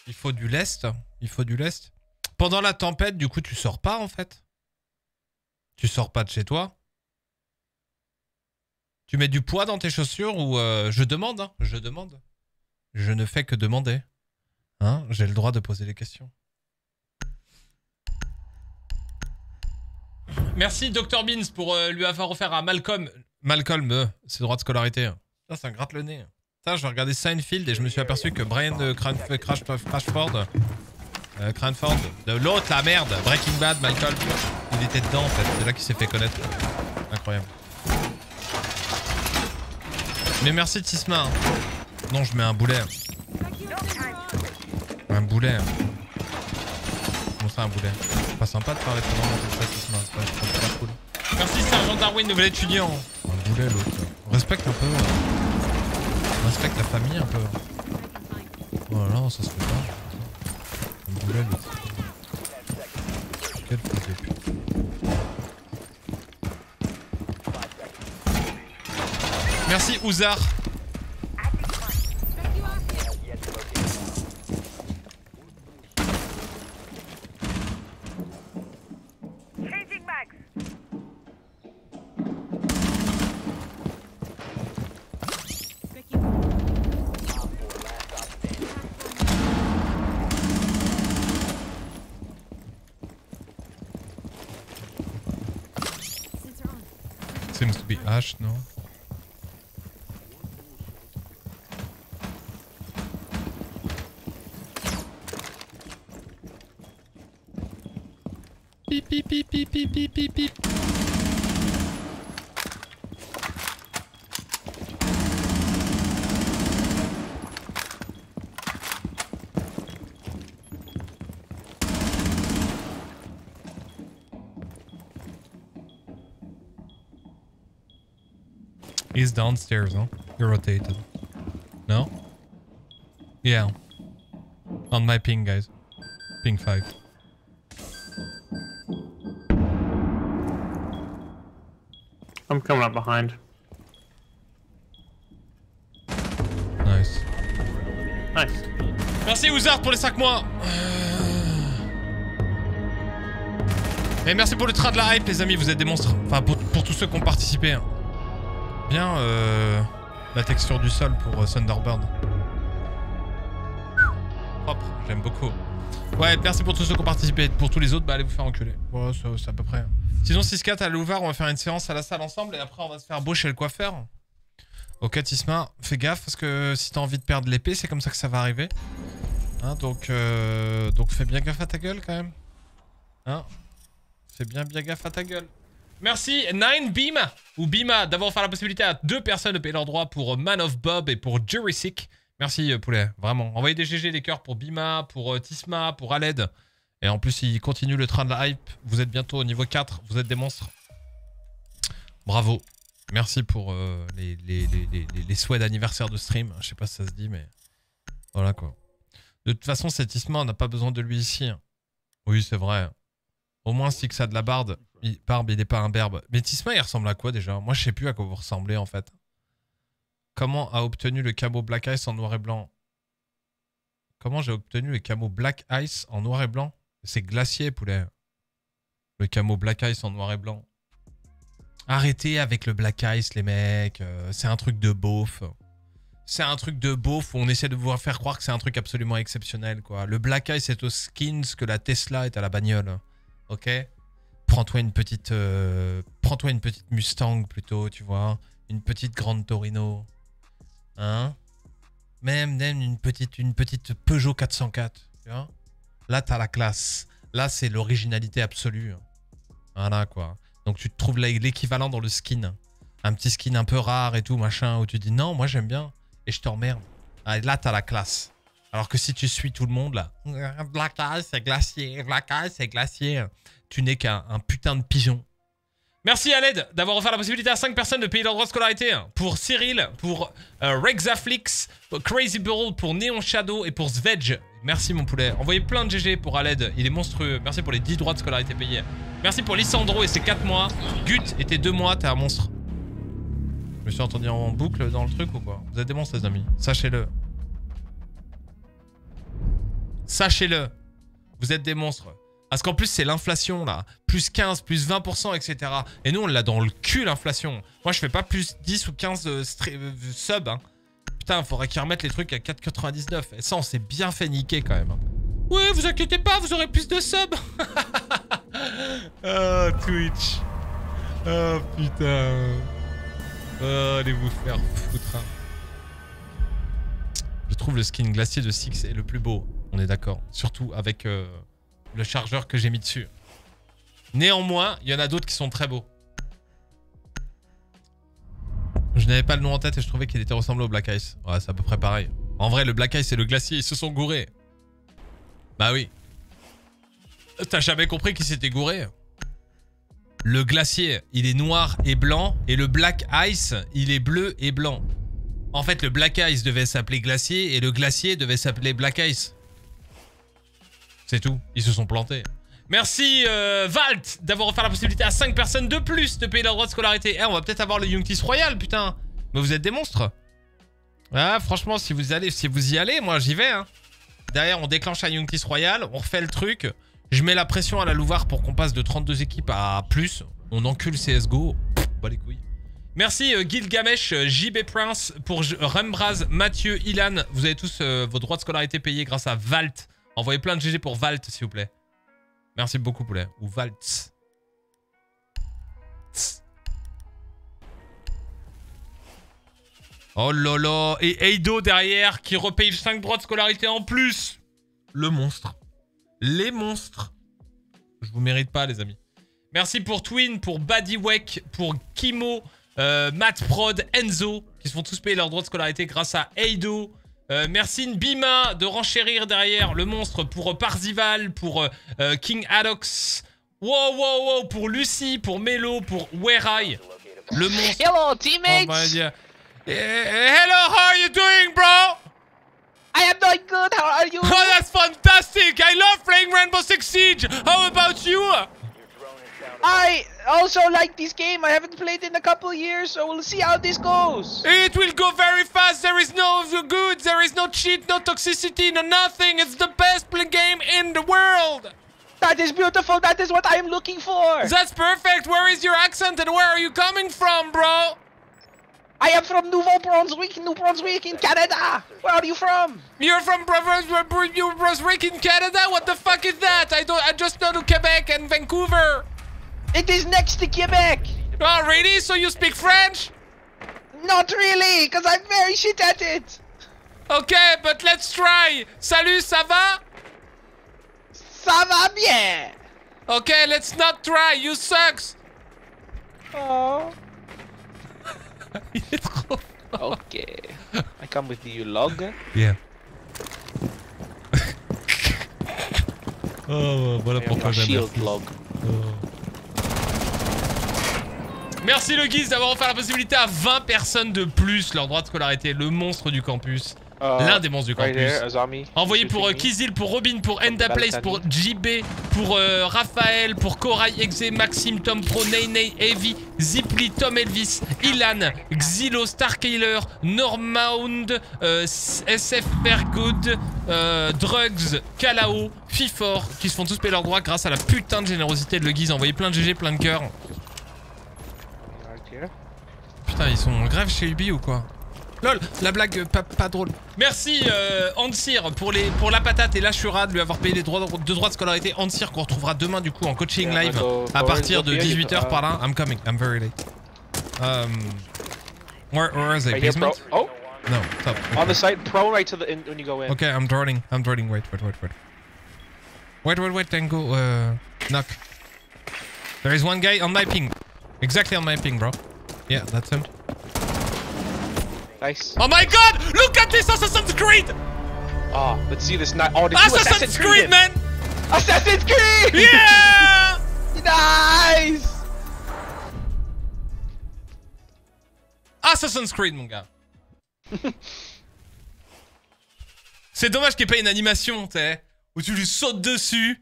Il faut du lest. Il faut du lest. Pendant la tempête, du coup, tu sors pas en fait. Tu sors pas de chez toi. Tu mets du poids dans tes chaussures ou euh, je demande, hein, je demande. Je ne fais que demander. Hein, j'ai le droit de poser des questions. Merci Dr Beans pour euh, lui avoir offert à Malcolm, Malcolm, euh, ses droits de scolarité. Ça, ça me gratte le nez. Ça, je regardais Seinfeld et je me suis aperçu que Brian de Cran- Crash, Crashford, euh, Cranford, de l'autre, la merde, Breaking Bad, Malcolm, il était dedans en fait. C'est là qu'il s'est fait connaître. Incroyable. Mais merci Tisma. hein. Non, je mets un boulet. Un boulet. Comment ça, un boulet pas sympa de parler pendant ça, Tisma. C'est pas, c'est pas cool. Merci Sergent Darwin, nouvel étudiant. Un boulet, l'autre. Respecte un peu. euh. Respecte la famille un peu. Oh non, ça se fait pas. Un boulet, l'autre. Quel fils de pute. Merci Ouzar. To be Ash, no? Beep beep beep beep beep downstairs, huh? You're rotated. No? Yeah. On my ping, guys. Ping 5. I'm coming up behind. Nice. Nice. Merci Ouzard pour les 5 mois Et merci pour le trad de la hype les amis, vous êtes des monstres. Enfin pour, pour tous ceux qui ont participé. hein. Bien euh, la texture du sol pour euh, Thunderbird. Propre, j'aime beaucoup. Ouais, merci pour tous ceux qui ont participé. Pour tous les autres, bah allez vous faire enculer. Ça- c'est à peu près. Sinon 6-4 à l'ouvert, on va faire une séance à la salle ensemble et après on va se faire beau chez le coiffeur. Ok, Tisma, fais gaffe parce que si t'as envie de perdre l'épée, c'est comme ça que ça va arriver. Hein, donc, euh, donc fais bien gaffe à ta gueule quand même. Hein Fais bien bien gaffe à ta gueule. Merci Nine Bima ou Bima d'avoir offert la possibilité à deux personnes de payer leur droit pour Man of Bob et pour Jurassic. Merci euh, poulet, vraiment. Envoyez des GG, des cœurs pour Bima, pour euh, Tisma, pour Aled. Et en plus, il continue le train de la hype. Vous êtes bientôt au niveau 4, vous êtes des monstres. Bravo. Merci pour euh, les, souhaits d'anniversaire de stream. Je sais pas si ça se dit, mais voilà quoi. De toute façon, cet Isma, on n'a pas besoin de lui ici. Oui, c'est vrai. Au moins, si que ça a de la barbe, il, il n'est pas un berbe. Mais Tisma, il ressemble à quoi déjà? Moi, je sais plus à quoi vous ressemblez en fait. Comment a obtenu le camo Black Ice en noir et blanc? Comment j'ai obtenu le camo Black Ice en noir et blanc? C'est glacier, poulet. Le camo Black Ice en noir et blanc. Arrêtez avec le Black Ice, les mecs. euh, c'est un truc de beauf. C'est un truc de beauf où on essaie de vous faire croire que c'est un truc absolument exceptionnel, quoi. Le Black Ice est aux skins que la Tesla est à la bagnole. Ok? Prends-toi une petite... euh, Prends-toi une petite Mustang, plutôt, tu vois. Une petite Grande Torino. Hein? Même, même une petite, une petite Peugeot 404, tu vois Là, t'as la classe. Là, c'est l'originalité absolue. Voilà, quoi. Donc, tu trouves l'équivalent dans le skin. Un petit skin un peu rare et tout, machin, où tu dis non, moi j'aime bien. Et je t'emmerde. Ah, là, t'as la classe. Alors que si tu suis tout le monde, là, Black Ice, c'est glacier, Black Ice, c'est glacier, tu n'es qu'un un putain de pigeon. Merci à l'aide d'avoir offert la possibilité à 5 personnes de payer leur droit de scolarité. Pour Cyril, pour euh, Rexaflix, pour Crazy Burl, pour Neon Shadow et pour Svedge. Merci mon poulet. Envoyez plein de GG pour Aled, il est monstrueux. Merci pour les 10 droits de scolarité payés. Merci pour Lissandro et ses 4 mois. Gut et tes 2 mois, t'es un monstre. Je me suis entendu en boucle dans le truc ou quoi? Vous êtes des monstres les amis, sachez-le. Sachez-le. Vous êt des monstres. Parce qu'en plus, c'est l'inflation, là. Plus 15, plus 20%, etc. Et nous, on l'a dans le cul, l'inflation. Moi, je fais pas plus 10 ou 15 euh, euh, subs. Hein. Putain, faudrait qu'ils remettent les trucs à 4,99. Et ça, on s'est bien fait niquer, quand même. hein. Oui, vous inquiétez pas, vous aurez plus de subs. oh, Twitch. Oh, putain. Oh, allez vous faire foutre. hein. Je trouve le skin glacier de Six est le plus beau. On est d'accord. Surtout avec euh, le chargeur que j'ai mis dessus. Néanmoins, il y en a d'autres qui sont très beaux. Je n'avais pas le nom en tête et je trouvais qu'il était ressemblant au Black Ice. Ouais, c'est à peu près pareil. En vrai, le Black Ice et le glacier, ils se sont gourés. Bah oui. T'as jamais compris qu'ils s'étaient gourés? Le glacier, il est noir et blanc. Et le Black Ice, il est bleu et blanc. En fait, le Black Ice devait s'appeler glacier et le glacier devait s'appeler Black Ice. C'est tout. Ils se sont plantés. Merci euh, Valt d'avoir offert la possibilité à 5 personnes de plus de payer leur droit de scolarité. Eh, on va peut-être avoir le Youngtis Royal, putain. Mais vous êtes des monstres. Ah, franchement, si vous allez, si vous y allez, moi j'y vais. Hein. Derrière, on déclenche un Youngtis Royal, on refait le truc. Je mets la pression à la Louvar pour qu'on passe de 32 équipes à plus. On encule CSGO. Pff, les couilles. Merci euh, Gilgamesh, euh, JB Prince, pour Rumbraz, Mathieu, Ilan. Vous avez tous euh, vos droits de scolarité payés grâce à Valt. Envoyez plein de GG pour Valt, s'il vous plaît. Merci beaucoup, poulet. Ou Valt. Oh là. Et Eido derrière qui repaye 5 droits de scolarité en plus. Le monstre. Les monstres. Je vous mérite pas, les amis. Merci pour Twin, pour Badywek, pour Kimo, euh, Matt Prod, Enzo, qui se font tous payer leurs droits de scolarité grâce à Eido. Euh, merci Nbima de renchérir derrière le monstre pour euh, Parzival, pour euh, King Adox. Wow, wow, wow, pour Lucie, pour Melo, pour Werai. Le monstre. Hello, Oh teammates. my God. Eh, hello, how are you doing, bro? I am doing good. How are you? Oh, that's fantastic! I love playing Rainbow Six Siege! How about you? I also like this game. I haven't played in a couple years, so we'll see how this goes. It will go very fast. There is no good. There is no cheat, no toxicity, no nothing. It's the best play game in the world. That is beautiful. That is what I am looking for. That's perfect. Where is your accent and where are you coming from, bro? I am from Nouveau Brunswick, New Brunswick in Canada. Where are you from? You're from New Brunswick in Canada. What the fuck is that? I don't. I just know to Quebec and Vancouver. It is next to Quebec. Oh, really? So you speak French? Not really, because I'm very shit at it. Ok, but let's try. Salut, ça va? Ça va bien. Ok, let's not try. You sucks. Oh. Il est trop. Okay. I come with you, log. Yeah. oh, voilà pourquoi j'aime. shield log. Merci le guise d'avoir offert la possibilité à 20 personnes de plus leur droit de scolarité, le monstre du campus. Uh, L'un des monstres du campus. zombie. Envoyé pour euh. Kizil, pour Robin, pour Enda Place, pour JB, pour euh, Raphaël, pour Korai, Exe, Maxime, Tom Pro, Ney Heavy, Zipli, Tom Elvis, Ilan, Xilo, Starkiller, Normound, euh, SF Fairgood, euh, Drugs, Kalao, Fifor, qui se font tous payer leurs droits grâce à la putain de générosité de Le Guise. Envoyé plein de GG, plein de cœurs. Putain, ils sont en grève chez Ubi ou quoi Lol, la blague euh, pas, pas drôle. Merci euh, Ansir pour, les, pour la patate et l'Ashura de lui avoir payé les droits, deux droits de scolarité. Ansir qu'on retrouvera demain du coup en coaching live à partir de go here, 18h uh, par là. I'm coming, I'm very late. Um, where, where is it? Basement? Oh, No, top. on the side, pro right to the in when you go in. Okay, I'm droning, I'm droning. Wait, wait, wait, wait. Wait, wait, wait, then go uh, knock. There is one guy on my ping. Exactly on my ping, bro. Yeah, that's him. Nice. Oh my god! Look at this Assassin's Creed! Oh, let's see this. Not. Oh, you Assassin's Creed, man! Assassin's Creed. Yeah! nice. Assassin's Creed, mon gars. C'est dommage qu'il n'y ait pas une animation, tu sais, où tu lui sautes dessus.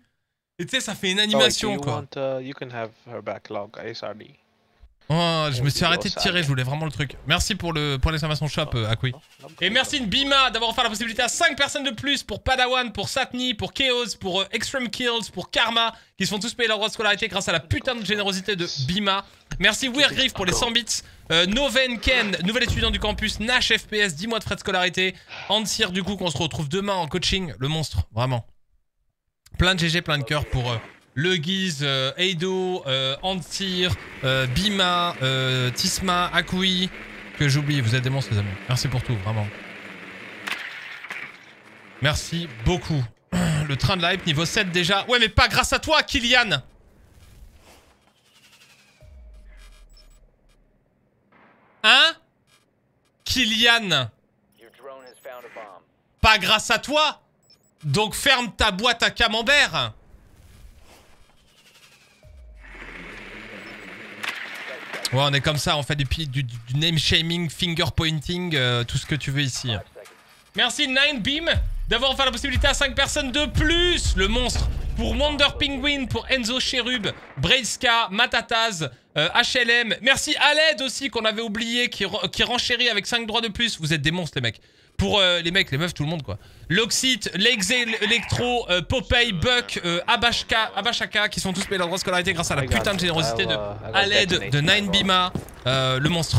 Et tu sais, ça fait une Oh, animation, quoi. want, uh, you can have her backlog. SRD. Oh, je me suis vidéo arrêté de tirer, je voulais vraiment le truc. Merci pour le pour l'exclamation shop, euh, Akui. Et merci Nbima d'avoir offert la possibilité à 5 personnes de plus pour Padawan, pour Satni, pour Chaos, pour euh, Extreme Kills, pour Karma, qui se font tous payer leur droit de scolarité grâce à la putain de générosité de Bima. Merci Weirgriff pour les 100 bits. Euh, Noven Ken, nouvel étudiant du campus, Nash FPS, 10 mois de frais de scolarité. Ansir, du coup, qu'on se retrouve demain en coaching. Le monstre, vraiment. Plein de GG, plein de cœur pour euh, Le Guise, euh, Eido, euh, Ansir, euh, Bima, Tisma, Akui. Que j'oublie, vous êtes des monstres, les amis. Merci pour tout, vraiment. Merci beaucoup. Le train de la hype, niveau 7 déjà. Ouais, mais pas grâce à toi, Kylian Hein? Kylian Pas grâce à toi Donc ferme ta boîte à camembert Ouais, on est comme ça, on fait du, du, name shaming, finger pointing, euh, tout ce que tu veux ici. Merci Ninebeam d'avoir offert la possibilité à 5 personnes de plus. Le monstre pour Wonder Penguin, pour Enzo Cherub, Braiska, Matataz, euh, HLM. Merci Aled aussi qu'on avait oublié qui renchérit avec 5 droits de plus. Vous êtes des monstres les mecs. Pour euh, les mecs, les meufs, tout le monde quoi. Loxit, Lexe Electro, euh, Popeye, Buck, euh, Abashka, Abashaka qui sont tous payés leur droit de scolarité grâce à la got putain de it. générosité I'll, de got Aled, de Nine Bima, euh, le monstre.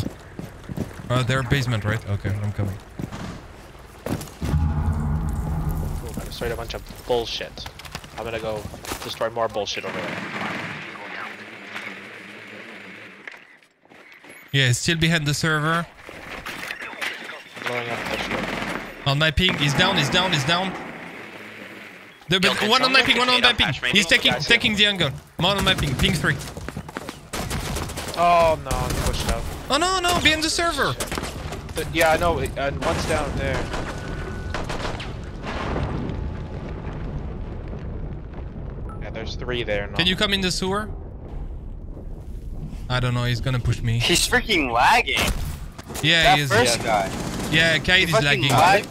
Uh, their basement, right? Okay, I'm coming. Cool, I destroyed a bunch of bullshit. I'm gonna go destroy more bullshit over there. Yeah, still behind the server. Blowing up the shit. On my ping, he's down, he's down, he's down. The, but one on my ping, one on my ping. He's taking taking the angle. One on my ping, ping three. Oh no, I'm pushed out. Oh no, no, behind the server. But, yeah, I know, it- and one's down there. Yeah, there's three there now. Can you come in the sewer? I don't know, he's gonna push me. He's freaking lagging. Yeah, that he is. first guy. Yeah, He Kaid is fucking lagging.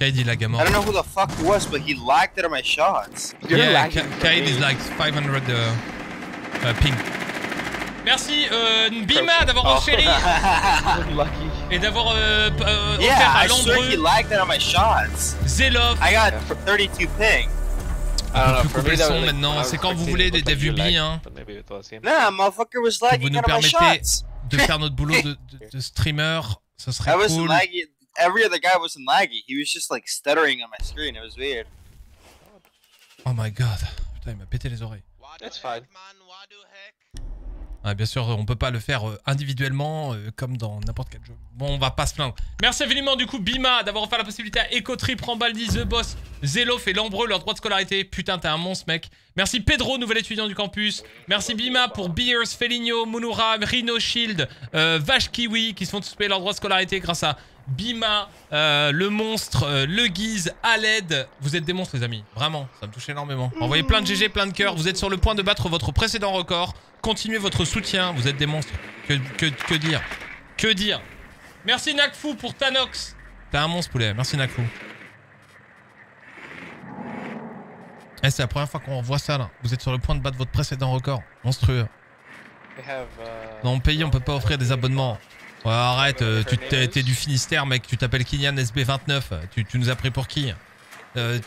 Lagged. Kaid is lagging. I don't know who the fuck was, but he lagged out of my shots. Yeah, Ka- Kaid is like 500 uh, uh, ping. Merci euh, Bima d'avoir Oh. enchéri et d'avoir euh, euh, offert Yeah, à I swear he l'ombreux lagged out of my shots. Zelov. I got 32 ping. On peut plus couper le son maintenant, c'est quand vous voulez des Dave Ubi, hein. Nah, motherfucker was vous lagging nous out of my permettez shots. de faire notre boulot de, de- de streamer, ce serait cool. Every other guy wasn't lagging. He was just like stuttering on my screen. It was weird. Oh my god. Putain, il m'a pété les oreilles. That's fine. Ah, bien sûr, on peut pas le faire euh, individuellement euh, comme dans n'importe quel jeu. Bon, on va pas se plaindre. Merci infiniment du coup Bima d'avoir offert la possibilité à Ecotrip, Rambaldi, The Boss, Zelof et Lambreux leur droit de scolarité. Putain, t'es un monstre mec. Merci Pedro, nouvel étudiant du campus. Merci Bima pour Beers, Feligno, Munura, Rhino Shield, euh, Vache Kiwi qui se font tous payer leur droit de scolarité grâce à Bima, euh, le monstre, euh, le guise, Aled. Vous êtes des monstres les amis, vraiment, ça me touche énormément. Envoyez plein de GG, plein de cœurs, vous êtes sur le point de battre votre précédent record. Continuez votre soutien, vous êtes des monstres. Que, que, que dire? Que dire? Merci Nakfu pour Tanox. T'es un monstre poulet, merci Nakfu. Eh, c'est la première fois qu'on voit ça là. Vous êtes sur le point de battre votre précédent record. Monstrueux. Dans mon pays, on peut pas offrir des abonnements. Ouais, arrête, euh, tu t'es du Finistère, mec. Tu t'appelles Kylian SB29. Tu, tu nous as pris pour qui Euh,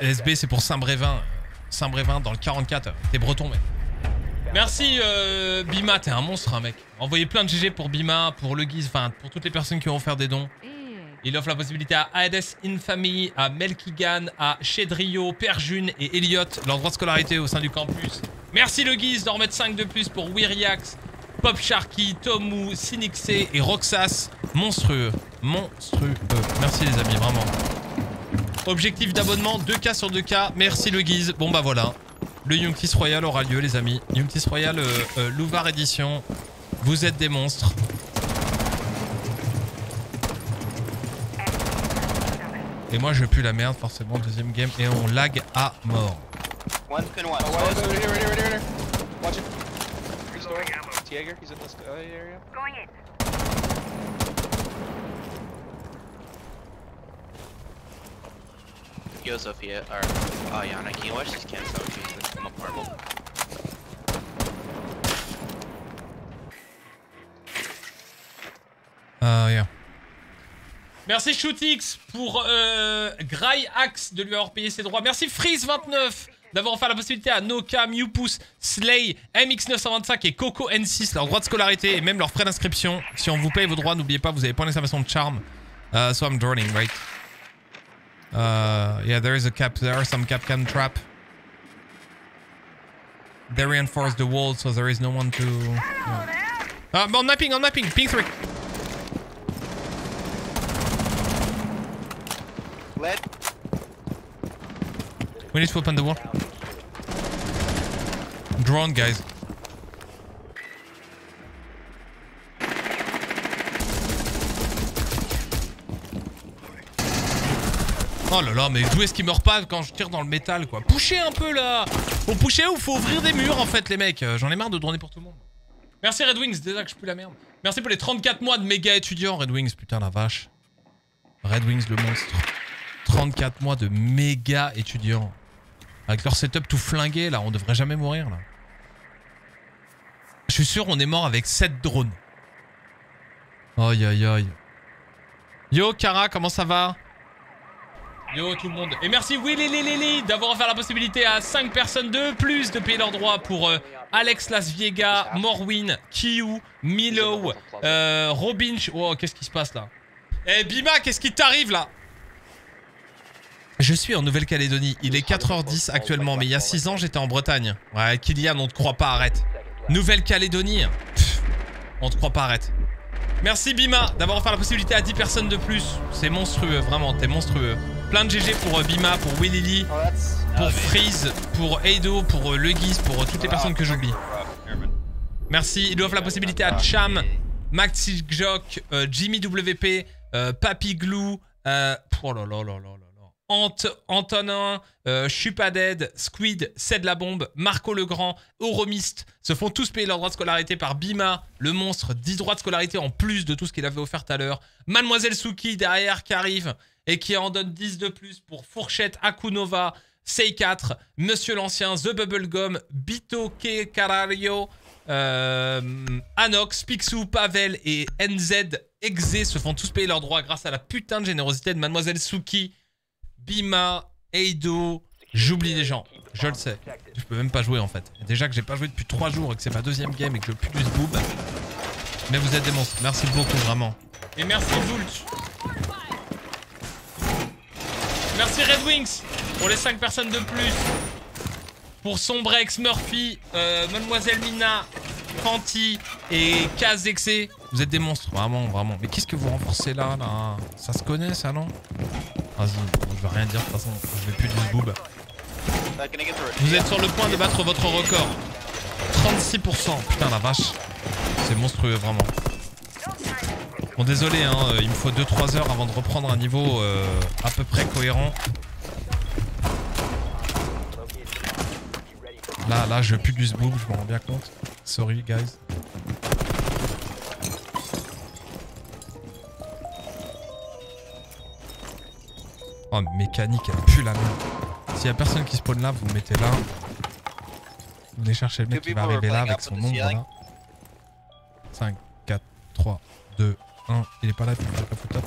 SB, c'est pour Saint-Brévin. Saint-Brévin dans le 44. T'es breton, mec. Merci euh, Bima, t'es un monstre, hein, mec. Envoyez plein de GG pour Bima, pour Le Guise, enfin pour toutes les personnes qui ont offert des dons. Il offre la possibilité à Hades Infamy, à Melkigan, à Chedrio, Perjune et Elliot, leur droit de scolarité au sein du campus. Merci Le Guise d'en remettre 5 de plus pour Wiriax, Pop Sharky, Tomu, Cynixe et Roxas. Monstrueux, monstrueux. Merci les amis, vraiment. Objectif d'abonnement 2K sur 2K. Merci Le Guise. Bon bah voilà. Le Youngtis Royal aura lieu les amis. Youngtis Royal euh, euh, Louvar Edition. Vous êtes des monstres. Et moi je pue la merde forcément deuxième game et on lag à mort. One He's in this uh, area. Going in. Yo, Sophia, or uh, Yana, can you watch this she's I'm a marble? Ah yeah. Merci Shootix pour euh, Gray Axe de lui avoir payé ses droits. Merci Freeze29 d'avoir offert la possibilité à Noka, Mewpus, Slay, MX925 et Coco N6 leur droit de scolarité et même leurs frais d'inscription. Si on vous paye vos droits, n'oubliez pas, vous avez point d'exclamation de charme. Uh, so I'm droning, right? Uh, yeah, there is a cap. There are some Capcan trap. They reinforce the wall, so there is no one to. Uh, on mapping, on mapping, ping three. We need to open the wall. Drone, guys. Oh là là, mais d'où est-ce qu'il meurt pas quand je tire dans le métal, quoi? Pouchez un peu, là Faut pousser ou faut ouvrir des murs, en fait, les mecs Euh, J'en ai marre de droner pour tout le monde. Merci Red Wings, déjà que je pue la merde. Merci pour les 34 mois de méga étudiants, Red Wings, putain la vache. Red Wings, le monstre. 34 mois de méga étudiants. Avec leur setup tout flingué, là, on devrait jamais mourir, là. Je suis sûr, on est mort avec 7 drones. Aïe, aïe, aïe. Yo, Kara, comment ça va? Yo, tout le monde. Et merci Willy Lili d'avoir offert la possibilité à 5 personnes de plus de payer leurs droits pour euh, Alex Las Viega, Morwin, Kiyu, Milo, euh, Robin. Oh, qu'est-ce qui se passe là? Eh, Bima, qu'est-ce qui t'arrive là? Je suis en Nouvelle-Calédonie. Il est 4h10 actuellement, mais il y a 6 ans, j'étais en Bretagne. Ouais, Kylian, on te croit pas, arrête. Nouvelle-Calédonie. On te croit pas, arrête. Merci Bima d'avoir offert la possibilité à 10 personnes de plus. C'est monstrueux, vraiment, t'es monstrueux. Plein de GG pour euh, Bima, pour Willily, pour Freeze, pour Eido, pour euh, Le Guise, pour euh, toutes les personnes que j'oublie. Merci. Il offre la possibilité à Cham, Maxi Jock, euh, Jimmy WP, euh, Papy Glue, euh, oh là là là là. Ant, Antonin, euh, Chupaded, Squid, Ced la bombe, Marco Legrand, Euromist se font tous payer leur droit de scolarité par Bima, le monstre, 10 droits de scolarité en plus de tout ce qu'il avait offert tout à l'heure. Mademoiselle Suki derrière qui arrive et qui en donne 10 de plus pour Fourchette, Akunova, Say4, Monsieur l'Ancien, The Bubblegum, Bito Ke Carario, euh, Anox, Pixou, Pavel et NZ Exe se font tous payer leurs droits grâce à la putain de générosité de Mademoiselle Suki, Bima, Eido. J'oublie des gens, je le sais. Je peux même pas jouer en fait. Déjà que j'ai pas joué depuis 3 jours et que c'est ma deuxième game et que je pue du boob. Mais vous êtes des monstres, merci beaucoup vraiment. Et merci Vult. Merci Red Wings pour les 5 personnes de plus. Pour Sombrex, Murphy, euh, Mademoiselle Mina, Franti et Kazexé. Vous êtes des monstres, vraiment, vraiment. Mais qu'est-ce que vous renforcez là, là Ça se connaît, ça, non Vas-y, je vais rien dire, de toute façon, je vais plus du boob. Vous êtes sur le point de battre votre record. 36%, putain la vache. C'est monstrueux, vraiment. Bon, désolé, hein, il me faut 2-3 heures avant de reprendre un niveau euh, à peu près cohérent. Là, là, je pue du zboob, je m'en rends bien compte. Sorry, guys. Oh, mécanique, elle pue la merde. S'il y a personne qui spawn là, vous le mettez là. Vous venez chercher le mec qui va arriver là avec son nombre là. 5, 4, 3, 2, 1. Il est pas là, il est pas top.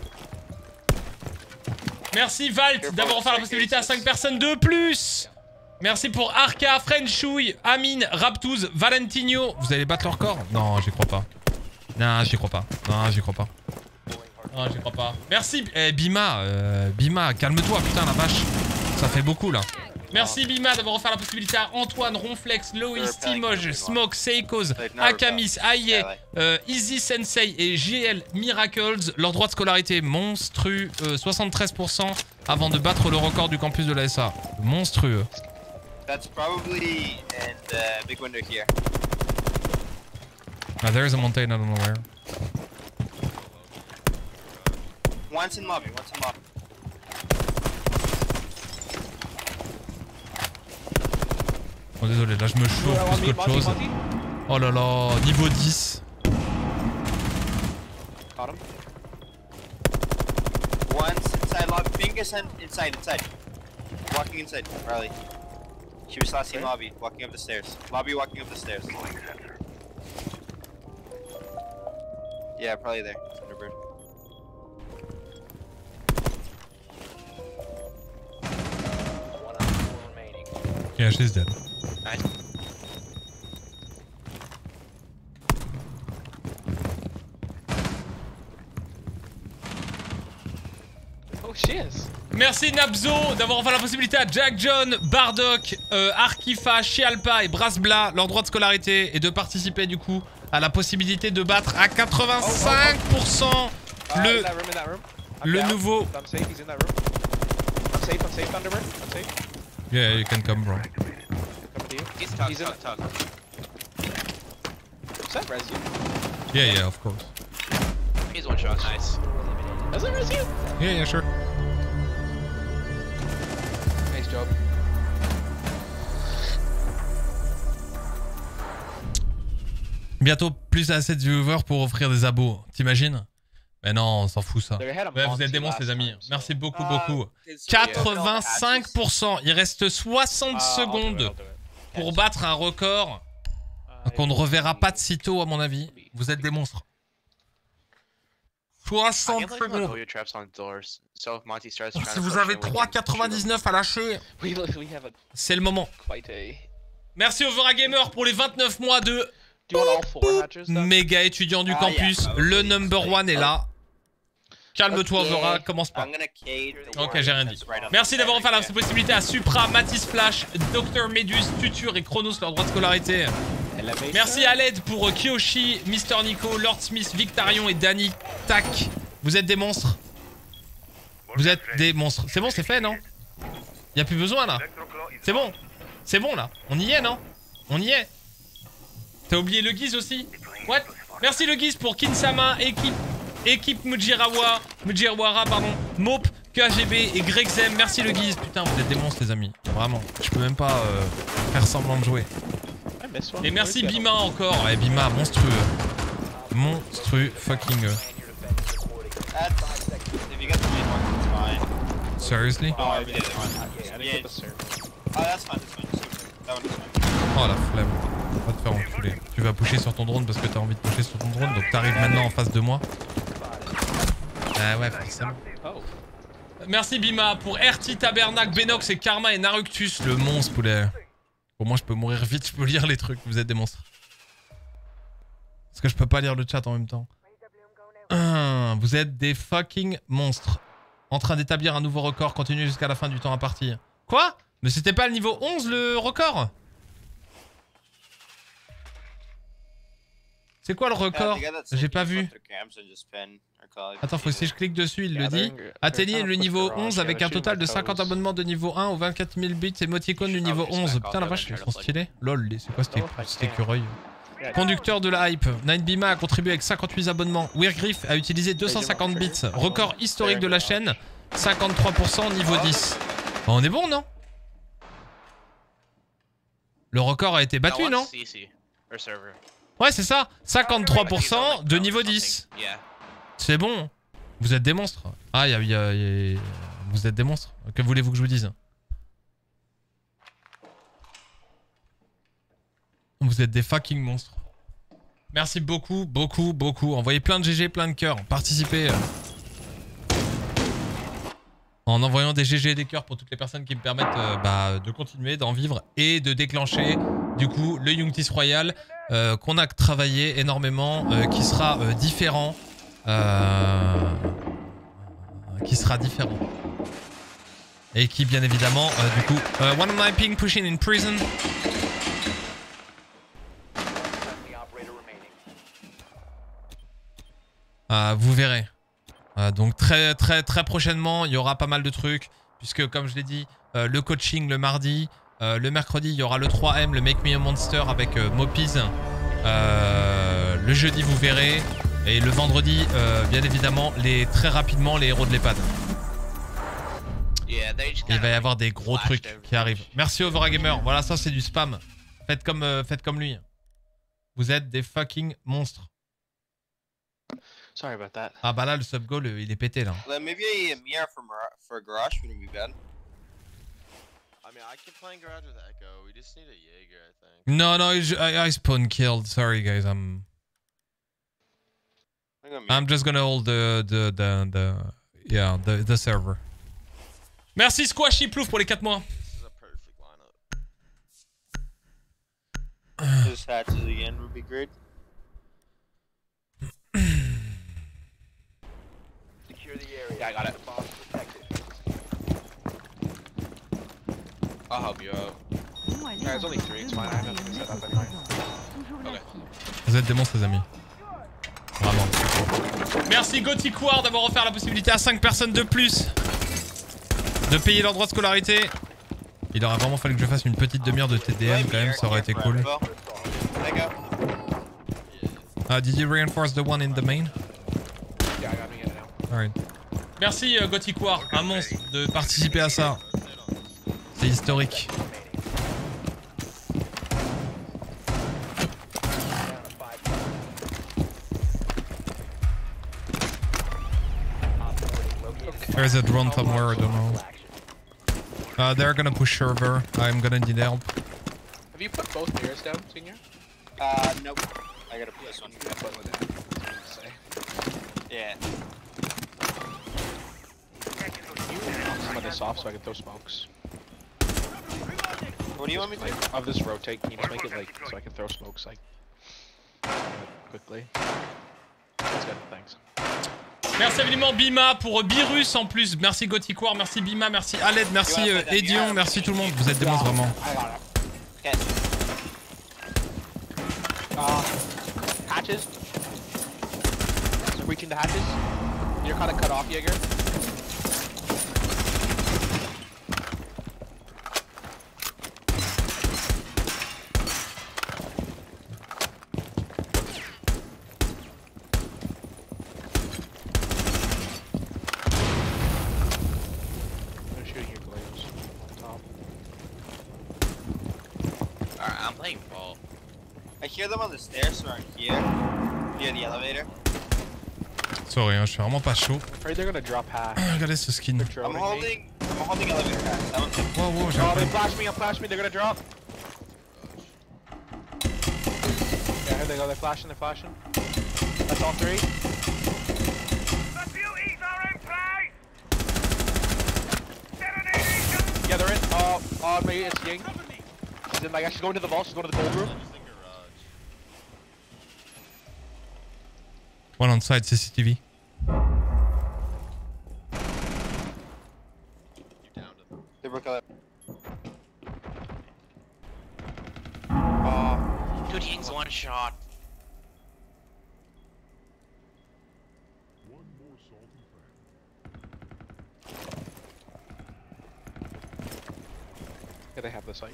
Merci Valt d'avoir offert la possibilité à 5 personnes de plus Merci pour Arca, Frenchouille, Amine, Raptouz, Valentino. Vous allez battre leur corps Non, j'y crois pas. Non, j'y crois pas. Non, j'y crois pas. Non, j'y crois pas. Merci, eh, Bima. euh, Bima, calme-toi, putain, la vache. Ça fait beaucoup, là. Merci Bima d'avoir offert la possibilité à Antoine, Ronflex, Loïs, Timoge, Smoke, Seikos, Akamis, Aye, euh, Easy Sensei et GL Miracles. Leur droit de scolarité monstrueux, euh, 73% avant de battre le record du campus de la SA. Monstrueux. That's probably in the big window here. Now there is a mountain, I don't know where. One's in lobby, one's in lobby. Oh désolé, là je me chauffe plus qu'autre chose. Oh là là, niveau 10. Got him. One's inside lobby. Fingers in, inside, inside. Walking inside, Riley. She was last in lobby, walking up the stairs. Lobby walking up the stairs. Yeah, probably there. Thunderbird. Yeah, she's dead. Nice. Merci Nabzo d'avoir offert la possibilité à Jack John, Bardock, euh, Arkifa, Chialpa et Brasbla leur droit de scolarité et de participer du coup à la possibilité de battre à 85% le, le nouveau. I'm safe, he's in that room. I'm safe, I'm safe, Thunderbird. I'm safe. Yeah, you can come bro. Yeah, yeah, of course. He's one shot. Nice. Does it res you? Yeah, yeah, sure. Bientôt plus assez de viewers pour offrir des abos. T'imagines? Mais non, on s'en fout ça. Ouais, vous êtes des monstres les amis. Merci beaucoup, Ah, beaucoup. it's- 85%. Il reste 60 Ah, secondes pour battre un record Uh, qu'on ne reverra pas de sitôt à mon avis. Vous êtes des monstres. I 60 can't believe you secondes. Si to vous avez in, we can shoot 3,99 à lâcher, c'est le moment. Merci Overa Gamer pour les 29 mois de Méga étudiant du Ah, campus. yeah. Le number one est là. Calme-toi. Overa, commence pas. Ok, j'ai rien dit. Merci d'avoir offert la possibilité à Supra, Matisse Flash, Dr Medus, Tutur et Chronos leur droit de scolarité. Merci à l'aide pour Kyoshi, Mister Nico, Lord Smith, Victarion et Danny Tac. Vous êtes des monstres. Vous êtes des monstres. C'est bon, c'est fait, non? Y a plus besoin là. C'est bon. C'est bon là. On y est, non? On y est. T'as oublié le guise aussi What Merci le guise pour Kinsama, équipe, équipe Mujirawa, Mujirawara, pardon, Mope, KGB et Grexem. Merci le guise. Putain, vous êtes des monstres, les amis. Vraiment. Je peux même pas euh, faire semblant de jouer. Et merci Bima encore. Et Bima, monstrueux. Monstrueux fucking. euh. Seriously. Oh la flemme. Tu vas pusher sur ton drone parce que t'as envie de pusher sur ton drone, donc t'arrives maintenant en face de moi. Ah ouais, forcément. Merci Bima pour RT, Tabernacle, Benox et Karma et Naructus, le monstre poulet. Au moins je peux mourir vite, je peux lire les trucs, vous êtes des monstres. Parce que je peux pas lire le chat en même temps. Vous êtes des fucking monstres. En train d'établir un nouveau record, continue jusqu'à la fin du temps à partir. Quoi? Mais c'était pas le niveau 11 le record? C'est quoi le record J'ai pas vu. Attends, faut que si je clique dessus, il le dit. Atteignez uh, le push niveau garage, 11 avec yeah, un total de shooting 50 my toes. abonnements de niveau 1 aux 24 000 bits émoticônes du niveau 11. Putain la vache, ils sont stylés. Lol, c'est quoi cet éc- cet écureuil Conducteur de la hype, Nine Bima a contribué avec 58 abonnements. Weirdgriff a utilisé 250 bits. Record historique de la chaîne, 53% niveau 10. Bah, on est bon, non Le record a été battu, non Ouais, c'est ça. 53% de niveau 10. Yeah. C'est bon. Vous êtes des monstres. Ah, y a, y a- y a- Vous êtes des monstres. Que voulez-vous que je vous dise? Vous êtes des fucking monstres. Merci beaucoup, beaucoup, beaucoup. Envoyez plein de GG, plein de cœurs. Participez. En envoyant des GG et des cœurs pour toutes les personnes qui me permettent euh, bah, de continuer, d'en vivre et de déclencher du coup le Youngtis Royal euh, qu'on a travaillé énormément, euh, qui sera différent. qui sera différent. Et qui bien évidemment du coup one of my ping pushing in prison. Euh, vous verrez. Euh, donc très très très prochainement, il y aura pas mal de trucs. Puisque comme je l'ai dit, euh, le coaching le mardi. euh, le mercredi, il y aura le 3M, le Make Me a Monster avec Mopiz. Le jeudi, vous verrez. Et le vendredi, bien évidemment, les, très rapidement, les héros de l'EHPAD. Il va y avoir des gros trucs qui arrivent. Merci Overgamer. Voilà, ça c'est du spam. Faites comme, faites comme lui. Vous êtes des fucking monstres. Sorry about that. Ah bah là, le sub goal, il est pété là. Like, maybe a Mia for, Mar- for Garage wouldn't be bad. I mean, I can play Garage with Echo. We just need a Jaeger, I think. No, no, I, I spawn killed. Sorry guys, I'm I got Mia. I'm just gonna hold the the the, the yeah the the server. Merci Squashy Plouf pour les 4 mois. This is a perfect lineup. Just hatches again would be great. Yeah, I got it. I'll help you out. Yeah, there's only three. It's fine. I have nothing set up anyway. Okay. Vous êtes des monstres les amis. Vraiment. Merci Gothic War d'avoir offert la possibilité à 5 personnes de plus de payer leur droit de scolarité. Il aurait vraiment fallu que je fasse une petite demi-heure de TDM quand même, ça aurait été cool. Ah, did you reinforce the one in the main? Yeah, I got me in it now. Alright. Merci euh, Gothic War, un monstre, de participer à ça. C'est historique. There's a drone somewhere, I don't know. Uh, they're gonna push server. I'm gonna need help. Have you put both mirrors down, Senior? Uh, nope. I gotta put this one. Yeah, some of this off so I can throw smokes? What do you want me to do? Of this rotate, can you just make it like so I can throw smokes like quickly? That's good, thanks. Merci évidemment Bima pour Birus en plus. Merci Gothic War, merci Bima, merci Aled, merci euh, Edion, merci tout le monde. Vous êtes des monstres vraiment. Okay. Uh, hatches. Reaching the hatches. You're kind of cut off, Jaeger. Hear them on the stairs around here, near the elevator. Sorry, hein, je suis vraiment pas chaud. Afraid they're gonna drop half. Ah, regardez ce skin. I'm holding, I'm holding elevator hatch. That one's Wow, wow, j'ai Oh, un they peu- flashed me, flashed me, they're gonna drop. Yeah, here they go, they're flashing, they're flashing. That's all three. Yeah, they're in. Oh, oh, maybe it's Ying. She's in, like, she's going to the vault, she's going to the gold room. One on site CCTV. They broke out. Oh. Dude, Hing's one shot. Gotta have the site.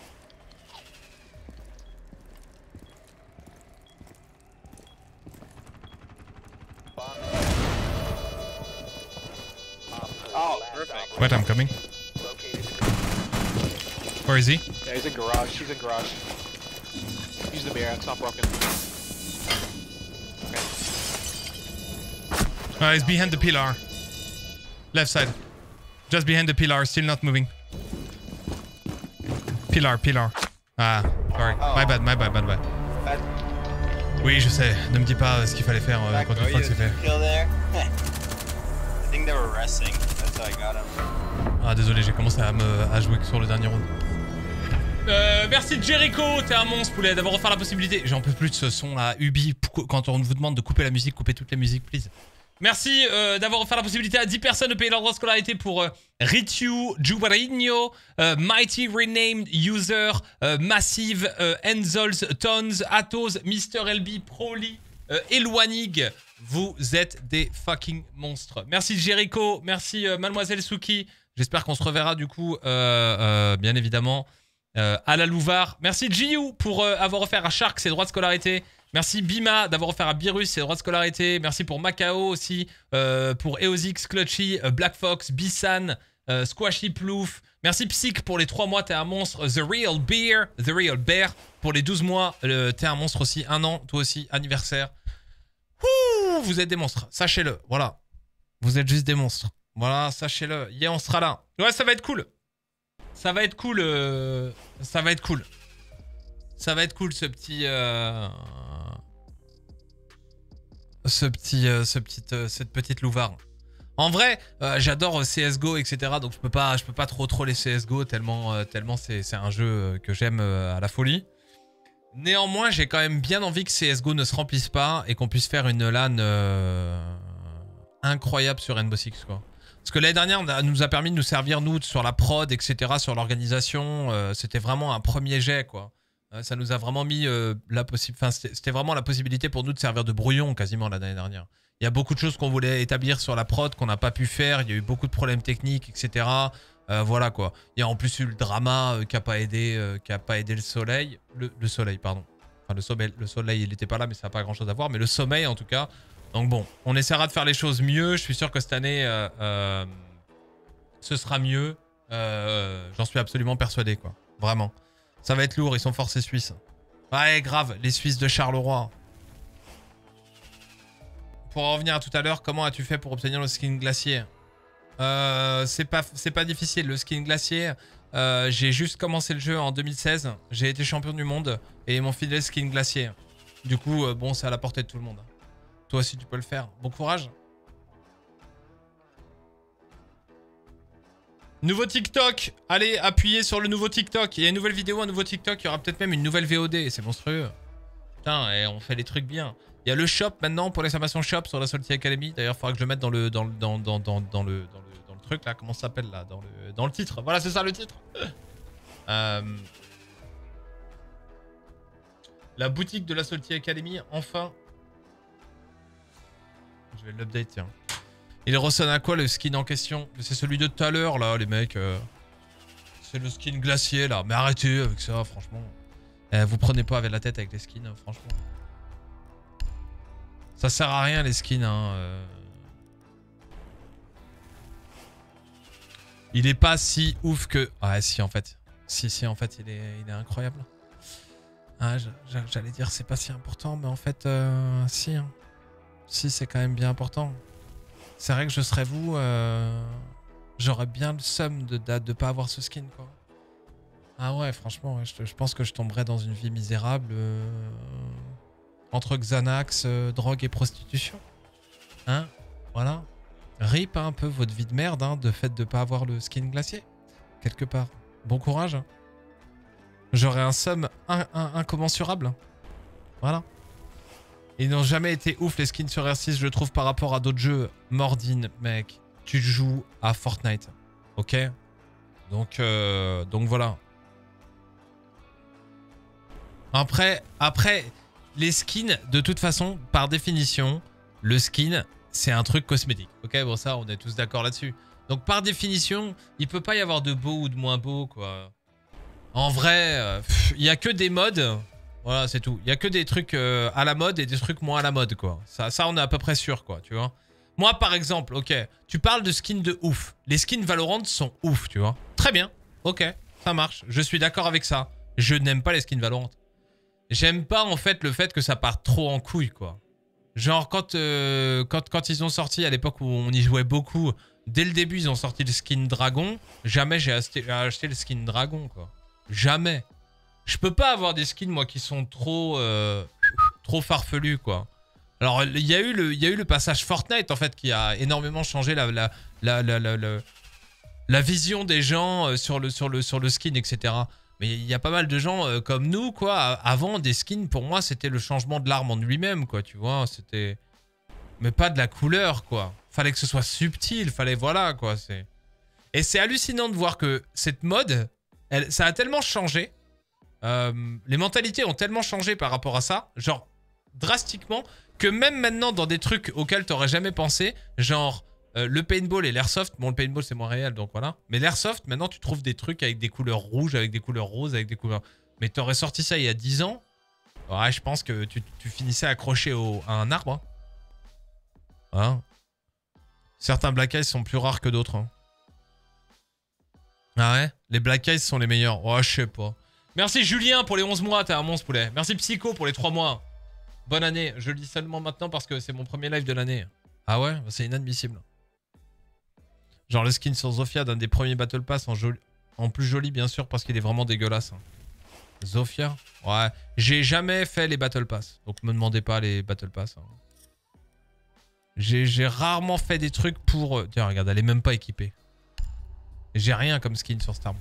Oh, perfect. Wait, I'm coming. Where is he? Yeah, he's in garage. He's in garage. Use the mirror. It's not broken. Uh, he's behind the pillar. Left side. Just behind the pillar, still not moving. Pillar, pillar. Ah, sorry. My bad, my bad, my bad. Bad. Oui, je sais. Ne me dis pas ce qu'il fallait faire euh, quand une fois que c'est fait. Ah, désolé, j'ai commencé à, me, à jouer que sur le dernier round. Euh, merci Jericho, t'es un monstre poulet d'avoir offert la possibilité. J'en peux plus de ce son là. Ubi, quand on vous demande de couper la musique, coupez toute la musique, please. Merci euh, d'avoir offert la possibilité à 10 personnes de payer leur droit de scolarité pour euh, Ritu, Jubarino, euh, Mighty Renamed User, Massive, Enzols, Tons, Atos, Mr. LB, Proly, euh, Elwanig. Vous êtes des fucking monstres. Merci Jericho, merci Mademoiselle Suki. J'espère qu'on se reverra du coup, bien évidemment, à la Louvard. Merci Jiu pour avoir offert à Shark ses droits de scolarité. Merci Bima d'avoir offert à Birus ses droits de scolarité. Merci pour Macao aussi, euh, pour Eosix, Clutchy, euh, Black Fox, Bissan, euh, Squashy Plouf. Merci Psych pour les 3 mois, t'es un monstre. The Real Bear, The Real Bear pour les 12 mois, euh, t'es un monstre aussi. Un an, toi aussi, anniversaire. Ouh, vous êtes des monstres, sachez-le. Voilà. Vous êtes juste des monstres. Voilà, sachez-le. Yeah, on sera là. Ouais, ça va être cool. Ça va être cool. Ça va être cool. Ça va être cool ce petit. Ce petit. euh, euh, cette petite louvarde. En vrai, euh, j'adore CSGO, etc. Donc je peux pas, je peux pas trop troller CSGO tellement, tellement c'est un jeu que j'aime à la folie. Néanmoins, j'ai quand même bien envie que CSGO ne se remplisse pas et qu'on puisse faire une LAN incroyable sur Rainbow Six, quoi. Parce que l'année dernière, nous a permis de nous servir, nous, sur la prod, etc., sur l'organisation. C'était vraiment un premier jet, quoi. Ça nous a vraiment mis euh, la. Enfin, c'était vraiment la possibilité pour nous de servir de brouillon quasiment l'année dernière. Il y a beaucoup de choses qu'on voulait établir sur la prod qu'on n'a pas pu faire. Il y a eu beaucoup de problèmes techniques, etc. Euh, voilà quoi. Il y a en plus eu le drama euh, qui a pas aidé, euh, pas aidé le soleil, le, le soleil pardon. Enfin le soleil, le soleil il n'était pas là, mais ça n'a pas grand chose à voir. Mais le sommeil en tout cas. Donc bon, on essaiera de faire les choses mieux. Je suis sûr que cette année, ce sera mieux. J'en suis absolument persuadé quoi. Vraiment. Ça va être lourd. Ils sont forts ces Suisses. Ouais grave. Les Suisses de Charleroi. Pour en revenir à tout à l'heure, comment as-tu fait pour obtenir le skin glacier euh, c'est pas, pas difficile. Le skin glacier, euh, j'ai juste commencé le jeu en 2016. J'ai été champion du monde et ils m'ont filé le skin glacier. Du coup, euh, bon, c'est à la portée de tout le monde. Toi aussi, tu peux le faire. Bon courage. Nouveau TikTok. Allez, appuyez sur le nouveau TikTok. Il y a une nouvelle vidéo, un nouveau TikTok. Il y aura peut-être même une nouvelle VOD. C'est monstrueux. Putain, et on fait les trucs bien. Il y a le shop maintenant pour l'exclamation shop sur la Salty Academy. D'ailleurs, il faudra que je le mette dans le, dans, le- dans, dans, dans, dans le, dans, le, dans le truc là. Comment ça s'appelle là? Dans le, dans le titre. Voilà, c'est ça le titre. Euh, La boutique de la Salty Academy, enfin. Je vais l'update, tiens. Il ressemble à quoi le skin en question? C'est celui de tout à l'heure là, les mecs. euh. C'est le skin glacier là. Mais arrêtez avec ça, franchement. Eh, vous prenez pas avec la tête avec les skins, hein, franchement. Ça sert à rien les skins. Hein. euh. Il est pas si ouf que. Ah si en fait. Si si en fait il est, il est incroyable. Ah, J'allais dire c'est pas si important, mais en fait euh, si. hein. Si c'est quand même bien important. C'est vrai que je serais vous, euh, j'aurais bien le seum de, de, de pas avoir ce skin quoi. Ah ouais, franchement, je, pense que je tomberais dans une vie misérable euh, entre Xanax, euh, drogue et prostitution. Hein Voilà. Rip un peu votre vie de merde, hein, de fait de pas avoir le skin glacier. Quelque part. Bon courage. hein. J'aurais un somme in- in- incommensurable. Voilà. Ils n'ont jamais été ouf les skins sur R6, je trouve, par rapport à d'autres jeux. Mordine, mec, tu joues à Fortnite. Ok? Donc, euh, donc voilà. Après, après, les skins, de toute façon, par définition, le skin, c'est un truc cosmétique. Ok, bon ça, on est tous d'accord là-dessus. Donc par définition, il peut pas y avoir de beau ou de moins beau, quoi. En vrai, euh, il y a que des modes. Voilà, c'est tout. Il y a que des trucs euh, à la mode et des trucs moins à la mode, quoi. Ça, ça, on est à peu près sûr, quoi, tu vois. Moi, par exemple, ok, tu parles de skins de ouf. Les skins Valorant sont ouf, tu vois. Très bien, ok, ça marche. Je suis d'accord avec ça. Je n'aime pas les skins Valorant. J'aime pas, en fait, le fait que ça parte trop en couille, quoi. Genre, quand, euh, quand, quand ils ont sorti, à l'époque où on y jouait beaucoup, dès le début, ils ont sorti le skin Dragon. Jamais j'ai acheté, acheté le skin Dragon, quoi. Jamais. Je peux pas avoir des skins, moi, qui sont trop, euh, trop farfelus, quoi. Alors, il y, a eu le, y a eu le passage Fortnite, en fait, qui a énormément changé la, la, la, la, la, vision des gens euh, sur le, sur, le, sur le skin, etc. Mais il y a pas mal de gens euh, comme nous, quoi. Avant, des skins, pour moi, c'était le changement de l'arme en lui-même, quoi, tu vois. C'était... Mais pas de la couleur, quoi. Fallait que ce soit subtil, fallait... Voilà, quoi, c'est... Et c'est hallucinant de voir que cette mode, elle, ça a tellement changé. Euh, les mentalités ont tellement changé par rapport à ça, genre drastiquement, que même maintenant dans des trucs auxquels t'aurais jamais pensé, genre euh, le paintball et l'airsoft, bon le paintball c'est moins réel donc voilà, mais l'airsoft maintenant tu trouves des trucs avec des couleurs rouges, avec des couleurs roses, avec des couleurs... Mais t'aurais sorti ça il y a 10 ans, ouais je pense que tu, finissais accroché à un arbre. Hein. Hein Certains Black Eyes sont plus rares que d'autres. hein. Ah ouais? Les Black Eyes sont les meilleurs. Oh, je sais pas. Merci Julien pour les 11 mois, t'es un monstre poulet. Merci Psycho pour les 3 mois. Bonne année. Je le dis seulement maintenant parce que c'est mon premier live de l'année. Ah ouais? C'est inadmissible. Genre le skin sur Zofia d'un des premiers Battle Pass en, plus joli bien sûr parce qu'il est vraiment dégueulasse. hein. Zofia? Ouais. J'ai jamais fait les Battle Pass. Donc me demandez pas les Battle Pass. hein. J'ai rarement fait des trucs pour... Tiens regarde, elle est même pas équipée. J'ai rien comme skin sur arme.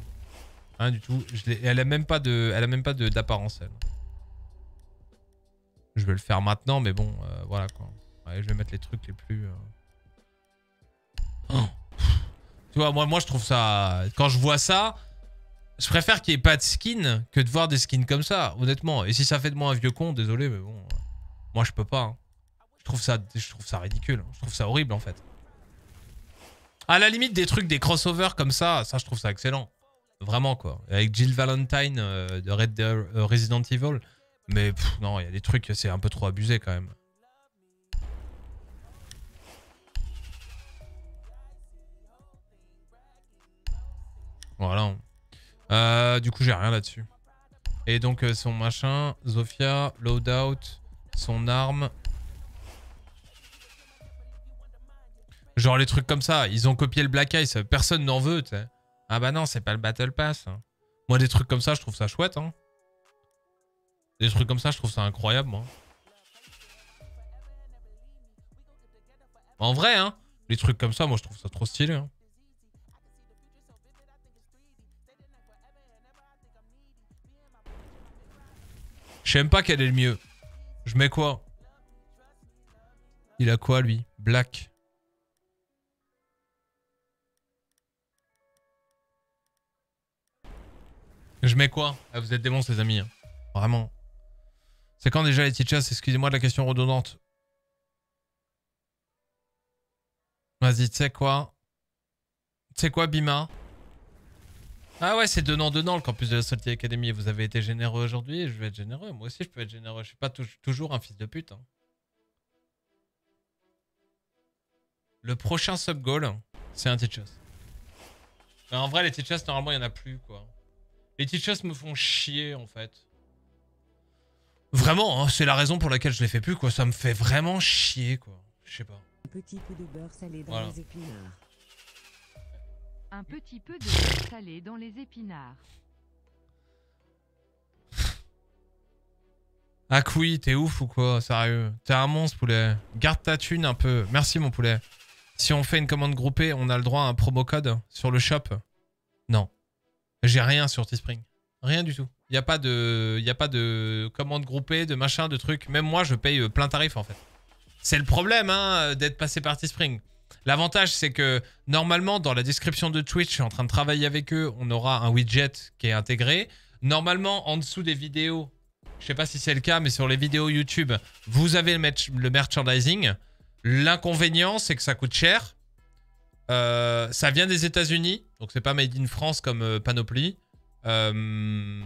Rien du tout. Elle a même pas de, elle d'apparence. Je vais le faire maintenant, mais bon, euh, voilà quoi. Je vais mettre les trucs les plus. euh. Tu vois, moi, moi je trouve ça. Quand je vois ça, je préfère qu'il n'y ait pas de skin que de voir des skins comme ça, honnêtement. Et si ça fait de moi un vieux con, désolé, mais bon, euh, moi je peux pas. hein. Je trouve ça, je trouve ça ridicule. Je trouve ça horrible en fait. À la limite, des trucs, des crossovers comme ça, ça je trouve ça excellent. Vraiment quoi. Avec Jill Valentine euh, de Red, euh, Resident Evil. Mais non, il y a des trucs, c'est un peu trop abusé quand même. Voilà. Euh, du coup, j'ai rien là-dessus. Et donc, son machin, Zofia, loadout, son arme. Genre les trucs comme ça, ils ont copié le Black Ice, personne n'en veut, tu sais. Ah bah non, c'est pas le Battle Pass. Moi, des trucs comme ça, je trouve ça chouette, hein. Des trucs comme ça, je trouve ça incroyable, moi. En vrai, hein. Les trucs comme ça, moi, je trouve ça trop stylé, hein. Je pas quel est le mieux. Je mets quoi? Il a quoi, lui? Black. Je mets quoi? Ah, Vous êtes des monstres, les amis. hein. Vraiment. C'est quand déjà les teachers? Excusez-moi de la question redondante. Vas-y, tu sais quoi? Tu sais quoi, Bima? Ah ouais, c'est donnant-donnant le campus de la Salty Academy. Vous avez été généreux aujourd'hui je vais être généreux. Moi aussi, je peux être généreux. Je suis pas tou- toujours un fils de pute. hein. Le prochain sub-goal, c'est un teachers. Mais en vrai, les teachers, normalement, il y en a plus, quoi. Les teachers me font chier, en fait. Vraiment, hein, c'est la raison pour laquelle je les fais plus, quoi. Ça me fait vraiment chier, quoi. Je sais pas. Un petit peu de beurre salé dans Voilà. les épinards. Un petit peu de beurre salé dans les épinards. Ah oui, t'es ouf ou quoi Sérieux? T'es un monstre, poulet. Garde ta thune un peu. Merci, mon poulet. Si on fait une commande groupée, on a le droit à un promo code sur le shop. J'ai rien sur Teespring. Rien du tout. Il n'y a, pas de... y a pas de commande groupée, de machin, de trucs. Même moi, je paye euh, plein tarif, en fait. C'est le problème, hein, d'être passé par Teespring. L'avantage, c'est que normalement, dans la description de Twitch, je suis en train de travailler avec eux, on aura un widget qui est intégré. Normalement, en dessous des vidéos, je sais pas si c'est le cas, mais sur les vidéos YouTube, vous avez le, le merchandising. L'inconvénient, c'est que ça coûte cher. Euh, ça vient des États-Unis, donc c'est pas made in France comme euh, Panoply. Euh,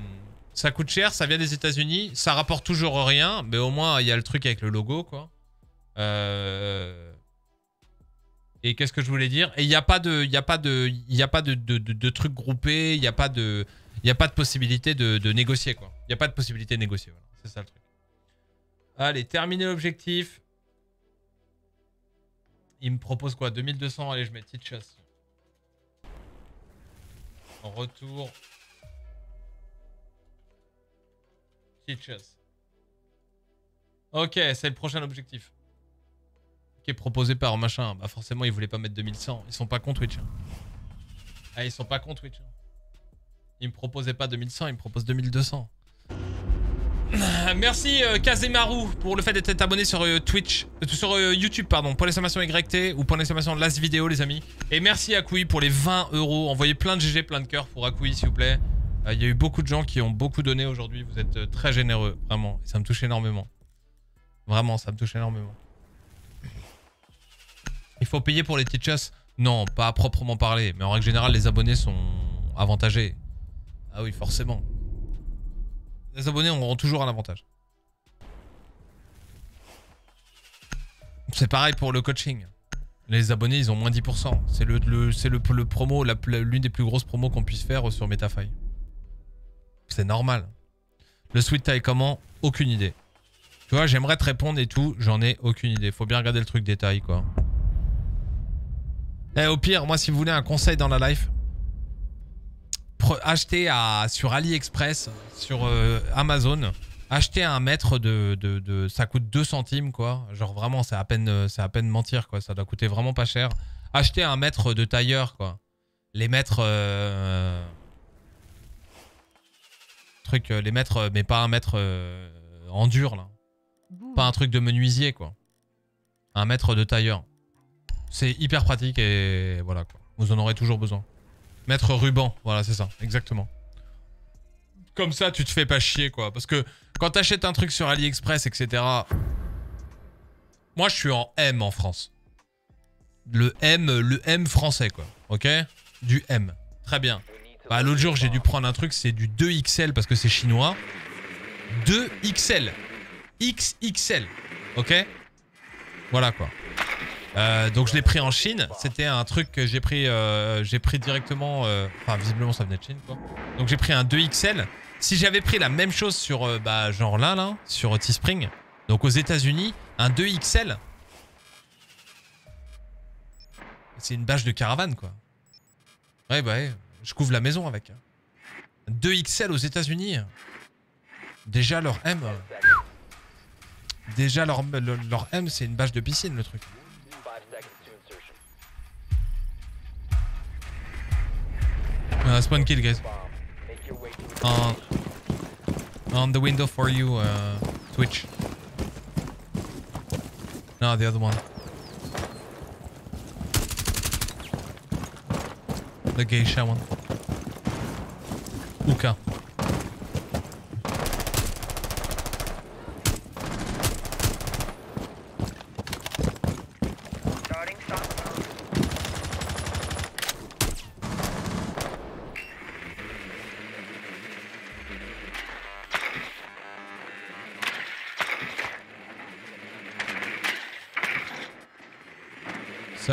ça coûte cher, ça vient des États-Unis, ça rapporte toujours rien, mais au moins il y a le truc avec le logo, quoi. Euh, Et qu'est-ce que je voulais dire? Et il n'y a pas de, il a pas de, il a pas de, de, de- il n'y a pas de, il a pas de possibilité de, négocier, quoi. Il n'y a pas de possibilité de négocier. C'est ça le truc. Allez, terminer l'objectif. Il me propose quoi 2200, allez, je mets petite. En retour. Teachers. Ok, c'est le prochain objectif. Qui est proposé par machin. Bah forcément, ils voulaient pas mettre 2100. Ils sont pas contre Twitch. hein. Ah, ils sont pas contre Twitch. hein. Ils me proposaient pas 2100, ils me proposent 2200. Merci euh, Kazemaru pour le fait d'être abonné sur euh, Twitch, euh, sur YouTube pardon, pour l'exclamation YT ou pour l'exclamation last vidéo les amis. Et merci Akui pour les 20 euros. Envoyez plein de GG, plein de cœurs pour Akui s'il vous plaît. Il y a eu beaucoup de gens qui ont beaucoup donné aujourd'hui. Vous êtes très généreux, vraiment. Et ça me touche énormément. Vraiment, ça me touche énormément. Il faut payer pour les teachers Non, pas à proprement parler. Mais en règle générale, les abonnés sont avantagés. Ah oui, forcément. Les abonnés auront toujours un avantage. C'est pareil pour le coaching. Les abonnés, ils ont moins 10%. C'est le, promo, l'une des plus grosses promos qu'on puisse faire sur Metafy. C'est normal. Le sweet tie comment? Aucune idée. Tu vois, j'aimerais te répondre et tout, j'en ai aucune idée. Faut bien regarder le truc détail, quoi. Eh, au pire, moi, si vous voulez un conseil dans la life, à, sur AliExpress, sur euh, Amazon, achetez un mètre de, de, de- Ça coûte 2 centimes, quoi. Genre, vraiment, c'est à peine, euh, à peine mentir, quoi. Ça doit coûter vraiment pas cher. Achetez un mètre de tailleur, quoi. Les mètres. euh, Truc, les mètres, mais pas un mètre en dur, là. Pas un truc de menuisier, quoi. Un mètre de tailleur. C'est hyper pratique et voilà, quoi. Vous en aurez toujours besoin. Mettre ruban, voilà, c'est ça, exactement. Comme ça, tu te fais pas chier, quoi. Parce que quand t'achètes un truc sur AliExpress, etc. Moi, je suis en M en France. Le M, le M français, quoi. Ok? Du M. Très bien. Bah, l'autre jour, j'ai dû prendre un truc, c'est du 2XL parce que c'est chinois. 2XL. XXL. Ok? Voilà, quoi. Euh, donc je l'ai pris en Chine. C'était un truc que j'ai pris, euh, pris directement. euh, Enfin, visiblement, ça venait de Chine, quoi. Donc j'ai pris un 2XL. Si j'avais pris la même chose sur, bah, genre là, là, sur Teespring, donc aux États-Unis, un 2XL, c'est une bâche de caravane, quoi. Ouais, bah ouais, je couvre la maison avec. 2XL aux États-Unis. Déjà leur M. Déjà leur, leur, leur M, c'est une bâche de piscine, le truc. Uh, spawn kill, guys. On, on the window for you, uh, Twitch. No, the other one. The geisha one. Uka.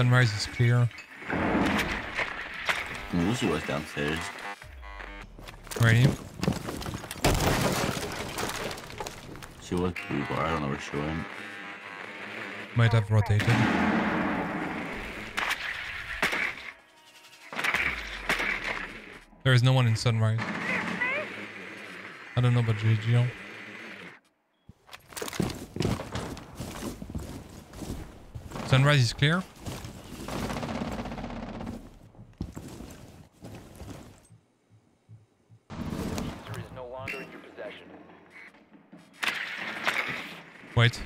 Sunrise is clear. Mm, Lucy was downstairs. Ready? She was before. I don't know where she went. Might have rotated. There is no one in Sunrise. I don't know about GGO. Sunrise is clear. Wait.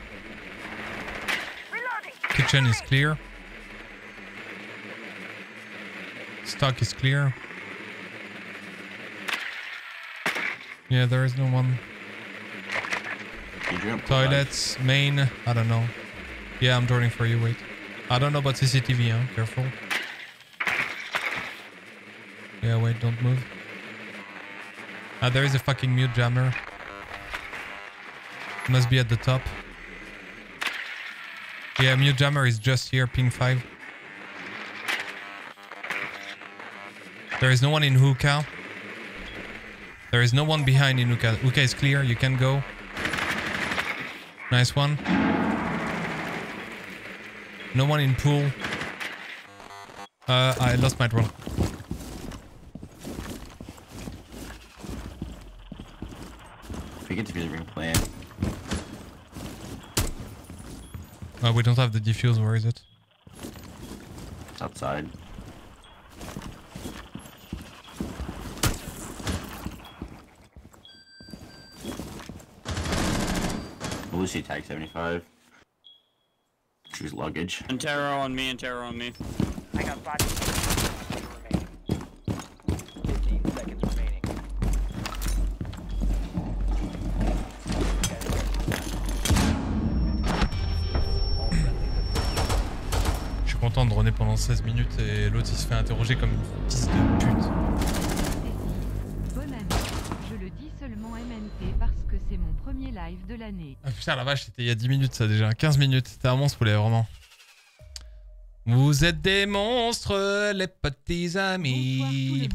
Kitchen is clear. Stock is clear. Yeah, there is no one. Toilets, main, I don't know. Yeah, I'm joining for you, wait. I don't know about CCTV, huh? Careful. Yeah, wait, don't move. Ah, there is a fucking mute jammer. Must be at the top. Yeah, mute jammer is just here, ping 5. There is no one in hookah. There is no one behind in hookah. Hookah is clear, you can go. Nice one. No one in pool. Uh, I lost my drone. We get to be the ring plan. Uh, we don't have the defuse, where is it? Outside. Lucy tag 75. Choose luggage. And terror on me, and terror on me. I got body. Pendant 16 minutes et l'autre il se fait interroger comme une fils de pute. Bonne année. Je le dis seulement MNT parce que c'est mon premier live de l'année. Ah putain la vache, c'était il y a 10 minutes ça déjà, 15 minutes, c'était un monstre poulet vraiment. Vous êtes des monstres, les petits amis.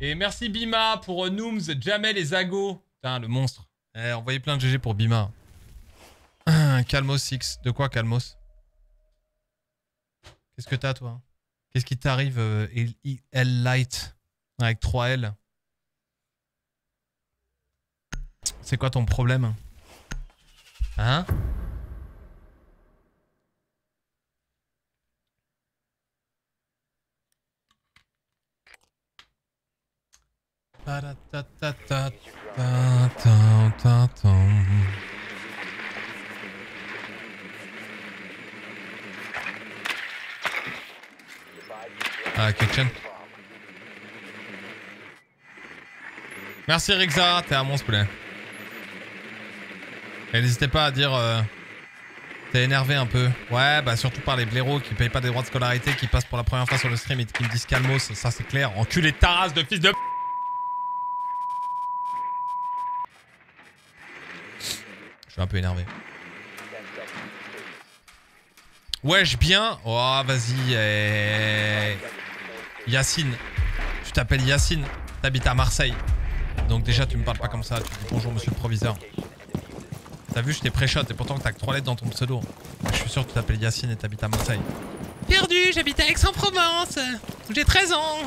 Et merci Bima pour euh, Nooms, Jamel et Zago. Putain, le monstre. Eh, envoyez plein de GG pour Bima. Calmos 6. De quoi Calmos? Qu'est-ce que t'as toi Qu'est-ce qui t'arrive euh, L Light avec 3 L? C'est quoi ton problème? Hein? Ah, kitchen. Merci Rixa, t'es un monstre poulet. Et n'hésitez pas à dire... euh, T'es énervé un peu. Ouais, bah surtout par les blaireaux qui payent pas des droits de scolarité, qui passent pour la première fois sur le stream et qui me disent calmos, ça c'est clair. Enculé de ta de fils de... Je suis un peu énervé. Wesh, bien. Oh, vas-y. eh. Yacine. Tu t'appelles Yacine. T'habites à Marseille. Donc déjà, tu me parles pas comme ça. Tu dis bonjour, monsieur le proviseur. T'as vu, je t'ai pré-shot et pourtant t'as que 3 lettres dans ton pseudo. Je suis sûr que tu t'appelles Yacine et t'habites à Marseille. Perdu, j'habite à Aix-en-Provence. J'ai 13 ans.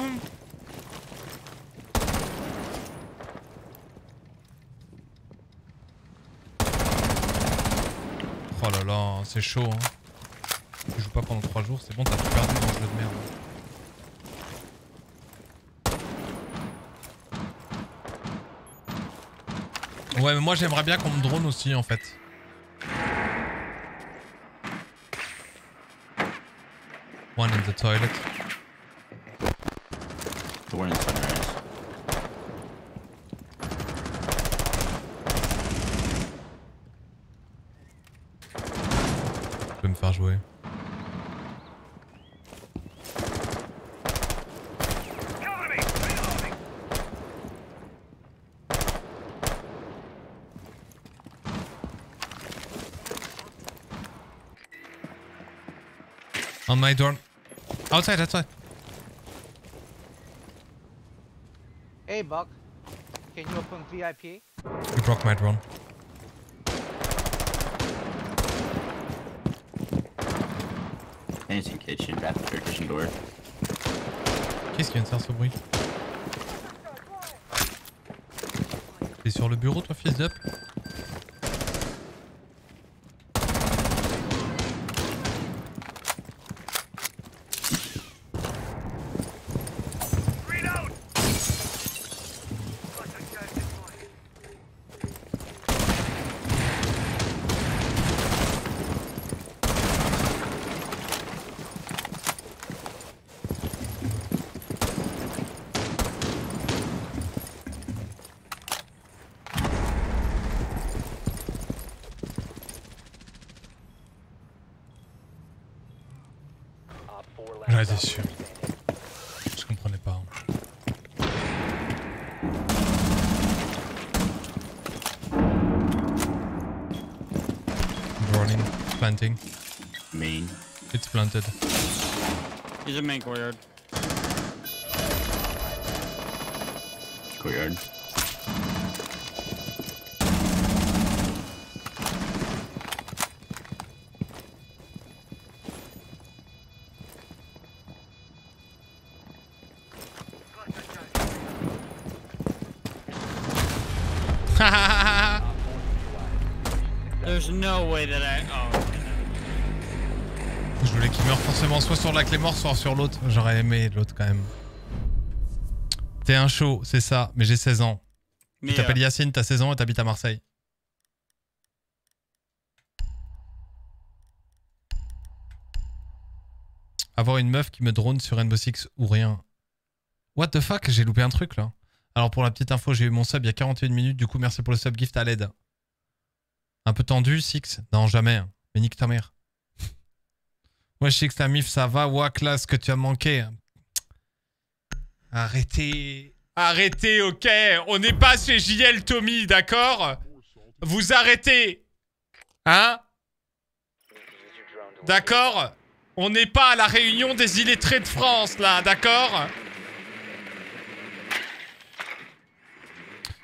Oh là là, c'est chaud. Hein. Tu joues pas pendant 3 jours, c'est bon, t'as tout perdu dans le jeu de merde. Ouais, mais moi j'aimerais bien qu'on me drone aussi en fait. One in the toilet. The one in. Tu peux me faire jouer. On my door. Outside, outside. Hey, Buck. Can you open VIP? You broke my drone. Anything kitchen, bathroom, kitchen door. Qu'est-ce qui vient de faire ce bruit? T'es sur le bureau toi fils d'up? Planting. Main. It's planted. He's in main courtyard. Courtyard. There's no way that I. Oh. Forcément soit sur la clé mort, soit sur l'autre. J'aurais aimé l'autre quand même. T'es un show, c'est ça, mais j'ai 16 ans. Tu Mais, t'appelles euh, Yacine, t'as 16 ans et t'habites à Marseille. Avoir une meuf qui me drone sur Rainbow Six ou rien. What the fuck, j'ai loupé un truc là. Alors pour la petite info, j'ai eu mon sub il y a 41 minutes, du coup merci pour le sub gift à l'aide. Un peu tendu, Six? Non, jamais. hein. Mais nique ta mère. Moi, je sais que ta mif, ça va. Ouah, classe, que tu as manqué. Arrêtez. Arrêtez, ok. On n'est pas chez JL Tommy, d'accord? Vous arrêtez. Hein? D'accord? On n'est pas à la réunion des illettrés de France, là, d'accord?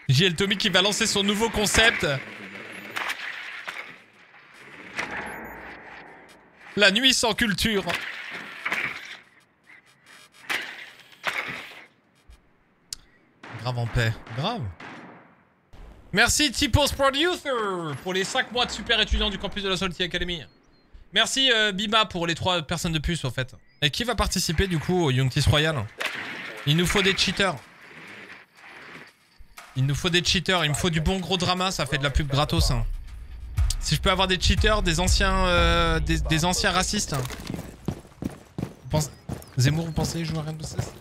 JL Tommy qui va lancer son nouveau concept. La nuit sans culture. Grave en paix. Grave. Merci Typos Producer pour les 5 mois de super étudiant du campus de la Salty Academy. Merci euh, Bima pour les 3 personnes de plus au fait. Et qui va participer du coup au Youngtis Royal? Il nous faut des cheaters. Il nous faut des cheaters, il me faut du bon gros drama, ça fait de la pub gratos. hein. Si je peux avoir des cheaters, des anciens, euh, des, anciens racistes. Vous Zemmour, vous pensez jouer à Rainbow Six?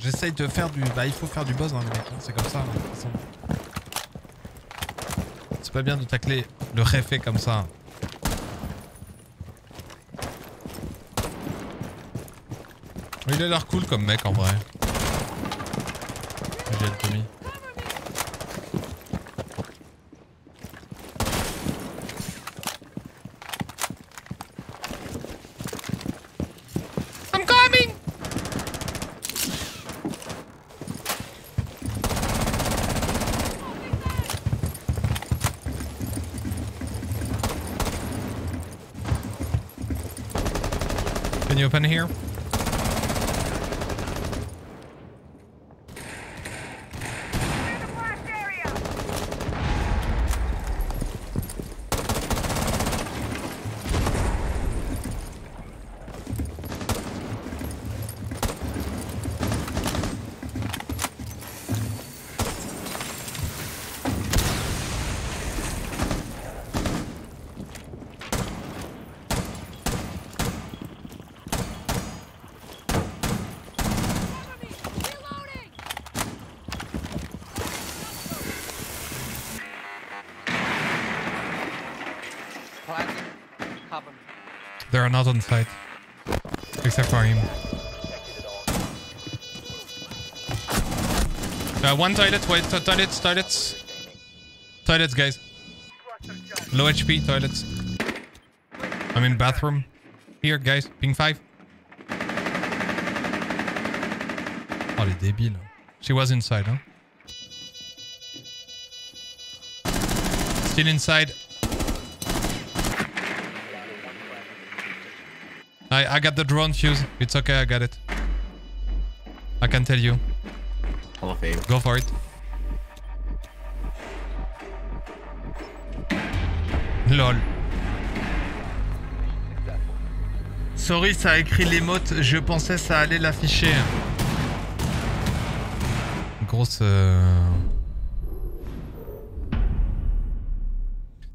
J'essaye de faire du... Bah il faut faire du buzz hein, les mecs, hein, c'est comme ça. hein. C'est pas bien de tacler le réfé comme ça. Il a l'air cool comme mec en vrai. J'ai Tommy. I'm coming! Can you open here? Not on site. Except for him. Uh, one toilet, wait, to- toilets, toilets. Toilets, guys. Low HP, toilets. I'm in bathroom. Here, guys, ping 5. Oh, les débiles. She was inside, huh? Still inside. I, I got the drone fuse. It's okay, I got it. I can tell you. Hall of Fame. Go for it. Lol. Sorry, ça a écrit l'émote. Je pensais ça allait l'afficher. Grosse. euh,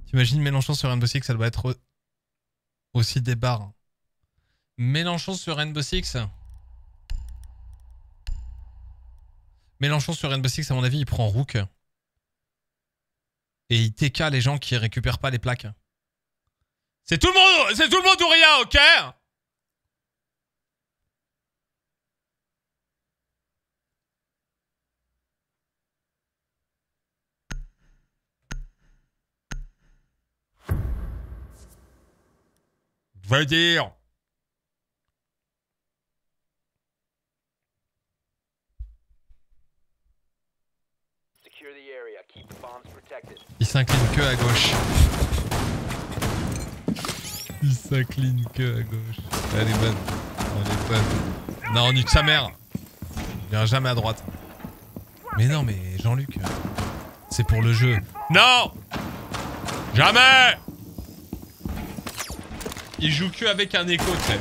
T'imagines Mélenchon sur Rainbow Six, ça doit être au- aussi des barres. Mélenchon sur Rainbow Six. Mélenchon sur Rainbow Six, à mon avis, il prend Rook. Et il TK les gens qui récupèrent pas les plaques. C'est tout le monde, c'est tout le monde ou rien, ok? Veux dire. Il s'incline que à gauche. Il s'incline que à gauche. Elle est bonne. Elle est bonne. Non, nique sa mère. Il vient jamais à droite. Mais non, mais Jean-Luc, c'est pour le jeu. Non Jamais Il joue que avec un écho, tu sais.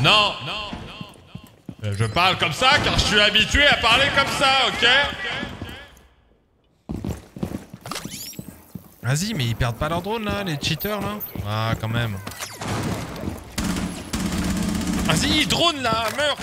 Non, non, non, non. Je parle comme ça car je suis habitué à parler comme ça, ok? Vas-y, mais ils perdent pas leur drone là, les cheaters là Ah, quand même. Vas-y, drone là, meurs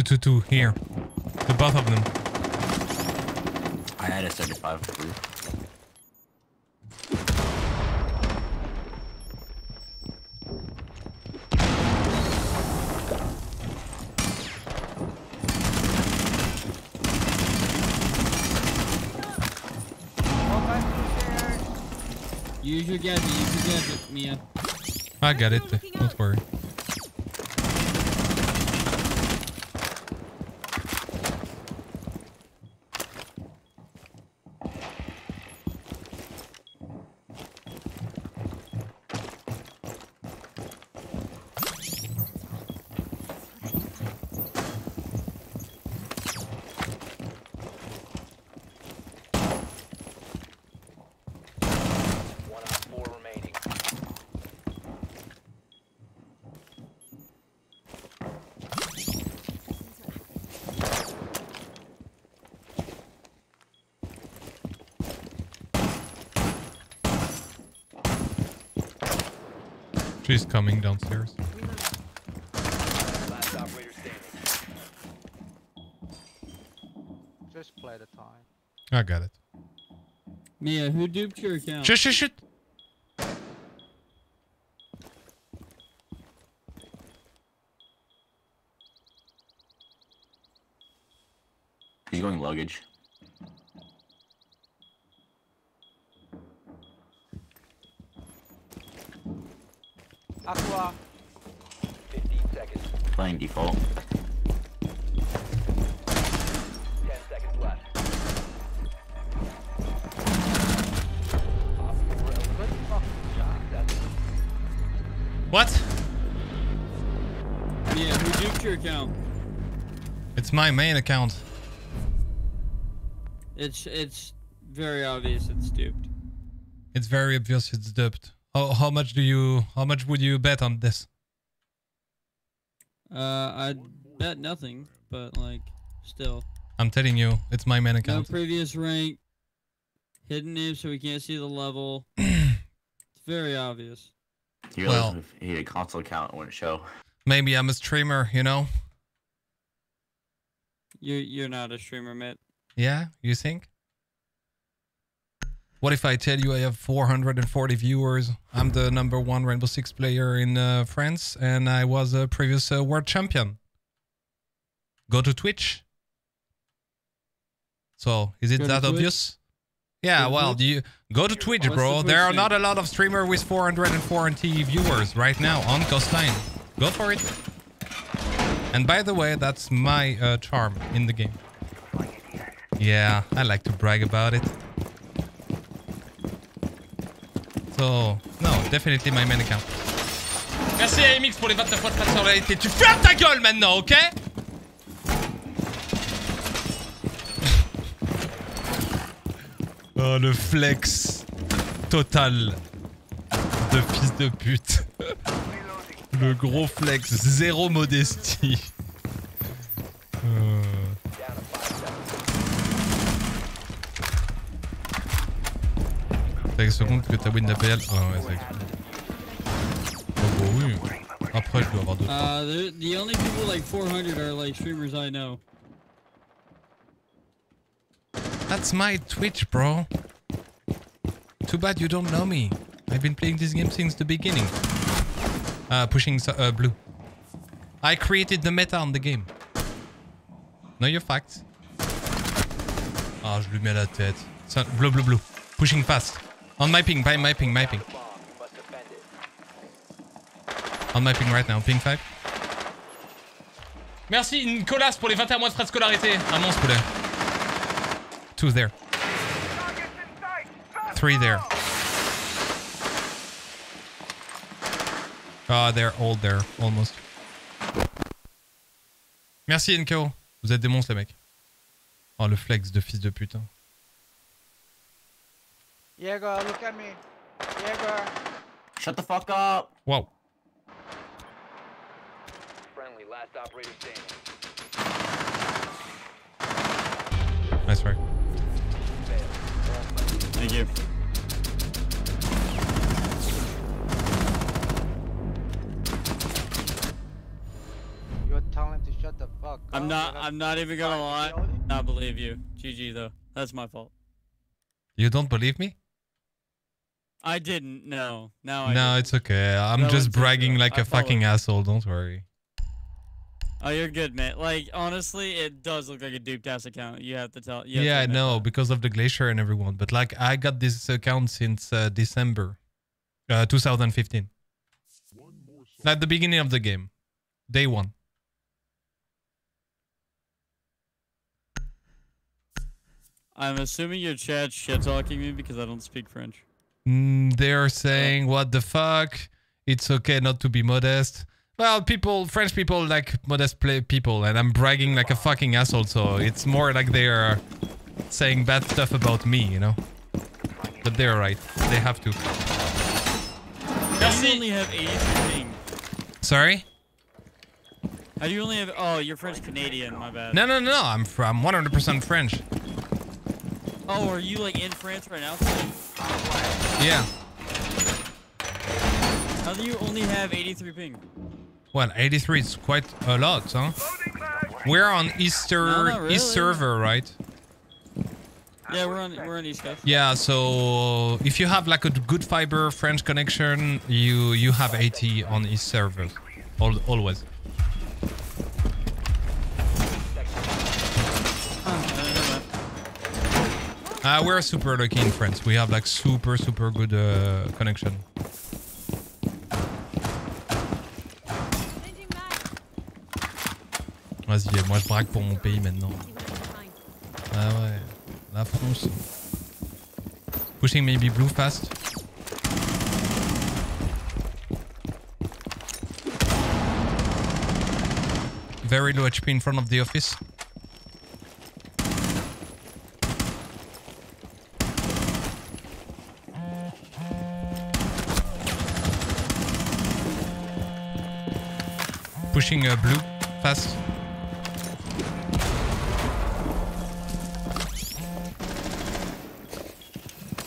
Two, two, two, here. The both of them. I had a 75 on the. Use your gadget, use your gadget, Mia. I got it. Don't worry. She's coming downstairs. Just play the time. I got it. Mia, who duped your account? Shit, shit, shit. My main account. It's it's very obvious it's duped. It's very obvious it's duped. How, how much do you, how much would you bet on this? Uh, I'd bet nothing, but like, still. I'm telling you, it's my main account. No previous rank. Hidden name so we can't see the level. it's very obvious. He realized Well- if he had a console account, it wouldn't show. Maybe I'm a streamer, you know? You're you're not a streamer, Mitt. Yeah, you think? What if I tell you I have 440 viewers? I'm the number one Rainbow Six player in uh, France, and I was a previous uh, world champion. Go to Twitch. So, is it Go to that Twitch? obvious? Yeah, Go well, do you go to Twitch, What's bro? the There are Twitch not a lot of streamer with 440 viewers right now on Coastline. Go for it. And by the way, that's my uh, charm in the game. Yeah, I like to brag about it. So, no, definitely my main account. Merci à MX pour les 29 mois de presse sur réalité. Tu fermes ta gueule maintenant, ok Oh, le flex total de fils de pute. Le gros flex, zéro modestie. Euh. Avec compte que t'as win d'APL. Ah ouais, c'est. Oh bah oui. Après, je dois avoir d'autres. Uh, the, the only people like 400 are like streamers I know. That's my Twitch, bro. Too bad you don't know me. I've been playing this game since the beginning. Uh, pushing so- uh, blue. I created the meta on the game. Know your facts. Ah, je lui mets la tête. Blue, blue, blue. Pushing fast. On my ping, by my ping, my ping. On my ping right now. Ping 5. Merci Nicolas pour les 21 mois de frais de scolarité. Un monstre poulet. Two's there. Three there. Ah, they're all there, almost. Merci NKO. Vous êtes des monstres, les mecs. Oh, le flex de fils de putain. Diego, look at me. Diego. Shut the fuck up. Wow. Friendly, last operator standing. Nice work. Thank you. I'm not. I'm not even gonna lie. Not believe you. GG though. That's my fault. You don't believe me? I didn't. No. Now I. No, do. it's okay. I'm That just one's okay. bragging like I a fucking asshole. Don't worry. Oh, you're good, man. Like honestly, it does look like a duped ass account. You have to tell. Have Yeah, to I know that. because of the glacier and everyone. But like, I got this account since uh, December, uh, 2015. At the beginning of the game, day one. I'm assuming your chat shit talking me because I don't speak French. Mm, they're saying, "What the fuck? It's okay not to be modest." Well, people, French people like modest play people, and I'm bragging like a fucking asshole. So it's more like they're saying bad stuff about me, you know. But they're right. They have to. You only have 83? Sorry? How do you only have? Oh, you're French Canadian. My bad. No, no, no. I'm from 100% French. Oh, are you like in France right now? Yeah. How do you only have 83 ping? Well, 83 is quite a lot, huh? We're on Easter No, really. East server, right? Yeah, we're on we're on East Coast. Yeah, so if you have like a good fiber French connection, you you have 80 on East servers, Al always. Uh, we're super lucky in France. We have like super super good uh, connection. Vas-y, moi je braque pour mon pays maintenant. Ah ouais, la France. Pushing maybe blue fast. Very low HP in front of the office. Pushing uh, blue fast.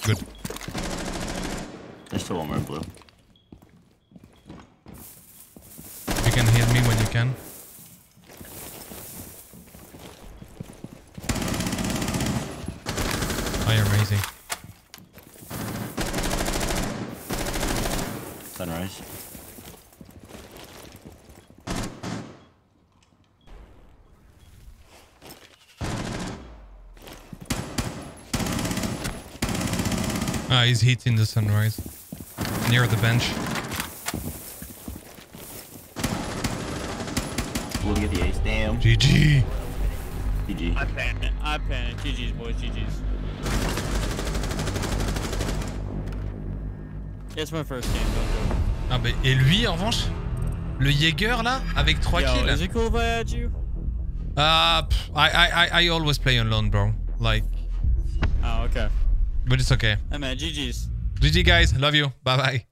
Good. There's still one more blue. You can heal me when you can. Ah, he's hitting the sunrise. Near the bench. We'll get the ace. Damn. GG. GG. I I panicked. GG's, boys. GG's. It's my first game. Don't do it. Ah bah, et lui en revanche Le Jaeger là Avec 3 Yo, kills is it cool if I add you? Ah, pff, I, I, always play alone bro. Like, Oh, okay. But it's okay. Hey man, GG's. GG guys, love you, bye bye.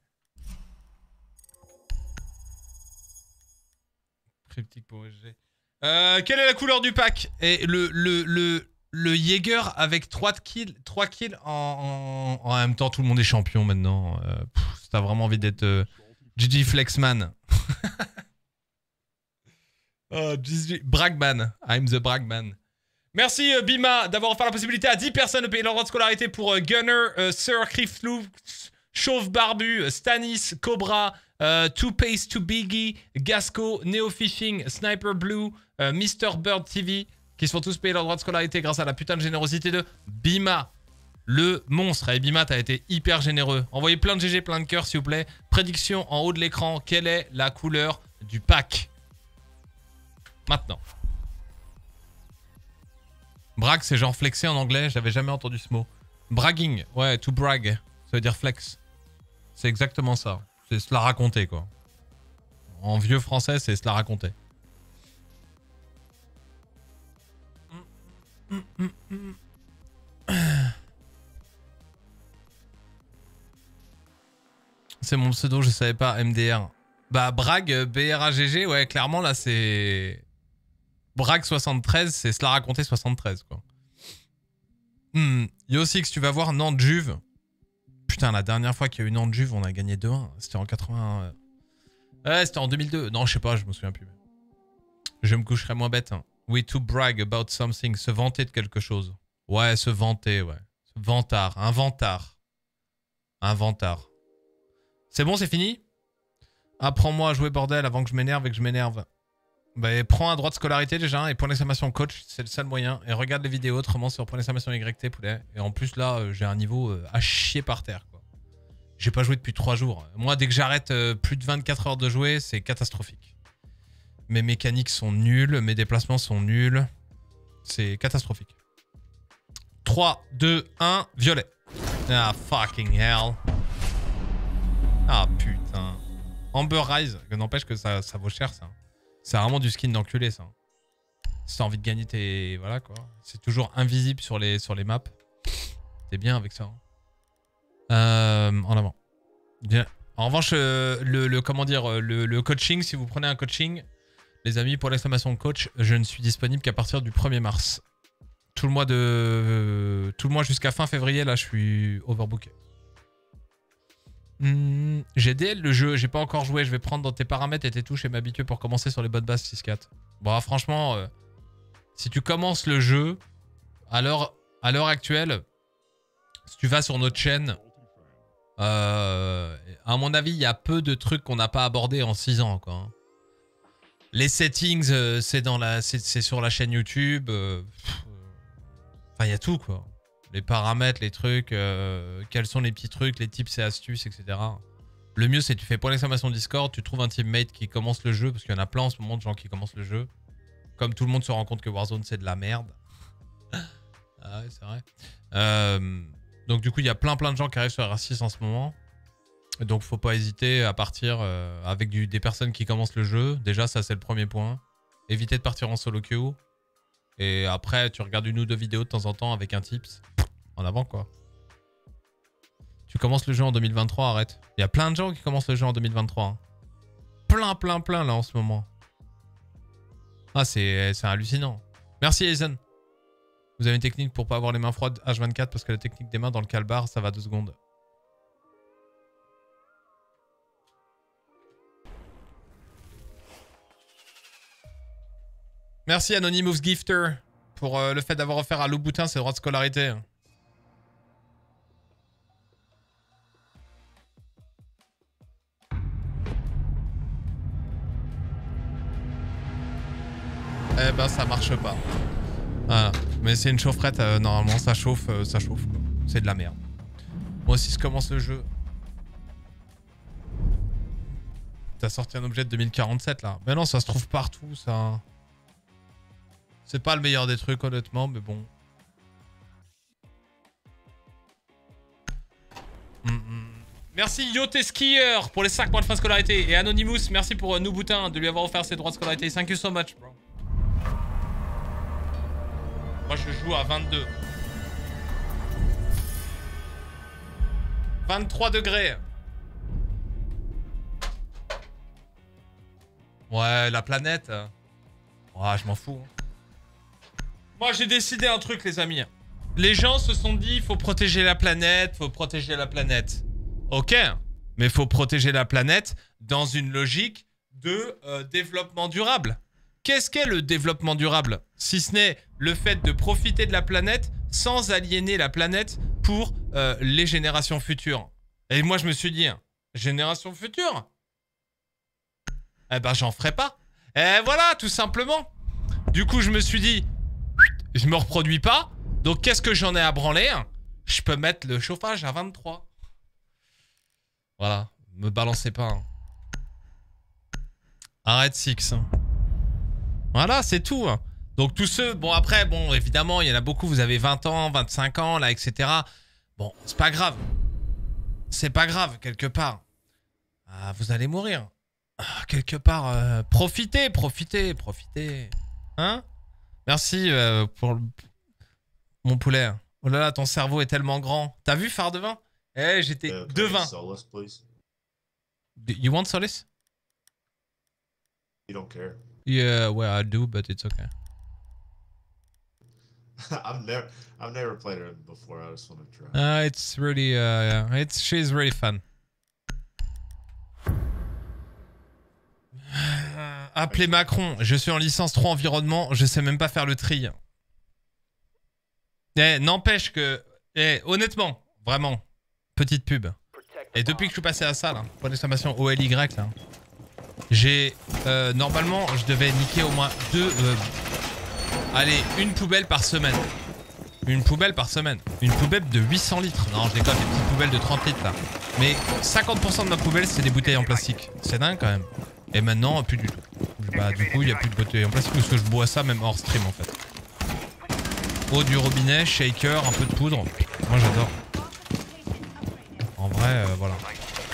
Cryptique pour SG. Euh, quelle est la couleur du pack? Et le, le, le, le Jaeger avec 3 kills, 3 kills en, en, en même temps, tout le monde est champion maintenant. Euh, pff, t'as vraiment envie d'être euh, GG Flexman. oh, GG Bragman. I'm the Bragman. Merci euh, Bima d'avoir offert la possibilité à 10 personnes de payer leur droit de scolarité pour euh, Gunner, euh, Sir Criftlou, Chauve Barbu, Stanis, Cobra, Two Pace to Biggie, Gasco, Neo Fishing, Sniper Blue, Mr. Bird TV, qui se font tous payer leur droit de scolarité grâce à la putain de générosité de Bima, le monstre. Et Bima, t'as été hyper généreux. Envoyez plein de GG, plein de cœurs s'il vous plaît. Prédiction en haut de l'écran, quelle est la couleur du pack? Maintenant. Brag, c'est genre flexer en anglais, j'avais jamais entendu ce mot. Bragging, ouais, to brag, ça veut dire flex. C'est exactement ça. C'est se la raconter, quoi. En vieux français, c'est se la raconter. C'est mon pseudo, je savais pas, MDR. Bah, Brag, B-R-A-G-G, ouais, clairement, là, c'est... Brag 73, c'est cela raconter 73, quoi. Hmm. Yo Six, tu vas voir Nantes Juve. Putain, la dernière fois qu'il y a eu Nantes Juve, on a gagné 2-1. C'était en 81. euh. Ouais, c'était en 2002. Non, je sais pas, je me souviens plus. Je me coucherai moins bête. hein. We to brag about something. Se vanter de quelque chose. Ouais, se vanter, ouais. Vantard. Un vantard. Un vantard. C'est bon, c'est fini? Apprends-moi à jouer bordel avant que je m'énerve et que je m'énerve. Bah, prends un droit de scolarité déjà et point d'exclamation coach, c'est le seul moyen. Et regarde les vidéos autrement sur point d'exclamation YT, poulet. Et en plus, là, euh, j'ai un niveau euh, à chier par terre, quoi. J'ai pas joué depuis 3 jours. Moi, dès que j'arrête euh, plus de 24 heures de jouer, c'est catastrophique. Mes mécaniques sont nulles, mes déplacements sont nuls. C'est catastrophique. 3, 2, 1, violet. Ah, fucking hell. Ah, putain. Amber Rise, n'empêche que ça, ça vaut cher, ça. C'est vraiment du skin d'enculé, ça. Si t'as envie de gagner tes... Voilà, quoi. C'est toujours invisible sur les, sur les maps. T'es bien avec ça. hein. Euh, en avant. En revanche, euh, le, comment dire, euh, le, coaching, si vous prenez un coaching, les amis, pour l'exclamation coach, je ne suis disponible qu'à partir du 1er mars. Tout le mois de, tout le mois jusqu'à fin février, là, je suis overbooké. Hmm, GDL, le jeu, j'ai pas encore joué. Je vais prendre dans tes paramètres et tes touches et m'habituer pour commencer sur les bonnes bases 6-4. Bon, ah, franchement, euh, si tu commences le jeu, à l'heure actuelle, si tu vas sur notre chaîne, euh, à mon avis, il y a peu de trucs qu'on n'a pas abordés en 6 ans. Quoi. hein. Les settings, euh, c'est sur la chaîne YouTube. Enfin, il y a tout, quoi. Les paramètres, les trucs, euh, quels sont les petits trucs, les tips et astuces, etc. Le mieux, c'est tu fais point d'exclamation Discord, tu trouves un teammate qui commence le jeu, parce qu'il y en a plein en ce moment de gens qui commencent le jeu. Comme tout le monde se rend compte que Warzone, c'est de la merde. ah ouais, c'est vrai. Euh, donc du coup, il y a plein plein de gens qui arrivent sur R6 en ce moment. Donc faut pas hésiter à partir euh, avec des personnes qui commencent le jeu. Déjà, ça c'est le premier point. Éviter de partir en solo queue. Et après, tu regardes une ou deux vidéos de temps en temps avec un tips. En avant, quoi. Tu commences le jeu en 2023, arrête. Il y a plein de gens qui commencent le jeu en 2023. hein. Plein, plein, plein, là, en ce moment. Ah, c'est hallucinant. Merci, Aizen. Vous avez une technique pour pas avoir les mains froides H24 parce que la technique des mains dans le calbar, ça va deux secondes. Merci Anonymous Gifter pour euh, le fait d'avoir offert à Louboutin ses droits de scolarité. eh ben ça marche pas. Mais c'est une chaufferette, euh, normalement ça chauffe, euh, ça chauffe quoi. C'est de la merde. Moi aussi je commence le jeu. T'as sorti un objet de 2047 là. Mais non, ça se trouve partout ça. C'est pas le meilleur des trucs honnêtement, mais bon. Mm, mm. Merci Yoteskier pour les 5 mois de fin de scolarité. Et Anonymous, merci pour euh, nous boutin de lui avoir offert ses droits de scolarité. Thank you so much, bro. Moi, je joue à 22. 23 degrés. Ouais, la planète. Ouais, je m'en fous. hein. Moi, j'ai décidé un truc, les amis. Les gens se sont dit, faut protéger la planète, faut protéger la planète. Ok, mais faut protéger la planète dans une logique de euh, développement durable. Qu'est-ce qu'est le développement durable Si ce n'est le fait de profiter de la planète sans aliéner la planète pour euh, les générations futures? Et moi, je me suis dit, hein, génération future? Eh ben, j'en ferai pas. Et voilà, tout simplement. Du coup, je me suis dit, je me reproduis pas. Donc, qu'est-ce que j'en ai à branler Je peux mettre le chauffage à 23. Voilà, me balancez pas. hein. Arrête Six. Voilà, c'est tout. hein. Donc tous ceux, bon après, bon évidemment, il y en a beaucoup, vous avez 20 ans, 25 ans, là, etc. Bon, c'est pas grave. C'est pas grave, quelque part. Ah, vous allez mourir. Ah, quelque part, euh, profitez, profitez, profitez. Hein? Merci euh, pour le- mon poulet. Oh là là, ton cerveau est tellement grand. T'as vu phare de vin? Eh, j'étais devin. Solace, please. You want solace? You don't care. Yeah, well, I do, but it's okay. I've never, I've never played her before. I just want to try. Uh, it's really, uh, yeah, it's she's really fun. Appelez Macron, je suis en licence 3 environnement, je sais même pas faire le tri. Eh, n'empêche que, eh, honnêtement, vraiment, petite pub. Et depuis que je suis passé à ça, là, point d'exclamation OLY, là, j'ai, euh, normalement, je devais niquer au moins deux, euh, allez, une poubelle par semaine. Une poubelle par semaine. Une poubelle de 800 litres. Non, je déconne, des petites poubelles de 30 litres là. Mais 50% de ma poubelle, c'est des bouteilles en plastique. C'est dingue quand même. Et maintenant, plus du. Bah, du coup, il n'y a plus de bouteilles en plastique parce que je bois ça même hors stream en fait. Eau du robinet, shaker, un peu de poudre. Moi, j'adore. En vrai, euh, voilà.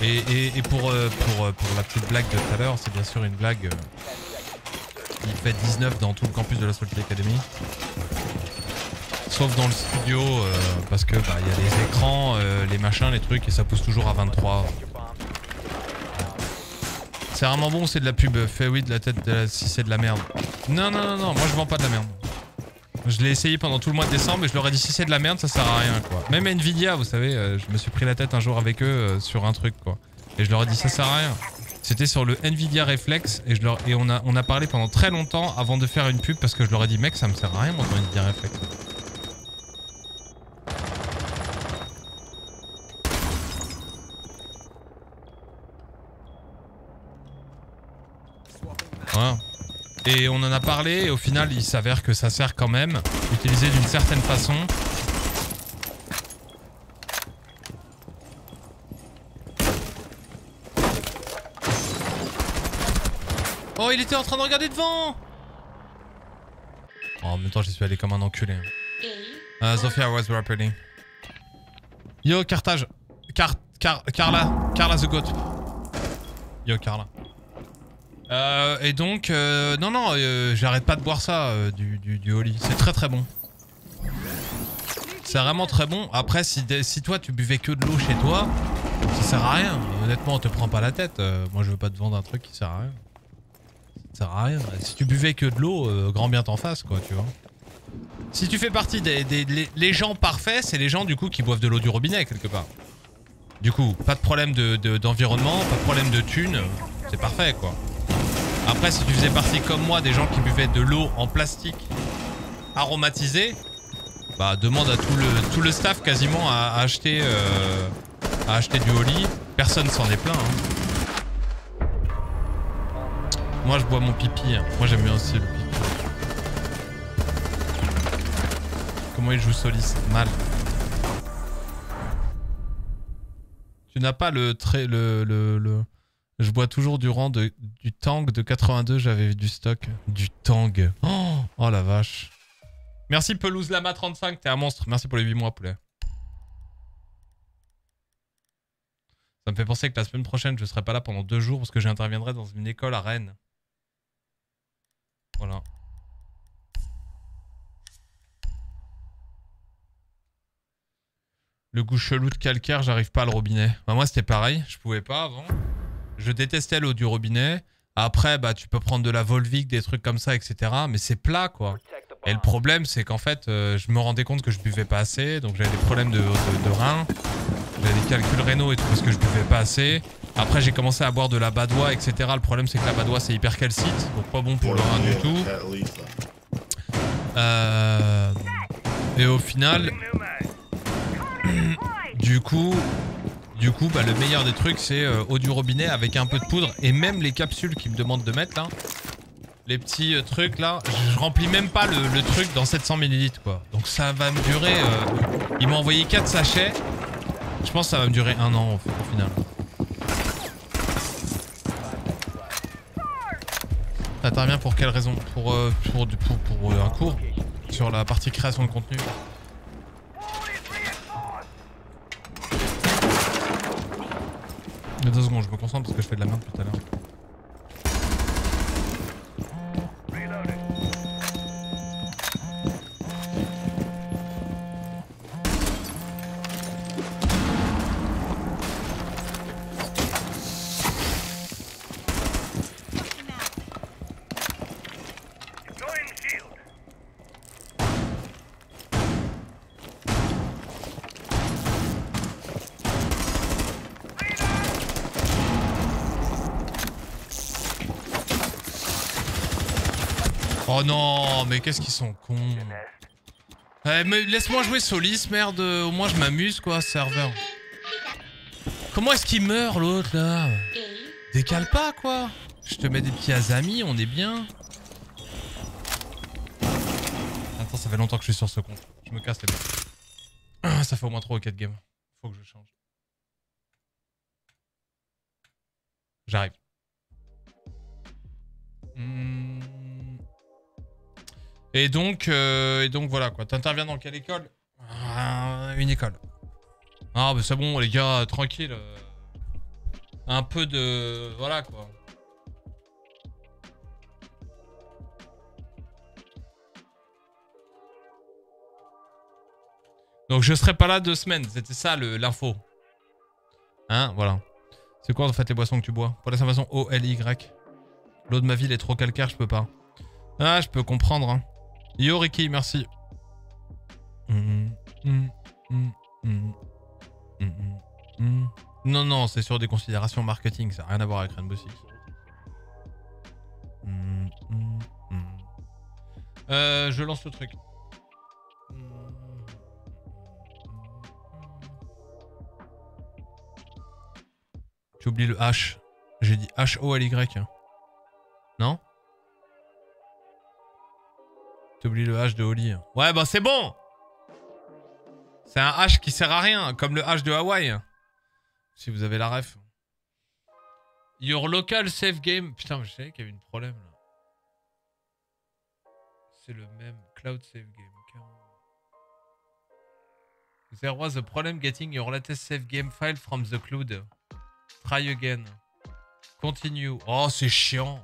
Et, pour, euh, pour, euh, pour la petite blague de tout à l'heure, c'est bien sûr une blague euh, qui fait 19 dans tout le campus de la Salt Academy. Sauf dans le studio, euh, parce que bah, il y a les écrans, les machins, les trucs, et ça pousse toujours à 23. C'est vraiment bon, c'est de la pub. Fais oui de la tête de la- si c'est de la merde. Non, non, non, non, moi je vends pas de la merde. Je l'ai essayé pendant tout le mois de décembre et je leur ai dit si c'est de la merde, ça sert à rien quoi. Même Nvidia, vous savez, euh, je me suis pris la tête un jour avec eux euh, sur un truc quoi. Et je leur ai dit ça sert à rien. C'était sur le Nvidia Reflex et, je leur, et on, a, on a parlé pendant très longtemps avant de faire une pub parce que je leur ai dit mec ça me sert à rien mon Nvidia Reflex. Voilà. Et on en a parlé et au final il s'avère que ça sert quand même, utilisé d'une certaine façon. Oh il était en train de regarder devant Oh, En même temps j'y suis allé comme un enculé. Uh, Zofia was rapidly. Yo Carthage. Car, Car, Carla. Carla the Goat. Yo Carla. Euh, et donc, euh, non, non, euh, j'arrête pas de boire ça, euh, du, du, du. C'est très très bon. C'est vraiment très bon. Après, si, toi tu buvais que de l'eau chez toi, ça sert à rien. Honnêtement, on te prend pas la tête. Moi, je veux pas te vendre un truc qui sert à rien. Ça sert à rien. Si tu buvais que de l'eau, grand bien t'en face, quoi, tu vois. Si tu fais partie des, des- gens parfaits, c'est les gens du coup qui boivent de l'eau du robinet quelque part. Du coup, pas de problème de- de- d'environnement, pas de problème de thunes, c'est parfait quoi. Après, si tu faisais partie comme moi des gens qui buvaient de l'eau en plastique aromatisée, bah demande à tout le, tout le staff quasiment à, acheter, euh, à acheter du Oli. Personne s'en est plaint. hein. Moi, je bois mon pipi. hein. Moi, j'aime bien aussi le pipi. Comment il joue Solis? Mal. Tu n'as pas le trait, le, le- Je bois toujours du rang de, du Tang de 82, j'avais du stock. Du Tang. Oh, oh la vache. Merci Pelouse Lama 35, t'es un monstre. Merci pour les 8 mois, poulet. Ça me fait penser que la semaine prochaine, je serai pas là pendant deux jours parce que j'interviendrai dans une école à Rennes. Voilà. Le goût chelou de calcaire, j'arrive pas à le robinet. Bah, moi, c'était pareil. Je pouvais pas avant. Je détestais l'eau du robinet. Après, bah, tu peux prendre de la Volvic, des trucs comme ça, etc. Mais c'est plat, quoi. Et le problème, c'est qu'en fait, euh, je me rendais compte que je buvais pas assez. Donc, j'avais des problèmes de, de. J'avais des calculs rénaux et tout parce que je buvais pas assez. Après, j'ai commencé à boire de la badoie, etc. Le problème, c'est que la badoie, c'est hyper calcite. Donc, pas bon pour le rein du tout. Euh... Et au final... du coup... Du coup, bah, le meilleur des trucs, c'est euh, eau du robinet avec un peu de poudre. Et même les capsules qu'ils me demandent de mettre, là. Les petits euh, trucs, là. Je, remplis même pas le, truc dans 700 ml, quoi. Donc ça va me durer... euh, Ils m'ont envoyé 4 sachets. Je pense que ça va me durer un an, au, au final. T'interviens pour quelle raison? Pour, euh, pour, pour, pour, euh, un cours? Sur la partie création de contenu Il y a deux secondes, je me concentre parce que je fais de la merde tout à l'heure. Mais qu'est-ce qu'ils sont cons. Eh, laisse-moi jouer Solis, merde. Au moins, je m'amuse, quoi, serveur. Comment est-ce qu'il meurt, l'autre, là? Décale pas, quoi. Je te mets des petits azamis, on est bien. Attends, ça fait longtemps que je suis sur ce compte. Je me casse les bras. Ah, Ça fait au moins 3 ou 4 games. Faut que je change. J'arrive. Hmm. Et donc, euh, et donc voilà quoi. T'interviens dans quelle école Ah, Une école. Ah bah c'est bon les gars, tranquille. euh. Un peu de... Voilà quoi. Donc je serai pas là deux semaines, c'était ça l'info. Hein, voilà. C'est quoi en fait les boissons que tu bois? Pour la façon O-L-Y. L'eau de ma ville est trop calcaire, je peux pas. Ah, je peux comprendre. Hein. Yo Ricky, merci. Mm, mm, mm. Non, non, c'est sur des considérations marketing, ça n'a rien à voir avec Rainbow Six. Euh, je lance le truc. Tu oublies le H. J'ai dit H-O-L-Y. Non? T'oublies le H de Oli. Ouais, bah c'est bon C'est un H qui sert à rien, comme le H de Hawaï. Si vous avez la ref. Your local save game. Putain, je savais qu'il y avait un problème là. C'est le même cloud save game. There was a problem getting your latest save game file from the cloud. Try again. Continue. Oh, c'est chiant.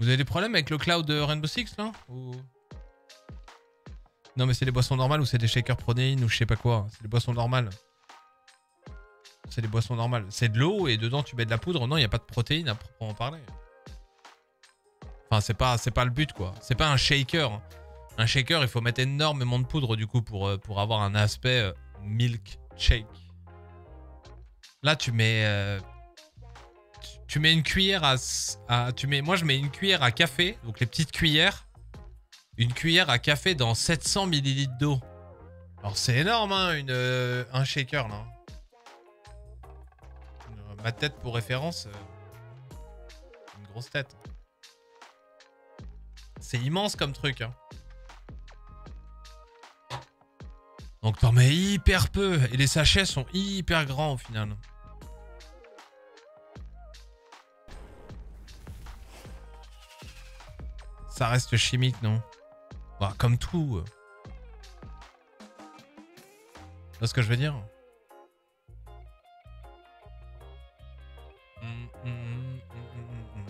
Vous avez des problèmes avec le cloud Rainbow Six là Non mais c'est des boissons normales ou c'est des shakers protéines ou je sais pas quoi. C'est des boissons normales. C'est des boissons normales. C'est de l'eau et dedans tu mets de la poudre. Non, il n'y a pas de protéines à proprement parler. Enfin, c'est pas, pas le but quoi. C'est pas un shaker. Un shaker, il faut mettre énormément de poudre du coup pour, euh, avoir un aspect euh, milk shake. Là, tu mets. euh, tu- mets une cuillère à, tu mets, moi, je mets une cuillère à café, donc les petites cuillères. Une cuillère à café dans 700 millilitres d'eau. Alors, c'est énorme, hein, euh, un shaker, là. Ma tête, pour référence, euh, une grosse tête. C'est immense comme truc, hein. Donc, t'en mets hyper peu. Et les sachets sont hyper grands, au final. Ça reste chimique, non? Bah, comme tout. Tu vois ce que je veux dire? Hum, hum, hum,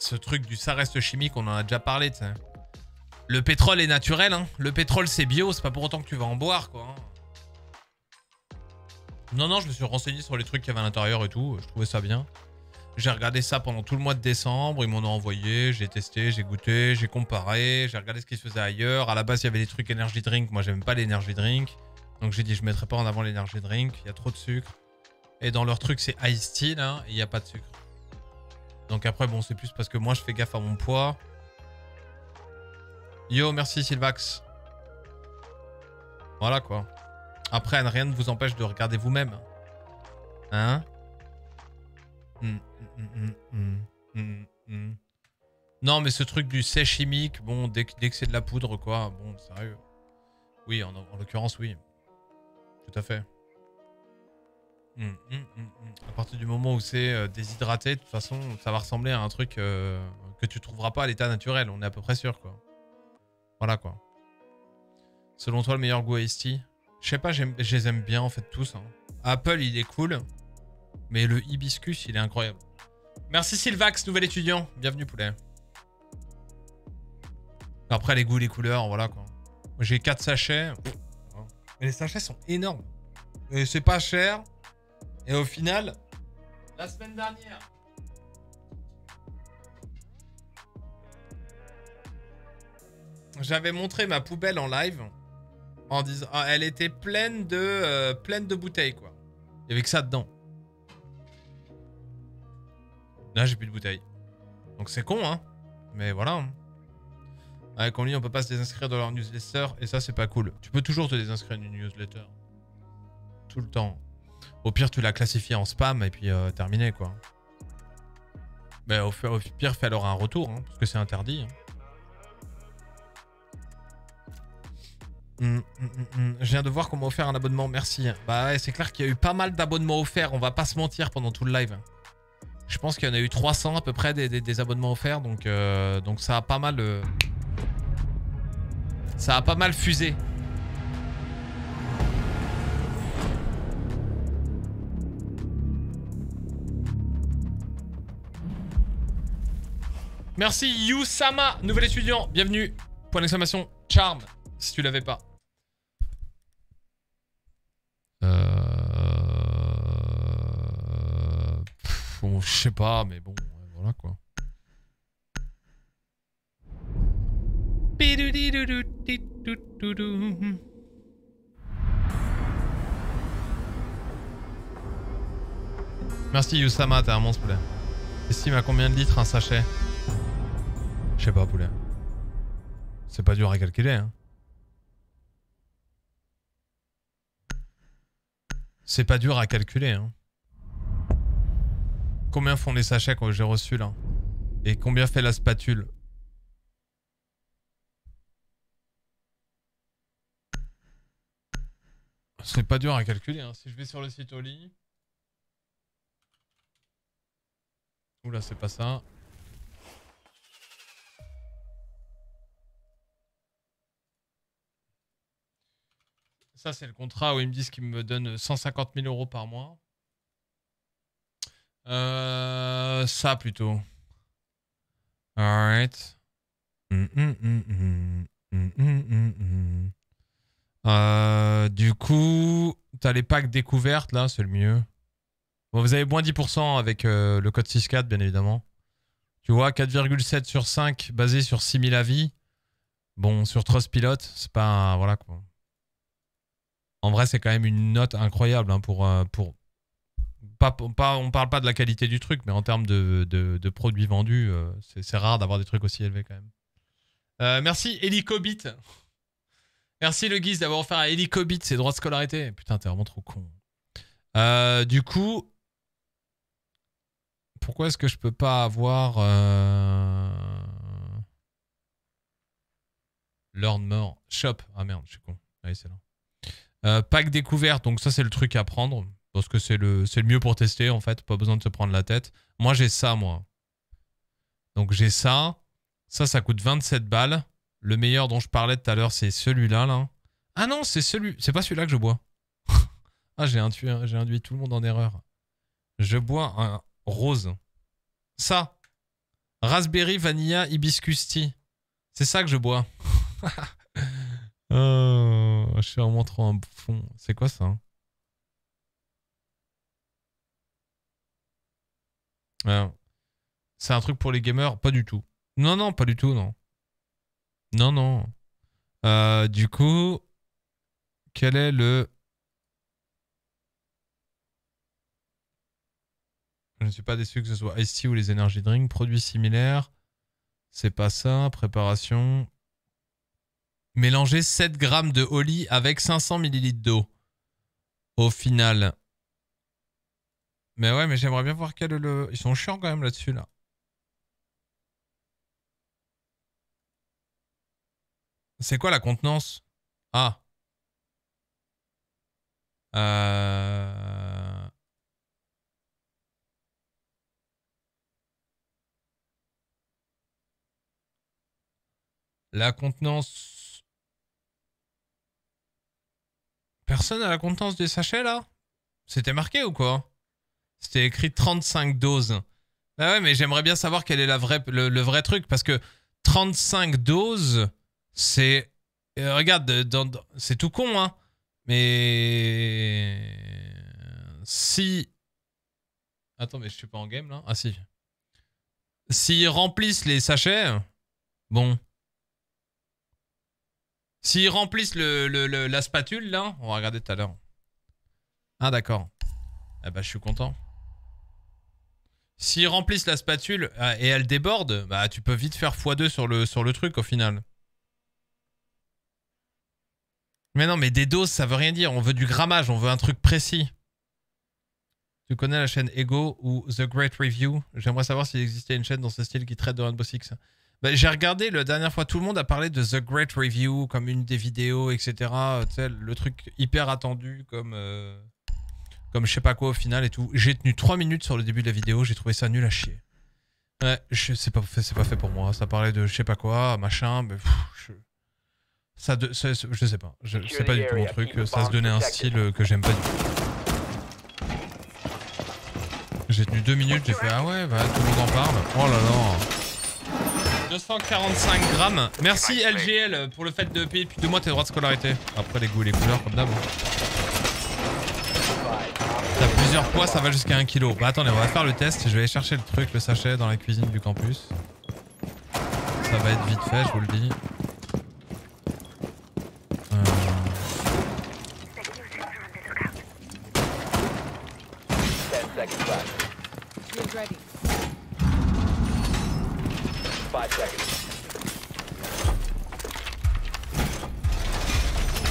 ce truc du ça reste chimique, on en a déjà parlé, tu sais. Le pétrole est naturel, hein. Le pétrole, c'est bio, c'est pas pour autant que tu vas en boire, quoi. Hein. Non, non, je me suis renseigné sur les trucs qu'il y avait à l'intérieur et tout. Je trouvais ça bien. J'ai regardé ça pendant tout le mois de décembre. Ils m'en ont envoyé. J'ai testé, j'ai goûté, j'ai comparé. J'ai regardé ce qui se faisait ailleurs. À la base, il y avait des trucs energy drink. Moi, j'aime pas l'energy drink. Donc, j'ai dit, je mettrai pas en avant l'energy drink. Il y a trop de sucre. Et dans leur truc, c'est iced tea, là. et Il n'y a pas de sucre. Donc, après, bon, c'est plus parce que moi, je fais gaffe à mon poids. Yo, merci Sylvax. Voilà quoi. Après, rien ne vous empêche de regarder vous-même. Hein? Non, mais ce truc du sait chimique, bon, dès que, c'est de la poudre, quoi, bon, sérieux. Oui, en, en l'occurrence, oui. Tout à fait. À partir du moment où c'est euh, déshydraté, de toute façon, ça va ressembler à un truc euh, que tu trouveras pas à l'état naturel, on est à peu près sûr, quoi. Voilà, quoi. Selon toi, le meilleur goût tea Je sais pas, je les aime bien, en fait, tous. hein. Apple, il est cool. Mais le hibiscus, il est incroyable. Merci Sylvax, nouvel étudiant. Bienvenue, poulet. Après, les goûts, les couleurs, voilà, quoi. J'ai 4 sachets. Mais les sachets sont énormes. Et c'est pas cher. Et au final, la semaine dernière, j'avais montré ma poubelle en live en disant ah, elle était pleine de euh, pleine de bouteilles quoi. Il y avait que ça dedans. Là, j'ai plus de bouteilles. Donc c'est con hein. Mais voilà. hein. Avec ligne, on peut pas se désinscrire de leur newsletter et ça c'est pas cool. Tu peux toujours te désinscrire d'une newsletter. Tout le temps. Au pire, tu la classifies en spam et puis euh, terminé quoi. Mais au, pire, fais alors un retour hein, parce que c'est interdit. hein. Hum, hum, hum. Je viens de voir comment offrir un abonnement, merci. Bah ouais, c'est clair qu'il y a eu pas mal d'abonnements offerts, on va pas se mentir pendant tout le live. Je pense qu'il y en a eu 300 à peu près des, abonnements offerts, donc, euh, donc ça a pas mal... euh, Ça a pas mal fusé. Merci Yusama, nouvel étudiant, bienvenue. Point d'exclamation, charm, si tu l'avais pas. Euh... pff, Bon, je sais pas, mais bon, ouais, voilà quoi. Merci Yusama, t'es un monstre poulet. Estime à combien de litres un sachet? Je sais pas poulet. C'est pas dur à calculer hein. C'est pas dur à calculer hein. Combien font les sachets que j'ai reçus là Et combien fait la spatule C'est pas dur à calculer hein. Si je vais sur le site Oli. Oula, c'est pas ça. Ça, c'est le contrat où ils me disent qu'ils me donnent 150 000 euros par mois. Euh, ça plutôt. Alright. Hum, hum, hum. Euh, du coup, t'as les packs découvertes là, c'est le mieux. Bon, vous avez moins 10% avec euh, le code 6.4, bien évidemment. Tu vois, 4,7 sur 5 basé sur 6000 avis. Bon, sur Trustpilot, c'est pas. Voilà quoi. En vrai, c'est quand même une note incroyable hein, pour. euh, pour pas, pas, on parle pas de la qualité du truc, mais en termes de, de- produits vendus, euh, c'est rare d'avoir des trucs aussi élevés quand même. Euh, merci Helicobit. Merci le guise d'avoir offert à Helicobit ses droits de scolarité. Putain, t'es vraiment trop con. Euh, du coup, pourquoi est-ce que je peux pas avoir. Learn More Shop Ah merde, je suis con. Allez, pack découverte, donc ça c'est le truc à prendre parce que c'est le le mieux pour tester en fait, pas besoin de se prendre la tête. Moi j'ai ça moi. Donc j'ai ça, ça ça coûte 27 balles. Le meilleur dont je parlais tout à l'heure c'est celui-là là. Ah non, c'est celui, c'est pas celui-là que je bois. ah, j'ai induit, induit tout le monde en erreur. Je bois un rose. Ça. Raspberry, vanilla, hibiscus tea. C'est ça que je bois. oh, je suis vraiment trop un bouffon. C'est quoi ça C'est un truc pour les gamers? Pas du tout. Non, non, pas du tout, non. Non, non. Euh, du coup, quel est le... Je ne suis pas déçu que ce soit Ice ou les Energy Drink. Produits similaires. C'est pas ça. Préparation. Mélanger 7 grammes de Oli avec 500 millilitres d'eau. Au final. Mais ouais, mais j'aimerais bien voir quel est le... Ils sont chiants quand même là-dessus, là. C'est quoi la contenance? Ah. Euh... La contenance... Personne a la contenance des sachets là? C'était marqué ou quoi? C'était écrit 35 doses. Bah ouais, mais j'aimerais bien savoir quel est le, vrai truc parce que 35 doses, c'est. euh, regarde, c'est tout con, hein. Mais. Si. Attends, mais je suis pas en game là Ah si. S'ils remplissent les sachets, bon. S'ils remplissent le- la spatule là, on va regarder tout à l'heure. Ah d'accord. Ah bah je suis content. S'ils remplissent la spatule euh, et elle déborde, bah tu peux vite faire x2 sur le, sur le truc au final. Mais non, mais des doses, ça veut rien dire. On veut du grammage, on veut un truc précis. Tu connais la chaîne Ego ou The Great Review? J'aimerais savoir s'il existait une chaîne dans ce style qui traite de Rainbow Six. Bah, J'ai regardé la dernière fois, tout le monde a parlé de The Great Review comme une des vidéos, etc. Le truc hyper attendu comme, euh, comme je sais pas quoi au final et tout. J'ai tenu 3 minutes sur le début de la vidéo, j'ai trouvé ça nul à chier. Ouais, je- c'est pas, fait- c'est pas fait pour moi. Ça parlait de je sais pas quoi, machin, mais pff, je... Ça de, ça- je sais pas, je, c'est pas du tout mon truc. Ça se donnait un style que j'aime pas du tout. J'ai tenu deux minutes, j'ai fait ah ouais, bah tout le monde en parle. Oh là là. 245 grammes. Merci LGL pour le fait de payer depuis deux mois tes droits de scolarité. Après les goûts et les couleurs comme d'hab. Plusieurs poids, ça va jusqu'à 1 kg. Bah attendez, on va faire le test. Je vais aller chercher le truc, le sachet dans la cuisine du campus. Ça va être vite fait, je vous le dis. Euh.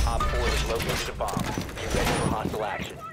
Op 4 has located a bomb. Get ready for hostile action.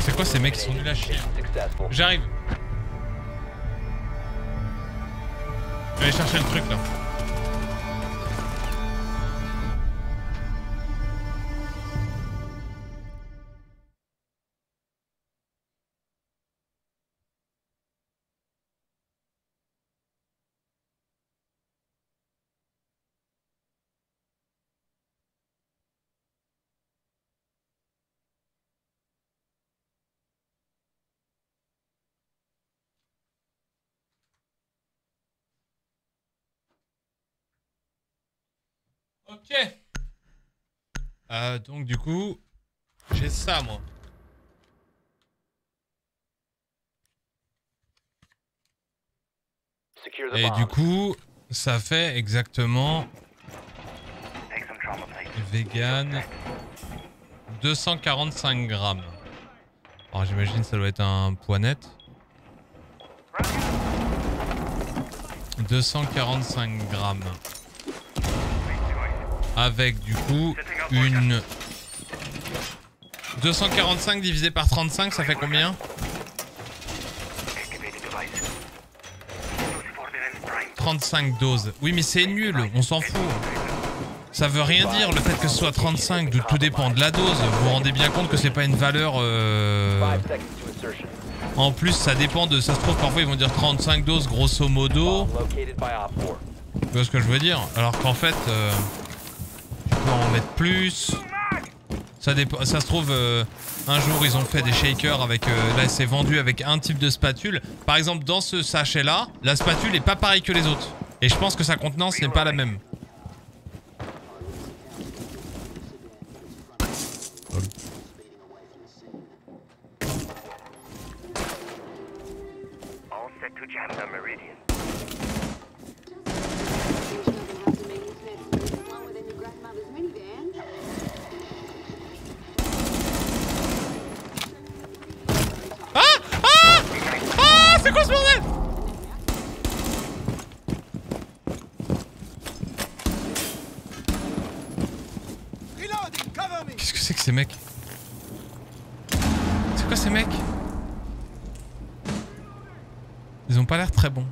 C'est quoi ces mecs qui sont nuls à chier J'arrive. Je vais aller chercher le truc Ok. Euh, donc du coup, j'ai ça moi. Et du coup, ça fait exactement vegan 245 grammes. Alors j'imagine ça doit être un poids net. 245 grammes. Avec du coup une 245 divisé par 35, ça fait combien? 35 doses. Oui, mais c'est nul, on s'en fout. Ça veut rien dire le fait que ce soit 35, de, tout dépend de la dose. Vous vous rendez bien compte que c'est pas une valeur. euh. En plus, ça dépend de. Ça se trouve, parfois ils vont dire 35 doses grosso modo. Located by Op 4. Tu vois ce que je veux dire? Alors qu'en fait, euh, en mettre plus. Ça, se trouve, euh, un jour ils ont fait des shakers avec. euh, là, c'est vendu avec un type de spatule. Par exemple, dans ce sachet là, la spatule est pas pareille que les autres. Et je pense que sa contenance n'est pas la même. All set to jam the meridian. Ah Ah Ah C'est quoi ce bordel Qu'est-ce que c'est que ces mecs C'est quoi ces mecs Ils ont pas l'air très bons.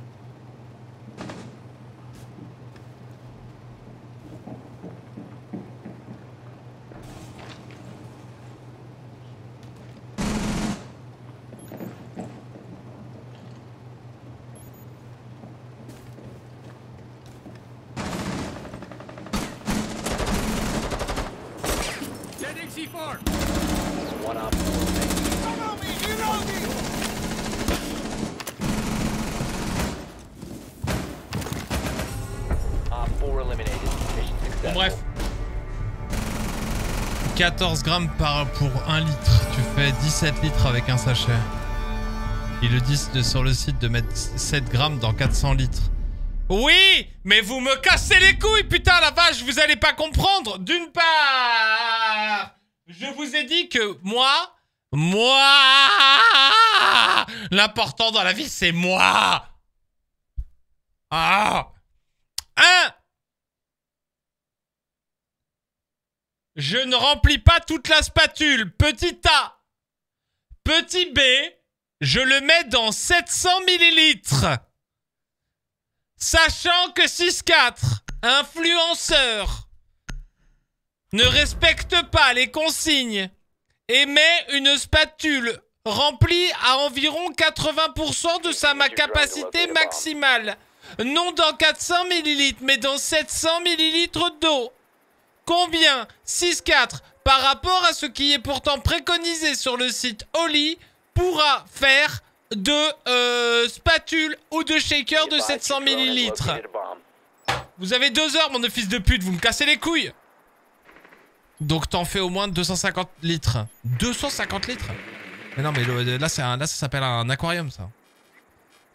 One Op 4 remaining. Op 4 eliminated. Mission Bon successful. bref. 14 grammes par, pour 1 litre. Tu fais 17 litres avec un sachet. Ils le disent sur le site de mettre 7 grammes dans 400 litres. Oui Mais vous me cassez les couilles, putain la vache, vous allez pas comprendre D'une part, je vous ai dit que moi, moi, l'important dans la vie c'est moi Ah Un Je ne remplis pas toute la spatule. Petit A. Petit B. Je le mets dans 700 millilitres. Sachant que 6-4, influenceur, ne respecte pas les consignes et met une spatule remplie à environ 80% de sa ma capacité maximale. Non dans 400 millilitres, mais dans 700 millilitres d'eau. Combien 6-4 par rapport à ce qui est pourtant préconisé sur le site Oli pourra faire de euh, spatule ou de shaker de 700 millilitres. Vous avez deux heures, mon fils de pute, vous me cassez les couilles. Donc t'en fais au moins 250 litres. 250 litres Mais non, mais là, là ça s'appelle un aquarium, ça.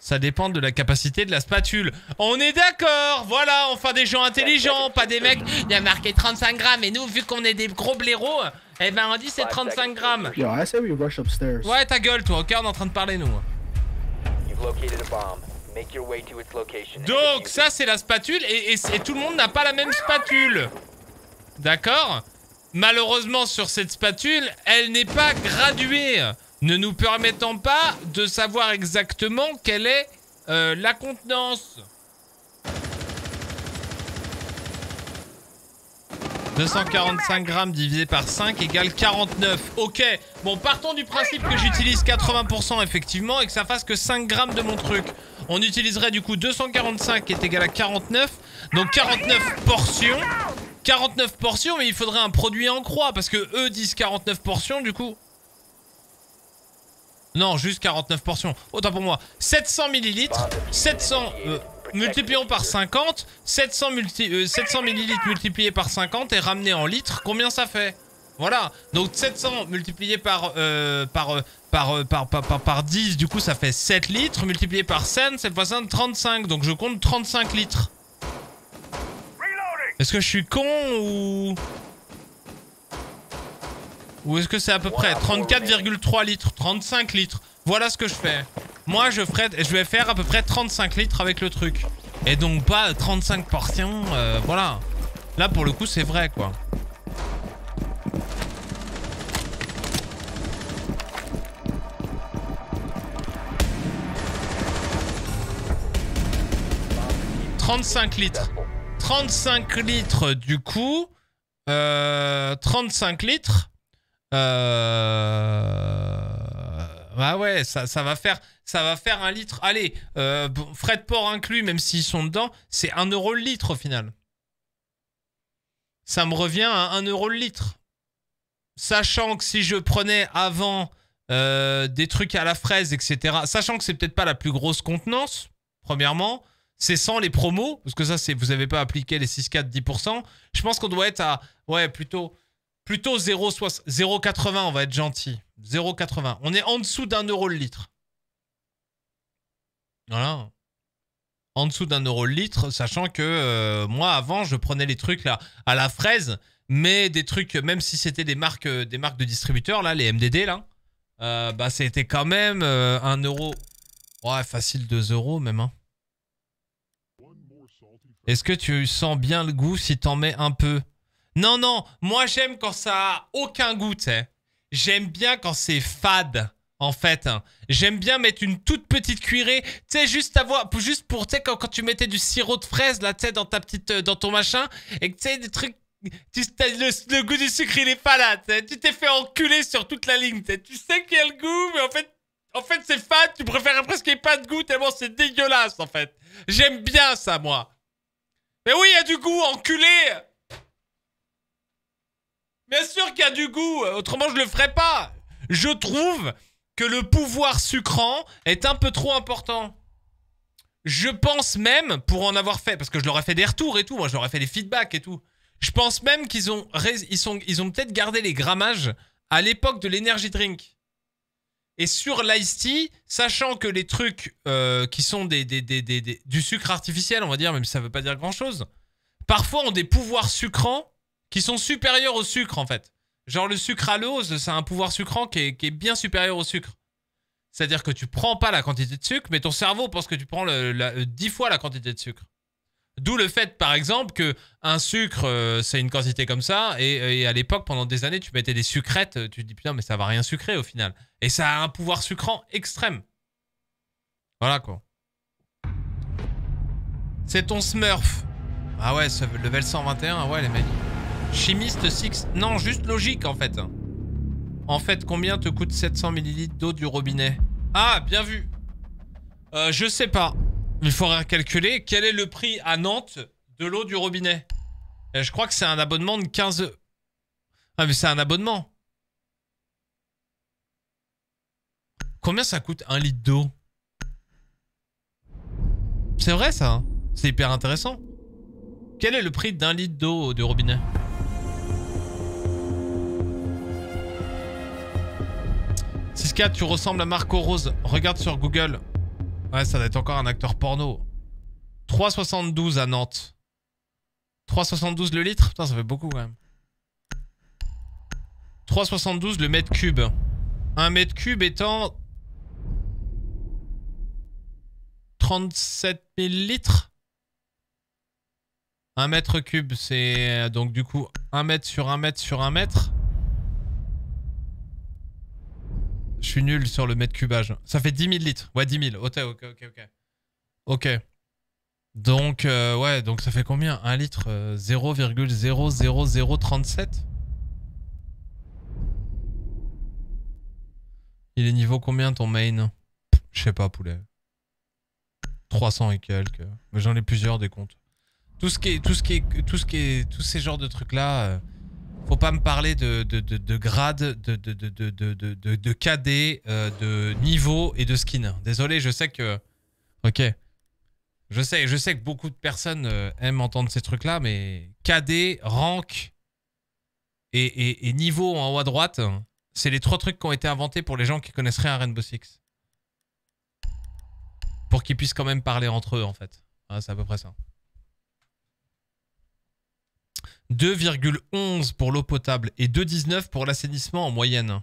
Ça dépend de la capacité de la spatule. On est d'accord, voilà, enfin des gens intelligents, pas des mecs. Il y a marqué 35 grammes et nous, vu qu'on est des gros blaireaux, eh ben on dit c'est 35 grammes. Yo, I say we rush upstairs. Ouais, ta gueule, toi, ok, on est en train de parler, nous. You've located a bomb. Make your way to its location. and Donc, ça, c'est la spatule et, et- et tout le monde n'a pas la même spatule. D'accord? Malheureusement, sur cette spatule, elle n'est pas graduée, ne nous permettant pas de savoir exactement quelle est euh, la contenance. 245 grammes divisé par 5 égale 49. Ok, bon partons du principe que j'utilise 80% effectivement et que ça fasse que 5 grammes de mon truc. On utiliserait du coup 245 qui est égal à 49. Donc 49 portions. 49 portions mais il faudrait un produit en croix parce que eux disent 49 portions du coup. Non, juste 49 portions. Autant pour moi. 700 millilitres. 700... euh, multiplions par 50, 700, multi, euh, 700 millilitres multiplié par 50 et ramené en litres, combien ça fait? Voilà, donc 700 multiplié par, euh, par, euh, par, euh, par, par, par, par 10, du coup ça fait 7 litres, multiplié par 100, cette fois 35, donc je compte 35 litres. Est-ce que je suis con ou... Ou est-ce que c'est à peu près 34,3 litres, 35 litres Voilà ce que je fais. Moi, je, ferai, je vais faire à peu près 35 litres avec le truc. Et donc pas 35 portions, euh, voilà. Là, pour le coup, c'est vrai, quoi. « 35 litres. 35 litres, du coup... Euh, 35 litres... Euh... Bah ouais, ça, ça, va faire, ça va faire un litre. Allez, euh, frais de port inclus, même s'ils sont dedans, c'est 1 euro le litre au final. Ça me revient à 1 euro le litre. Sachant que si je prenais avant euh, des trucs à la fraise, etc. Sachant que c'est peut-être pas la plus grosse contenance, premièrement. C'est sans les promos, parce que ça, c'est vous avez pas appliqué les 6, 4, 10%. Je pense qu'on doit être à, ouais, plutôt... Plutôt 0,80, on va être gentil. 0,80. On est en dessous d'un euro le litre. Voilà. En dessous d'un euro le litre, sachant que euh, moi, avant, je prenais les trucs à la fraise, mais des trucs, même si c'était des marques, euh, des marques de distributeurs, là, les MDD, là, euh, bah, c'était quand même euh, un euro. Ouais, facile 2 euros même. Hein. Est-ce que tu sens bien le goût si t'en mets un peu? Non, non, moi j'aime quand ça a aucun goût, tu sais. J'aime bien quand c'est fade, en fait. hein. J'aime bien mettre une toute petite cuillerée, tu sais, juste juste pour, tu sais, quand, quand tu mettais du sirop de fraise, là, tu sais, dans ta petite, euh, dans ton machin, et que tu sais, des trucs, tu, le, le goût du sucre, il est pas là, tu t'es fait enculer sur toute la ligne, tu sais. Tu sais qu'il y a le goût, mais en fait, en fait, c'est fade, tu préfères presque qu'il n'y ait pas de goût, tellement c'est dégueulasse, en fait. J'aime bien ça, moi. Mais oui, il y a du goût, enculé Bien sûr qu'il y a du goût, autrement je le ferais pas. Je trouve que le pouvoir sucrant est un peu trop important. Je pense même, pour en avoir fait, parce que je leur ai fait des retours et tout, moi je leur ai fait des feedbacks et tout. Je pense même qu'ils ont, ils ont peut-être gardé les grammages à l'époque de l'energy drink. Et sur l'ice tea, sachant que les trucs euh, qui sont des, des- du sucre artificiel, on va dire, même si ça veut pas dire grand-chose, parfois ont des pouvoirs sucrants qui sont supérieurs au sucre en fait. Genre le sucralose, c'est un pouvoir sucrant qui est, qui est bien supérieur au sucre. C'est-à-dire que tu prends pas la quantité de sucre, mais ton cerveau pense que tu prends le, la- euh, 10 fois la quantité de sucre. D'où le fait, par exemple, que un sucre, euh, c'est une quantité comme ça, et, et à l'époque, pendant des années, tu mettais des sucrètes, tu te dis putain, mais ça va rien sucrer au final. Et ça a un pouvoir sucrant extrême. Voilà quoi. C'est ton Smurf. Ah ouais, level 121, ah ouais les mecs. Chimiste 6. Non, juste logique en fait. En fait, combien te coûte 700 ml d'eau du robinet? Ah, bien vu. Euh, je sais pas. Il faudra calculer quel est le prix à Nantes de l'eau du robinet? Euh, je crois que c'est un abonnement de 15... Ah, mais c'est un abonnement. Combien ça coûte un litre d'eau? C'est vrai ça hein C'est hyper intéressant. Quel est le prix d'un litre d'eau du robinet? 6K, tu ressembles à Marco Rose. Regarde sur Google. Ouais, ça doit être encore un acteur porno. 3,72 à Nantes. 3,72 le litre? Putain, ça fait beaucoup quand même. 3,72 le mètre cube. Un mètre cube étant 37 000 litres. Un mètre cube, c'est euh, donc du coup un mètre sur un mètre sur un mètre. Je suis nul sur le mètre cubage. Ça fait 10 000 litres. Ouais, 10 000. Ok, ok, ok, ok. Ok. Donc, euh, ouais, donc ça fait combien? Un litre euh, 0,00037 Il est niveau combien ton main? Je sais pas, poulet. 300 et quelques. J'en ai plusieurs des comptes. Tout ce qui est, tout ce qui est, tout ce qui est, tous ces genres de trucs là, faut pas me parler de, de, de, de grade, de, de, cadet, euh, de niveau et de skin. Désolé, je sais que... Ok. Je sais, je sais que beaucoup de personnes euh, aiment entendre ces trucs-là, mais KD, rank et, niveau en haut à droite, c'est les trois trucs qui ont été inventés pour les gens qui connaissent rien à Rainbow Six. Pour qu'ils puissent quand même parler entre eux, en fait. Ah, c'est à peu près ça. 2,11 pour l'eau potable et 2,19 pour l'assainissement en moyenne.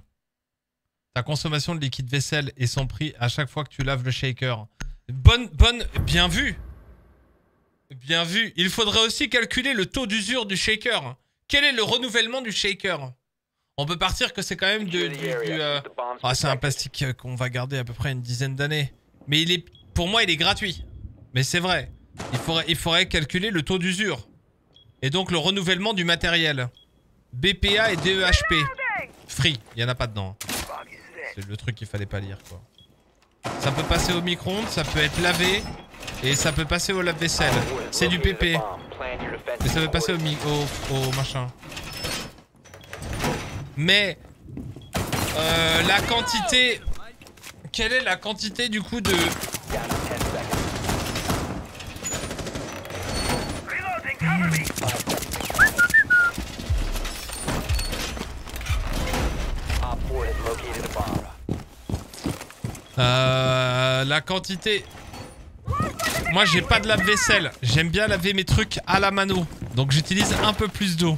Ta consommation de liquide vaisselle et son prix à chaque fois que tu laves le shaker. Bonne, bonne, bien vu. Bien vu. Il faudrait aussi calculer le taux d'usure du shaker. Quel est le renouvellement du shaker? On peut partir que c'est quand même du... euh, ah, c'est un plastique euh, qu'on va garder à peu près une dizaine d'années. Mais il est, pour moi, il est gratuit. Mais c'est vrai. Il faudrait calculer le taux d'usure. Et donc le renouvellement du matériel. BPA et DEHP. Free, il n'y en a pas dedans. C'est le truc qu'il fallait pas lire quoi. Ça peut passer au micro-ondes, ça peut être lavé et ça peut passer au lave-vaisselle. C'est du PP. Et ça peut passer au, au, au machin. Mais euh, la quantité... Quelle est la quantité du coup de... Op 4 has located a bomb. Euh, la quantité... Moi j'ai pas de lave-vaisselle. J'aime bien laver mes trucs à la mano. Donc j'utilise un peu plus d'eau.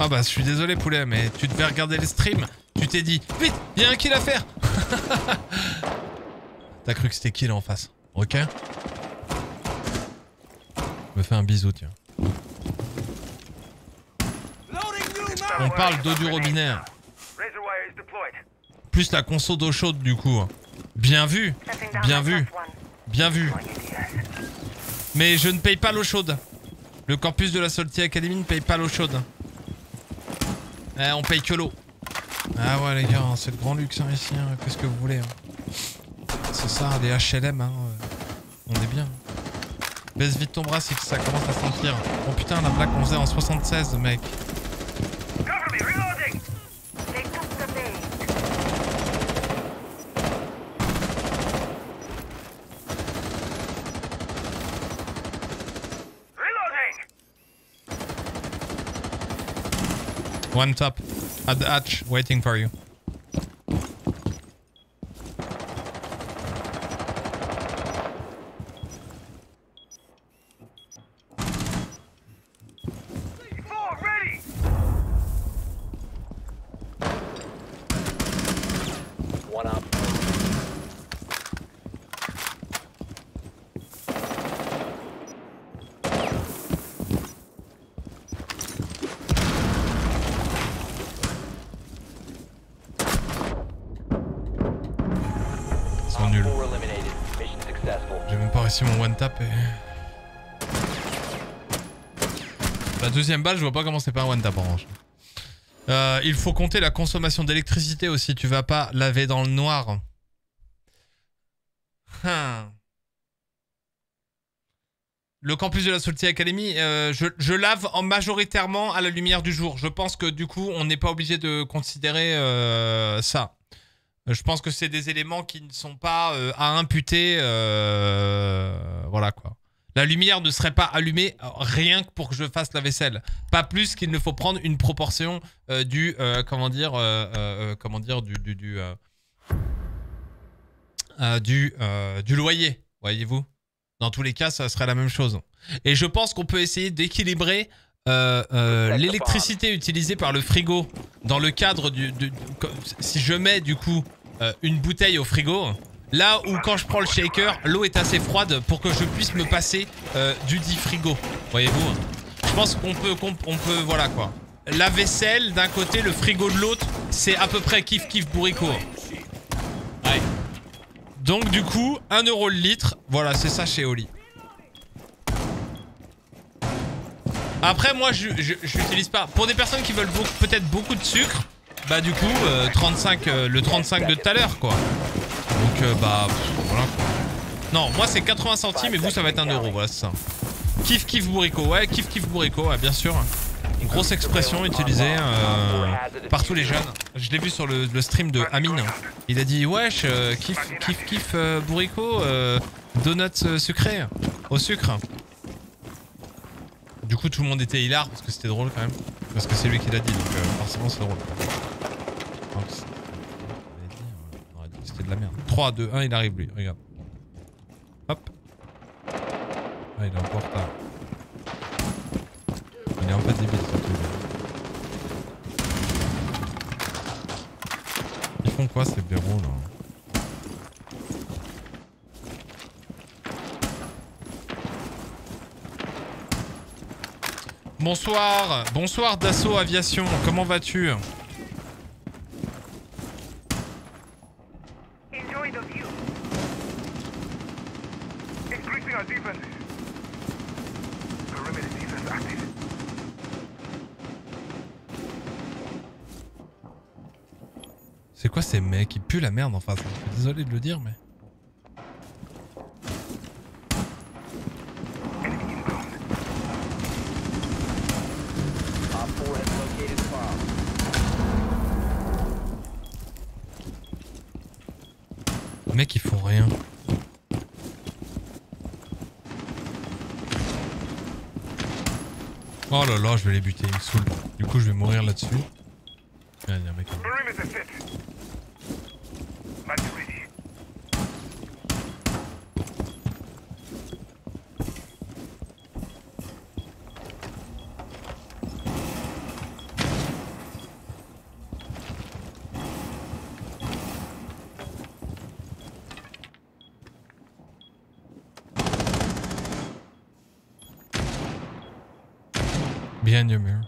Ah bah je suis désolé poulet mais tu devais regarder les streams. Tu t'es dit vite, il y a un kill à faire. T'as cru que c'était qui là en face Ok Fais un bisou tiens. On parle d'eau du robinet. Plus la conso d'eau chaude du coup. Bien vu. Bien vu. Bien vu. Mais je ne paye pas l'eau chaude. Le campus de la Salty Academy ne paye pas l'eau chaude. Eh, on paye que l'eau. Ah ouais les gars, hein, c'est le grand luxe hein, ici. hein. Qu'est-ce que vous voulez. C'est ça, les HLM, On est bien. Baisse vite ton bras si ça commence à sentir. Oh putain, la blague qu'on faisait en 76, mec. One top. At the hatch, waiting for you. Deuxième balle, je vois pas comment c'est pas un one tap en revanche. Euh, il faut compter la consommation d'électricité aussi, tu vas pas laver dans le noir. Hein. Le campus de la Salty Academy, euh, je, je lave en majoritairement à la lumière du jour. Je pense que du coup, on n'est pas obligé de considérer euh, ça. Je pense que c'est des éléments qui ne sont pas euh, à imputer. euh, voilà quoi. La lumière ne serait pas allumée euh, rien que pour que je fasse la vaisselle. Pas plus qu'il ne faut prendre une proportion euh, du euh, comment dire euh, comment dire du du du, du, du loyer. Voyez-vous. Dans tous les cas, ça serait la même chose. Et je pense qu'on peut essayer d'équilibrer euh, euh, l'électricité utilisée par le frigo dans le cadre du... du- du- si je mets du coup euh, une bouteille au frigo, là où quand je prends le shaker, l'eau est assez froide pour que je puisse me passer euh, du dit frigo. Voyez-vous Je pense qu'on peut, on peut... Voilà quoi. La vaisselle d'un côté, le frigo de l'autre, c'est à peu près kiff kiff bourrico. Ouais. Donc du coup, 1 euro le litre. Voilà, c'est ça chez Oli. Après, moi, je l'utilise pas. Pour des personnes qui veulent peut-être beaucoup de sucre, bah du coup, euh, 35, euh, le 35 de tout à l'heure, quoi. Donc, euh, bah, voilà. Non, moi, c'est 80 centimes et vous, ça va être 1 euro. Voilà, c'est ça. Kiff kiff bourrico, ouais, kiff kiff bourrico, ouais, bien sûr. Une grosse expression utilisée euh, par tous les jeunes. Je l'ai vu sur le, stream de Amine. Il a dit wesh, euh, kiff kiff kiff euh, bourrico, donuts sucrés au sucre. Du coup tout le monde était hilar parce que c'était drôle quand même. Parce que c'est lui qui l'a dit, donc forcément c'est drôle. De la merde. 3, 2, 1, il arrive lui, regarde. Hop. Ah il est encore en retard. Il est un peu débile surtout. Ils font quoi ces blaireaux là Bonsoir, bonsoir Dassault Aviation, comment vas-tu? Ces mecs Ils puent la merde en face. Désolé de le dire mais... Op 4 has located a bomb. Les mecs ils font rien. Oh là là, je vais les buter, ils me saoulent. Du coup, je vais mourir là-dessus. Un mec. Set. Match ready. Behind your mirror.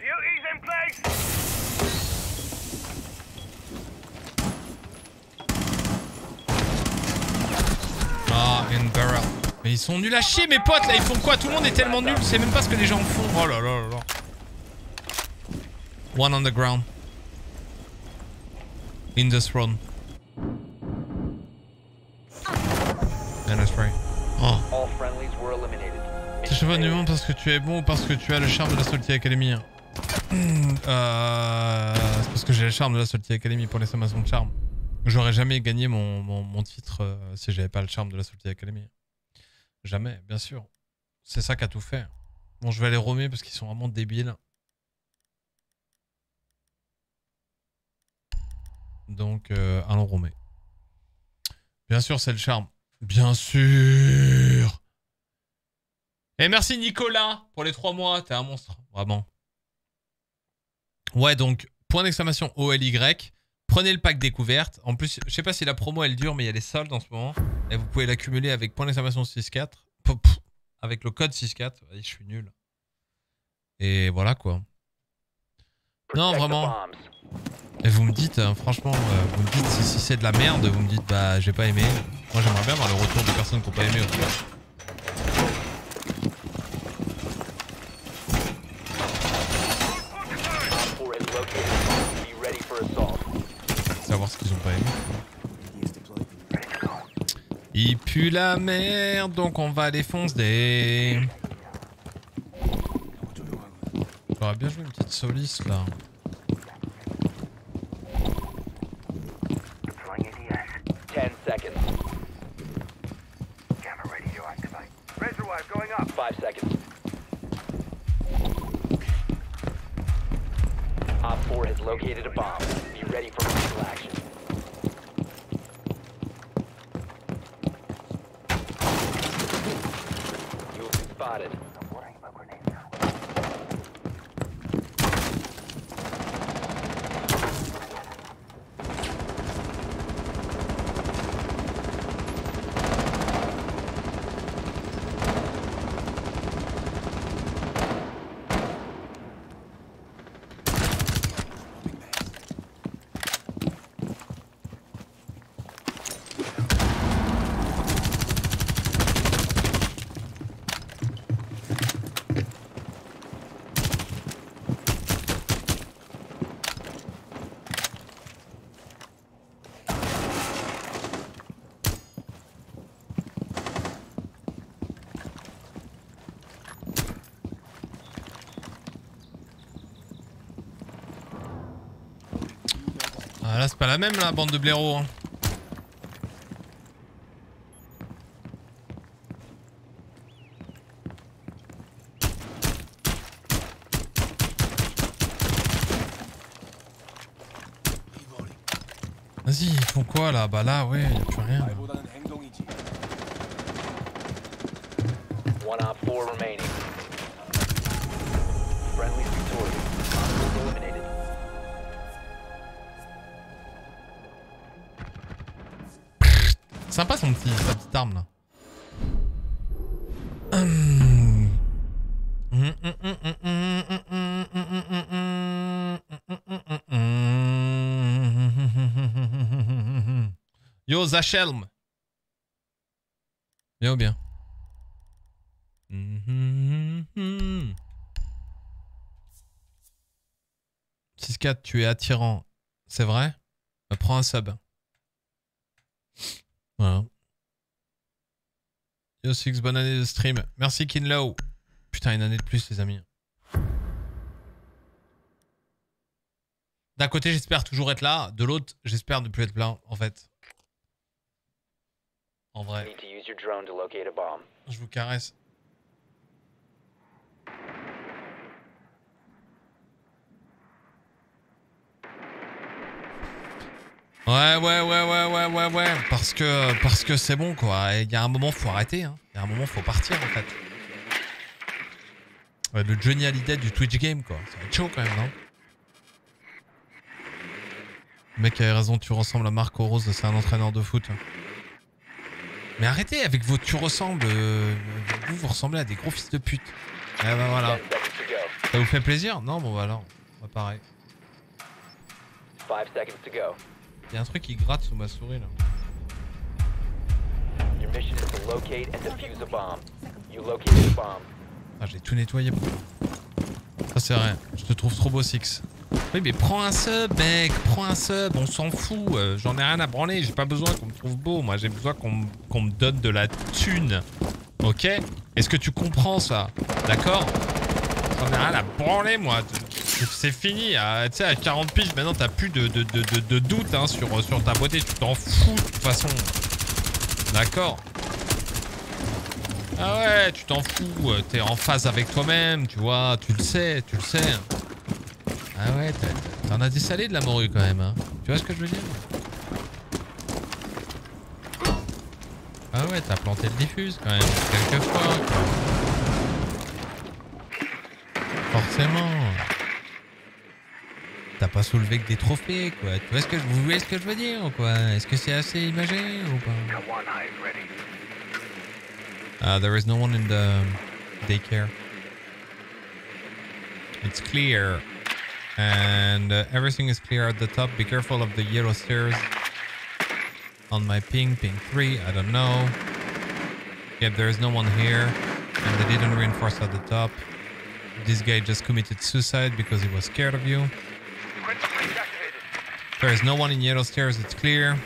UE's in place. Ah, and barrel. Mais ils sont nuls à chier, mes potes, là. Ils font quoi? Tout le monde est tellement nul. C'est même pas ce que les gens font. Oh là là là là. One on the ground. In the throne. And that's right. Oh. Cheveux du monde parce que tu es bon ou parce que tu as le charme de la Salty Academy hein? Euh. C'est parce que j'ai le charme de la Salty Academy pour les sommations de charme. J'aurais jamais gagné mon, mon, mon titre euh, si j'avais pas le charme de la Salty Academy. Jamais, bien sûr. C'est ça qui a tout fait. Bon, je vais aller romer parce qu'ils sont vraiment débiles. Donc, euh, allons romer. Bien sûr, c'est le charme. Bien sûr Et merci Nicolas pour les trois mois. T'es un monstre, vraiment. Ouais, donc, point d'exclamation OLY. Prenez le pack découverte. En plus, je sais pas si la promo elle dure, mais il y a les soldes en ce moment. Et vous pouvez l'accumuler avec point d'exclamation 64. Pou- pou- Avec le code 64. Vas-y, Je suis nul. Et voilà quoi. Non, vraiment. Et vous me dites, hein, franchement, euh, vous me dites si, si c'est de la merde, vous me dites, bah j'ai pas aimé. Moi j'aimerais bien avoir le retour de personnes qui ont pas aimé aussi. Op 4 has located a bomb. Be ready for assault. Savoir ce qu'ils ont pas aimé. Il pue la merde, donc on va les foncer. J'aurais bien joué une petite soliste là. Op 4 has located a bomb. Be ready for lethal action. You will be spotted. Pas la même, la bande de blaireaux. Hein. Vas-y, ils font quoi là? Bah là, ouais, y'a plus rien. son petit, sa petite arme là Yo Zachelm Bien ou bien mm -hmm. 6-4, tu es attirant. C'est vrai? Prends un sub. Voilà. Yo Six, bonne année de stream. Merci Kinlow. Putain, une année de plus, les amis. D'un côté, j'espère toujours être là. De l'autre, j'espère ne plus être plein, en fait. En vrai. Je vous caresse. Ouais, ouais, ouais, ouais, ouais, ouais, ouais. Parce que, parce que c'est bon, quoi. Il y a un moment, faut arrêter. hein. Il y a un moment, faut partir, en fait. Ouais, le Johnny Hallyday du Twitch game, quoi. Ça va être chaud, quand même, non? Le mec avait raison, tu ressembles à Marco Rose, c'est un entraîneur de foot. Mais arrêtez avec vos tu ressembles. euh, vous, vous ressemblez à des gros fils de pute. Eh ben voilà. Ça vous fait plaisir? Non, bon, bah alors. Pareil. Five seconds to go. Il y a un truc qui gratte sous ma souris, là. Ah, j'ai tout nettoyé. Ça, c'est vrai. Je te trouve trop beau, Six. Oui, mais prends un sub, mec. Prends un sub. On s'en fout. euh, J'en ai rien à branler. J'ai pas besoin qu'on me trouve beau. Moi, j'ai besoin qu'on me donne de la thune. Ok? Est-ce que tu comprends ça? D'accord? J'en ai rien à branler, moi. C'est fini. à- Tu sais, à 40 piges, maintenant, t'as plus de, de, de, de- doute hein, sur, sur ta beauté. Tu t'en fous, de toute façon. D'accord ah ouais, tu t'en fous, euh, t'es en phase avec toi-même, tu vois, tu le sais, tu le sais. Ah ouais, t'en as des salés de la morue quand même, hein. Tu vois ce que je veux dire? Ah ouais, t'as planté le diffuse quand même, quelques fois. quoi. Forcément. T'as pas soulevé que des trophées, quoi. Tu vois ce que je, vous voyez ce que je veux dire, quoi Est-ce que c'est assez imagé ou pas. Uh, there is no one in the daycare. It's clear. And uh, everything is clear at the top. Be careful of the yellow stairs. On my ping, ping 3, I don't know. Yep, there is no one here. And they didn't reinforce at the top. This guy just committed suicide because he was scared of you. There is no one in yellow stairs, it's clear.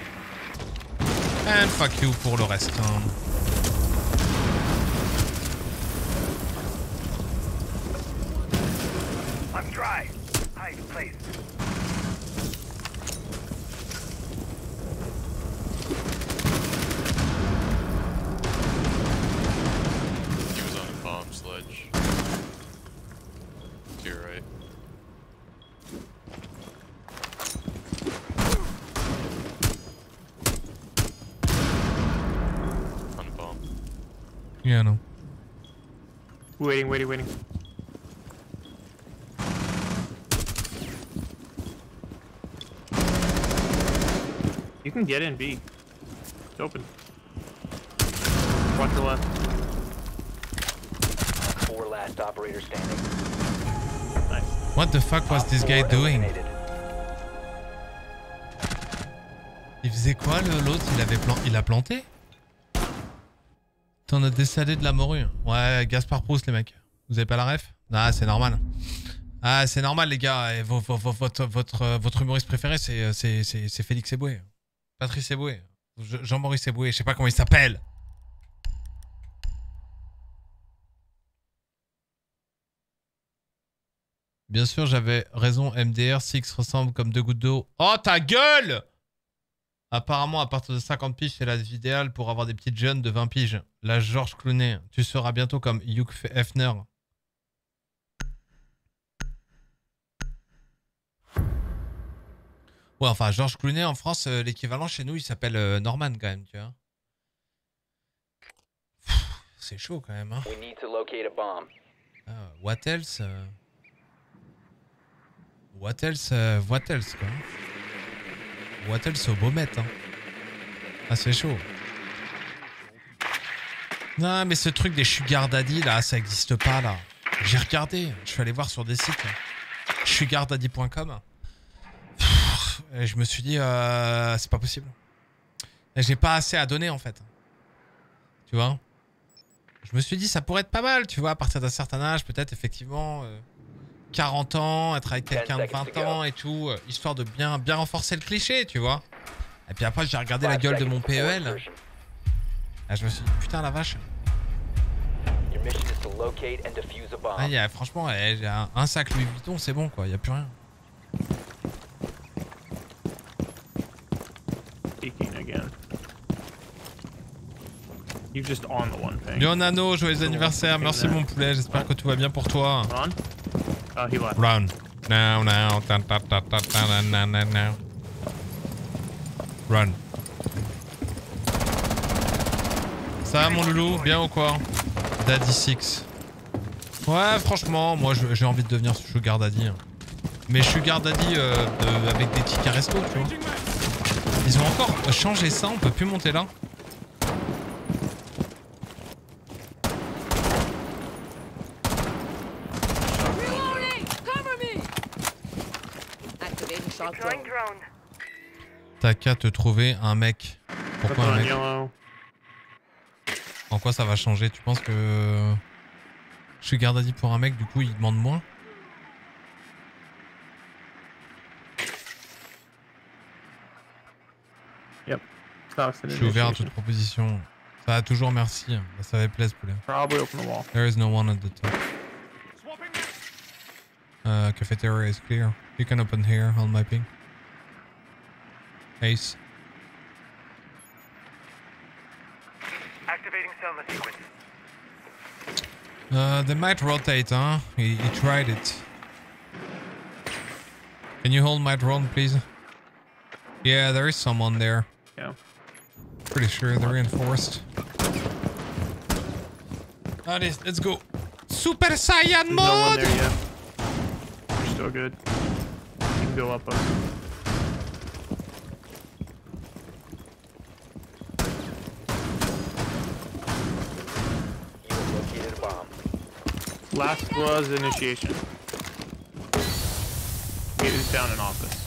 And fuck you pour le reste. Yeah. Waiting, waiting, waiting. You can get in B. It's open. Watch your left. Four last operators standing. What the fuck was this guy doing? Il faisait quoi le l'autre? Il avait plan il a planté? T'en as dessalé de la morue. Ouais, Gaspard Proust les mecs. Vous avez pas la ref? Ah, c'est normal. Ah, c'est normal les gars. Votre, votre, humoriste préféré c'est Félix Eboué. Patrice Eboué. Je- Jean-Maurice Eboué, je sais pas comment il s'appelle. Bien sûr, j'avais raison, MDR, Six ressemble comme deux gouttes d'eau. Oh, ta gueule Apparemment, à partir de 50 piges, c'est l'âge idéal pour avoir des petites jeunes de 20 piges. La Georges Clooney, tu seras bientôt comme Hugh Hefner. Ouais, enfin, Georges Clooney en France, euh, l'équivalent chez nous, il s'appelle euh, Norman quand même, tu vois. C'est chaud quand même, hein. We need to locate a bomb. Ah, what else euh, What else What else quoi? What else au Baumette hein. Ah c'est chaud. Non mais ce truc des sugar daddy là ça existe pas là. J'ai regardé Je suis allé voir sur des sites sugardaddy.com Pff, et Je me suis dit euh, C'est pas possible. J'ai pas assez à donner en fait. Tu vois? Je me suis dit ça pourrait être pas mal, tu vois, à partir d'un certain âge, peut-être effectivement euh, 40 ans, être avec quelqu'un de 20 ans et tout, euh, histoire de bien, bien renforcer le cliché, tu vois. Et puis après j'ai regardé la gueule de mon PEL. Ah, je me suis dit putain la vache. Ah, y a- franchement, eh, j'ai un, un sac Louis Vuitton, c'est bon quoi, y a plus rien. Peeking again. You're just on the one thing. Leonano, joyeux anniversaire, merci mon poulet, j'espère que tout va bien pour toi. Oh. Run. Now, now, ta, na, na, na, na. Run. Ça va mon loulou? Bien ou quoi? Daddy 6. Ouais, franchement, moi j'ai envie de devenir Sugar Daddy. hein. Mais Sugar Daddy euh, de- avec des tickets resto, tu vois. Ils ont encore changé ça, on peut plus monter là. T'as qu'à te trouver un mec. Pourquoi un mec. En quoi ça va changer? Tu penses que Sugar Daddy pour un mec, du coup, il demande moins? Yep. Je suis ouvert à toute proposition. Ça va toujours merci. Ça va plaisir, poulet. There is no one at the top. Uh, cafeteria is clear. You can open here on my ping. Ace. Activating Selma sequence. Uh, they might rotate, huh? He, he tried it. Can you hold my drone, please? Yeah, there is someone there. Yeah. Pretty sure they're reinforced. Allez, let's go. Super Saiyan There's no one mode! there yet. We're still good. Can go up us. You have located a bomb. Last was initiation. Gate is down in office.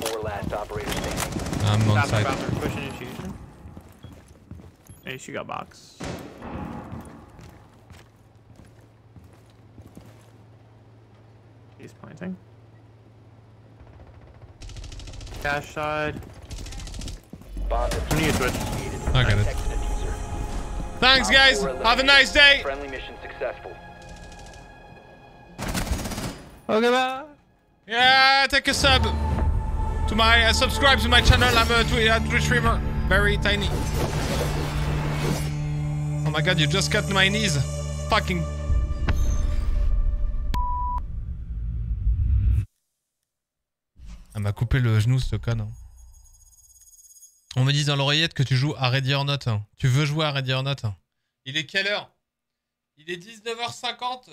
Four last operators standing. I'm on site. push initiation. Hey, she got box. He's planting. Cash side. Bomb We need a switch. I got it. Thanks, guys. Have a nice day. Friendly mission successful. Okay, bye. Yeah, take a sub to my uh, subscribe to my channel. I'm a Twitch, uh, Twitch streamer, very tiny. Oh my god, you just cut my knees. Fucking. Elle m'a coupé le genou, ce con. hein. On me dit dans l'oreillette que tu joues à Ready or Not. hein. Tu veux jouer à Ready or Not hein. Il est quelle heure? Il est 19h50.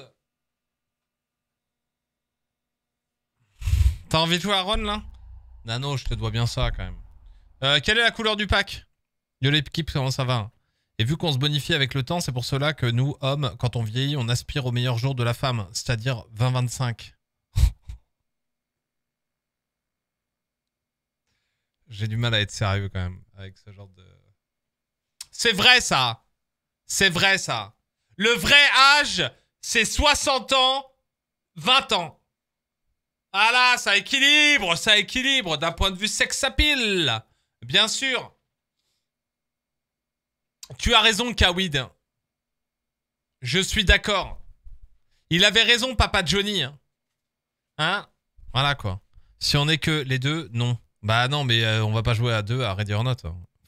T'as envie de jouer à Ron là? Nano, je te dois bien ça quand même. Euh, quelle est la couleur du pack? Yo l'équipe, comment ça va? Et vu qu'on se bonifie avec le temps, c'est pour cela que nous, hommes, quand on vieillit, on aspire au meilleur jour de la femme, c'est-à-dire 20-25. J'ai du mal à être sérieux quand même avec ce genre de... C'est vrai ça C'est vrai ça Le vrai âge, c'est 60 ans, 20 ans. Ah là, ça équilibre, ça équilibre d'un point de vue sex appeal. Bien sûr. Tu as raison, Kawid. Je suis d'accord. Il avait raison, papa Johnny. Hein, Hein? Voilà quoi. Si on est que les deux, non. Bah non, mais euh, on va pas jouer à deux à Ready or Not.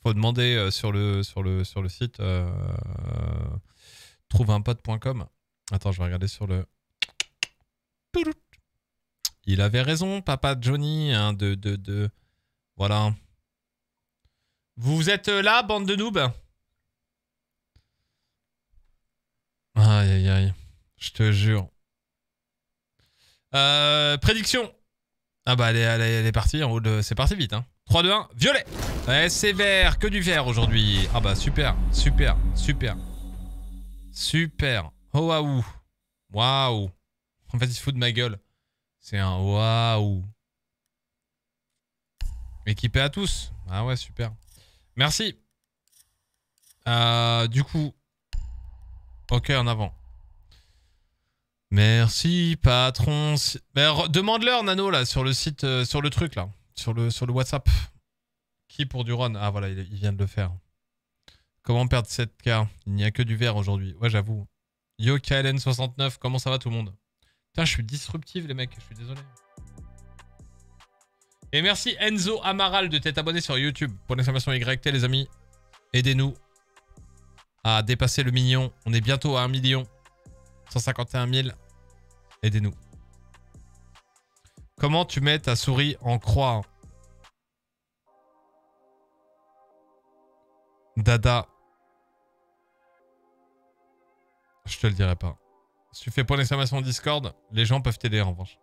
Faut demander euh, sur, le, site euh. Attends, je vais regarder sur le. Il avait raison, papa Johnny. hein, de, de, de... Voilà. Vous êtes euh, là, bande de noobs? Aïe aïe aïe. Je te jure. Prédiction. Ah bah elle est, partie en haut de... C'est parti vite hein. 3, 2, 1, violet Ouais c'est vert, que du vert aujourd'hui. Ah bah super, super, super. Super. Oh waouh. Waouh. En fait il se fout de ma gueule. C'est un waouh. Équipé à tous. Ah ouais super. Merci. Euh, du coup. Ok en avant. Merci patron. Demande-leur Nano là sur le site, euh, sur le truc là, sur le, sur le WhatsApp. Qui pour du run? Ah voilà, il, vient de le faire. Comment perdre 7k Il n'y a que du vert aujourd'hui. Ouais j'avoue. Yo KLN69, comment ça va tout le monde? Putain je suis disruptif les mecs, je suis désolé. Et merci Enzo Amaral de t'être abonné sur YouTube. Pour l'exclamation YT les amis. Aidez-nous à dépasser le million. On est bientôt à 1 million. 151 000. Aidez-nous. Comment tu mets ta souris en croix Dada. Je te le dirai pas. Si tu fais point d'exclamation Discord, les gens peuvent t'aider en revanche.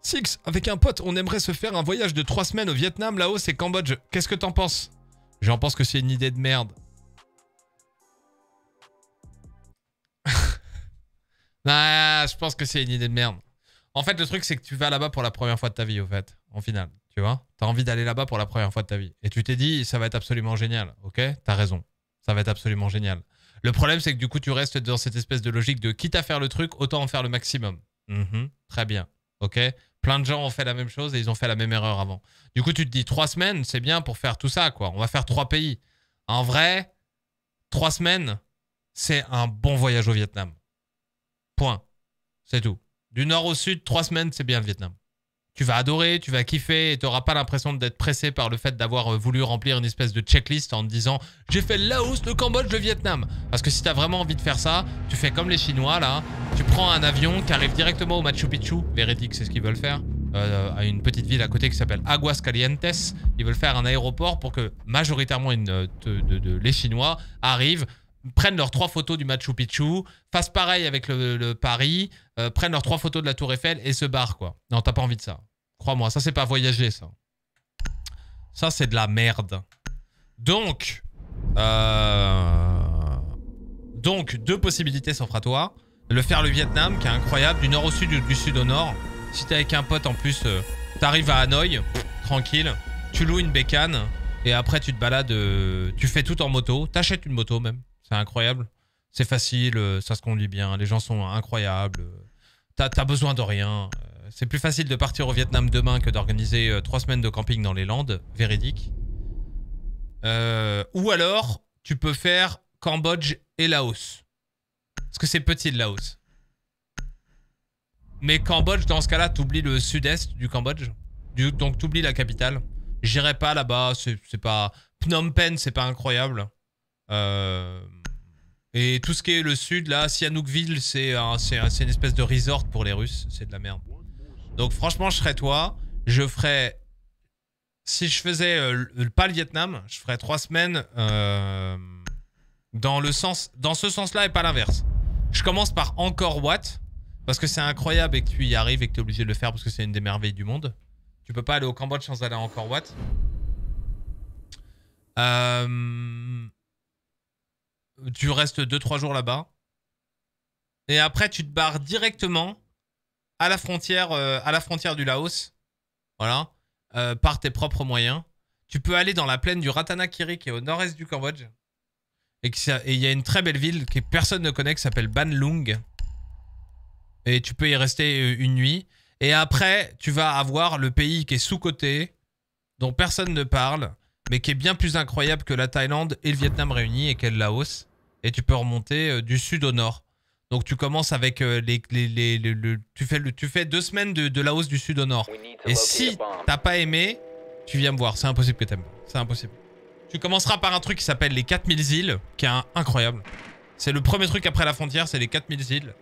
Six, avec un pote, on aimerait se faire un voyage de 3 semaines au Vietnam, Laos et Cambodge. Qu'est-ce que t'en penses? J'en pense que c'est une idée de merde. Ah, je pense que c'est une idée de merde. En fait, le truc, c'est que tu vas là-bas pour la première fois de ta vie, au fait, en finale. Tu vois T'as envie d'aller là-bas pour la première fois de ta vie. Et tu t'es dit, ça va être absolument génial, ok? T'as raison. Ça va être absolument génial. Le problème, c'est que du coup, tu restes dans cette espèce de logique de quitte à faire le truc, autant en faire le maximum. Mhm, très bien, ok? Plein de gens ont fait la même chose et ils ont fait la même erreur avant. Du coup, tu te dis, trois semaines, c'est bien pour faire tout ça, quoi. On va faire trois pays. En vrai, trois semaines, c'est un bon voyage au Vietnam. Point. C'est tout. Du nord au sud, trois semaines, c'est bien le Vietnam. Tu vas adorer, tu vas kiffer et tu n'auras pas l'impression d'être pressé par le fait d'avoir euh, voulu remplir une espèce de checklist en te disant j'ai fait le Laos, le Cambodge, le Vietnam. Parce que si tu as vraiment envie de faire ça, tu fais comme les Chinois là, tu prends un avion qui arrive directement au Machu Picchu, véridique c'est ce qu'ils veulent faire, euh, à une petite ville à côté qui s'appelle Aguas Calientes. Ils veulent faire un aéroport pour que majoritairement euh, les Chinois arrivent, prennent leurs trois photos du Machu Picchu, fassent pareil avec le, Paris, euh, prennent leurs trois photos de la Tour Eiffel et se barrent quoi. Non, t'as pas envie de ça. Crois-moi, ça c'est pas voyager ça. Ça c'est de la merde. Donc, euh, donc deux possibilités s'offrent à toi. Le faire le Vietnam qui est incroyable, du nord au sud ou du sud au nord. Si t'es avec un pote en plus, euh, t'arrives à Hanoï, tranquille, tu loues une bécane et après tu te balades, tu fais tout en moto, t'achètes une moto même, c'est incroyable. C'est facile, euh, ça se conduit bien, les gens sont incroyables. euh, T'as besoin de rien. euh, C'est plus facile de partir au Vietnam demain que d'organiser trois semaines de camping dans les Landes, véridique. Ou alors, tu peux faire Cambodge et Laos. Parce que c'est petit le Laos. Mais Cambodge, dans ce cas-là, t'oublies le sud-est du Cambodge. Donc t'oublies la capitale. J'irai pas là-bas, c'est pas... Phnom Penh, c'est pas incroyable. Euh, Et tout ce qui est le sud, là, Sihanoukville, c'est un- une espèce de resort pour les Russes. C'est de la merde. Donc franchement, je serais toi. Je ferais... Si je faisais euh, pas le Vietnam, je ferais trois semaines euh, dans, le sens, dans ce sens-là et pas l'inverse. Je commence par Angkor Wat, parce que c'est incroyable et que tu y arrives et que tu es obligé de le faire parce que c'est une des merveilles du monde. Tu peux pas aller au Cambodge sans aller à Angkor Wat. Euh, tu restes 2-3 jours là-bas. Et après, tu te barres directement à la frontière, euh, à la frontière du Laos. Voilà. Euh, par tes propres moyens. Tu peux aller dans la plaine du Ratanakiri qui est au nord-est du Cambodge. Et il y a une très belle ville que personne ne connaît qui s'appelle Ban Lung. Et tu peux y rester euh, une nuit. Et après, tu vas avoir le pays qui est sous-coté, dont personne ne parle, mais qui est bien plus incroyable que la Thaïlande et le Vietnam réunis et qu'est le Laos. et tu peux remonter euh, du sud au nord. Donc tu commences avec euh, les, les, les- le- le- tu fais deux semaines de, de la hausse du sud au nord. Et si t'as pas aimé, tu viens me voir. C'est impossible que t'aimes. C'est impossible. Tu commenceras par un truc qui s'appelle les 4000 îles, qui est incroyable. C'est le premier truc après la frontière, c'est les 4000 îles.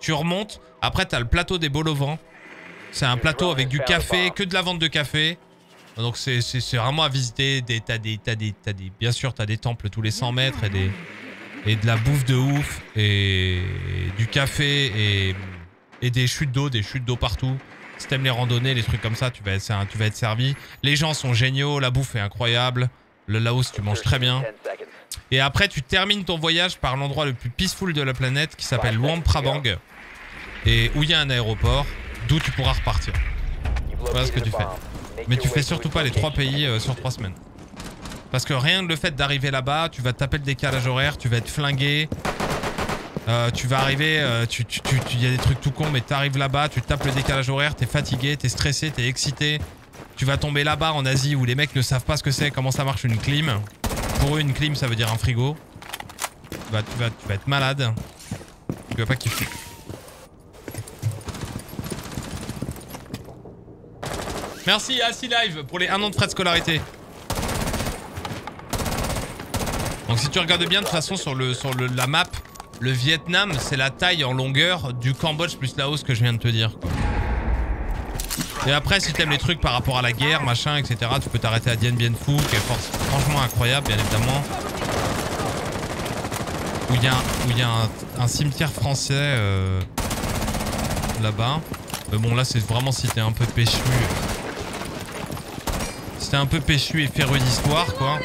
Tu remontes, après t'as le plateau des Bolovans. C'est un plateau avec du café, que de la vente de café. Donc c'est vraiment à visiter. Des, t'as des, t'as des, t'as des, bien sûr, t'as des temples tous les 100 mètres et, des, et de la bouffe de ouf. Et du café et, et des chutes d'eau, des chutes d'eau partout. Si t'aimes les randonnées, les trucs comme ça, tu vas, être, tu vas être servi. Les gens sont géniaux, la bouffe est incroyable. Le Laos, tu manges très bien. Et après, tu termines ton voyage par l'endroit le plus peaceful de la planète qui s'appelle Luang Prabang. Et où il y a un aéroport, d'où tu pourras repartir. Voilà ce que tu fais. Mais tu fais surtout pas les trois pays euh, sur trois semaines. Parce que rien que le fait d'arriver là-bas, tu vas taper le décalage horaire, tu vas être flingué. Euh, tu vas arriver, euh, tu, tu, y a des trucs tout cons, mais t'arrives là-bas, tu tapes le décalage horaire, t'es fatigué, t'es stressé, t'es excité. Tu vas tomber là-bas en Asie où les mecs ne savent pas ce que c'est, comment ça marche une clim. Pour eux, une clim, ça veut dire un frigo. Vas, tu vas, tu vas être malade. Tu vas pas kiffer. Merci Assi Live pour les 1 an de frais de scolarité. Donc si tu regardes bien de toute façon sur, le, sur le, la map, le Vietnam c'est la taille en longueur du Cambodge plus Laos que je viens de te dire. Et après si t'aimes les trucs par rapport à la guerre, machin, etc. Tu peux t'arrêter à Dien Bien Phu qui est franchement incroyable bien évidemment. Où il y a, un cimetière français euh, là-bas. Mais bon là c'est vraiment si t'es un peu péchu. T'es un peu péchu et féru d'histoire quoi.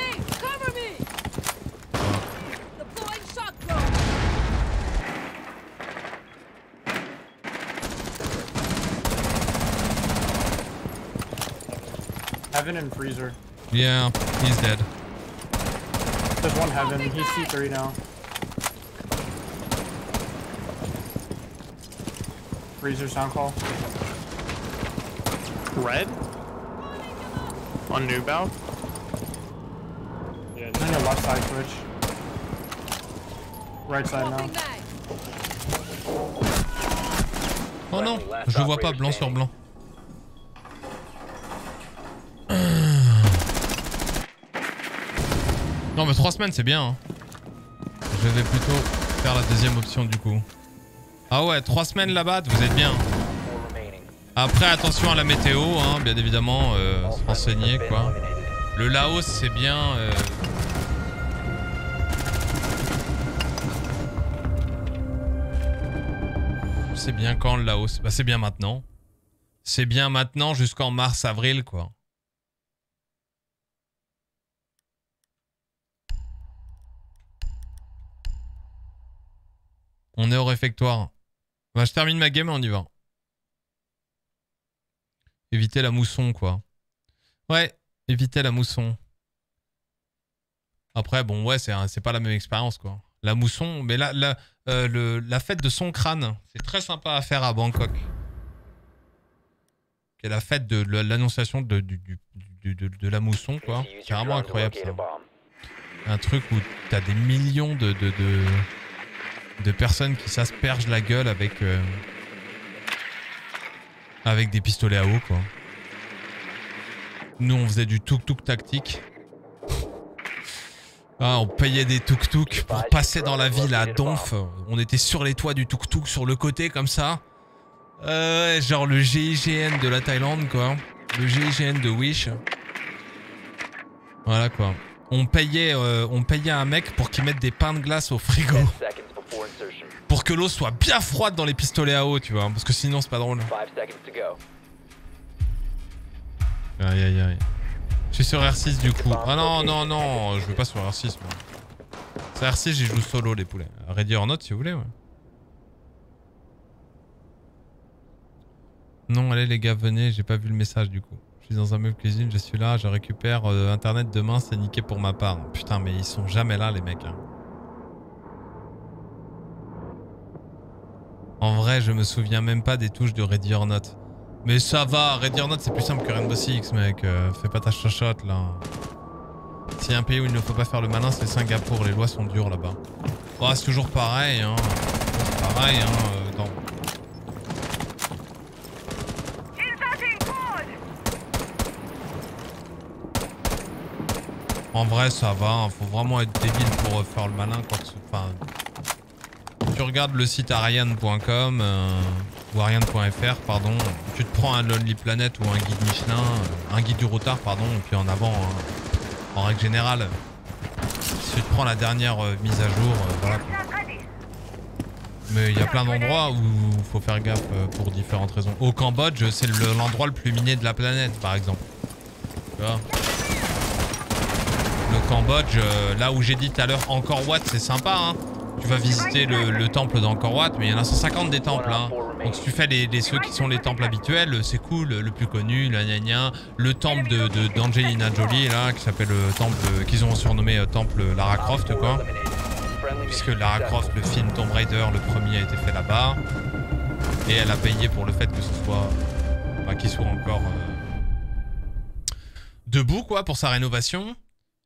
Heaven and Freezer. Yeah, he's dead. There's one Heaven. He's C3 now. Freezer sound call. Red? On new bow? Yeah, on your left side, Twitch. Right side now. Oh non, je vois pas blanc sur blanc. Non mais 3 semaines c'est bien. hein. Je vais plutôt faire la deuxième option du coup. Ah ouais, 3 semaines là-bas, vous êtes bien. Après attention à la météo, hein, bien évidemment, euh, se renseigner quoi. Le Laos c'est bien. euh, C'est bien quand le Laos? Bah c'est bien maintenant. C'est bien maintenant jusqu'en mars-avril quoi. On est au réfectoire. Bah je termine ma game et on y va. Éviter la mousson quoi. Ouais, éviter la mousson. Après bon ouais c'est pas la même expérience quoi. La mousson, mais la, la, euh, le- la fête de son crâne, c'est très sympa à faire à Bangkok. C'est la fête de la- l'annonciation de, du- de, de la mousson, quoi. C'est vraiment incroyable ça. Un truc où t'as des millions de, de, de, de personnes qui s'aspergent la gueule avec, euh, avec des pistolets à eau, quoi. Nous, on faisait du tuk-tuk tactique. Ah, on payait des tuk-tuk pour passer dans la ville à Donf. On était sur les toits du tuk-tuk, sur le côté, comme ça. Euh, genre le GIGN de la Thaïlande, quoi. Le GIGN de Wish. Voilà, quoi. On payait, euh, on payait un mec pour qu'il mette des pains de glace au frigo. Pour que l'eau soit bien froide dans les pistolets à eau, tu vois. Parce que sinon, c'est pas drôle. Aïe, aïe, aïe. Je suis sur R6 du coup. Ah non, non, non, je veux pas sur R6 moi. Sur R6, j'y joue solo les poulets. Ready or not si vous voulez, ouais. Non, allez les gars, venez, j'ai pas vu le message du coup. Je suis dans un meuble cuisine, je suis là, je récupère euh, internet demain, c'est niqué pour ma part. Putain, mais ils sont jamais là les mecs. hein. En vrai, je me souviens même pas des touches de Ready or Not. Mais ça va, Ready or Not c'est plus simple que Rainbow Six mec, euh, fais pas ta chochotte là. S'il y un pays où il ne faut pas faire le malin, c'est Singapour, les lois sont dures là-bas. Bon, c'est toujours pareil, hein. Pareil, hein. euh, En vrai, ça va. hein. Faut vraiment être débile pour euh, faire le malin. Quoi. Enfin, tu regardes le site ariane.com euh, ou ariane.fr, pardon. Tu te prends un Lonely Planet ou un guide Michelin, euh, un guide du routard, pardon, et puis en avant, hein, en règle générale, si tu te prends la dernière euh, mise à jour, voilà. Mais il y a plein d'endroits où il faut faire gaffe pour différentes raisons. Au Cambodge, c'est le- l'endroit le plus miné de la planète, par exemple. Tu vois? Le Cambodge, là où j'ai dit tout à l'heure Angkor Wat, c'est sympa. Hein. Tu vas visiter le, le temple d'Angkor Wat, mais il y en a 150 des temples. Hein. Donc si tu fais les, ceux qui sont les temples habituels, c'est cool. Le plus connu, le gna le temple de de- d'Angelina Jolie, là, qui s'appelle le temple, qu'ils ont surnommé euh, temple Lara Croft, quoi. Puisque Lara Croft, le film Tomb Raider, le premier a été fait là-bas. Et elle a payé pour le fait que ce soit... Enfin, qu'il soit encore... euh, debout, quoi, pour sa rénovation.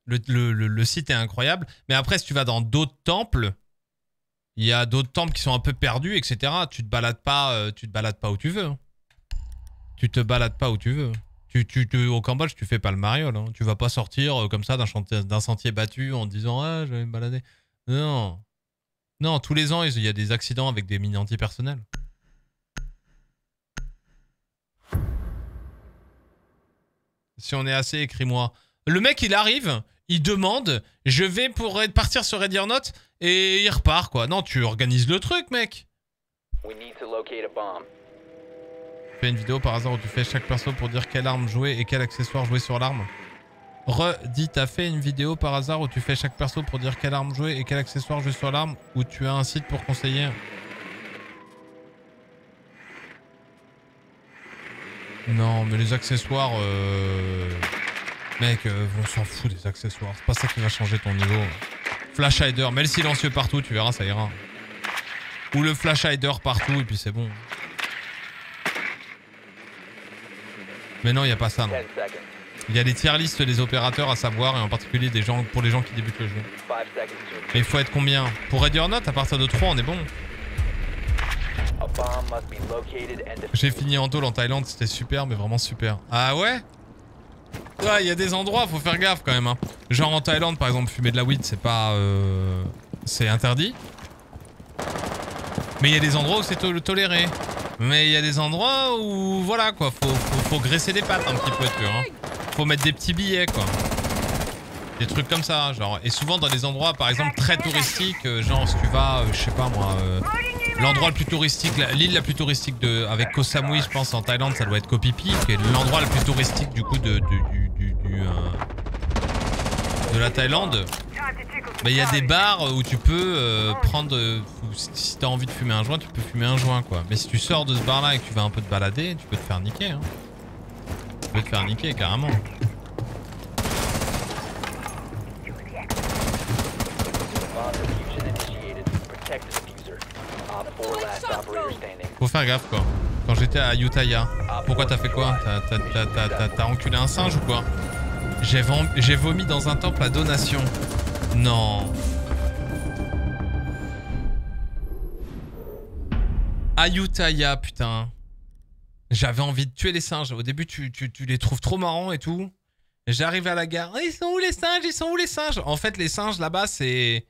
Le- le site est incroyable. Mais après, si tu vas dans d'autres temples, il y a d'autres temples qui sont un peu perdus, etc. Tu te balades pas, euh, tu te balades pas où tu veux. hein. Tu te balades pas où tu veux. Tu, tu, au Cambodge, tu fais pas le mariole. Hein. Tu vas pas sortir euh, comme ça d'un sentier battu en disant ah je vais me balader. Non, non. Tous les ans, il y a des accidents avec des mines antipersonnelles. Si on est assez, écris-moi. Le mec, il arrive, il demande, je vais pour partir sur Ready or Not, et il repart, quoi. Non, tu organises le truc, mec. Fais une vidéo par hasard où tu fais chaque perso pour dire quelle arme jouer et quel accessoire jouer sur l'arme. Redis, t'as fait une vidéo par hasard où tu fais chaque perso pour dire quelle arme jouer et quel accessoire jouer sur l'arme ou tu as un site pour conseiller? Non, mais les accessoires, euh... mec, euh, on s'en fout des accessoires. C'est pas ça qui va changer ton niveau. Flash hider, mets le silencieux partout, tu verras, ça ira. Ou le flash hider partout et puis c'est bon. Mais non, il y a pas ça, non. 10 seconds. Il y a les tier listes des opérateurs à savoir et en particulier des gens pour les gens qui débutent le jeu. 5 seconds to Mais il faut être combien? Pour Ready or à partir de 3, on est bon. J'ai fini en tôle en Thaïlande, c'était super, mais vraiment super. Ah ouais? Ouais, il y a des endroits, faut faire gaffe quand même. hein. Genre en Thaïlande, par exemple, fumer de la weed, c'est pas... euh, C'est interdit. Mais il y a des endroits où c'est to- toléré. Mais il y a des endroits où, voilà quoi, faut, faut, faut graisser des pattes un petit peu, tu vois. hein. Faut mettre des petits billets, quoi. Des trucs comme ça, genre. Et souvent dans des endroits, par exemple, très touristiques, euh, genre si tu vas, euh, je sais pas moi, euh, l'endroit le plus touristique, l'île la plus touristique de, avec Koh Samui, je pense, en Thaïlande, ça doit être Koh Phi qui est l'endroit le plus touristique du coup de, euh, de la Thaïlande. Il y a des bars où tu peux euh, prendre, euh, si t'as envie de fumer un joint, tu peux fumer un joint quoi. Mais si tu sors de ce bar là et que tu vas un peu te balader, tu peux te faire niquer. Hein. Tu peux te faire niquer carrément. Faut faire gaffe quoi. Quand j'étais à Utaya, pourquoi t'as fait quoi? T'as- enculé un singe ou quoi? J'ai vom- j'ai vomi dans un temple à donation. Non. À Utaya, putain. J'avais envie de tuer les singes. Au début, tu, tu- tu les trouves trop marrants et tout. J'arrive à la gare. Ils sont où les singes? Ils sont où les singes? En fait, les singes là-bas, c'est.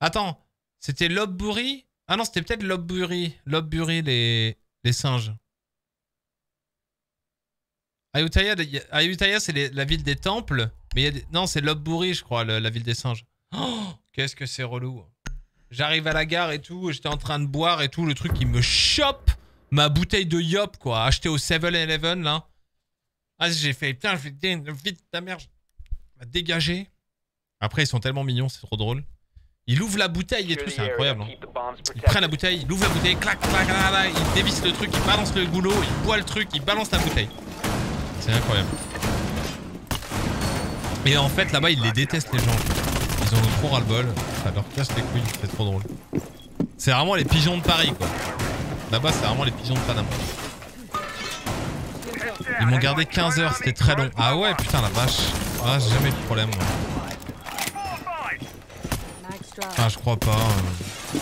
Attends. C'était Lopburi Ah non, c'était peut-être Lopburi. Lopburi, les, les singes. Ayutthaya, c'est la ville des temples. Mais Non, c'est Lopburi, je crois, la ville des singes. Oh, qu'est-ce que c'est relou. J'arrive à la gare et tout, j'étais en train de boire et tout, le truc il me chope ma bouteille de Yop quoi, achetée au 7-Eleven là. Ah j'ai fait putain, je vais vite ta mère, va dégager. Après ils sont tellement mignons, c'est trop drôle. Il ouvre la bouteille et tout, c'est incroyable. hein. Il prend la bouteille, il ouvre la bouteille, clac, clac, clac, clac, il dévisse le truc, il balance le goulot, il boit le truc, il balance la bouteille. C'est incroyable. Et en fait là-bas ils les détestent les gens. Ils ont trop ras-le-bol, ça leur casse les couilles, c'est trop drôle. C'est vraiment les pigeons de Paris quoi. Là-bas c'est vraiment les pigeons de Panama. Ils m'ont gardé 15 heures, c'était très long. Ah ouais putain la vache. Ah j'ai jamais eu de problème moi. Enfin, je crois pas. euh.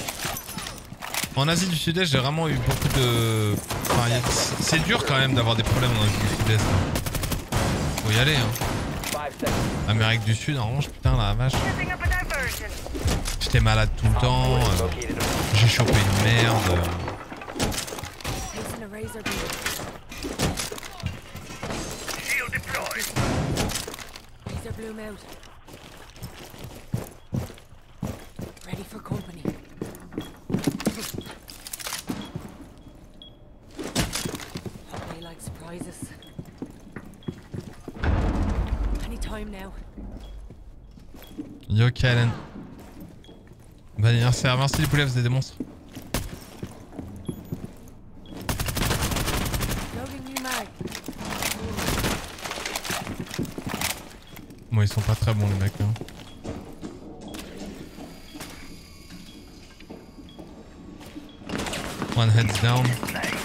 En Asie du Sud-Est, j'ai vraiment eu beaucoup de. Enfin, y a- c'est- dur quand même d'avoir des problèmes en Asie du Sud-Est. hein. Faut y aller, hein. Amérique du Sud, en revanche, putain, la vache. J'étais malade tout le temps. euh, J'ai chopé une merde a razor beam. Shield deployed. Razor bloom out. Ready for company. They like surprises. Any time now. Yo, Kalen. Bon anniversaire, merci les poulets, vous êtes des monstres. Bon, ils sont pas très bons, les mecs. Hein. One heads down.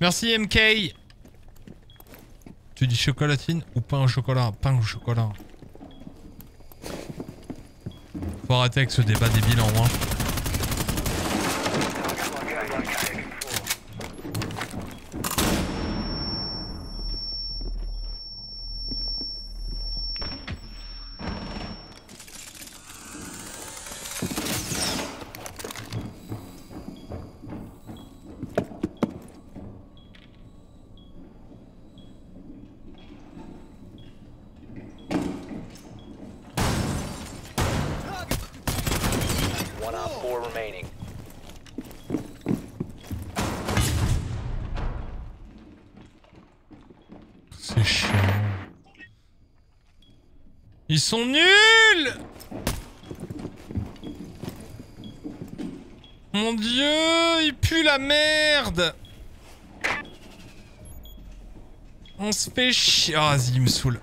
Merci MK Tu dis chocolatine ou pain au chocolat? Pain au chocolat. Faut arrêter avec ce débat débile en moins. Ils sont nuls Mon dieu, il pue la merde On se fait chier. Ah, vas-y, il me saoule.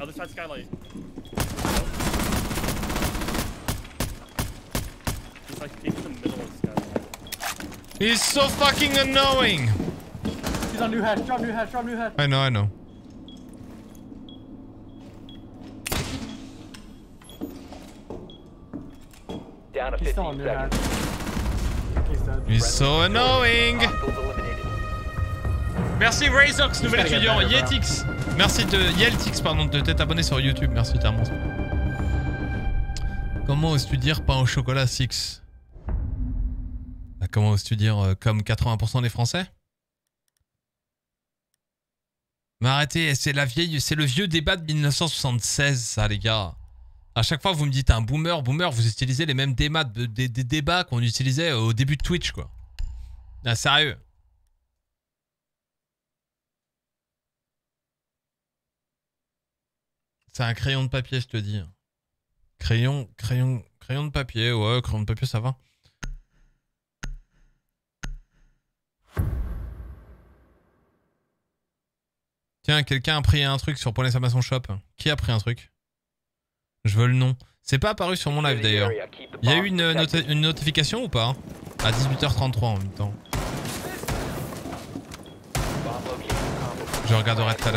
Other side skylight. He's like in the middle of skylight. He's so fucking annoying He's on new hatch. Drop new hatch. Drop new hatch. I know, I know. Down to He's still 15 on new seconds. hatch. He's dead. He's so annoying. Merci Razox, nouvel étudiant. Yetix. Merci de Yeltix, pardon, de t'être abonné sur YouTube. Merci, un monstre. Comment oses-tu dire pain au chocolat 6 Bah, Comment oses-tu dire euh, comme 80% des Français? Mais arrêtez, c'est la vieille, c'est le vieux débat de 1976, ça, les gars. À chaque fois, vous me dites un boomer, boomer, vous utilisez les mêmes des débats qu'on utilisait au début de Twitch, quoi. Ah, sérieux. C'est un crayon de papier, je te dis. Crayon, crayon, crayon de papier, ouais, crayon de papier, ça va. Tiens, quelqu'un a pris un truc sur Point d'exclamation shop. Qui a pris un truc? Je veux le nom. C'est pas apparu sur mon live d'ailleurs. Il y a eu une, une notification ou pas À 18h33 en même temps. Je regarderai tout à.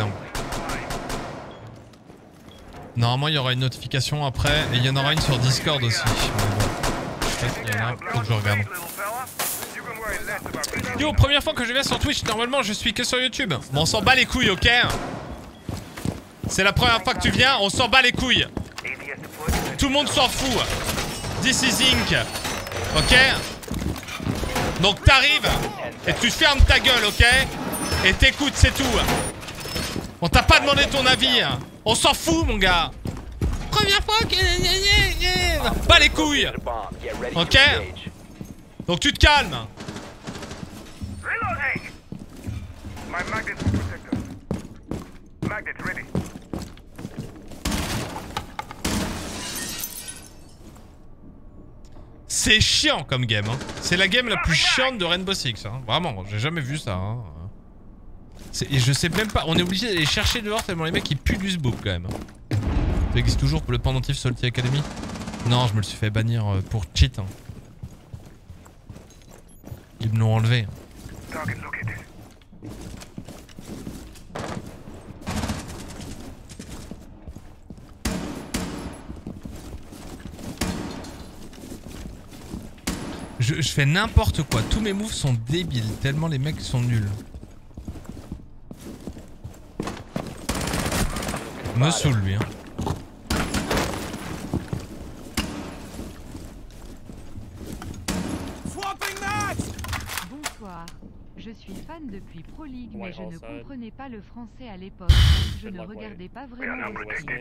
Normalement, il y aura une notification après et il y en aura une sur Discord aussi. Mais qu'il y en a, faut que je regarde. Yo, première fois que je viens sur Twitch, normalement je suis que sur YouTube. Bon, on s'en bat les couilles, ok? C'est la première fois que tu viens, on s'en bat les couilles. Tout le monde s'en fout. This is Inc. Ok? Donc t'arrives et tu fermes ta gueule, ok? Et t'écoutes, c'est tout. On t'a pas demandé ton avis. On s'en fout, mon gars. Première fois que... Pas les couilles. Ok? Donc tu te calmes. My magnets will protect us. Magnets ready. C'est chiant comme game. Hein. C'est la game la plus chiante de Rainbow Six. Hein. Vraiment, j'ai jamais vu ça. Hein. Et je sais même pas. On est obligé d'aller chercher dehors tellement les mecs ils puent du sbook quand même. Ça existe toujours pour le pendentif Salty Academy? Non, je me le suis fait bannir euh, pour cheat. hein. Ils me l'ont enlevé. Je, je fais n'importe quoi. Tous mes moves sont débiles tellement les mecs sont nuls. Me saoule lui. Hein. Bonsoir. Je suis fan depuis Pro League, mais je ne comprenais pas le français à l'époque. Je ne regardais pas vraiment les.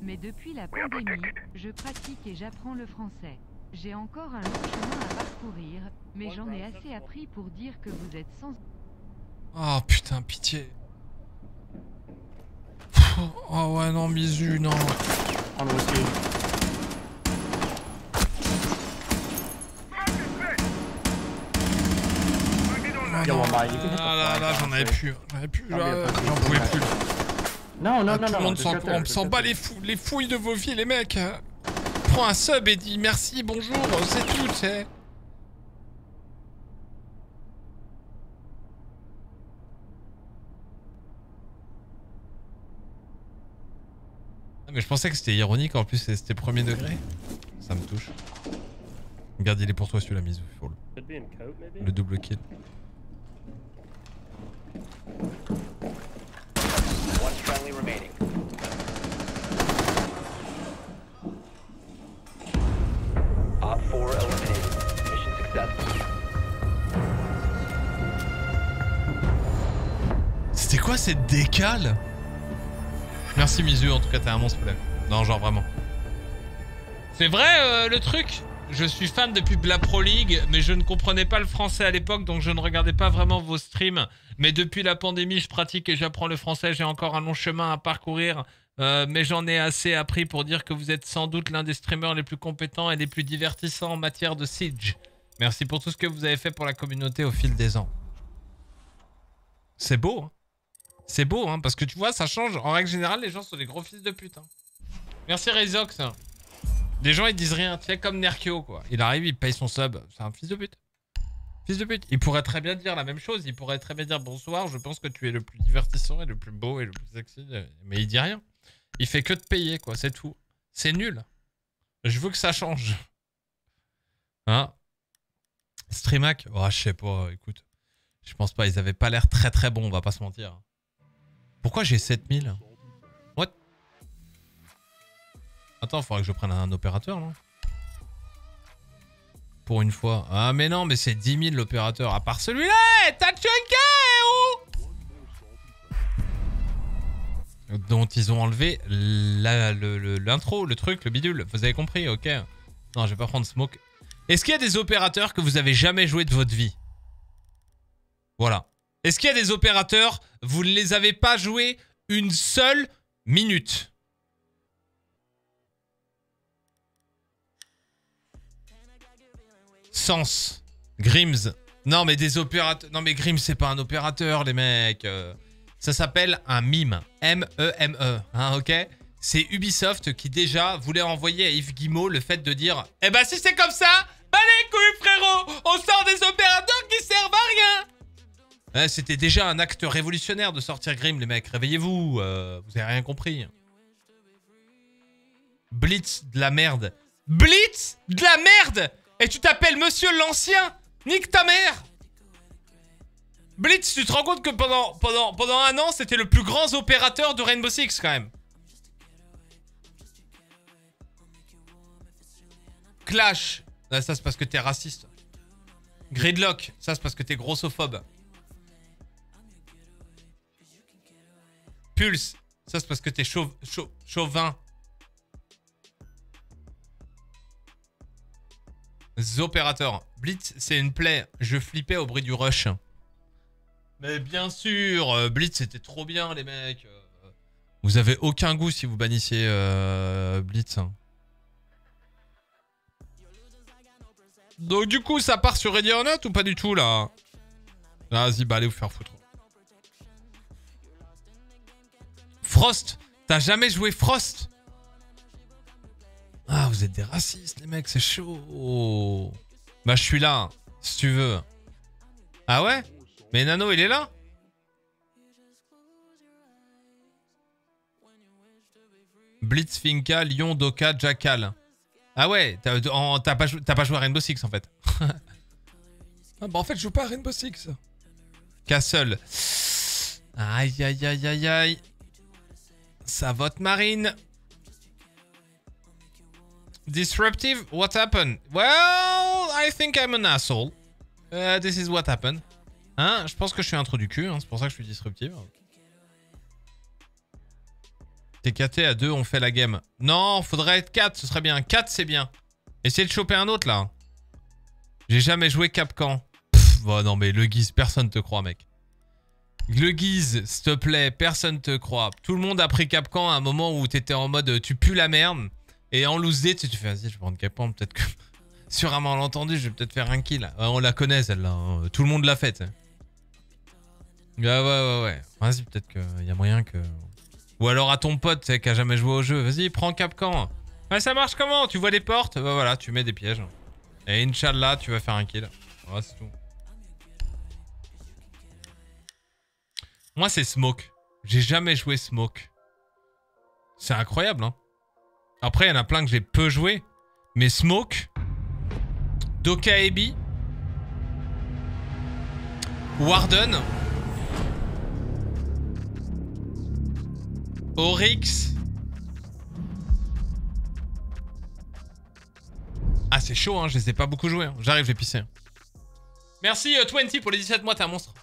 Mais depuis la pandémie, je pratique et j'apprends le français. J'ai encore un long chemin à parcourir, mais j'en ai assez appris pour dire que vous êtes sans... Oh putain, pitié. Oh ouais, non, Misu, non. On whiskey. Kill one by. You can hit the Ah là là, j'en avais plus. J'en avais plus. J'en pouvais plus. Non, non, Ah, non, Tout le non. monde s'en bat les, fou- les fouilles de vos vies, les mecs. Prends un sub et dis merci, bonjour, c'est tout, tu sais. Ah, mais je pensais que c'était ironique, en plus c'était premier degré. Ça me touche. Regarde, il est pour toi celui-là, Mizu. Le, le double kill. One friendly remaining. Op 4 eliminated. Mission successful. C'était quoi cette décale? Merci Mizu, en tout cas t'as un monstre problème. Non, genre vraiment. C'est vrai euh, le truc? Je suis fan depuis la Pro League, mais je ne comprenais pas le français à l'époque, donc je ne regardais pas vraiment vos streams. Mais depuis la pandémie, je pratique et j'apprends le français, j'ai encore un long chemin à parcourir. Euh, mais j'en ai assez appris pour dire que vous êtes sans doute l'un des streamers les plus compétents et les plus divertissants en matière de Siege. Merci pour tout ce que vous avez fait pour la communauté au fil des ans. C'est beau, hein c'est beau, hein, parce que tu vois, ça change. En règle générale, les gens sont des gros fils de pute. hein. Merci Rezox. Les gens, ils disent rien. Tu sais, comme Nerkio, quoi. Il arrive, il paye son sub. C'est un fils de pute. Fils de pute. Il pourrait très bien dire la même chose. Il pourrait très bien dire bonsoir, je pense que tu es le plus divertissant et le plus beau et le plus sexy. Mais il dit rien. Il fait que de payer, quoi. C'est tout. C'est nul. Je veux que ça change. Hein Streamac Oh, je sais pas. Écoute. Je pense pas. Ils avaient pas l'air très très bons, on va pas se mentir. Pourquoi j'ai 7000 What? Attends, faudrait que je prenne un opérateur, non? Pour une fois. Ah, mais non, mais c'est 10 000 l'opérateur. À part celui-là eh, T'as Dont ils ont enlevé l'intro, le, truc, le bidule. Vous avez compris, ok Non, je vais pas prendre smoke. Est-ce qu'il y a des opérateurs que vous avez jamais joué de votre vie? Voilà. Est-ce qu'il y a des opérateurs, vous ne les avez pas joués une seule minute? Sens. Grims. Non mais des opérateurs... Non mais Grims c'est pas un opérateur les mecs. Euh, Ça s'appelle un mime. M-E-M-E. Hein, ok? C'est Ubisoft qui déjà voulait envoyer à Yves Guillemot le fait de dire Eh ben si c'est comme ça, bah les couilles frérot On sort des opérateurs qui servent à rien Ouais, C'était déjà un acte révolutionnaire de sortir Grim, les mecs. Réveillez-vous, euh, vous avez rien compris. Blitz de la merde. Blitz de la merde Et tu t'appelles Monsieur l'Ancien Nique ta mère Blitz, tu te rends compte que pendant, un an, c'était le plus grand opérateur de Rainbow Six, quand même. Clash. Ça, c'est parce que t'es raciste. Gridlock. Ça, c'est parce que t'es grossophobe. Pulse. Ça, c'est parce que t'es chauvin. Opérateur. Blitz, c'est une plaie. Je flippais au bruit du rush. Mais bien sûr, euh, Blitz, c'était trop bien, les mecs. Euh, Vous avez aucun goût si vous bannissiez euh, Blitz. hein. Donc du coup, ça part sur Ready or ou pas du tout là? Vas-y, bah allez vous faire foutre. Frost T'as jamais joué Frost? Ah, vous êtes des racistes les mecs, c'est chaud. Bah je suis là, si tu veux. Ah ouais? Mais Nano, il est là Blitz, Finka, Lyon, Doka, Jackal. Ah ouais, pas, t'as pas joué à Rainbow Six en fait. ah bah en fait je joue pas à Rainbow Six. Castle. Aïe aïe aïe aïe aïe. Ça vote Marine. Disruptive, what happened? Well, I think I'm an asshole. Uh, this is what happened. Hein, je pense que je suis un trou du cul, hein, c'est pour ça que je suis disruptive. TKT à 2, on fait la game. Non, faudrait être 4, ce serait bien. 4, c'est bien. Essayez de choper un autre, là. J'ai jamais joué Capcan. Bon, non, mais le guise, personne te croit, mec. Le guise, s'il te plaît, personne te croit. Tout le monde a pris Capcan à un moment où t'étais en mode euh, tu pues la merde. Et en loose day, tu tu fais, vas-y, je vais prendre Capcan, peut-être que... Sur un malentendu, je vais peut-être faire un kill. Ouais, on la connaît, celle-là. hein. Tout le monde l'a faite. Ouais, ouais, ouais, ouais. Vas-y, peut-être qu'il y a moyen que... Ou alors à ton pote, qui a jamais joué au jeu. Vas-y, prends Capcan. Ouais, ça marche comment? Tu vois des portes? Bah voilà, tu mets des pièges. Et Inch'Allah, tu vas faire un kill. C'est tout. Moi, c'est Smoke. J'ai jamais joué Smoke. C'est incroyable, hein. Après, il y en a plein que j'ai peu joué. Mais Smoke, Doka Ebi, Warden, Oryx. Ah, c'est chaud, hein. Je les ai pas beaucoup joués. hein. J'arrive, je vais pisser. Merci, euh, 20 pour les 17 mois, t'es un monstre.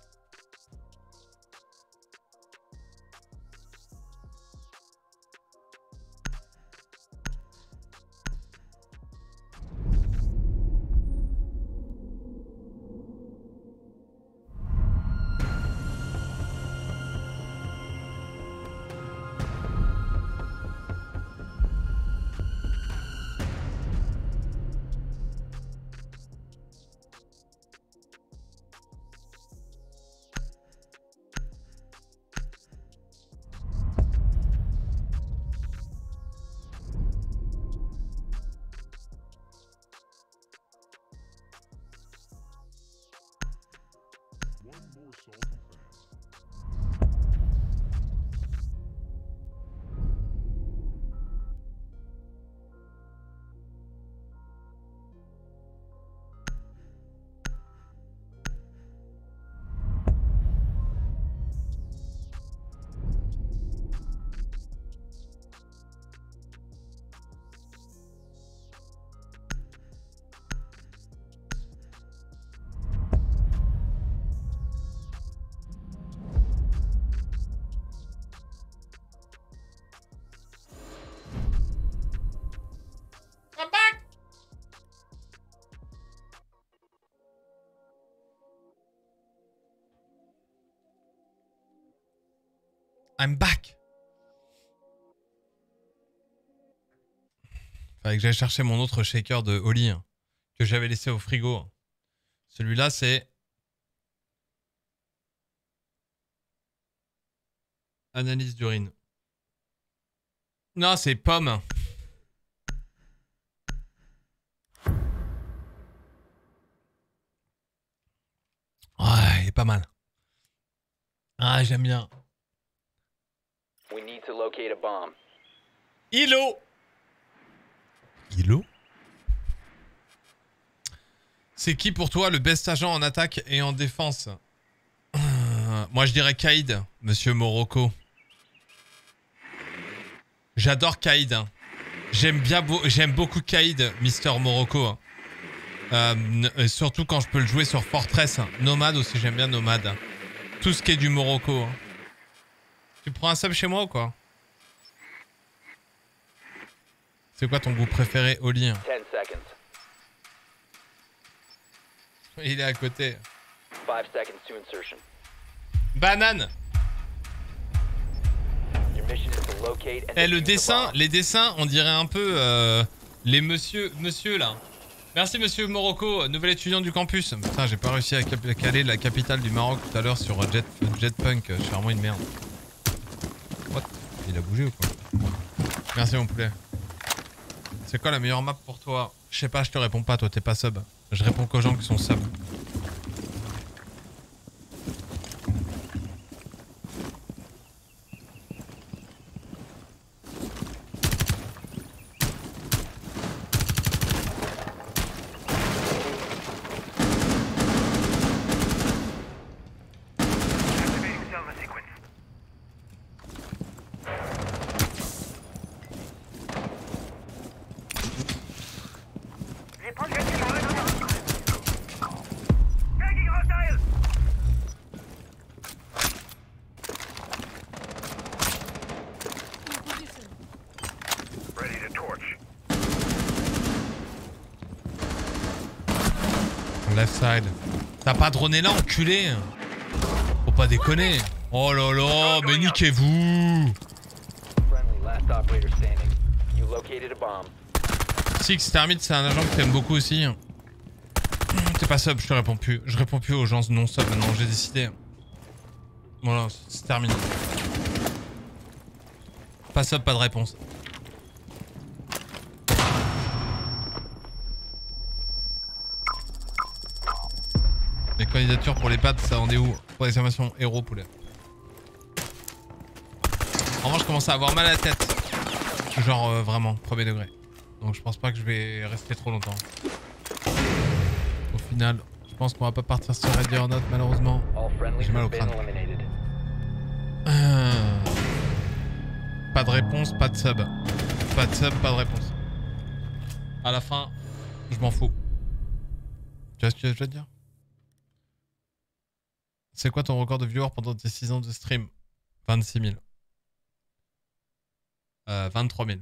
I'm back. Fallait que j'aille chercher mon autre shaker de Oli hein, que j'avais laissé au frigo. Celui-là, c'est analyse d'urine. Non, c'est pomme. Ouais, il est pas mal. Ah, j'aime bien. We need to locate a bomb. Ilo Ilo? C'est qui pour toi le best agent en attaque et en défense? Euh, Moi je dirais Kaïd, monsieur Morocco. J'adore Kaïd. hein. J'aime bien beau- j'aime beaucoup Kaïd, Mister Morocco. hein. Euh, surtout quand je peux le jouer sur Fortress. hein. Nomade aussi, j'aime bien Nomade. Tout ce qui est du Morocco. hein. Tu prends un sub chez moi ou quoi? C'est quoi ton goût préféré au lit hein? 10 seconds. Il est à côté. 5 seconds to insertion. Banane Eh, le dessin, les dessins, on dirait un peu euh, les monsieur, monsieur là. Merci monsieur Morocco, nouvel étudiant du campus. Putain, j'ai pas réussi à caler la capitale du Maroc tout à l'heure sur Jet, Jetpunk. Je suis vraiment une merde. Il a bougé ou quoi Merci mon poulet. C'est quoi la meilleure map pour toi? Je sais pas, je te réponds pas, toi t'es pas sub. Je réponds qu'aux gens qui sont sub. Activating Selma sequence. J'ai projeté le retour. Tagging hostile. Ready to torch. Left side. T'as pas droné là, enculé Faut pas déconner. Oh là là, mais niquez-vous Six, Termite, c'est un agent que t'aimes beaucoup aussi. T'es pas sub, je te réponds plus. Je réponds plus aux gens non sub maintenant, j'ai décidé. Voilà, c'est terminé. Pas sub, pas de réponse. Les candidatures pour les pattes, ça en est où? Pour l'exclamation héros poulet. En revanche, je commence à avoir mal à la tête. Genre euh, vraiment, premier degré. Donc je pense pas que je vais rester trop longtemps. Au final, je pense qu'on va pas partir sur Ready or Not malheureusement. J'ai mal au crâne. Euh, Pas de réponse, pas de sub. Pas de sub, pas de réponse. À la fin, je m'en fous. Tu vois ce que je veux dire? C'est quoi ton record de viewers pendant tes 6 ans de stream? 26 000. Euh, 23 000.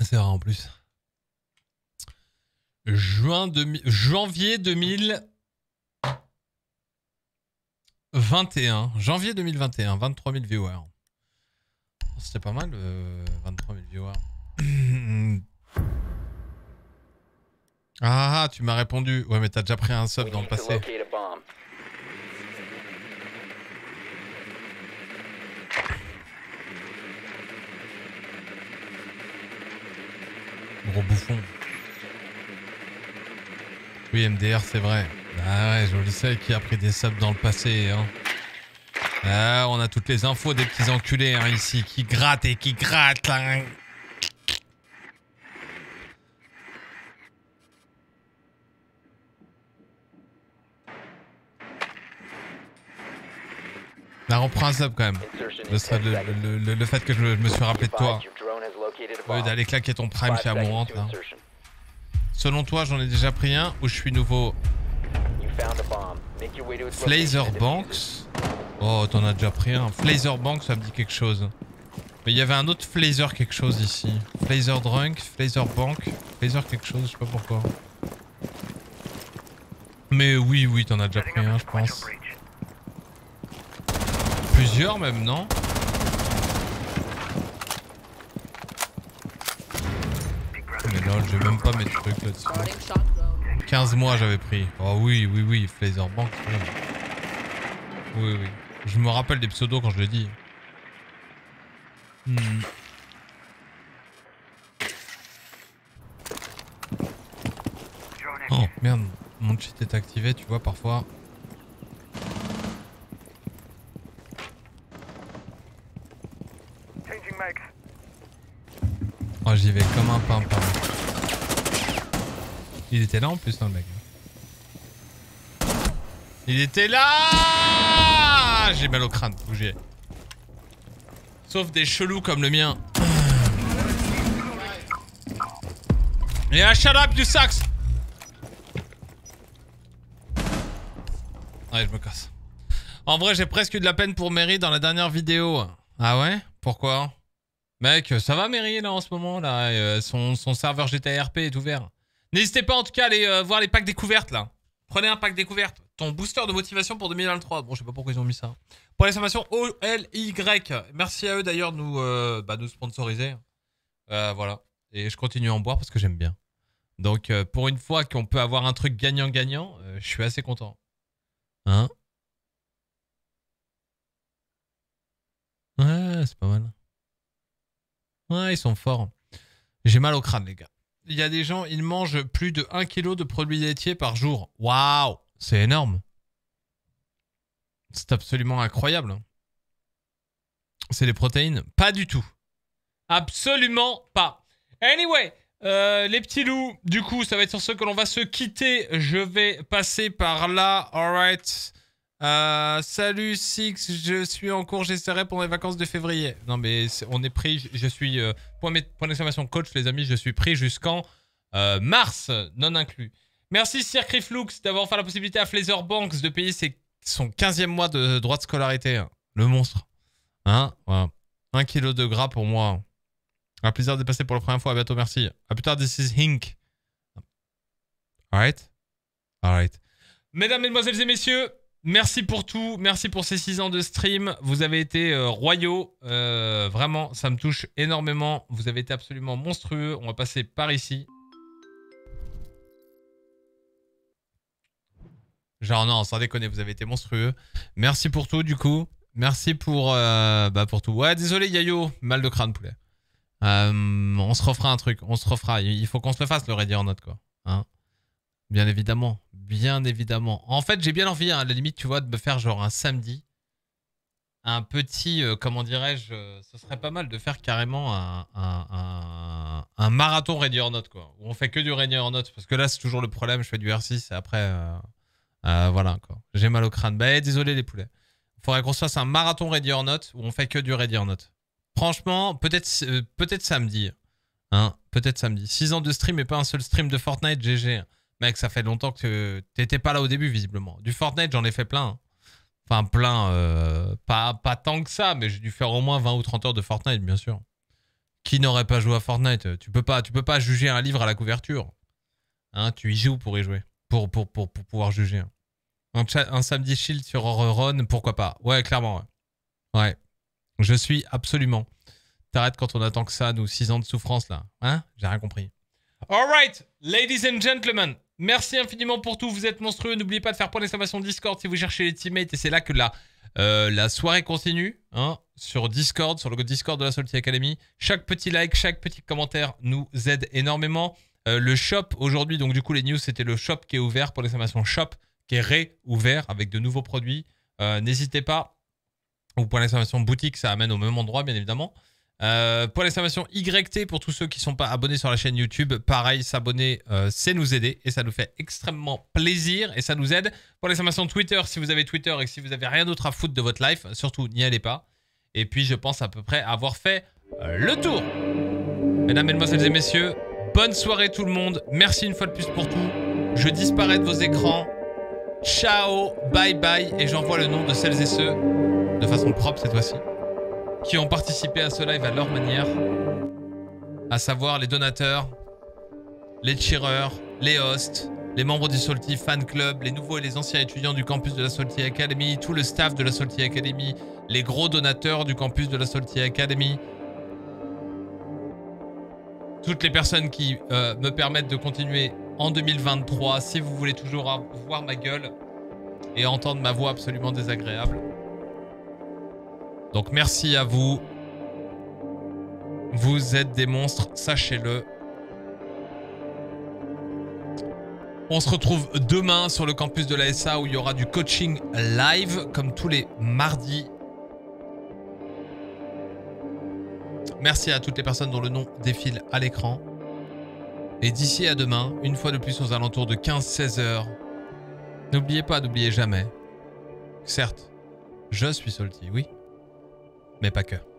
C'est rare en plus. Juin 2000 janvier 2021. Janvier 2021, 23 000 viewers. C'était pas mal, euh, 23 000 viewers. ah, tu m'as répondu. Ouais, mais t'as déjà pris un sub dans le passé. locate a bomb. Gros bouffon. Oui, MDR, c'est vrai. Ah ouais, je le sais qui a pris des subs dans le passé. Hein. Ah, on a toutes les infos des petits enculés hein, ici qui grattent et qui grattent. hein. Là, reprends un sub quand même. Le, le- fait que je me suis rappelé de toi. Bomb. d'aller claquer ton prime chez là. insertion. Selon toi, j'en ai déjà pris un ou je suis nouveau? Flazer Banks? Oh, t'en as déjà pris un. Flazer Banks, ça me dit quelque chose. Mais il y avait un autre Flazer quelque chose ici. Flazer Drunk, Flazer Bank, Flazer quelque chose, je sais pas pourquoi. Mais oui, oui, t'en as déjà pris un, je pense. Plusieurs même, non? Mais lol, j'ai même pas mes trucs là-dessus. 15 mois j'avais pris. Oh oui, oui, oui, Flazer Bank. Oui. oui, oui. Je me rappelle des pseudos quand je l'ai dit. Hmm. Oh merde, mon cheat est activé, tu vois, parfois. Oh, j'y vais comme un pimpin. Il était là en plus, non, le mec. Il était là J'ai mal au crâne, faut. Sauf des chelous comme le mien. Et un shut up, du sax Ouais, je me casse. En vrai, j'ai presque eu de la peine pour Mary dans la dernière vidéo. Ah ouais? Pourquoi? Mec, ça va Mary là en ce moment là euh, son, son serveur GTRP est ouvert. N'hésitez pas en tout cas à aller euh, voir les packs découvertes là. Prenez un pack découverte. ton booster de motivation pour 2023. Bon, je sais pas pourquoi ils ont mis ça. Pour l'exclamation OLY. Merci à eux d'ailleurs de nous, euh, bah, sponsoriser. Euh, voilà. Et je continue à en boire parce que j'aime bien. Donc, pour une fois qu'on peut avoir un truc gagnant-gagnant, je suis assez content. Hein? Ouais, c'est pas mal. Ouais, ils sont forts. J'ai mal au crâne, les gars. Il y a des gens, ils mangent plus de 1 kg de produits laitiers par jour. Waouh C'est énorme. C'est absolument incroyable. C'est les protéines? Pas du tout. Absolument pas. Anyway, euh, les petits loups, du coup, ça va être sur ce que l'on va se quitter. Je vais passer par là. Alright. Euh, salut Six, je suis en cours, j'essaierai pour les vacances de février. Non mais on est pris, je, suis, euh, point, d'exclamation coach les amis, je suis pris jusqu'en euh, mars, non inclus. Merci Sir Criflux d'avoir offert la possibilité à Flazer Banks de payer son 15e mois de droit de scolarité. Le monstre. Hein. Un kilo de gras pour moi. Un plaisir de passer pour la première fois, à bientôt, merci. À plus tard, this is Hink. Alright? Alright. Mesdames, Mesdemoiselles et Messieurs, merci pour tout. Merci pour ces 6 ans de stream. Vous avez été euh, royaux. Euh, vraiment, ça me touche énormément. Vous avez été absolument monstrueux. On va passer par ici. Genre non, sans déconner, vous avez été monstrueux. Merci pour tout du coup. Merci pour, euh, bah, pour tout. Ouais, désolé Yayo, mal de crâne poulet. On se refera un truc, on se refera. Il faut qu'on se le fasse le Ready or Not quoi. Hein bien évidemment, bien évidemment. En fait, j'ai bien envie, hein, à la limite, tu vois, de me faire genre un samedi. Un petit, euh, comment dirais-je, euh, ce serait pas mal de faire carrément un, un, marathon Ready or Not quoi. Où on fait que du Ready or Not. Parce que là, c'est toujours le problème, je fais du R6 et après, euh, voilà quoi. J'ai mal au crâne. Bah, désolé les poulets. Faudrait qu'on se fasse un marathon Ready or Not où on fait que du Ready or Not. Franchement, peut-être peut-être samedi. Hein, peut-être samedi. 6 ans de stream et pas un seul stream de Fortnite, GG. Mec, ça fait longtemps que t'étais pas là au début, visiblement. Du Fortnite, j'en ai fait plein. Enfin, plein. euh, pas, pas tant que ça, mais j'ai dû faire au moins 20 ou 30 heures de Fortnite, bien sûr. Qui n'aurait pas joué à Fortnite? Tu peux pas, tu peux pas juger un livre à la couverture. Hein, tu y joues pour y jouer. Pour, pour, pour, pour pouvoir juger. Un, samedi shield sur Run, pourquoi pas? Ouais, clairement. Ouais. ouais. Je suis absolument. T'arrêtes quand on attend que ça, nous, 6 ans de souffrance, là. Hein? J'ai rien compris. Alright, ladies and gentlemen, merci infiniment pour tout. Vous êtes monstrueux. N'oubliez pas de faire point d'exclamation Discord si vous cherchez les teammates. Et c'est là que la, euh, soirée continue. Hein, sur Discord, sur le Discord de la Salty Academy. Chaque petit like, chaque petit commentaire nous aide énormément. Euh, le shop aujourd'hui, donc du coup, les news, c'était le shop qui est ouvert pour l'exclamation shop qui est réouvert avec de nouveaux produits. Euh, N'hésitez pas. Ou point d'exclamation boutique, ça amène au même endroit, bien évidemment. Euh, pour l'exclamation YT, pour tous ceux qui ne sont pas abonnés sur la chaîne YouTube, pareil, s'abonner, euh, c'est nous aider et ça nous fait extrêmement plaisir et ça nous aide. Pour l'exclamation Twitter, si vous avez Twitter et si vous avez rien d'autre à foutre de votre life, surtout n'y allez pas. Et puis je pense à peu près avoir fait euh, le tour. Mesdames, Mesdemoiselles et Messieurs, bonne soirée tout le monde. Merci une fois de plus pour tout. Je disparais de vos écrans. Ciao, bye bye et j'envoie le nom de celles et ceux, de façon propre cette fois-ci, qui ont participé à ce live à leur manière, à savoir les donateurs, les cheerers, les hosts, les membres du Salty Fan Club, les nouveaux et les anciens étudiants du campus de la Salty Academy, tout le staff de la Salty Academy, les gros donateurs du campus de la Salty Academy, toutes les personnes qui euh, me permettent de continuer en 2023. Si vous voulez toujours voir ma gueule et entendre ma voix absolument désagréable. Donc merci à vous. Vous êtes des monstres, sachez-le. On se retrouve demain sur le campus de la SA où il y aura du coaching live comme tous les mardis. Merci à toutes les personnes dont le nom défile à l'écran. Et d'ici à demain, une fois de plus aux alentours de 15-16 heures, n'oubliez pas, n'oubliez jamais. Certes, je suis salty, oui, mais pas que.